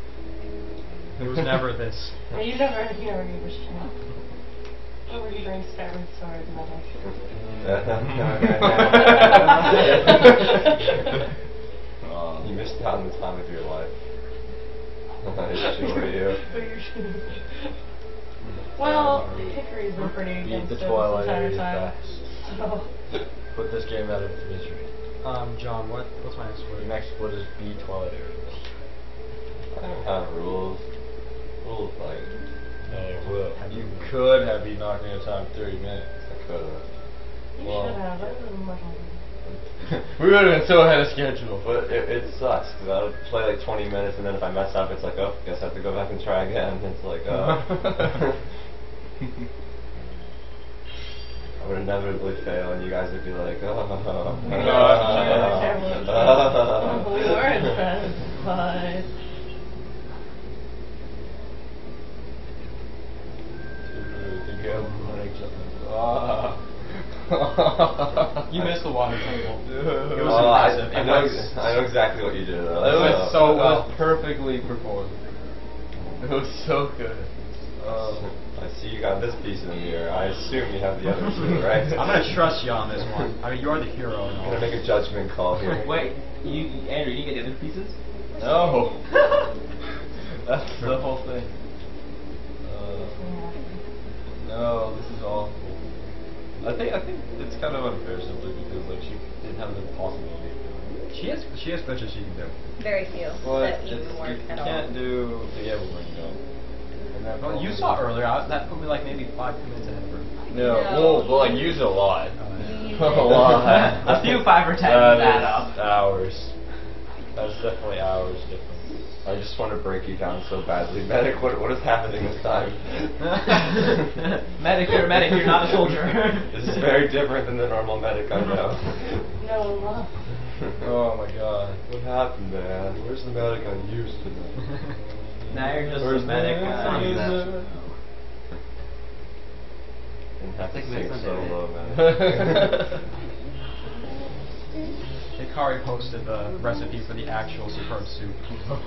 There was never this. Hey, you never, you never gave a shit. Over he drinks Skyward Sword Medic. Uh, you missed out on the time of your life. I assure you. well, Hickory's been pretty Beat against the it this Twilight entire time. fast. So, Put this game out of its misery. Um, John, what what's my next The word? next word is beat Twilight area. I don't have rules. Rules like Hey, well, you could have beaten Ocarina of Time in 30 minutes. I could have. you Well- should have. That was much longer. we would have been so ahead of schedule. But it, it sucks because I would play like 20 minutes and then if I mess up, it's like, oh, guess I have to go back and try again. It's like, oh. I would inevitably fail, and you guys would be like, oh. Oh, we were impressed, but You missed the water temple. It was Oh, I, impressive. I It know, was- ex- I know exactly what you did. It was so so well. was perfectly performed. It was so good. Uh, I see you got this piece in the mirror. I assume you have the other two, right? I'm gonna trust you on this one. I mean, you're the hero. I'm gonna make a judgment call here. Wait, you, Andrew, you didn't get the other pieces? no. That's the whole thing. Uh, no, this is awful. I think I think it's kind of unfair simply because like she didn't have the possibility of doing it. She has she has glitches she can do. Very few Well, that it's, even work you at can't do the Everwing though. And that Well, you saw earlier. I, that put me like maybe five ten minutes ahead of her. No, No. well, well, I use it a lot. Oh, you a lot. A few five or ten That add is up. Hours. That's definitely hours difference. I just want to break you down so badly. Medic, what, what is happening this time? medic, you're a medic, you're not a soldier. this is very different than the normal medic I know. no love. Oh my god. What happened, man? Where's the medic I used to know? now you're just Where's a medic. the uh, user? Didn't have to Think sing that's solo, okay. man. Hikari posted the recipe for the actual superb soup.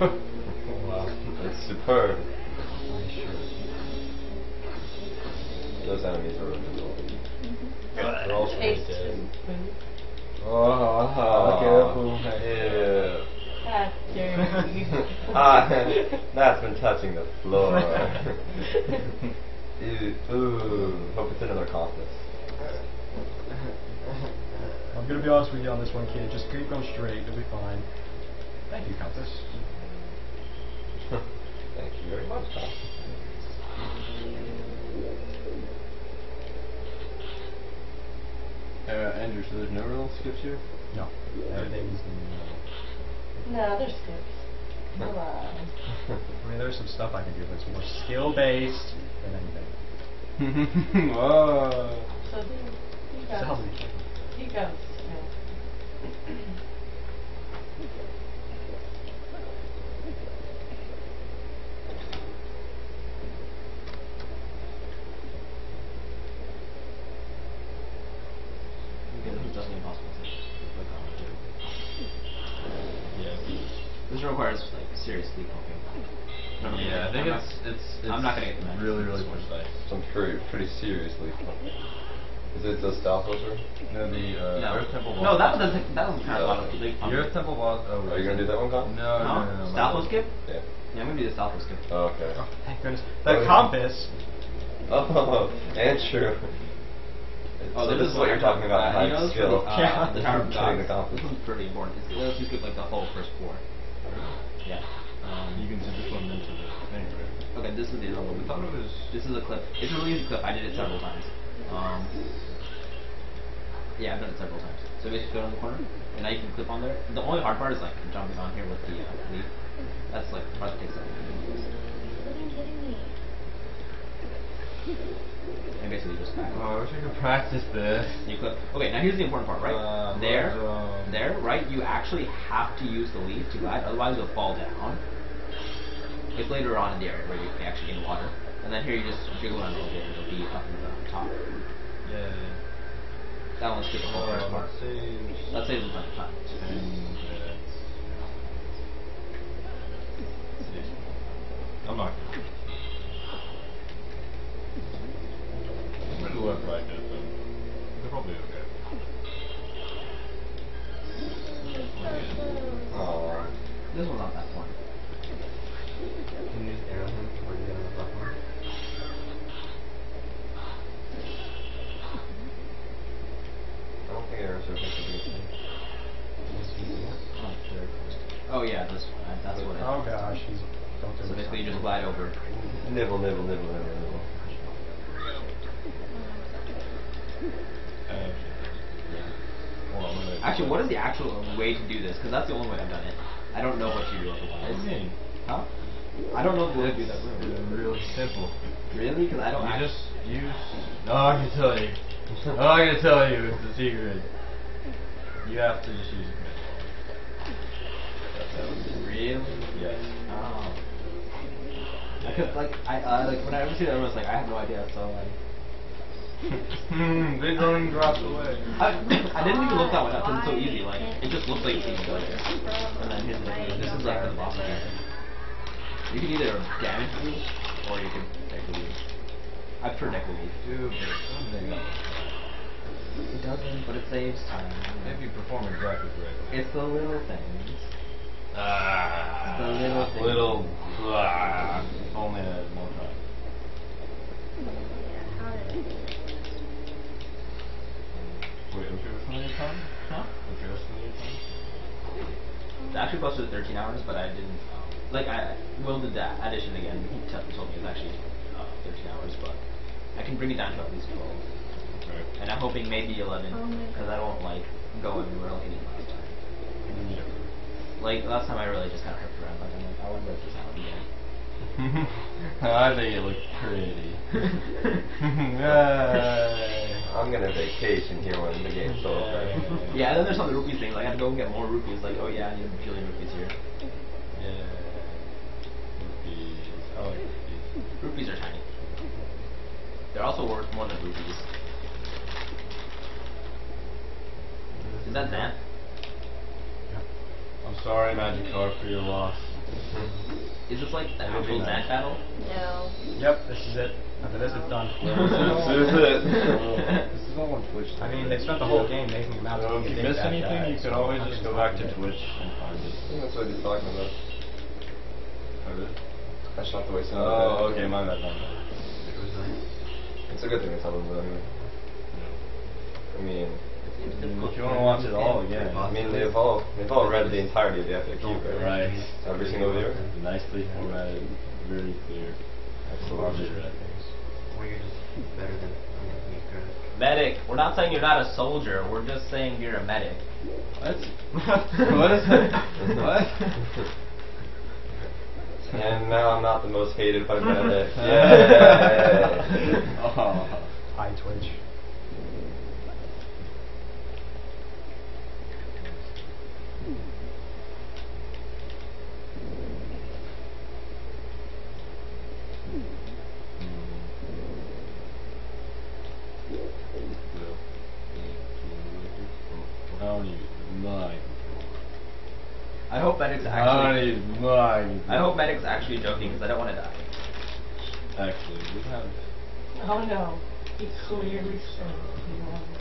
wow. It's superb. Those enemies are really cool. They're all Taste dead. food. Oh, careful. Ew. God damn ah, ah that's been touching the floor. Ew, ooh, hope it's another compass. I'm gonna be honest with you on this one, kid. Just keep going straight. You'll be fine. Thank you, Compass. Thank you very much, Tom. Uh, Andrew, so there's no real skips here? No, everything's no. No, there's skips. Come on. I mean, there's some stuff I can do, but it's more skill based than anything. Whoa. So he, he goes. Sounds He goes. Yeah. Because it impossible to click on it. Yeah. This requires like serious sleep coping. Yeah, I think I'm it's, not- it's it's I'm not gonna get the magic really for really this one. precise. Some pretty, pretty seriously. Is it the stealth wizard? No, the uh, No. Earth Temple. No, that one doesn't. That doesn't count a lot of like. The Earth Temple boss. Oh, Are you gonna do that one, Con? No, no, no, no. no, South skip. Yeah. Yeah, I'm gonna do the South will skip. Oh, okay. Oh, thank goodness. Oh, The yeah. compass. Oh, and true. Oh, so there's this is what you're talking about, Uh, you know high this skill. pretty, uh, Yeah. the Tower of Getting the Gods. compass. This one's pretty important. It's, it lets you skip like the whole first floor. Yeah. Um, You can zip this one into the thing, right? Okay, this is the other one. I thought it was. This is a clip. It's a really easy clip. I did it several times. Um, yeah, I've done it several times. So basically, go in the corner, and now you can clip on there. The only hard part is like jumping on here with the uh, leaf. That's like the part that takes up. And basically just back. Oh, I wish I could practice this. You clip. Okay, now here's the important part, right? Uh, there, um, there, right? You actually have to use the leaf to glide, otherwise you'll fall down. It's later on in the area where you actually in water. And then here you just jiggle around a little bit and it'll be up and down top. Yeah. That one's good the whole first part. Let's say it's on top. I'm not. gonna left right is then? They're probably okay. Oh. This one's not that bad. Yeah, this one. uh, That's what it Oh gosh, he's. So this. basically, you just glide over. Nibble, nibble, nibble, nibble, nibble. Uh, Hold on, wait, wait. Actually, what is the actual way to do this? Because that's the only way I've done it. I don't know what you do What do otherwise. you mean? Huh? I don't know the way to do that It's room. really simple. Really? Because I don't. You act- just use. No, I can tell you. All I can tell you is the secret. You have to just use a command bar. Really? Yes. Oh. Because like I uh, like when I ever see that, I was like I have no idea. So like. Hmm, they don't even drop away. I, I didn't even look that one up 'cause it's so easy. Like it just looks like you go there, and then here's the. This is like the boss of. You can either damage the leaf, or you can protect the leaf. I prefer the leaf. Dude, something else. It doesn't, but it saves time. Maybe perform exactly correctly. It's the little things. Ah, The little thing. little. Ah, if only I had more time. Wait, okay, what's another time? Huh? Okay, what's another time? It's actually posted at 13 hours, but I didn't. Um, like I will did that addition again. He told me it's actually uh, 13 hours, but I can bring it down to at least 12. Okay. And I'm hoping maybe 11, Oh because I don't like go everywhere like I did last time. Yeah. Like last time, I really just kind of herped around. Like I'm like, I wonder if this happened again. I think it looks pretty. I'm gonna vacation here when the game's over. Yeah, and then there's some rupees things. Like I have to go and get more rupees. Like, oh yeah, I need a billion rupees here. Yeah. Rupees. I like rupees. Rupees are tiny. They're also worth more than rupees. Is that Zant? I'm sorry, Magikarp, for your loss. Is this like the It'll actual nice. Zant battle? No. Yep, this is it. After this, it's done. This is it. This is all on Twitch. I mean, they spent the whole game making the map. So if you miss anything, you could always just go back to Twitch and find I it. think that's what he's talking about. That's not the way some Oh, okay, my bad, my bad. It's a good thing it's on the anyway. I mean, If you want to watch it all again, I mean they've all they've all read the entirety of the FAQ, right? Right. Every single viewer. Nicely formatted, very clear. Absolutely. Hardly read things. Or you're just better than me, credit. Medic. We're not saying you're not a soldier. We're just saying you're a medic. What? what is it? What? And now I'm not the most hated by Benedict. Yay. Yay. Oh. Hi, Twitch. I don't my I hope Medic's controller. I don't actually. use my controller. I hope Medic's actually joking because I don't want to die. Actually, we have. Oh no. He clearly said he wanted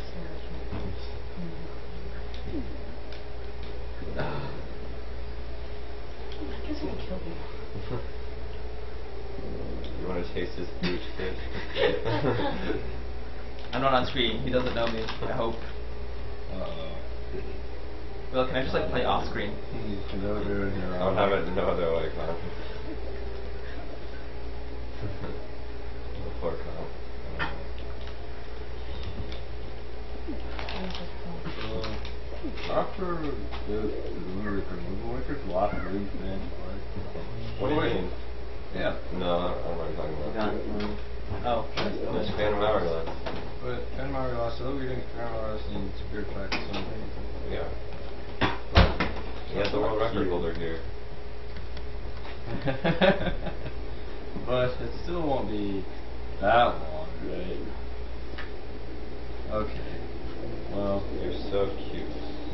I guess we can kill you. You want to taste this douche kid? I'm not on screen. He doesn't know me. I hope. Uh, Well, can I just like play off screen? I I don't have it no other way, man. Poor Kyle. After the lunar removal workers, will have to leave the What do you mean? Yeah. No, I don't know what you're talking about. Oh. that's Phantom Hourglass. But Phantom Hourglass, so we're getting Phantom Hourglass and Spirit Track or something. Yeah. You have the world record holder here. but it still won't be that long, right? Okay. Well, You're so cute.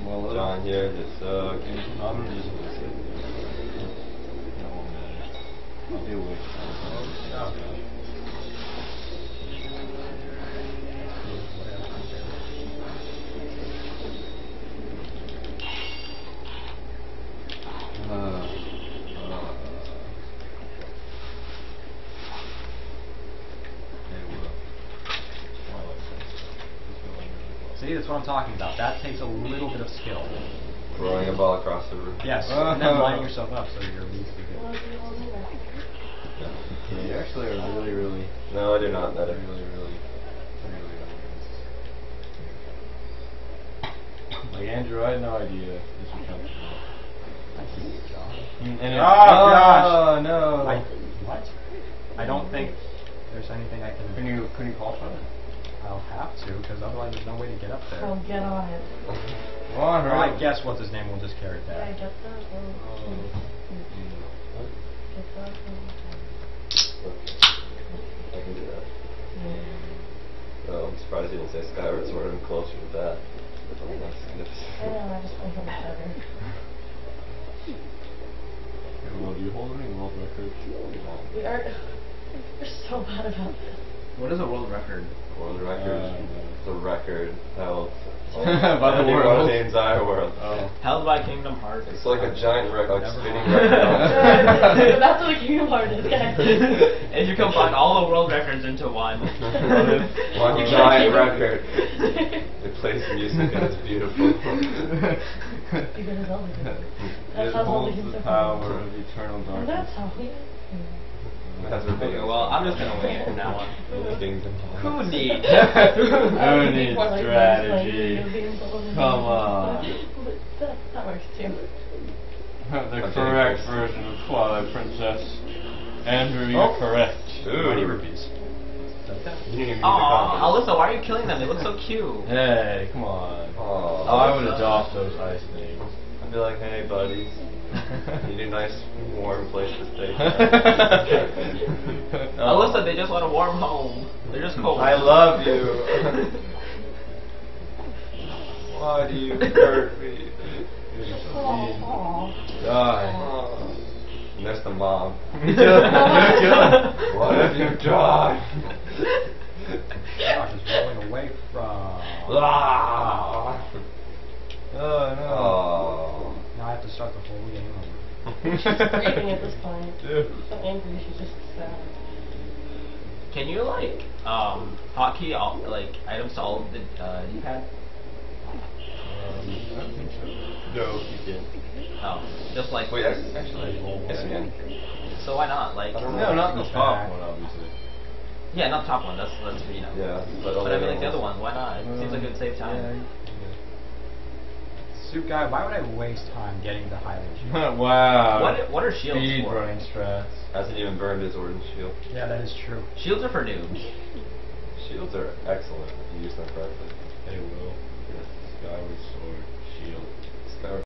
well, uh, John here, just so cute. I'm just gonna sit. It won't matter. I'll deal oh, with Uh, uh, See, that's what I'm talking about. That takes a little bit of skill. Throwing a ball across the room. Yes, uh-huh. and then lining yourself up so you're immediately good. You all know that. Yeah, you actually are really, really, No, I do not. That really, really, really. Like Andrew, I had no idea this would come to Thank you, John. And it, Oh, gosh. oh no! I, what? I don't think there's anything I can. Can you can you call for it? I'll have to, because otherwise there's no way to get up there. Oh, get on it. Come on, Or. I guess what's his name will just carry it Yeah, back. get that. Oh, Oh. Get that. I can do that. Yeah. Oh, I'm surprised you didn't say Skyward Sword. I'm closer to that. That's all that's I know, I just think it's better. Okay, well, do you hold any world records? We are. We're so bad about this. What is a world record? World record. Uh, the record held. By the Anyone world. in the entire world. Oh. Held by Kingdom Hearts. It's like a giant record, like spinning mind. record. That's what a Kingdom Hearts is, guys. and you combine all the world records into one. One giant record. It plays music and it's beautiful. Because it's all the That's It how holds holy the power of eternal darkness. that's how we. That's what well, I'm just gonna wait it from now on. Who needs? Who needs strategy? video games Come on. That, that works too. the Okay, correct version of Twilight Princess. Andrew, you're Oh. correct. Twenty Ooh. rupees. You didn't even use Aw. Alyssa, why are you killing them? They look so cute. Hey, come on. Aw. Oh, I would adopt those ice things. I'd be like, hey, buddies. You need a nice, warm place to stay. Alyssa, they just want a warm home. They're just cold. I love you. Why do you hurt me? Aww. Die. Aw. And there's the mom. Me too. Me too. What have you done? Gosh, it's rolling away from. Ah. Oh no. Oh. Now I have to start the whole game over. She's screaming at this point. Dude. So angry, she's just sad. Can you like um hotkey all like items to all of the uh, D-pad? Um, I don't think so. No, you can't. Oh, just like Wait, actually, actually, yes, you. So why not? Like No, not the Go top one, obviously. yeah, not the top one. That's that's you know. Yeah, but, But I mean like the other ones. Why not? It uh, seems like it would save time. Suit guy, why would I waste time getting the Hylian shield? wow. What what are shields Speed for? running strats. Hasn't even burned his Ordon shield. yeah, that is true. Shields are for noobs. Shields are excellent if you use them correctly. They will. Yes. Skyward Sword. Shield. Skyward